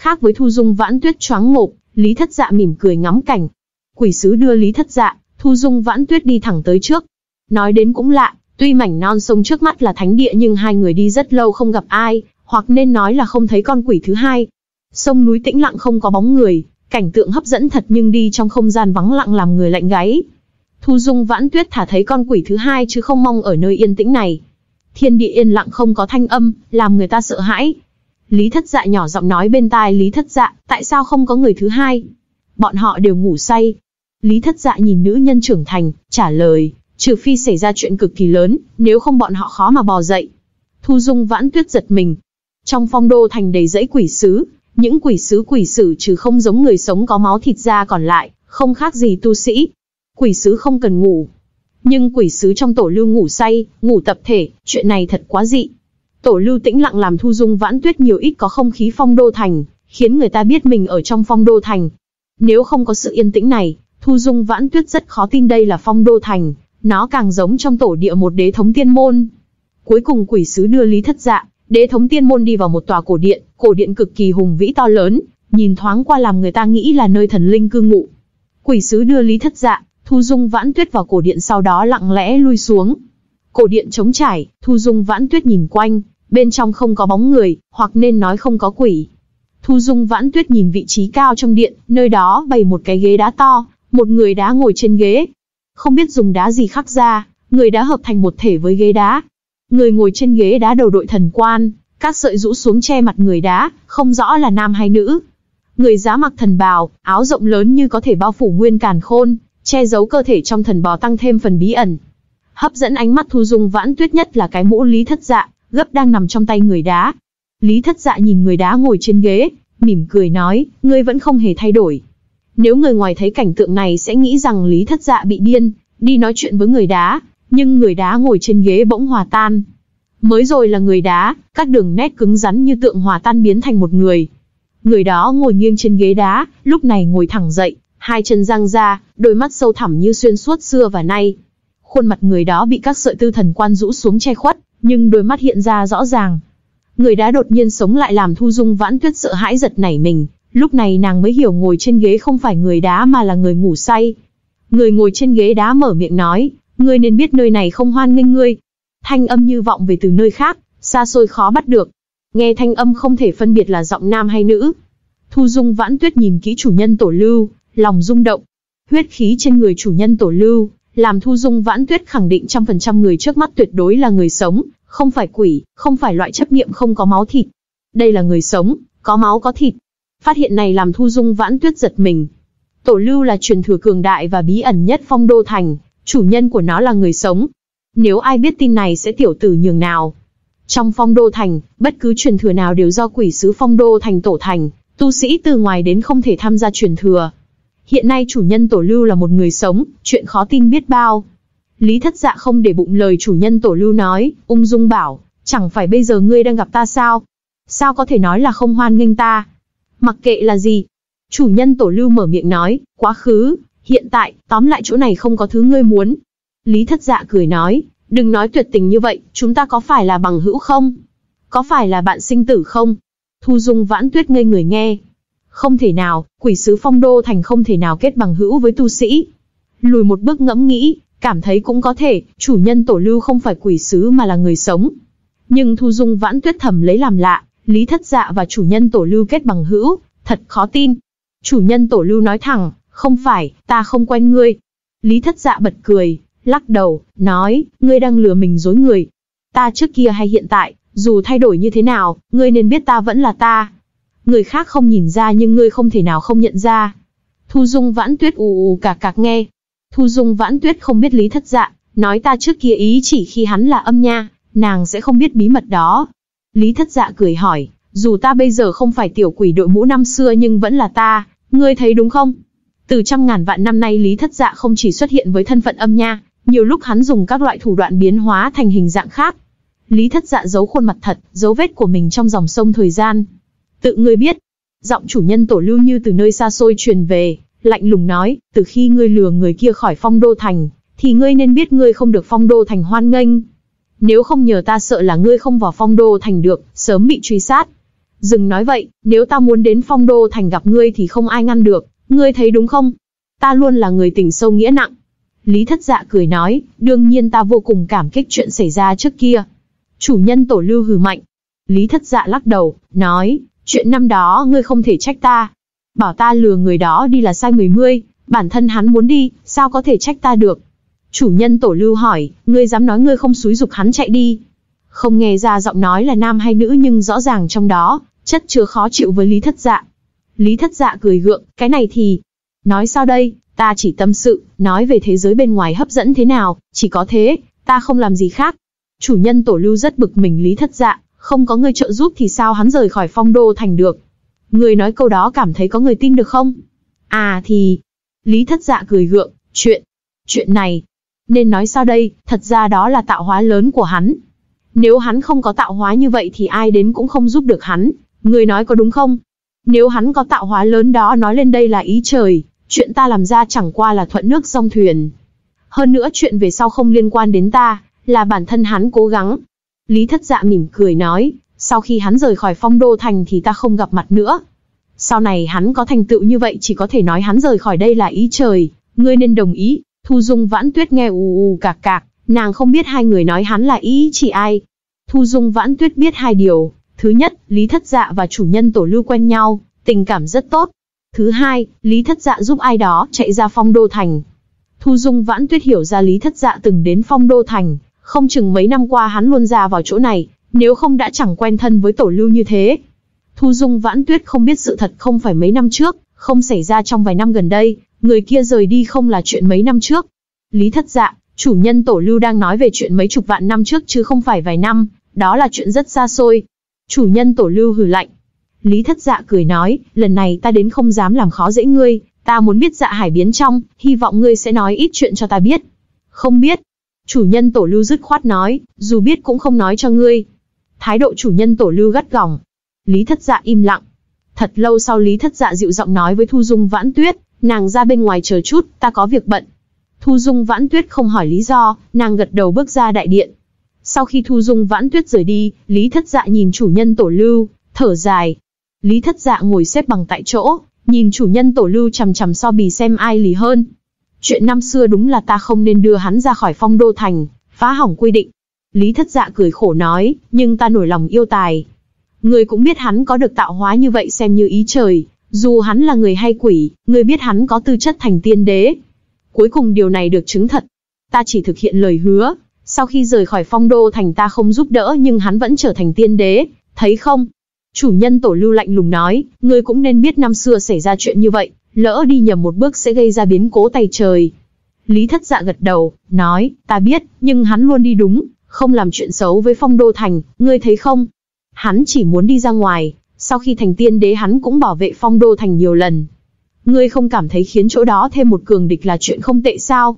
Khác với Thu Dung Vãn Tuyết choáng ngộp, Lý Thất Dạ mỉm cười ngắm cảnh. Quỷ sứ đưa Lý Thất Dạ, Thu Dung Vãn Tuyết đi thẳng tới trước. Nói đến cũng lạ, tuy mảnh non sông trước mắt là thánh địa nhưng hai người đi rất lâu không gặp ai, hoặc nên nói là không thấy con quỷ thứ hai. Sông núi tĩnh lặng không có bóng người, cảnh tượng hấp dẫn thật nhưng đi trong không gian vắng lặng làm người lạnh gáy. Thu Dung Vãn Tuyết thả thấy con quỷ thứ hai chứ không mong ở nơi yên tĩnh này. Thiên địa yên lặng không có thanh âm, làm người ta sợ hãi. Lý Thất Dạ nhỏ giọng nói bên tai Lý Thất Dạ, tại sao không có người thứ hai? Bọn họ đều ngủ say. Lý Thất Dạ nhìn nữ nhân trưởng thành, trả lời, trừ phi xảy ra chuyện cực kỳ lớn, nếu không bọn họ khó mà bò dậy. Thu Dung Vãn Tuyết giật mình. Trong phong đô thành đầy dãy quỷ sứ, những quỷ sứ quỷ sử trừ không giống người sống có máu thịt ra còn lại, không khác gì tu sĩ. Quỷ sứ không cần ngủ. Nhưng quỷ sứ trong tổ lưu ngủ say, ngủ tập thể, chuyện này thật quá dị. Tổ lưu tĩnh lặng làm thu dung vãn tuyết nhiều ít có không khí phong đô thành, khiến người ta biết mình ở trong phong đô thành. Nếu không có sự yên tĩnh này, thu dung vãn tuyết rất khó tin đây là phong đô thành, nó càng giống trong tổ địa một đế thống tiên môn. Cuối cùng quỷ sứ đưa Lý Thất Dạ, đế thống tiên môn đi vào một tòa cổ điện, cổ điện cực kỳ hùng vĩ to lớn, nhìn thoáng qua làm người ta nghĩ là nơi thần linh cư ngụ. Quỷ sứ đưa Lý Thất Dạ, Thu Dung Vãn Tuyết vào cổ điện sau đó lặng lẽ lui xuống. Cổ điện trống trải, Thu Dung Vãn Tuyết nhìn quanh, bên trong không có bóng người, hoặc nên nói không có quỷ. Thu Dung Vãn Tuyết nhìn vị trí cao trong điện, nơi đó bày một cái ghế đá to, một người đá ngồi trên ghế. Không biết dùng đá gì khắc ra, người đá hợp thành một thể với ghế đá. Người ngồi trên ghế đá đầu đội thần quan, các sợi rũ xuống che mặt người đá, không rõ là nam hay nữ. Người giá mặc thần bào, áo rộng lớn như có thể bao phủ nguyên càn khôn, che giấu cơ thể trong thần bào tăng thêm phần bí ẩn. Hấp dẫn ánh mắt Thu Dung Vãn Tuyết nhất là cái mũ Lý Thất Dạ, gấp đang nằm trong tay người đá. Lý Thất Dạ nhìn người đá ngồi trên ghế, mỉm cười nói, ngươi vẫn không hề thay đổi. Nếu người ngoài thấy cảnh tượng này sẽ nghĩ rằng Lý Thất Dạ bị điên, đi nói chuyện với người đá, nhưng người đá ngồi trên ghế bỗng hòa tan. Mới rồi là người đá, các đường nét cứng rắn như tượng hòa tan biến thành một người. Người đó ngồi nghiêng trên ghế đá, lúc này ngồi thẳng dậy, hai chân giang ra, đôi mắt sâu thẳm như xuyên suốt xưa và nay. Khuôn mặt người đó bị các sợi tư thần quan rũ xuống che khuất, nhưng đôi mắt hiện ra rõ ràng. Người đá đột nhiên sống lại làm Thu Dung Vãn Tuyết sợ hãi giật nảy mình, lúc này nàng mới hiểu ngồi trên ghế không phải người đá mà là người ngủ say. Người ngồi trên ghế đá mở miệng nói, ngươi nên biết nơi này không hoan nghênh ngươi. Thanh âm như vọng về từ nơi khác, xa xôi khó bắt được. Nghe thanh âm không thể phân biệt là giọng nam hay nữ. Thu Dung Vãn Tuyết nhìn kỹ chủ nhân tổ lưu, lòng rung động. Huyết khí trên người chủ nhân tổ lưu, làm Thu Dung Vãn Tuyết khẳng định trăm phần trăm người trước mắt tuyệt đối là người sống, không phải quỷ, không phải loại chấp niệm không có máu thịt. Đây là người sống, có máu có thịt. Phát hiện này làm Thu Dung Vãn Tuyết giật mình. Tổ lưu là truyền thừa cường đại và bí ẩn nhất phong đô thành, chủ nhân của nó là người sống. Nếu ai biết tin này sẽ tiểu tử nhường nào. Trong phong đô thành, bất cứ truyền thừa nào đều do quỷ sứ phong đô thành tổ thành, tu sĩ từ ngoài đến không thể tham gia truyền thừa. Hiện nay chủ nhân tổ lưu là một người sống, chuyện khó tin biết bao. Lý thất dạ không để bụng lời chủ nhân tổ lưu nói, ung dung bảo, chẳng phải bây giờ ngươi đang gặp ta sao? Sao có thể nói là không hoan nghênh ta? Mặc kệ là gì? Chủ nhân tổ lưu mở miệng nói, quá khứ, hiện tại, tóm lại chỗ này không có thứ ngươi muốn. Lý thất dạ cười nói, đừng nói tuyệt tình như vậy, chúng ta có phải là bằng hữu không? Có phải là bạn sinh tử không? Thu dung vãn tuyết ngây người nghe. Không thể nào, quỷ sứ phong đô thành không thể nào kết bằng hữu với tu sĩ. Lùi một bước ngẫm nghĩ, cảm thấy cũng có thể, chủ nhân tổ lưu không phải quỷ sứ mà là người sống. Nhưng Thu Dung vãn tuyết thầm lấy làm lạ, Lý Thất Dạ và chủ nhân tổ lưu kết bằng hữu, thật khó tin. Chủ nhân tổ lưu nói thẳng, không phải, ta không quen ngươi. Lý Thất Dạ bật cười, lắc đầu, nói, ngươi đang lừa mình dối người. Ta trước kia hay hiện tại, dù thay đổi như thế nào, ngươi nên biết ta vẫn là ta. Người khác không nhìn ra nhưng ngươi không thể nào không nhận ra. Thu Dung vãn tuyết ù ù cạc cạc nghe, Thu Dung Vãn Tuyết không biết lý thất dạ, nói ta trước kia ý chỉ khi hắn là âm nha, nàng sẽ không biết bí mật đó. Lý thất dạ cười hỏi, dù ta bây giờ không phải tiểu quỷ đội mũ năm xưa nhưng vẫn là ta, ngươi thấy đúng không? Từ trăm ngàn vạn năm nay Lý thất dạ không chỉ xuất hiện với thân phận âm nha, nhiều lúc hắn dùng các loại thủ đoạn biến hóa thành hình dạng khác. Lý thất dạ giấu khuôn mặt thật, dấu vết của mình trong dòng sông thời gian. Tự ngươi biết, giọng chủ nhân tổ lưu như từ nơi xa xôi truyền về, lạnh lùng nói, từ khi ngươi lừa người kia khỏi phong đô thành, thì ngươi nên biết ngươi không được phong đô thành hoan nghênh. Nếu không nhờ ta sợ là ngươi không vào phong đô thành được, sớm bị truy sát. Dừng nói vậy, nếu ta muốn đến phong đô thành gặp ngươi thì không ai ngăn được, ngươi thấy đúng không? Ta luôn là người tình sâu nghĩa nặng. Lý thất dạ cười nói, đương nhiên ta vô cùng cảm kích chuyện xảy ra trước kia. Chủ nhân tổ lưu hừ mạnh. Lý thất dạ lắc đầu, nói, chuyện năm đó ngươi không thể trách ta, Bảo ta lừa người đó đi là sai người mươi, bản thân hắn muốn đi, sao có thể trách ta được. Chủ nhân tổ lưu hỏi, ngươi dám nói ngươi không xúi dục hắn chạy đi. Không nghe ra giọng nói là nam hay nữ nhưng rõ ràng trong đó, chất chứa khó chịu với Lý Thất Dạ. Lý Thất Dạ cười gượng, cái này thì... Nói sao đây, ta chỉ tâm sự, nói về thế giới bên ngoài hấp dẫn thế nào, chỉ có thế, ta không làm gì khác. Chủ nhân tổ lưu rất bực mình Lý Thất Dạ, không có người trợ giúp thì sao hắn rời khỏi phong đô thành được. Người nói câu đó cảm thấy có người tin được không? À thì... Lý thất dạ cười gượng, chuyện... Chuyện này... Nên nói sao đây, thật ra đó là tạo hóa lớn của hắn. Nếu hắn không có tạo hóa như vậy thì ai đến cũng không giúp được hắn. Người nói có đúng không? Nếu hắn có tạo hóa lớn đó nói lên đây là ý trời, chuyện ta làm ra chẳng qua là thuận nước dông thuyền. Hơn nữa chuyện về sau không liên quan đến ta, là bản thân hắn cố gắng. Lý thất dạ mỉm cười nói, sau khi hắn rời khỏi phong đô thành thì ta không gặp mặt nữa. Sau này hắn có thành tựu như vậy chỉ có thể nói hắn rời khỏi đây là ý trời, ngươi nên đồng ý. Thu Dung Vãn Tuyết nghe ù ù cạc cạc, nàng không biết hai người nói hắn là ý chỉ ai. Thu Dung Vãn Tuyết biết hai điều, Thứ nhất, Lý Thất Dạ và chủ nhân tổ lưu quen nhau, tình cảm rất tốt. Thứ hai, Lý Thất Dạ giúp ai đó chạy ra phong đô thành. Thu Dung Vãn Tuyết hiểu ra Lý Thất Dạ từng đến phong đô thành, không chừng mấy năm qua hắn luôn ra vào chỗ này, nếu không đã chẳng quen thân với tổ lưu như thế. Thu Dung Vãn Tuyết không biết sự thật không phải mấy năm trước, không xảy ra trong vài năm gần đây, người kia rời đi không là chuyện mấy năm trước. Lý Thất Dạ, chủ nhân tổ lưu đang nói về chuyện mấy chục vạn năm trước chứ không phải vài năm, đó là chuyện rất xa xôi. Chủ nhân tổ lưu hừ lạnh. Lý Thất Dạ cười nói, lần này ta đến không dám làm khó dễ ngươi, ta muốn biết dạ hải biến trong, hy vọng ngươi sẽ nói ít chuyện cho ta biết. Không biết. Chủ nhân tổ lưu dứt khoát nói, dù biết cũng không nói cho ngươi. Thái độ chủ nhân tổ lưu gắt gỏng. Lý Thất Dạ im lặng. Thật lâu sau Lý Thất Dạ dịu giọng nói với Thu Dung Vãn Tuyết, nàng ra bên ngoài chờ chút, ta có việc bận. Thu Dung Vãn Tuyết không hỏi lý do, nàng gật đầu bước ra đại điện. Sau khi Thu Dung Vãn Tuyết rời đi, Lý Thất Dạ nhìn chủ nhân tổ lưu, thở dài. Lý Thất Dạ ngồi xếp bằng tại chỗ, nhìn chủ nhân tổ lưu chằm chằm so bì xem ai lì hơn. Chuyện năm xưa đúng là ta không nên đưa hắn ra khỏi phong đô thành, phá hỏng quy định. Lý Thất Dạ cười khổ nói, nhưng ta nổi lòng yêu tài. Người cũng biết hắn có được tạo hóa như vậy xem như ý trời, dù hắn là người hay quỷ, người biết hắn có tư chất thành tiên đế. Cuối cùng điều này được chứng thật. Ta chỉ thực hiện lời hứa, sau khi rời khỏi phong đô thành ta không giúp đỡ nhưng hắn vẫn trở thành tiên đế, thấy không? Chủ nhân tổ lưu lạnh lùng nói, ngươi cũng nên biết năm xưa xảy ra chuyện như vậy, lỡ đi nhầm một bước sẽ gây ra biến cố tay trời. Lý thất dạ gật đầu, nói, ta biết, nhưng hắn luôn đi đúng, không làm chuyện xấu với phong đô thành, ngươi thấy không? Hắn chỉ muốn đi ra ngoài, sau khi thành tiên đế hắn cũng bảo vệ phong đô thành nhiều lần. Ngươi không cảm thấy khiến chỗ đó thêm một cường địch là chuyện không tệ sao?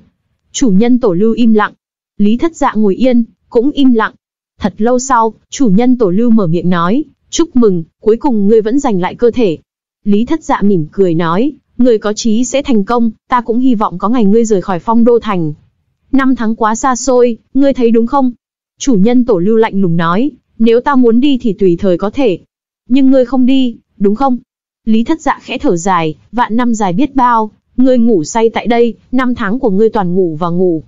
Chủ nhân tổ lưu im lặng. Lý thất dạ ngồi yên, cũng im lặng. Thật lâu sau, chủ nhân tổ lưu mở miệng nói, chúc mừng, cuối cùng ngươi vẫn giành lại cơ thể. Lý thất dạ mỉm cười nói, người có trí sẽ thành công, ta cũng hy vọng có ngày ngươi rời khỏi phong đô thành. Năm tháng quá xa xôi, ngươi thấy đúng không? Chủ nhân tổ lưu lạnh lùng nói, nếu ta muốn đi thì tùy thời có thể. Nhưng ngươi không đi, đúng không? Lý thất dạ khẽ thở dài, vạn năm dài biết bao, ngươi ngủ say tại đây, năm tháng của ngươi toàn ngủ và ngủ.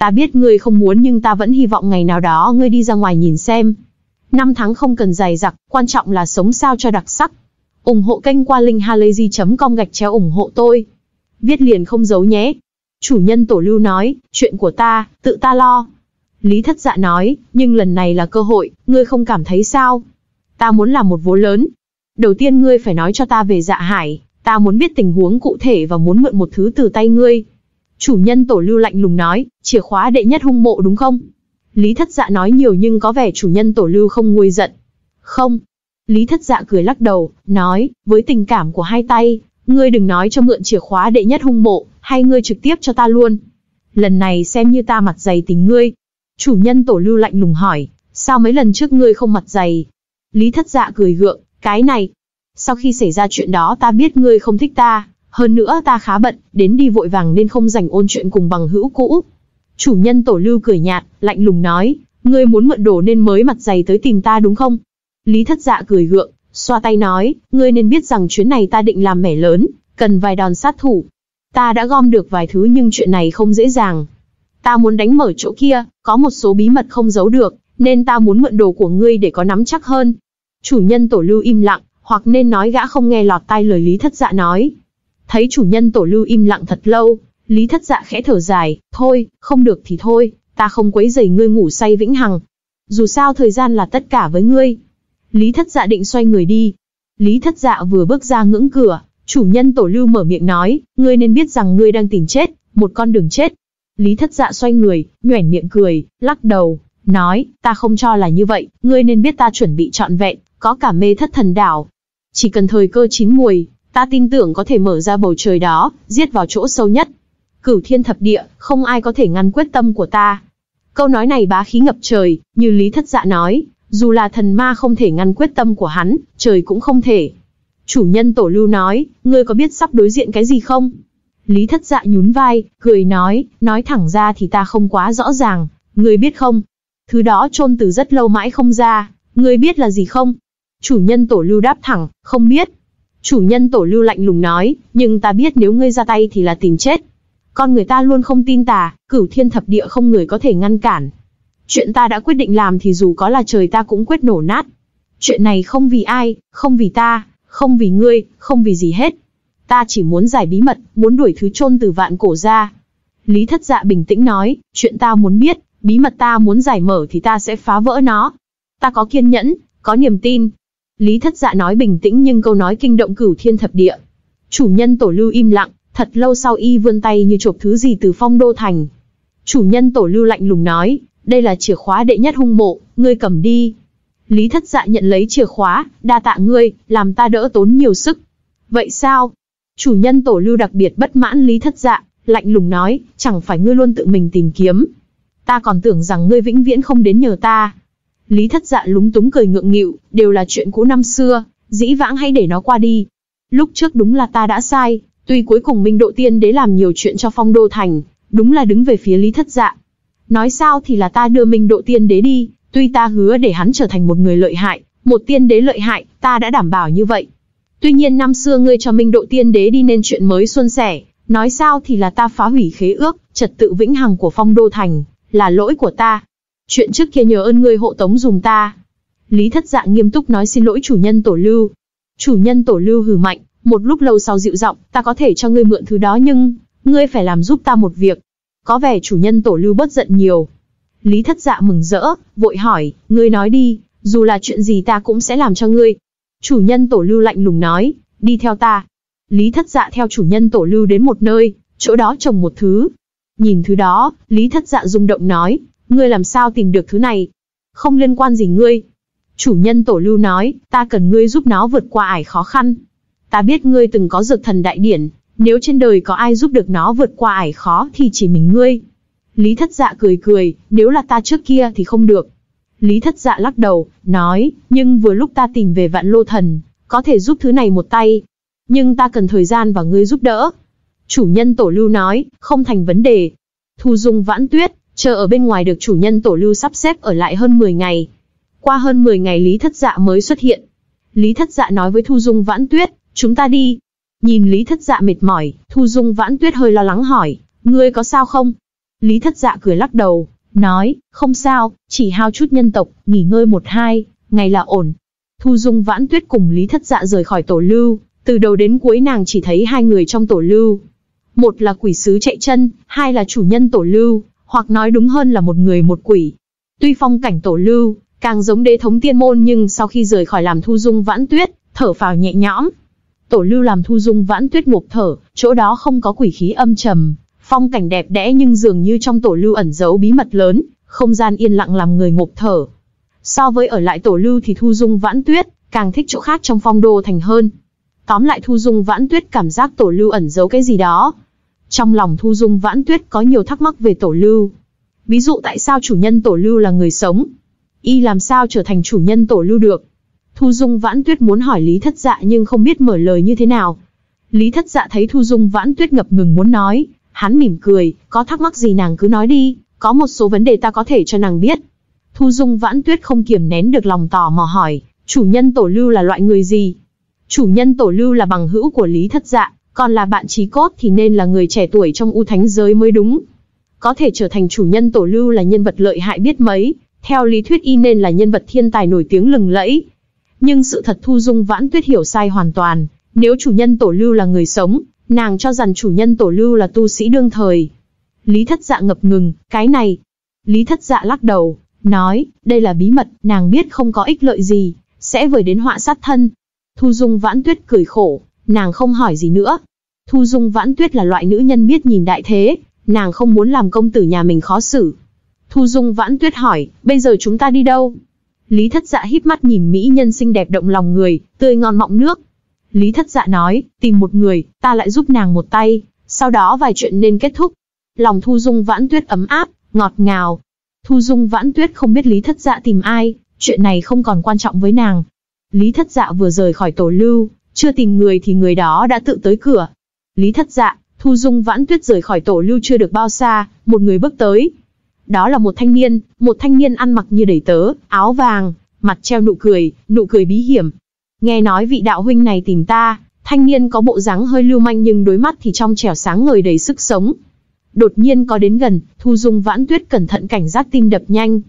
Ta biết ngươi không muốn nhưng ta vẫn hy vọng ngày nào đó ngươi đi ra ngoài nhìn xem. Năm tháng không cần dài dặc, quan trọng là sống sao cho đặc sắc. ủng hộ kênh qua linkhalazy.com gạch chéo ủng hộ tôi. Viết liền không giấu nhé. Chủ nhân tổ lưu nói, chuyện của ta, tự ta lo. Lý thất dạ nói, nhưng lần này là cơ hội, ngươi không cảm thấy sao? Ta muốn làm một vố lớn. Đầu tiên ngươi phải nói cho ta về dạ hải, ta muốn biết tình huống cụ thể và muốn mượn một thứ từ tay ngươi. Chủ nhân tổ lưu lạnh lùng nói, chìa khóa đệ nhất hung mộ đúng không? Lý thất dạ nói nhiều nhưng có vẻ chủ nhân tổ lưu không nguôi giận. Không. Lý thất dạ cười lắc đầu, nói, với tình cảm của hai tay, ngươi đừng nói cho mượn chìa khóa đệ nhất hung mộ, hay ngươi trực tiếp cho ta luôn. Lần này xem như ta mặt dày tình ngươi. Chủ nhân tổ lưu lạnh lùng hỏi, sao mấy lần trước ngươi không mặt dày? Lý thất dạ cười gượng, cái này. Sau khi xảy ra chuyện đó ta biết ngươi không thích ta, hơn nữa ta khá bận, đến đi vội vàng nên không dành ôn chuyện cùng bằng hữu cũ. Chủ nhân tổ lưu cười nhạt, lạnh lùng nói, ngươi muốn mượn đồ nên mới mặt dày tới tìm ta đúng không? Lý thất dạ cười gượng, xoa tay nói, ngươi nên biết rằng chuyến này ta định làm mẻ lớn, cần vài đòn sát thủ. Ta đã gom được vài thứ nhưng chuyện này không dễ dàng. Ta muốn đánh mở chỗ kia, có một số bí mật không giấu được, nên ta muốn mượn đồ của ngươi để có nắm chắc hơn. Chủ nhân tổ lưu im lặng, hoặc nên nói gã không nghe lọt tai lời Lý thất dạ nói. Thấy chủ nhân tổ lưu im lặng thật lâu, Lý thất dạ khẽ thở dài, thôi, không được thì thôi, ta không quấy rầy ngươi ngủ say vĩnh hằng. Dù sao thời gian là tất cả với ngươi. Lý thất dạ định xoay người đi. Lý thất dạ vừa bước ra ngưỡng cửa, chủ nhân tổ lưu mở miệng nói, ngươi nên biết rằng ngươi đang tìm chết, một con đường chết. Lý thất dạ xoay người, nhoẻn miệng cười, lắc đầu, nói, ta không cho là như vậy, ngươi nên biết ta chuẩn bị trọn vẹn, có cả mê thất thần đảo. Chỉ cần thời cơ chín mùi, ta tin tưởng có thể mở ra bầu trời đó, giết vào chỗ sâu nhất. Cửu thiên thập địa, không ai có thể ngăn quyết tâm của ta. Câu nói này bá khí ngập trời, như Lý Thất Dạ nói, dù là thần ma không thể ngăn quyết tâm của hắn, trời cũng không thể. Chủ nhân tổ lưu nói, ngươi có biết sắp đối diện cái gì không? Lý Thất Dạ nhún vai, cười nói, nói thẳng ra thì ta không quá rõ ràng, ngươi biết không? Thứ đó trôn từ rất lâu mãi không ra, ngươi biết là gì không? Chủ nhân tổ lưu đáp thẳng, không biết. Chủ nhân tổ lưu lạnh lùng nói, nhưng ta biết nếu ngươi ra tay thì là tìm chết. Con người ta luôn không tin tà, cửu thiên thập địa không người có thể ngăn cản. Chuyện ta đã quyết định làm thì dù có là trời ta cũng quyết nổ nát. Chuyện này không vì ai, không vì ta, không vì ngươi, không vì gì hết. Ta chỉ muốn giải bí mật, muốn đuổi thứ chôn từ vạn cổ ra. Lý thất dạ bình tĩnh nói, chuyện ta muốn biết, bí mật ta muốn giải mở thì ta sẽ phá vỡ nó. Ta có kiên nhẫn, có niềm tin. Lý thất dạ nói bình tĩnh nhưng câu nói kinh động cửu thiên thập địa. Chủ nhân tổ lưu im lặng, thật lâu sau y vươn tay như chộp thứ gì từ phong đô thành. Chủ nhân tổ lưu lạnh lùng nói, đây là chìa khóa đệ nhất hung mộ, ngươi cầm đi. Lý thất dạ nhận lấy chìa khóa, đa tạ ngươi, làm ta đỡ tốn nhiều sức. Vậy sao? Chủ nhân tổ lưu đặc biệt bất mãn Lý thất dạ, lạnh lùng nói, chẳng phải ngươi luôn tự mình tìm kiếm. Ta còn tưởng rằng ngươi vĩnh viễn không đến nhờ ta. Lý thất dạ lúng túng cười ngượng nghịu, đều là chuyện cũ năm xưa, dĩ vãng hãy để nó qua đi. Lúc trước đúng là ta đã sai, tuy cuối cùng Minh Độ Tiên Đế làm nhiều chuyện cho phong đô thành, đúng là đứng về phía Lý thất dạ. Nói sao thì là ta đưa Minh Độ Tiên Đế đi, tuy ta hứa để hắn trở thành một người lợi hại, một tiên đế lợi hại, ta đã đảm bảo như vậy. Tuy nhiên năm xưa ngươi cho Minh Độ Tiên Đế đi nên chuyện mới xuân sẻ, nói sao thì là ta phá hủy khế ước, trật tự vĩnh hằng của phong đô thành, là lỗi của ta. Chuyện trước kia nhờ ơn ngươi hộ tống dùm ta. Lý thất dạ nghiêm túc nói xin lỗi chủ nhân tổ lưu. Chủ nhân tổ lưu hừ mạnh, một lúc lâu sau dịu giọng, ta có thể cho ngươi mượn thứ đó nhưng, ngươi phải làm giúp ta một việc. Có vẻ chủ nhân tổ lưu bất giận nhiều. Lý thất dạ mừng rỡ, vội hỏi, ngươi nói đi, dù là chuyện gì ta cũng sẽ làm cho ngươi. Chủ nhân tổ lưu lạnh lùng nói, đi theo ta. Lý thất dạ theo chủ nhân tổ lưu đến một nơi, chỗ đó trồng một thứ. Nhìn thứ đó, Lý thất dạ rung động nói, ngươi làm sao tìm được thứ này? Không liên quan gì ngươi. Chủ nhân tổ lưu nói, ta cần ngươi giúp nó vượt qua ải khó khăn. Ta biết ngươi từng có dược thần đại điển, nếu trên đời có ai giúp được nó vượt qua ải khó thì chỉ mình ngươi. Lý thất dạ cười cười, nếu là ta trước kia thì không được. Lý thất dạ lắc đầu, nói, nhưng vừa lúc ta tìm về vạn lô thần, có thể giúp thứ này một tay. Nhưng ta cần thời gian và ngươi giúp đỡ. Chủ nhân tổ lưu nói, không thành vấn đề. Thu dung vãn tuyết, chờ ở bên ngoài được chủ nhân tổ lưu sắp xếp ở lại hơn 10 ngày. Qua hơn 10 ngày Lý Thất Dạ mới xuất hiện. Lý Thất Dạ nói với Thu Dung Vãn Tuyết, chúng ta đi. Nhìn Lý Thất Dạ mệt mỏi, Thu Dung Vãn Tuyết hơi lo lắng hỏi, ngươi có sao không? Lý Thất Dạ cười lắc đầu, nói, không sao, chỉ hao chút nhân tộc, nghỉ ngơi một hai, ngày là ổn. Thu Dung Vãn Tuyết cùng Lý Thất Dạ rời khỏi tổ lưu, từ đầu đến cuối nàng chỉ thấy hai người trong tổ lưu. Một là quỷ sứ chạy chân, hai là chủ nhân tổ lưu, hoặc nói đúng hơn là một người một quỷ. Tuy phong cảnh tổ lưu, càng giống đế thống tiên môn nhưng sau khi rời khỏi làm Thu Dung Vãn Tuyết, thở phào nhẹ nhõm. Tổ lưu làm Thu Dung Vãn Tuyết ngục thở, chỗ đó không có quỷ khí âm trầm, phong cảnh đẹp đẽ nhưng dường như trong tổ lưu ẩn giấu bí mật lớn, không gian yên lặng làm người ngộp thở. So với ở lại tổ lưu thì Thu Dung Vãn Tuyết, càng thích chỗ khác trong phong đô thành hơn. Tóm lại Thu Dung Vãn Tuyết cảm giác tổ lưu ẩn giấu cái gì đó. Trong lòng Thu Dung Vãn Tuyết có nhiều thắc mắc về tổ lưu. Ví dụ tại sao chủ nhân tổ lưu là người sống? Y làm sao trở thành chủ nhân tổ lưu được? Thu Dung Vãn Tuyết muốn hỏi Lý Thất Dạ nhưng không biết mở lời như thế nào. Lý Thất Dạ thấy Thu Dung Vãn Tuyết ngập ngừng muốn nói, hắn mỉm cười, có thắc mắc gì nàng cứ nói đi, có một số vấn đề ta có thể cho nàng biết. Thu Dung Vãn Tuyết không kiềm nén được lòng tò mò hỏi, chủ nhân tổ lưu là loại người gì? Chủ nhân tổ lưu là bằng hữu của Lý Thất Dạ, còn là bạn trí cốt thì nên là người trẻ tuổi trong u thánh giới mới đúng. Có thể trở thành chủ nhân tổ lưu là nhân vật lợi hại biết mấy, theo lý thuyết y nên là nhân vật thiên tài nổi tiếng lừng lẫy. Nhưng sự thật Thu Dung Vãn Tuyết hiểu sai hoàn toàn, nếu chủ nhân tổ lưu là người sống, nàng cho rằng chủ nhân tổ lưu là tu sĩ đương thời. Lý thất dạ ngập ngừng, cái này. Lý thất dạ lắc đầu, nói, đây là bí mật, nàng biết không có ích lợi gì, sẽ vời đến họa sát thân. Thu Dung Vãn Tuyết cười khổ, nàng không hỏi gì nữa. Thu Dung Vãn Tuyết là loại nữ nhân biết nhìn đại thế, nàng không muốn làm công tử nhà mình khó xử. Thu Dung Vãn Tuyết hỏi, bây giờ chúng ta đi đâu? Lý Thất Dạ híp mắt nhìn mỹ nhân xinh đẹp động lòng người, tươi ngon mọng nước. Lý Thất Dạ nói, tìm một người, ta lại giúp nàng một tay, sau đó vài chuyện nên kết thúc. Lòng Thu Dung Vãn Tuyết ấm áp, ngọt ngào. Thu Dung Vãn Tuyết không biết Lý Thất Dạ tìm ai, chuyện này không còn quan trọng với nàng. Lý Thất Dạ vừa rời khỏi tổ lưu, chưa tìm người thì người đó đã tự tới cửa. Lý Thất Dạ, Thu Dung Vãn Tuyết rời khỏi tổ lưu chưa được bao xa, một người bước tới. Đó là một thanh niên, một thanh niên ăn mặc như đầy tớ, áo vàng, mặt treo nụ cười, nụ cười bí hiểm. Nghe nói vị đạo huynh này tìm ta, thanh niên có bộ dáng hơi lưu manh nhưng đối mắt thì trong trẻo sáng ngời đầy sức sống. Đột nhiên có đến gần, Thu Dung Vãn Tuyết cẩn thận cảnh giác tim đập nhanh.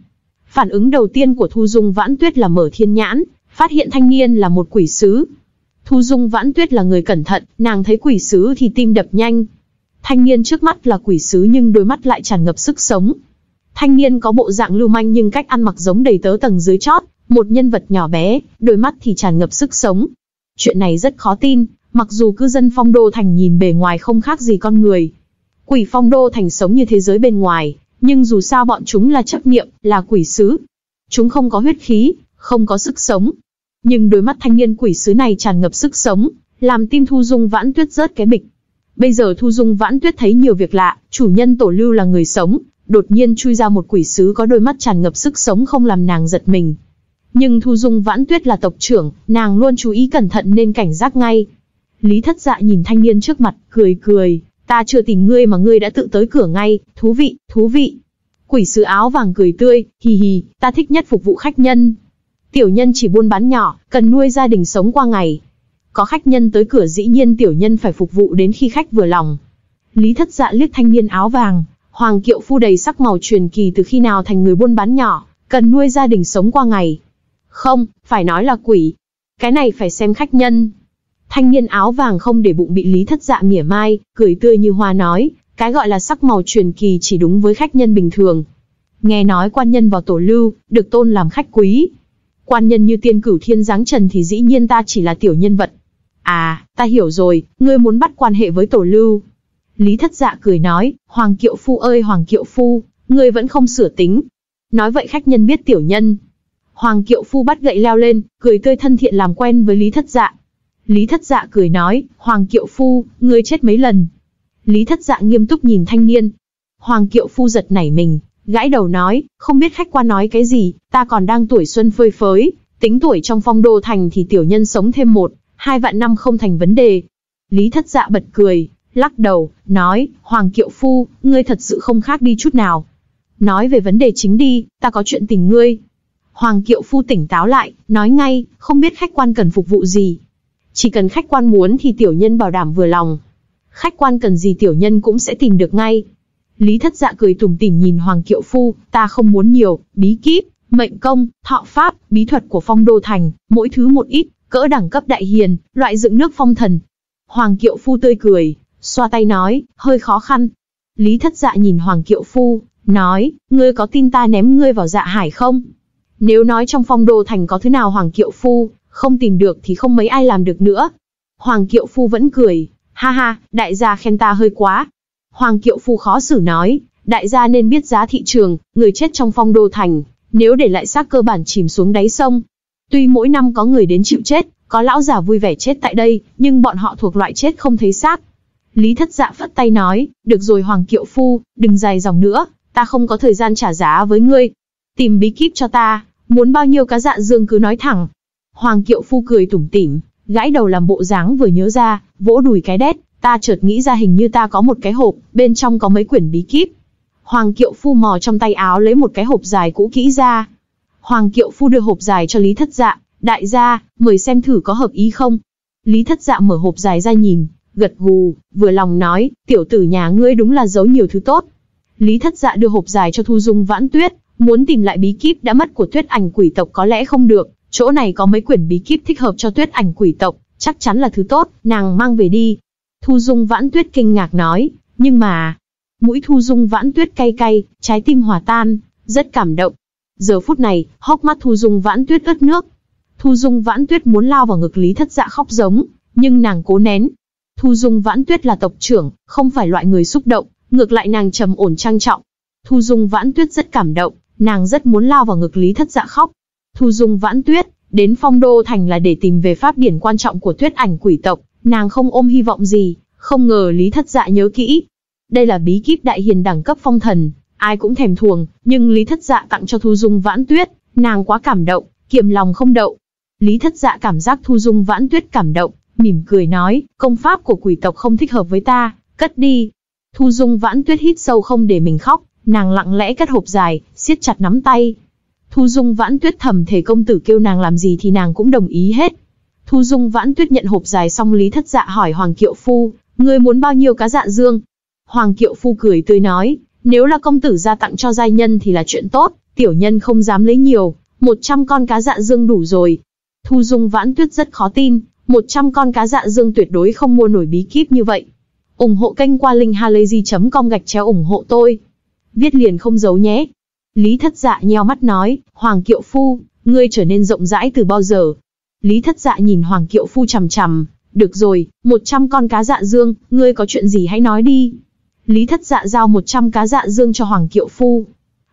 Phản ứng đầu tiên của Thu Dung Vãn Tuyết là mở thiên nhãn, phát hiện thanh niên là một quỷ sứ. Thu Dung Vãn Tuyết là người cẩn thận, nàng thấy quỷ sứ thì tim đập nhanh. Thanh niên trước mắt là quỷ sứ nhưng đôi mắt lại tràn ngập sức sống. Thanh niên có bộ dạng lưu manh nhưng cách ăn mặc giống đầy tớ tầng dưới chót, một nhân vật nhỏ bé, đôi mắt thì tràn ngập sức sống. Chuyện này rất khó tin, mặc dù cư dân phong đô thành nhìn bề ngoài không khác gì con người. Quỷ phong đô thành sống như thế giới bên ngoài, nhưng dù sao bọn chúng là chấp niệm, là quỷ sứ. Chúng không có huyết khí, không có sức sống. Nhưng đôi mắt thanh niên quỷ sứ này tràn ngập sức sống, làm tim Thu Dung Vãn Tuyết rớt cái bịch. Bây giờ Thu Dung Vãn Tuyết thấy nhiều việc lạ, chủ nhân tổ lưu là người sống, đột nhiên chui ra một quỷ sứ có đôi mắt tràn ngập sức sống không làm nàng giật mình. Nhưng Thu Dung Vãn Tuyết là tộc trưởng, nàng luôn chú ý cẩn thận nên cảnh giác ngay. Lý thất dạ nhìn thanh niên trước mặt, cười cười, ta chưa tìm ngươi mà ngươi đã tự tới cửa ngay, thú vị, thú vị. Quỷ sứ áo vàng cười tươi, hì hì, ta thích nhất phục vụ khách nhân. Tiểu nhân chỉ buôn bán nhỏ, cần nuôi gia đình sống qua ngày. Có khách nhân tới cửa dĩ nhiên tiểu nhân phải phục vụ đến khi khách vừa lòng. Lý thất dạ liếc thanh niên áo vàng, hoàng kiệu phu đầy sắc màu truyền kỳ từ khi nào thành người buôn bán nhỏ, cần nuôi gia đình sống qua ngày. Không, phải nói là quỷ. Cái này phải xem khách nhân. Thanh niên áo vàng không để bụng bị lý thất dạ mỉa mai, cười tươi như hoa nói, cái gọi là sắc màu truyền kỳ chỉ đúng với khách nhân bình thường. Nghe nói quan nhân vào tổ lưu, được tôn làm khách quý. Quan nhân như tiên cửu thiên giáng trần thì dĩ nhiên ta chỉ là tiểu nhân vật. À, ta hiểu rồi, ngươi muốn bắt quan hệ với tổ lưu. Lý thất dạ cười nói, Hoàng Kiệu Phu ơi Hoàng Kiệu Phu, ngươi vẫn không sửa tính. Nói vậy khách nhân biết tiểu nhân. Hoàng Kiệu Phu bắt gậy leo lên, cười tươi thân thiện làm quen với Lý thất dạ. Lý thất dạ cười nói, Hoàng Kiệu Phu, ngươi chết mấy lần. Lý thất dạ nghiêm túc nhìn thanh niên. Hoàng Kiệu Phu giật nảy mình, gãi đầu nói, không biết khách quan nói cái gì, ta còn đang tuổi xuân phơi phới, tính tuổi trong phong đô thành thì tiểu nhân sống thêm một, hai vạn năm không thành vấn đề. Lý thất dạ bật cười, lắc đầu, nói, Hoàng Kiệu Phu, ngươi thật sự không khác đi chút nào. Nói về vấn đề chính đi, ta có chuyện tình ngươi. Hoàng Kiệu Phu tỉnh táo lại, nói ngay, không biết khách quan cần phục vụ gì. Chỉ cần khách quan muốn thì tiểu nhân bảo đảm vừa lòng. Khách quan cần gì tiểu nhân cũng sẽ tìm được ngay. Lý thất dạ cười tủm tỉm nhìn Hoàng Kiệu Phu, ta không muốn nhiều, bí kíp, mệnh công, thọ pháp, bí thuật của phong đô thành, mỗi thứ một ít, cỡ đẳng cấp đại hiền, loại dựng nước phong thần. Hoàng Kiệu Phu tươi cười, xoa tay nói, hơi khó khăn. Lý thất dạ nhìn Hoàng Kiệu Phu, nói, ngươi có tin ta ném ngươi vào dạ hải không? Nếu nói trong phong đô thành có thứ nào Hoàng Kiệu Phu, không tìm được thì không mấy ai làm được nữa. Hoàng Kiệu Phu vẫn cười, ha ha, đại gia khen ta hơi quá. Hoàng Kiệu Phu khó xử nói, đại gia nên biết giá thị trường, người chết trong phong đô thành, nếu để lại xác cơ bản chìm xuống đáy sông. Tuy mỗi năm có người đến chịu chết, có lão già vui vẻ chết tại đây, nhưng bọn họ thuộc loại chết không thấy xác. Lý thất dạ phất tay nói, được rồi Hoàng Kiệu Phu, đừng dài dòng nữa, ta không có thời gian trả giá với ngươi. Tìm bí kíp cho ta, muốn bao nhiêu cá dạ dương cứ nói thẳng. Hoàng Kiệu Phu cười tủm tỉm, gãi đầu làm bộ dáng vừa nhớ ra, vỗ đùi cái đét, ta chợt nghĩ ra hình như ta có một cái hộp, bên trong có mấy quyển bí kíp. Hoàng Kiệu Phu mò trong tay áo lấy một cái hộp dài cũ kỹ ra. Hoàng Kiệu Phu đưa hộp dài cho Lý Thất Dạ, đại gia, mời xem thử có hợp ý không. Lý Thất Dạ mở hộp dài ra nhìn, gật gù, vừa lòng nói, tiểu tử nhà ngươi đúng là giấu nhiều thứ tốt. Lý Thất Dạ đưa hộp dài cho Thu Dung Vãn Tuyết, muốn tìm lại bí kíp đã mất của Tuyết Ảnh Quỷ tộc có lẽ không được, chỗ này có mấy quyển bí kíp thích hợp cho Tuyết Ảnh Quỷ tộc, chắc chắn là thứ tốt, nàng mang về đi. Thu Dung Vãn Tuyết kinh ngạc nói, nhưng mà, mũi Thu Dung Vãn Tuyết cay cay, trái tim hòa tan, rất cảm động. Giờ phút này, hốc mắt Thu Dung Vãn Tuyết ướt nước. Thu Dung Vãn Tuyết muốn lao vào ngực Lý Thất Dạ khóc giống, nhưng nàng cố nén, Thu Dung Vãn Tuyết là tộc trưởng, không phải loại người xúc động, ngược lại nàng trầm ổn trang trọng. Thu Dung Vãn Tuyết rất cảm động, nàng rất muốn lao vào ngực Lý Thất Dạ khóc. Thu Dung Vãn Tuyết, đến Phong Đô Thành là để tìm về pháp điển quan trọng của Tuyết Ảnh quỷ tộc, nàng không ôm hy vọng gì, không ngờ Lý Thất Dạ nhớ kỹ. Đây là bí kíp đại hiền đẳng cấp phong thần, ai cũng thèm thuồng, nhưng Lý Thất Dạ tặng cho Thu Dung Vãn Tuyết, nàng quá cảm động, kiềm lòng không đậu. Lý Thất Dạ cảm giác Thu Dung Vãn Tuyết cảm động, mỉm cười nói, công pháp của quỷ tộc không thích hợp với ta, cất đi. Thu Dung vãn tuyết hít sâu không để mình khóc, nàng lặng lẽ cất hộp dài, siết chặt nắm tay. Thu Dung vãn tuyết thầm thể công tử kêu nàng làm gì thì nàng cũng đồng ý hết. Thu Dung vãn tuyết nhận hộp dài xong Lý Thất Dạ hỏi Hoàng Kiệu Phu, ngươi muốn bao nhiêu cá dạ dương? Hoàng Kiệu Phu cười tươi nói, nếu là công tử ra tặng cho giai nhân thì là chuyện tốt, tiểu nhân không dám lấy nhiều, 100 con cá dạ dương đủ rồi. Thu Dung Vãn Tuyết rất khó tin, 100 con cá dạ dương tuyệt đối không mua nổi bí kíp như vậy. ủng hộ kênh qua linkhalazy.com gạch chéo ủng hộ tôi. Viết liền không giấu nhé. Lý thất dạ nheo mắt nói, Hoàng Kiệu Phu, ngươi trở nên rộng rãi từ bao giờ? Lý thất dạ nhìn Hoàng Kiệu Phu chằm chằm, được rồi, 100 con cá dạ dương, ngươi có chuyện gì hãy nói đi. Lý thất dạ giao 100 cá dạ dương cho Hoàng Kiệu Phu.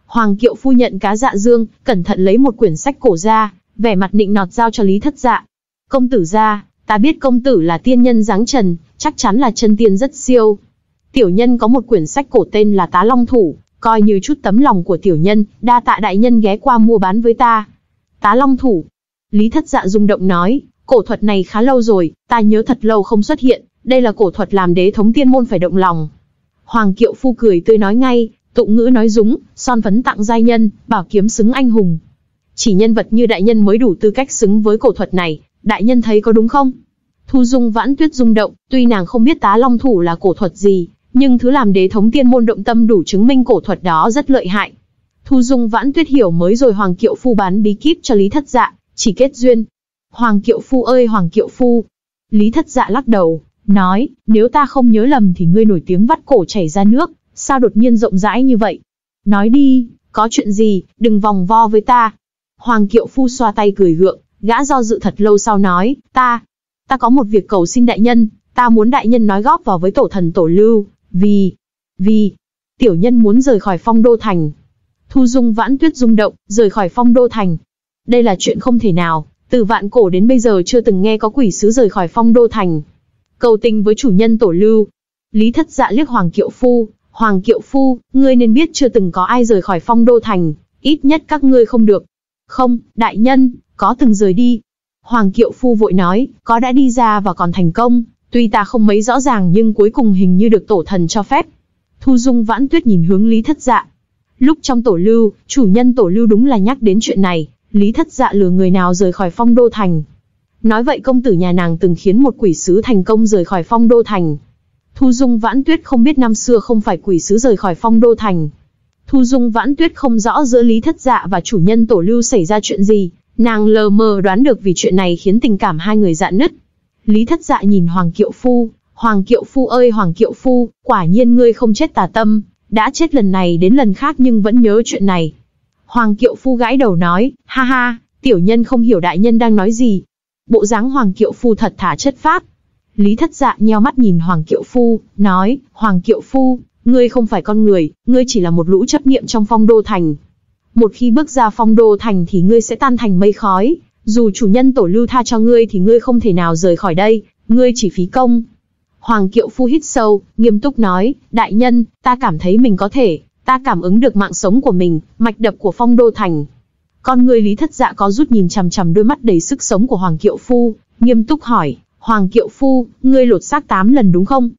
Hoàng Kiệu Phu nhận cá dạ dương, cẩn thận lấy một quyển sách cổ ra, vẻ mặt nịnh nọt giao cho Lý thất dạ. Công tử ra, ta biết công tử là tiên nhân dáng trần, chắc chắn là chân tiên rất siêu. Tiểu nhân có một quyển sách cổ tên là Tá Long Thủ, coi như chút tấm lòng của tiểu nhân, đa tạ đại nhân ghé qua mua bán với ta. Tá Long Thủ. Lý thất dạ rung động nói, cổ thuật này khá lâu rồi, ta nhớ thật lâu không xuất hiện, đây là cổ thuật làm đế thống tiên môn phải động lòng. Hoàng Kiệu Phu cười tươi nói ngay, tụng ngữ nói dúng, son phấn tặng giai nhân, bảo kiếm xứng anh hùng. Chỉ nhân vật như đại nhân mới đủ tư cách xứng với cổ thuật này, đại nhân thấy có đúng không? Thu Dung vãn tuyết rung động, tuy nàng không biết tá long thủ là cổ thuật gì, nhưng thứ làm đế thống tiên môn động tâm đủ chứng minh cổ thuật đó rất lợi hại. Thu Dung vãn tuyết hiểu mới rồi Hoàng Kiệu Phu bán bí kíp cho Lý Thất Dạ, chỉ kết duyên. Hoàng Kiệu Phu ơi Hoàng Kiệu Phu! Lý Thất Dạ lắc đầu, nói, nếu ta không nhớ lầm thì ngươi nổi tiếng vắt cổ chảy ra nước, sao đột nhiên rộng rãi như vậy? Nói đi, có chuyện gì, đừng vòng vo với ta. Hoàng Kiệu Phu xoa tay cười gượng, gã do dự thật lâu sau nói, ta, ta có một việc cầu xin đại nhân, ta muốn đại nhân nói góp vào với tổ thần tổ lưu, vì, vì, tiểu nhân muốn rời khỏi phong đô thành. Thu dung vãn tuyết rung động, rời khỏi phong đô thành. Đây là chuyện không thể nào, từ vạn cổ đến bây giờ chưa từng nghe có quỷ sứ rời khỏi phong đô thành. Cầu tình với chủ nhân tổ lưu. Lý thất dạ liếc Hoàng Kiệu Phu, Hoàng Kiệu Phu, ngươi nên biết chưa từng có ai rời khỏi phong đô thành, ít nhất các ngươi không được. Không, đại nhân, có từng rời đi. Hoàng Kiệu Phu vội nói, có đã đi ra và còn thành công, tuy ta không mấy rõ ràng nhưng cuối cùng hình như được tổ thần cho phép. Thu Dung vãn tuyết nhìn hướng Lý Thất Dạ. Lúc trong tổ lưu, chủ nhân tổ lưu đúng là nhắc đến chuyện này, Lý Thất Dạ lừa người nào rời khỏi phong đô thành. Nói vậy công tử nhà nàng từng khiến một quỷ sứ thành công rời khỏi phong đô thành. Thu Dung vãn tuyết không biết năm xưa không phải quỷ sứ rời khỏi phong đô thành. Thu Dung vãn tuyết không rõ giữa Lý Thất Dạ và chủ nhân tổ lưu xảy ra chuyện gì, Nàng lờ mờ đoán được vì chuyện này khiến tình cảm hai người dạn nứt. Lý thất dạ nhìn Hoàng Kiệu Phu, Hoàng Kiệu Phu ơi Hoàng Kiệu Phu, quả nhiên ngươi không chết tà tâm, đã chết lần này đến lần khác nhưng vẫn nhớ chuyện này. Hoàng Kiệu Phu gãi đầu nói, ha ha, tiểu nhân không hiểu đại nhân đang nói gì. Bộ dáng Hoàng Kiệu Phu thật thả chất phát. Lý thất dạ nheo mắt nhìn Hoàng Kiệu Phu, nói, Hoàng Kiệu Phu, ngươi không phải con người, ngươi chỉ là một lũ chấp niệm trong phong đô thành, một khi bước ra phong đô thành thì ngươi sẽ tan thành mây khói, dù chủ nhân tổ lưu tha cho ngươi thì ngươi không thể nào rời khỏi đây, ngươi chỉ phí công. Hoàng Kiệu Phu hít sâu, nghiêm túc nói, đại nhân, ta cảm thấy mình có thể, ta cảm ứng được mạng sống của mình, mạch đập của phong đô thành. Con người lý thất dạ có rút nhìn chằm chằm đôi mắt đầy sức sống của Hoàng Kiệu Phu, nghiêm túc hỏi, Hoàng Kiệu Phu, ngươi lột xác tám lần đúng không?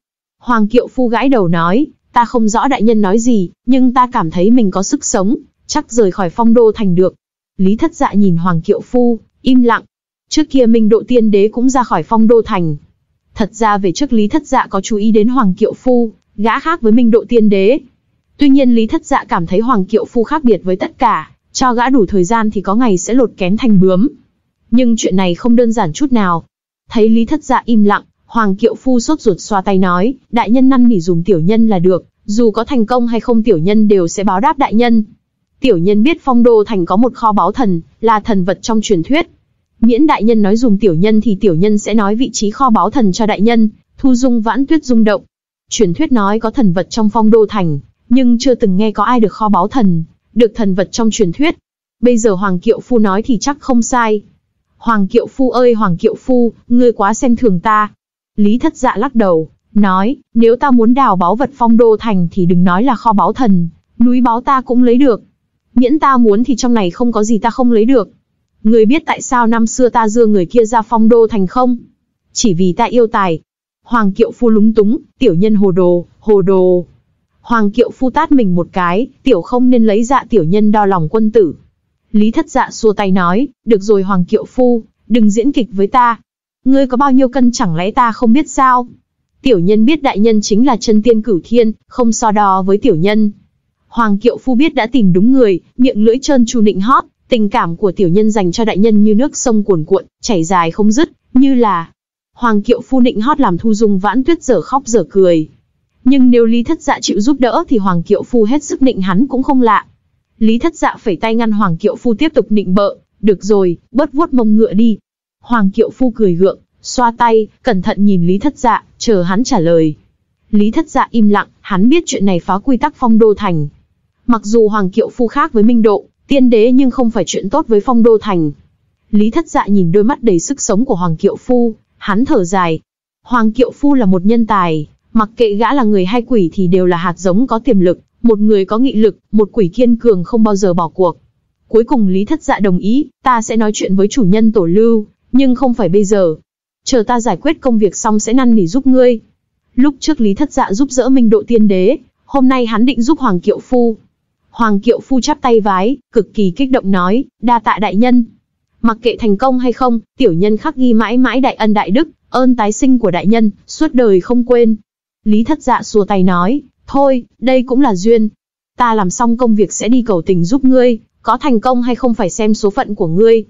Hoàng Kiệu Phu gãi đầu nói, ta không rõ đại nhân nói gì, nhưng ta cảm thấy mình có sức sống, chắc rời khỏi phong đô thành được. Lý thất dạ nhìn Hoàng Kiệu Phu, im lặng. Trước kia Minh Độ Tiên Đế cũng ra khỏi phong đô thành. Thật ra về trước Lý thất dạ có chú ý đến Hoàng Kiệu Phu, gã khác với Minh Độ Tiên Đế. Tuy nhiên Lý thất dạ cảm thấy Hoàng Kiệu Phu khác biệt với tất cả, cho gã đủ thời gian thì có ngày sẽ lột kén thành bướm. Nhưng chuyện này không đơn giản chút nào. Thấy Lý thất dạ im lặng, Hoàng Kiệu Phu sốt ruột xoa tay nói, đại nhân năn nỉ dùng tiểu nhân là được, dù có thành công hay không tiểu nhân đều sẽ báo đáp đại nhân. Tiểu nhân biết phong đô thành có một kho báu thần, là thần vật trong truyền thuyết. Miễn đại nhân nói dùng tiểu nhân thì tiểu nhân sẽ nói vị trí kho báu thần cho đại nhân, thu dung vãn tuyết rung động. Truyền thuyết nói có thần vật trong phong đô thành, nhưng chưa từng nghe có ai được kho báu thần, được thần vật trong truyền thuyết. Bây giờ Hoàng Kiệu Phu nói thì chắc không sai. Hoàng Kiệu Phu ơi Hoàng Kiệu Phu, ngươi quá xem thường ta. Lý thất dạ lắc đầu, nói, nếu ta muốn đào báu vật phong đô thành thì đừng nói là kho báu thần, núi báu ta cũng lấy được. Miễn ta muốn thì trong này không có gì ta không lấy được. Người biết tại sao năm xưa ta dưa người kia ra phong đô thành không? Chỉ vì ta yêu tài. Hoàng kiệu phu lúng túng, tiểu nhân hồ đồ, hồ đồ. Hoàng kiệu phu tát mình một cái, tiểu không nên lấy dạ tiểu nhân đo lòng quân tử. Lý thất dạ xua tay nói, được rồi Hoàng kiệu phu, đừng diễn kịch với ta. Ngươi có bao nhiêu cân chẳng lẽ ta không biết sao? Tiểu nhân biết đại nhân chính là chân tiên cửu thiên, không so đo với tiểu nhân. Hoàng Kiệu Phu biết đã tìm đúng người, miệng lưỡi trơn tru nịnh hót, Tình cảm của tiểu nhân dành cho đại nhân như nước sông cuồn cuộn, chảy dài không dứt, như là Hoàng Kiệu Phu định hót làm Thu Dung Vãn Tuyết dở khóc dở cười. Nhưng nếu Lý Thất Dạ chịu giúp đỡ thì Hoàng Kiệu Phu hết sức định hắn cũng không lạ. Lý Thất Dạ phẩy tay ngăn Hoàng Kiệu Phu tiếp tục nịnh bợ, được rồi, bớt vuốt mông ngựa đi. Hoàng Kiệu Phu cười gượng, xoa tay, cẩn thận nhìn Lý Thất Dạ, chờ hắn trả lời. Lý Thất Dạ im lặng, hắn biết chuyện này phá quy tắc phong đô thành. Mặc dù Hoàng Kiệu Phu khác với Minh Độ, tiên đế nhưng không phải chuyện tốt với phong đô thành. Lý Thất Dạ nhìn đôi mắt đầy sức sống của Hoàng Kiệu Phu, hắn thở dài. Hoàng Kiệu Phu là một nhân tài, mặc kệ gã là người hay quỷ thì đều là hạt giống có tiềm lực, một người có nghị lực, một quỷ kiên cường không bao giờ bỏ cuộc. Cuối cùng Lý Thất Dạ đồng ý, ta sẽ nói chuyện với chủ nhân tổ lưu, nhưng không phải bây giờ. Chờ ta giải quyết công việc xong sẽ năn nỉ giúp ngươi. Lúc trước Lý Thất Dạ giúp đỡ Minh Độ Tiên Đế, hôm nay hắn định giúp Hoàng Kiệu Phu. Hoàng Kiệu Phu chắp tay vái, cực kỳ kích động nói, đa tạ đại nhân. Mặc kệ thành công hay không, tiểu nhân khắc ghi mãi mãi đại ân đại đức, ơn tái sinh của đại nhân, suốt đời không quên. Lý Thất Dạ xua tay nói, thôi, đây cũng là duyên. Ta làm xong công việc sẽ đi cầu tình giúp ngươi, có thành công hay không phải xem số phận của ngươi.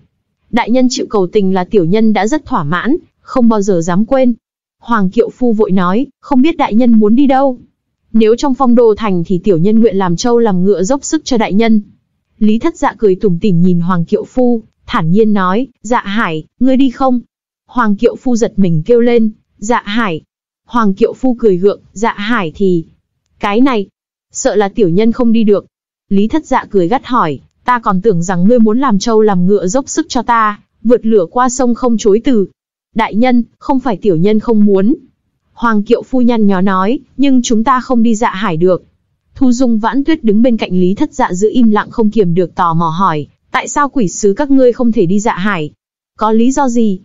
Đại nhân chịu cầu tình là tiểu nhân đã rất thỏa mãn, không bao giờ dám quên. Hoàng Kiệu Phu vội nói, không biết đại nhân muốn đi đâu. Nếu trong phong đô thành thì tiểu nhân nguyện làm trâu làm ngựa dốc sức cho đại nhân. Lý thất dạ cười tủm tỉm nhìn Hoàng Kiệu Phu, thản nhiên nói, dạ hải, ngươi đi không? Hoàng Kiệu Phu giật mình kêu lên, dạ hải. Hoàng Kiệu Phu cười gượng, dạ hải thì... Cái này, sợ là tiểu nhân không đi được. Lý thất dạ cười gắt hỏi, ta còn tưởng rằng ngươi muốn làm trâu làm ngựa dốc sức cho ta, vượt lửa qua sông không chối từ. Đại nhân, không phải tiểu nhân không muốn. Hoàng kiệu phu nhăn nhó nói, nhưng chúng ta không đi dạ hải được. Thu Dung vãn tuyết đứng bên cạnh Lý Thất Dạ giữ im lặng không kiềm được tò mò hỏi, tại sao quỷ sứ các ngươi không thể đi dạ hải? Có lý do gì?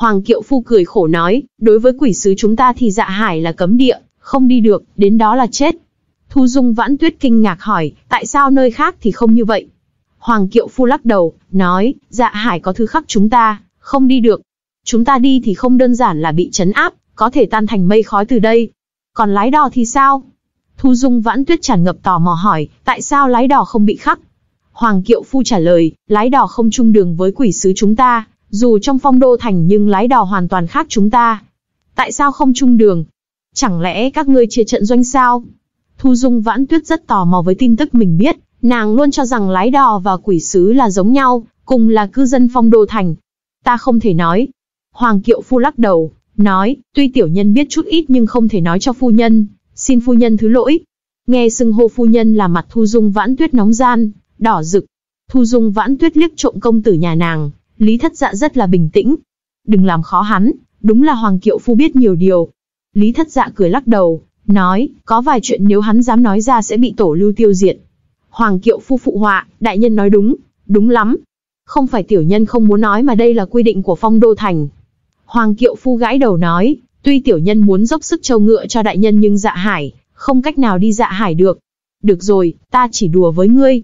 Hoàng kiệu phu cười khổ nói, đối với quỷ sứ chúng ta thì dạ hải là cấm địa, không đi được, đến đó là chết. Thu Dung vãn tuyết kinh ngạc hỏi, tại sao nơi khác thì không như vậy? Hoàng kiệu phu lắc đầu, nói, dạ hải có thứ khắc chúng ta, không đi được. Chúng ta đi thì không đơn giản là bị chấn áp, có thể tan thành mây khói từ đây. Còn lái đò thì sao? Thu Dung vãn tuyết tràn ngập tò mò hỏi, tại sao lái đò không bị khắc? Hoàng Kiệu Phu trả lời, lái đò không chung đường với quỷ sứ chúng ta, dù trong phong đô thành nhưng lái đò hoàn toàn khác chúng ta. Tại sao không chung đường? Chẳng lẽ các ngươi chia trận doanh sao? Thu Dung vãn tuyết rất tò mò với tin tức mình biết, nàng luôn cho rằng lái đò và quỷ sứ là giống nhau, cùng là cư dân phong đô thành. Ta không thể nói. Hoàng Kiệu Phu lắc đầu, nói, tuy tiểu nhân biết chút ít nhưng không thể nói cho phu nhân, xin phu nhân thứ lỗi. Nghe xưng hô phu nhân là mặt Thu Dung vãn tuyết nóng gian, đỏ rực. Thu Dung vãn tuyết liếc trộm công tử nhà nàng, Lý Thất Dạ rất là bình tĩnh. Đừng làm khó hắn, đúng là Hoàng Kiệu Phu biết nhiều điều. Lý Thất Dạ cười lắc đầu, nói, có vài chuyện nếu hắn dám nói ra sẽ bị tổ lưu tiêu diệt. Hoàng Kiệu Phu phụ họa, đại nhân nói đúng, đúng lắm. Không phải tiểu nhân không muốn nói mà đây là quy định của phong đô thành, Hoàng Kiệu Phu gãi đầu nói, tuy tiểu nhân muốn dốc sức châu ngựa cho đại nhân nhưng dạ hải, không cách nào đi dạ hải được. Được rồi, ta chỉ đùa với ngươi.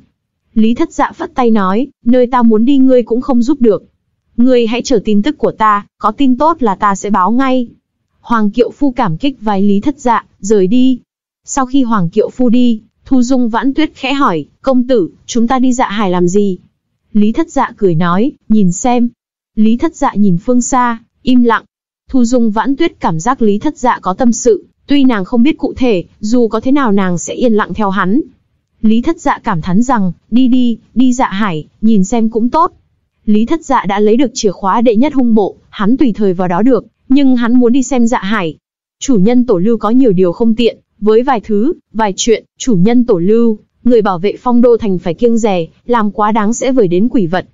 Lý thất dạ phất tay nói, nơi ta muốn đi ngươi cũng không giúp được. Ngươi hãy chờ tin tức của ta, có tin tốt là ta sẽ báo ngay. Hoàng Kiệu Phu cảm kích vái Lý thất dạ, rời đi. Sau khi Hoàng Kiệu Phu đi, Thu Dung vãn tuyết khẽ hỏi, công tử, chúng ta đi dạ hải làm gì? Lý thất dạ cười nói, nhìn xem. Lý thất dạ nhìn phương xa, Im lặng. Thu Dung vãn tuyết cảm giác Lý Thất Dạ có tâm sự, tuy nàng không biết cụ thể, dù có thế nào nàng sẽ yên lặng theo hắn. Lý Thất Dạ cảm thán rằng, đi đi, đi dạ hải, nhìn xem cũng tốt. Lý Thất Dạ đã lấy được chìa khóa đệ nhất hung bộ, hắn tùy thời vào đó được, nhưng hắn muốn đi xem dạ hải. Chủ nhân tổ lưu có nhiều điều không tiện, với vài thứ, vài chuyện, chủ nhân tổ lưu, người bảo vệ phong đô thành phải kiêng rè, làm quá đáng sẽ vời đến quỷ vật.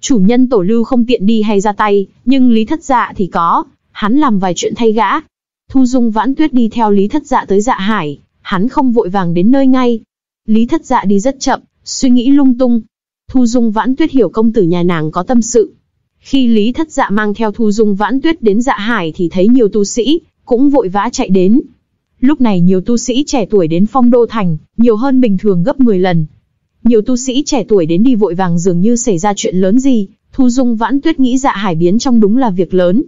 Chủ nhân tổ lưu không tiện đi hay ra tay, nhưng Lý Thất Dạ thì có, hắn làm vài chuyện thay gã. Thu Dung Vãn Tuyết đi theo Lý Thất Dạ tới Dạ Hải, hắn không vội vàng đến nơi ngay. Lý Thất Dạ đi rất chậm, suy nghĩ lung tung. Thu Dung Vãn Tuyết hiểu công tử nhà nàng có tâm sự. Khi Lý Thất Dạ mang theo Thu Dung Vãn Tuyết đến Dạ Hải thì thấy nhiều tu sĩ, cũng vội vã chạy đến. Lúc này nhiều tu sĩ trẻ tuổi đến phong đô thành, nhiều hơn bình thường gấp 10 lần, nhiều tu sĩ trẻ tuổi đến đi vội vàng dường như xảy ra chuyện lớn gì, Thu Dung Vãn Tuyết nghĩ dạ hải biến trong đúng là việc lớn.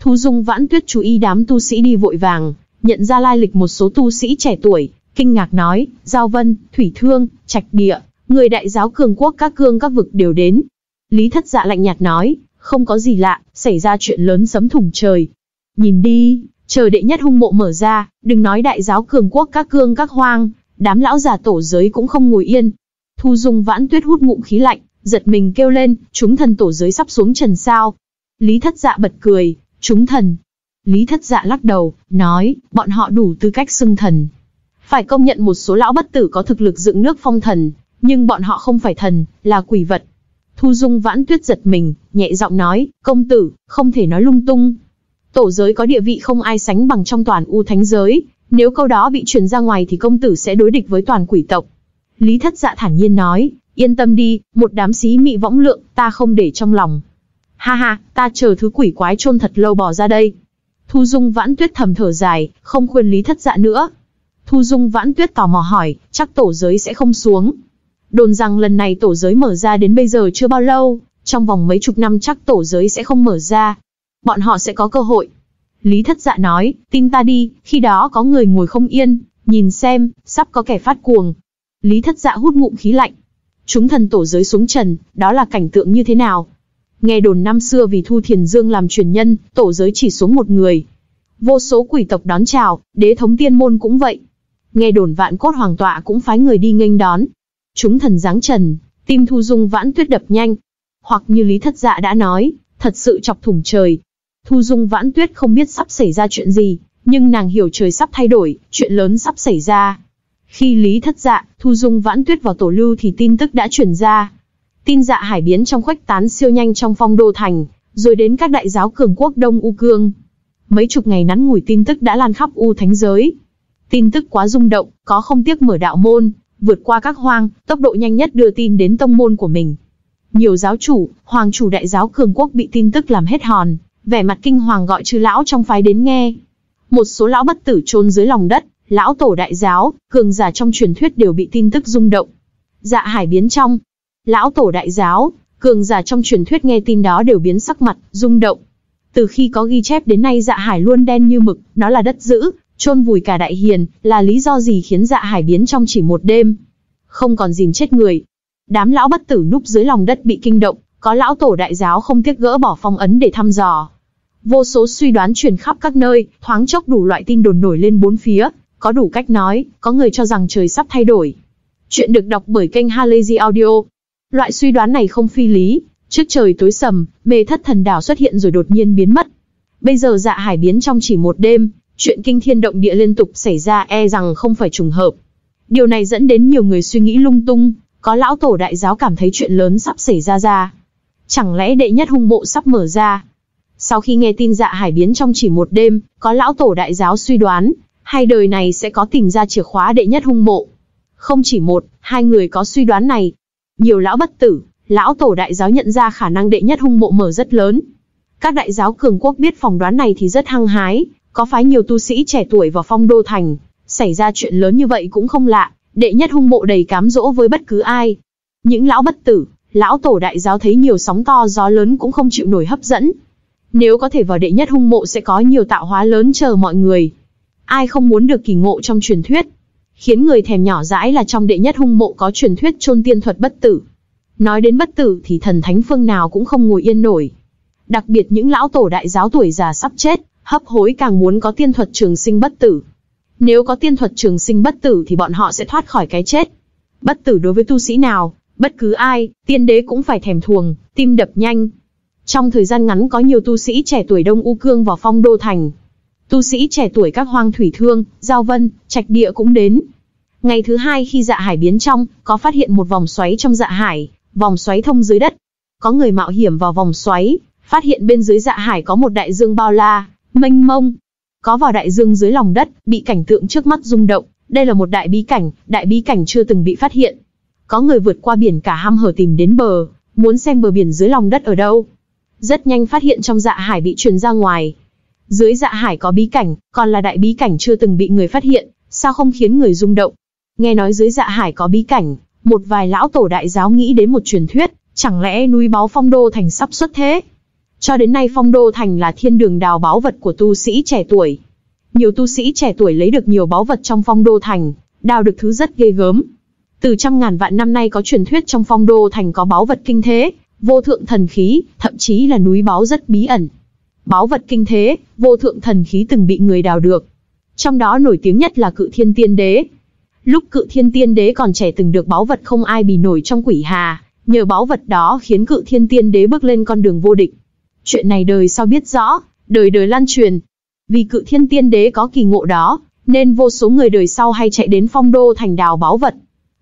Thu Dung Vãn Tuyết chú ý đám tu sĩ đi vội vàng, nhận ra lai lịch một số tu sĩ trẻ tuổi, kinh ngạc nói, Giao Vân, Thủy Thương, Trạch Địa, Người đại giáo cường quốc các cương các vực đều đến. Lý thất dạ lạnh nhạt nói, không có gì lạ, xảy ra chuyện lớn sấm thủng trời. Nhìn đi, chờ đệ nhất hung mộ mở ra, đừng nói đại giáo cường quốc các cương các hoang, đám lão già tổ giới cũng không ngồi yên. Thu dung vãn tuyết hút ngụm khí lạnh, giật mình kêu lên, chúng thần tổ giới sắp xuống trần sao. Lý thất dạ bật cười, chúng thần. Lý thất dạ lắc đầu, nói, bọn họ đủ tư cách xưng thần. Phải công nhận một số lão bất tử có thực lực dựng nước phong thần, nhưng bọn họ không phải thần, là quỷ vật. Thu dung vãn tuyết giật mình, nhẹ giọng nói, công tử, không thể nói lung tung. Tổ giới có địa vị không ai sánh bằng trong toàn u thánh giới, nếu câu đó bị truyền ra ngoài thì công tử sẽ đối địch với toàn quỷ tộc. Lý thất dạ thản nhiên nói, yên tâm đi, một đám xí mị võng lượng, ta không để trong lòng. Ha ha, ta chờ thứ quỷ quái chôn thật lâu bỏ ra đây. Thu Dung Vãn Tuyết thầm thở dài, không khuyên Lý Thất Dạ nữa. Thu Dung Vãn Tuyết tò mò hỏi, chắc tổ giới sẽ không xuống. Đồn rằng lần này tổ giới mở ra đến bây giờ chưa bao lâu, trong vòng mấy chục năm chắc tổ giới sẽ không mở ra. Bọn họ sẽ có cơ hội. Lý Thất Dạ nói, tin ta đi, khi đó có người ngồi không yên, nhìn xem, sắp có kẻ phát cuồng. Lý Thất Dạ hút ngụm khí lạnh. Chúng thần tổ giới xuống trần, đó là cảnh tượng như thế nào? Nghe đồn năm xưa vì Thu Thiền Dương làm truyền nhân, tổ giới chỉ xuống một người. Vô số quỷ tộc đón chào, đế thống tiên môn cũng vậy. Nghe đồn vạn cốt hoàng tọa cũng phái người đi nghênh đón. Chúng thần giáng trần, tim Thu Dung vãn tuyết đập nhanh. Hoặc như Lý Thất Dạ đã nói, thật sự chọc thủng trời. Thu Dung vãn tuyết không biết sắp xảy ra chuyện gì, nhưng nàng hiểu trời sắp thay đổi, chuyện lớn sắp xảy ra. Khi Lý Thất Dạ, Thu Dung vãn tuyết vào tổ lưu thì tin tức đã truyền ra. Tin dạ hải biến trong khuếch tán siêu nhanh trong phong đô thành, rồi đến các đại giáo cường quốc Đông U Cương. Mấy chục ngày ngắn ngủi tin tức đã lan khắp U Thánh giới. Tin tức quá rung động, có không tiếc mở đạo môn, vượt qua các hoang, tốc độ nhanh nhất đưa tin đến tông môn của mình. Nhiều giáo chủ, hoàng chủ đại giáo cường quốc bị tin tức làm hết hòn, vẻ mặt kinh hoàng gọi chư lão trong phái đến nghe. Một số lão bất tử chôn dưới lòng đất, lão tổ đại giáo, cường giả trong truyền thuyết đều bị tin tức rung động. Dạ hải biến trong, lão tổ đại giáo, cường giả trong truyền thuyết nghe tin đó đều biến sắc mặt, rung động. Từ khi có ghi chép đến nay dạ hải luôn đen như mực, nó là đất giữ, chôn vùi cả đại hiền, là lý do gì khiến dạ hải biến trong chỉ một đêm. Không còn dìm chết người. Đám lão bất tử núp dưới lòng đất bị kinh động, có lão tổ đại giáo không tiếc gỡ bỏ phong ấn để thăm dò. Vô số suy đoán truyền khắp các nơi, thoáng chốc đủ loại tin đồn nổi lên bốn phía, có đủ cách nói, có người cho rằng trời sắp thay đổi. Chuyện được đọc bởi kênh Halazy Audio. Loại suy đoán này không phi lý, trước trời tối sầm, mê thất thần đảo xuất hiện rồi đột nhiên biến mất. Bây giờ dạ hải biến trong chỉ một đêm, chuyện kinh thiên động địa liên tục xảy ra e rằng không phải trùng hợp. Điều này dẫn đến nhiều người suy nghĩ lung tung, có lão tổ đại giáo cảm thấy chuyện lớn sắp xảy ra ra. Chẳng lẽ đệ nhất hung bộ sắp mở ra? Sau khi nghe tin dạ hải biến trong chỉ một đêm, có lão tổ đại giáo suy đoán, hai đời này sẽ có tìm ra chìa khóa đệ nhất hung mộ. Không chỉ một, hai người có suy đoán này. Nhiều lão bất tử, lão tổ đại giáo nhận ra khả năng đệ nhất hung mộ mở rất lớn. Các đại giáo cường quốc biết phòng đoán này thì rất hăng hái, có phái nhiều tu sĩ trẻ tuổi vào phong đô thành. Xảy ra chuyện lớn như vậy cũng không lạ, đệ nhất hung mộ đầy cám dỗ với bất cứ ai. Những lão bất tử, lão tổ đại giáo thấy nhiều sóng to gió lớn cũng không chịu nổi hấp dẫn. Nếu có thể vào đệ nhất hung mộ sẽ có nhiều tạo hóa lớn chờ mọi người. Ai không muốn được kỳ ngộ trong truyền thuyết. Khiến người thèm nhỏ dãi là trong đệ nhất hung mộ có truyền thuyết chôn tiên thuật bất tử. Nói đến bất tử thì thần thánh phương nào cũng không ngồi yên nổi. Đặc biệt những lão tổ đại giáo tuổi già sắp chết, hấp hối càng muốn có tiên thuật trường sinh bất tử. Nếu có tiên thuật trường sinh bất tử thì bọn họ sẽ thoát khỏi cái chết. Bất tử đối với tu sĩ nào, bất cứ ai, tiên đế cũng phải thèm thuồng, tim đập nhanh. Trong thời gian ngắn có nhiều tu sĩ trẻ tuổi Đông U Cương vào phong đô thành, Tu sĩ trẻ tuổi các hoang thủy thương, giao vân, trạch địa cũng đến. Ngày thứ hai khi dạ hải biến trong, có phát hiện một vòng xoáy trong dạ hải, vòng xoáy thông dưới đất. Có người mạo hiểm vào vòng xoáy, phát hiện bên dưới dạ hải có một đại dương bao la, mênh mông. Có vào đại dương dưới lòng đất, bị cảnh tượng trước mắt rung động. Đây là một đại bí cảnh, đại bí cảnh chưa từng bị phát hiện. Có người vượt qua biển cả ham hở tìm đến bờ, muốn xem bờ biển dưới lòng đất ở đâu. Rất nhanh phát hiện trong dạ hải bị truyền ra ngoài, dưới dạ hải có bí cảnh, còn là đại bí cảnh chưa từng bị người phát hiện, sao không khiến người rung động? Nghe nói dưới dạ hải có bí cảnh, một vài lão tổ đại giáo nghĩ đến một truyền thuyết, chẳng lẽ núi báu phong đô thành sắp xuất thế? Cho đến nay phong đô thành là thiên đường đào báu vật của tu sĩ trẻ tuổi. Nhiều tu sĩ trẻ tuổi lấy được nhiều báu vật trong phong đô thành, đào được thứ rất ghê gớm. Từ trăm ngàn vạn năm nay có truyền thuyết trong phong đô thành có báu vật kinh thế, vô thượng thần khí, thậm chí là núi báu rất bí ẩn. Báu vật kinh thế, vô thượng thần khí từng bị người đào được. Trong đó nổi tiếng nhất là cự thiên tiên đế. Lúc cự thiên tiên đế còn trẻ từng được báu vật không ai bì nổi trong quỷ hà, nhờ báu vật đó khiến cự thiên tiên đế bước lên con đường vô địch. Chuyện này đời sau biết rõ, đời đời lan truyền. Vì cự thiên tiên đế có kỳ ngộ đó, nên vô số người đời sau hay chạy đến phong đô thành đào báu vật.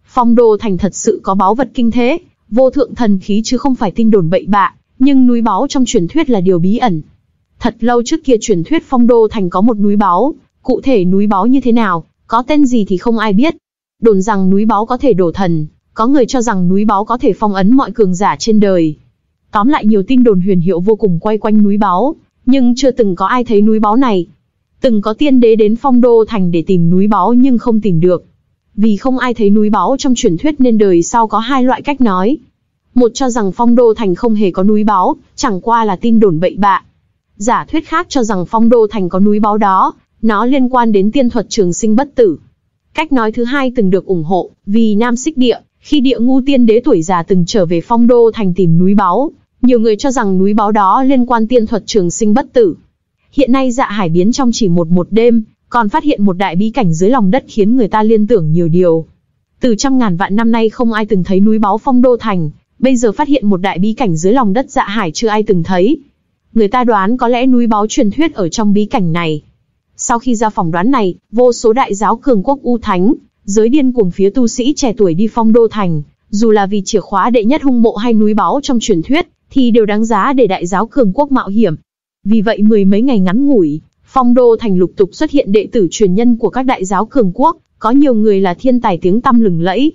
Phong đô thành thật sự có báu vật kinh thế, vô thượng thần khí chứ không phải tin đồn bậy bạ, nhưng núi báu trong truyền thuyết là điều bí ẩn. Thật lâu trước kia truyền thuyết phong đô thành có một núi báu, cụ thể núi báu như thế nào, có tên gì thì không ai biết. Đồn rằng núi báu có thể đổ thần, có người cho rằng núi báu có thể phong ấn mọi cường giả trên đời. Tóm lại nhiều tin đồn huyền hiệu vô cùng quay quanh núi báu, nhưng chưa từng có ai thấy núi báu này. Từng có tiên đế đến phong đô thành để tìm núi báu nhưng không tìm được. Vì không ai thấy núi báu trong truyền thuyết nên đời sau có hai loại cách nói. Một cho rằng phong đô thành không hề có núi báu, chẳng qua là tin đồn bậy bạ. Giả thuyết khác cho rằng phong đô thành có núi báu đó, nó liên quan đến tiên thuật trường sinh bất tử. Cách nói thứ hai từng được ủng hộ, vì Nam Xích Địa, khi địa ngu tiên đế tuổi già từng trở về phong đô thành tìm núi báu, nhiều người cho rằng núi báo đó liên quan tiên thuật trường sinh bất tử. Hiện nay dạ hải biến trong chỉ một một đêm, còn phát hiện một đại bí cảnh dưới lòng đất khiến người ta liên tưởng nhiều điều. Từ trăm ngàn vạn năm nay không ai từng thấy núi báo phong đô thành, bây giờ phát hiện một đại bí cảnh dưới lòng đất dạ hải chưa ai từng thấy. Người ta đoán có lẽ núi báo truyền thuyết ở trong bí cảnh này. Sau khi ra phỏng đoán này, vô số đại giáo cường quốc U Thánh, giới điên cuồng phía tu sĩ trẻ tuổi đi phong đô thành, dù là vì chìa khóa đệ nhất hung mộ hay núi báo trong truyền thuyết, thì đều đáng giá để đại giáo cường quốc mạo hiểm. Vì vậy mười mấy ngày ngắn ngủi, phong đô thành lục tục xuất hiện đệ tử truyền nhân của các đại giáo cường quốc, có nhiều người là thiên tài tiếng tăm lừng lẫy.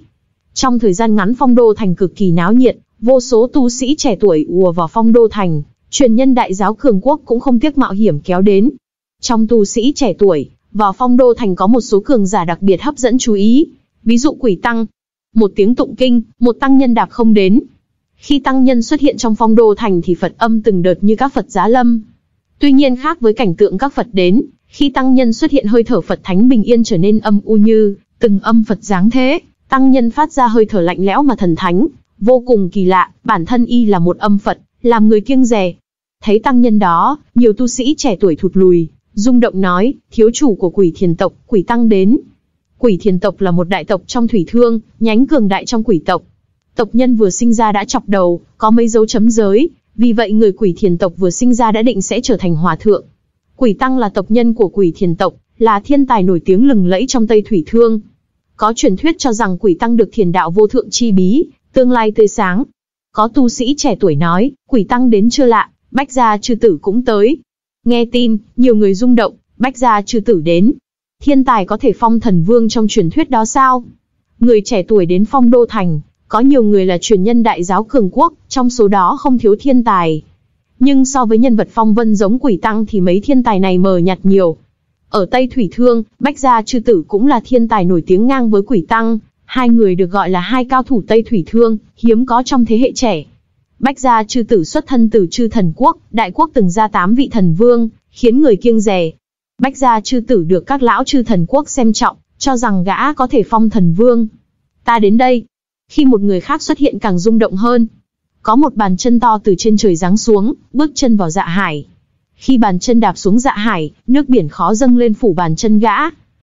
Trong thời gian ngắn phong đô thành cực kỳ náo nhiệt, vô số tu sĩ trẻ tuổi ùa vào phong đô thành, truyền nhân đại giáo cường quốc cũng không tiếc mạo hiểm kéo đến. Trong tu sĩ trẻ tuổi, vào phong đô thành có một số cường giả đặc biệt hấp dẫn chú ý, ví dụ quỷ tăng. Một tiếng tụng kinh, một tăng nhân đạp không đến. Khi tăng nhân xuất hiện trong phong đô thành thì Phật âm từng đợt như các Phật giá lâm. Tuy nhiên khác với cảnh tượng các Phật đến, khi tăng nhân xuất hiện hơi thở Phật thánh bình yên trở nên âm u như từng âm Phật dáng thế, tăng nhân phát ra hơi thở lạnh lẽo mà thần thánh, vô cùng kỳ lạ, bản thân y là một âm Phật, làm người kiêng rè. Thấy tăng nhân đó, nhiều tu sĩ trẻ tuổi thụt lùi, rung động nói, thiếu chủ của quỷ thiền tộc, quỷ tăng đến. Quỷ thiền tộc là một đại tộc trong thủy thương, nhánh cường đại trong quỷ tộc. Tộc nhân vừa sinh ra đã chọc đầu, có mấy dấu chấm giới, vì vậy người quỷ thiền tộc vừa sinh ra đã định sẽ trở thành hòa thượng. Quỷ tăng là tộc nhân của quỷ thiền tộc, là thiên tài nổi tiếng lừng lẫy trong Tây Thủy Thương. Có truyền thuyết cho rằng quỷ tăng được thiền đạo vô thượng chi bí, tương lai tươi sáng. Có tu sĩ trẻ tuổi nói, quỷ tăng đến chưa lạ, bách gia chư tử cũng tới. Nghe tin, nhiều người rung động, bách gia chư tử đến. Thiên tài có thể phong thần vương trong truyền thuyết đó sao? Người trẻ tuổi đến phong đô thành, có nhiều người là truyền nhân đại giáo cường quốc, trong số đó không thiếu thiên tài. Nhưng so với nhân vật phong vân giống quỷ tăng thì mấy thiên tài này mờ nhạt nhiều. Ở Tây Thủy Thương, Bách Gia Chư Tử cũng là thiên tài nổi tiếng ngang với quỷ tăng. Hai người được gọi là hai cao thủ Tây Thủy Thương, hiếm có trong thế hệ trẻ. Bách Gia Chư Tử xuất thân từ chư thần quốc, đại quốc từng ra tám vị thần vương, khiến người kiêng rè. Bách Gia Chư Tử được các lão chư thần quốc xem trọng, cho rằng gã có thể phong thần vương. Ta đến đây, khi một người khác xuất hiện càng rung động hơn. Có một bàn chân to từ trên trời giáng xuống, bước chân vào dạ hải. Khi bàn chân đạp xuống dạ hải, nước biển khó dâng lên phủ bàn chân gã.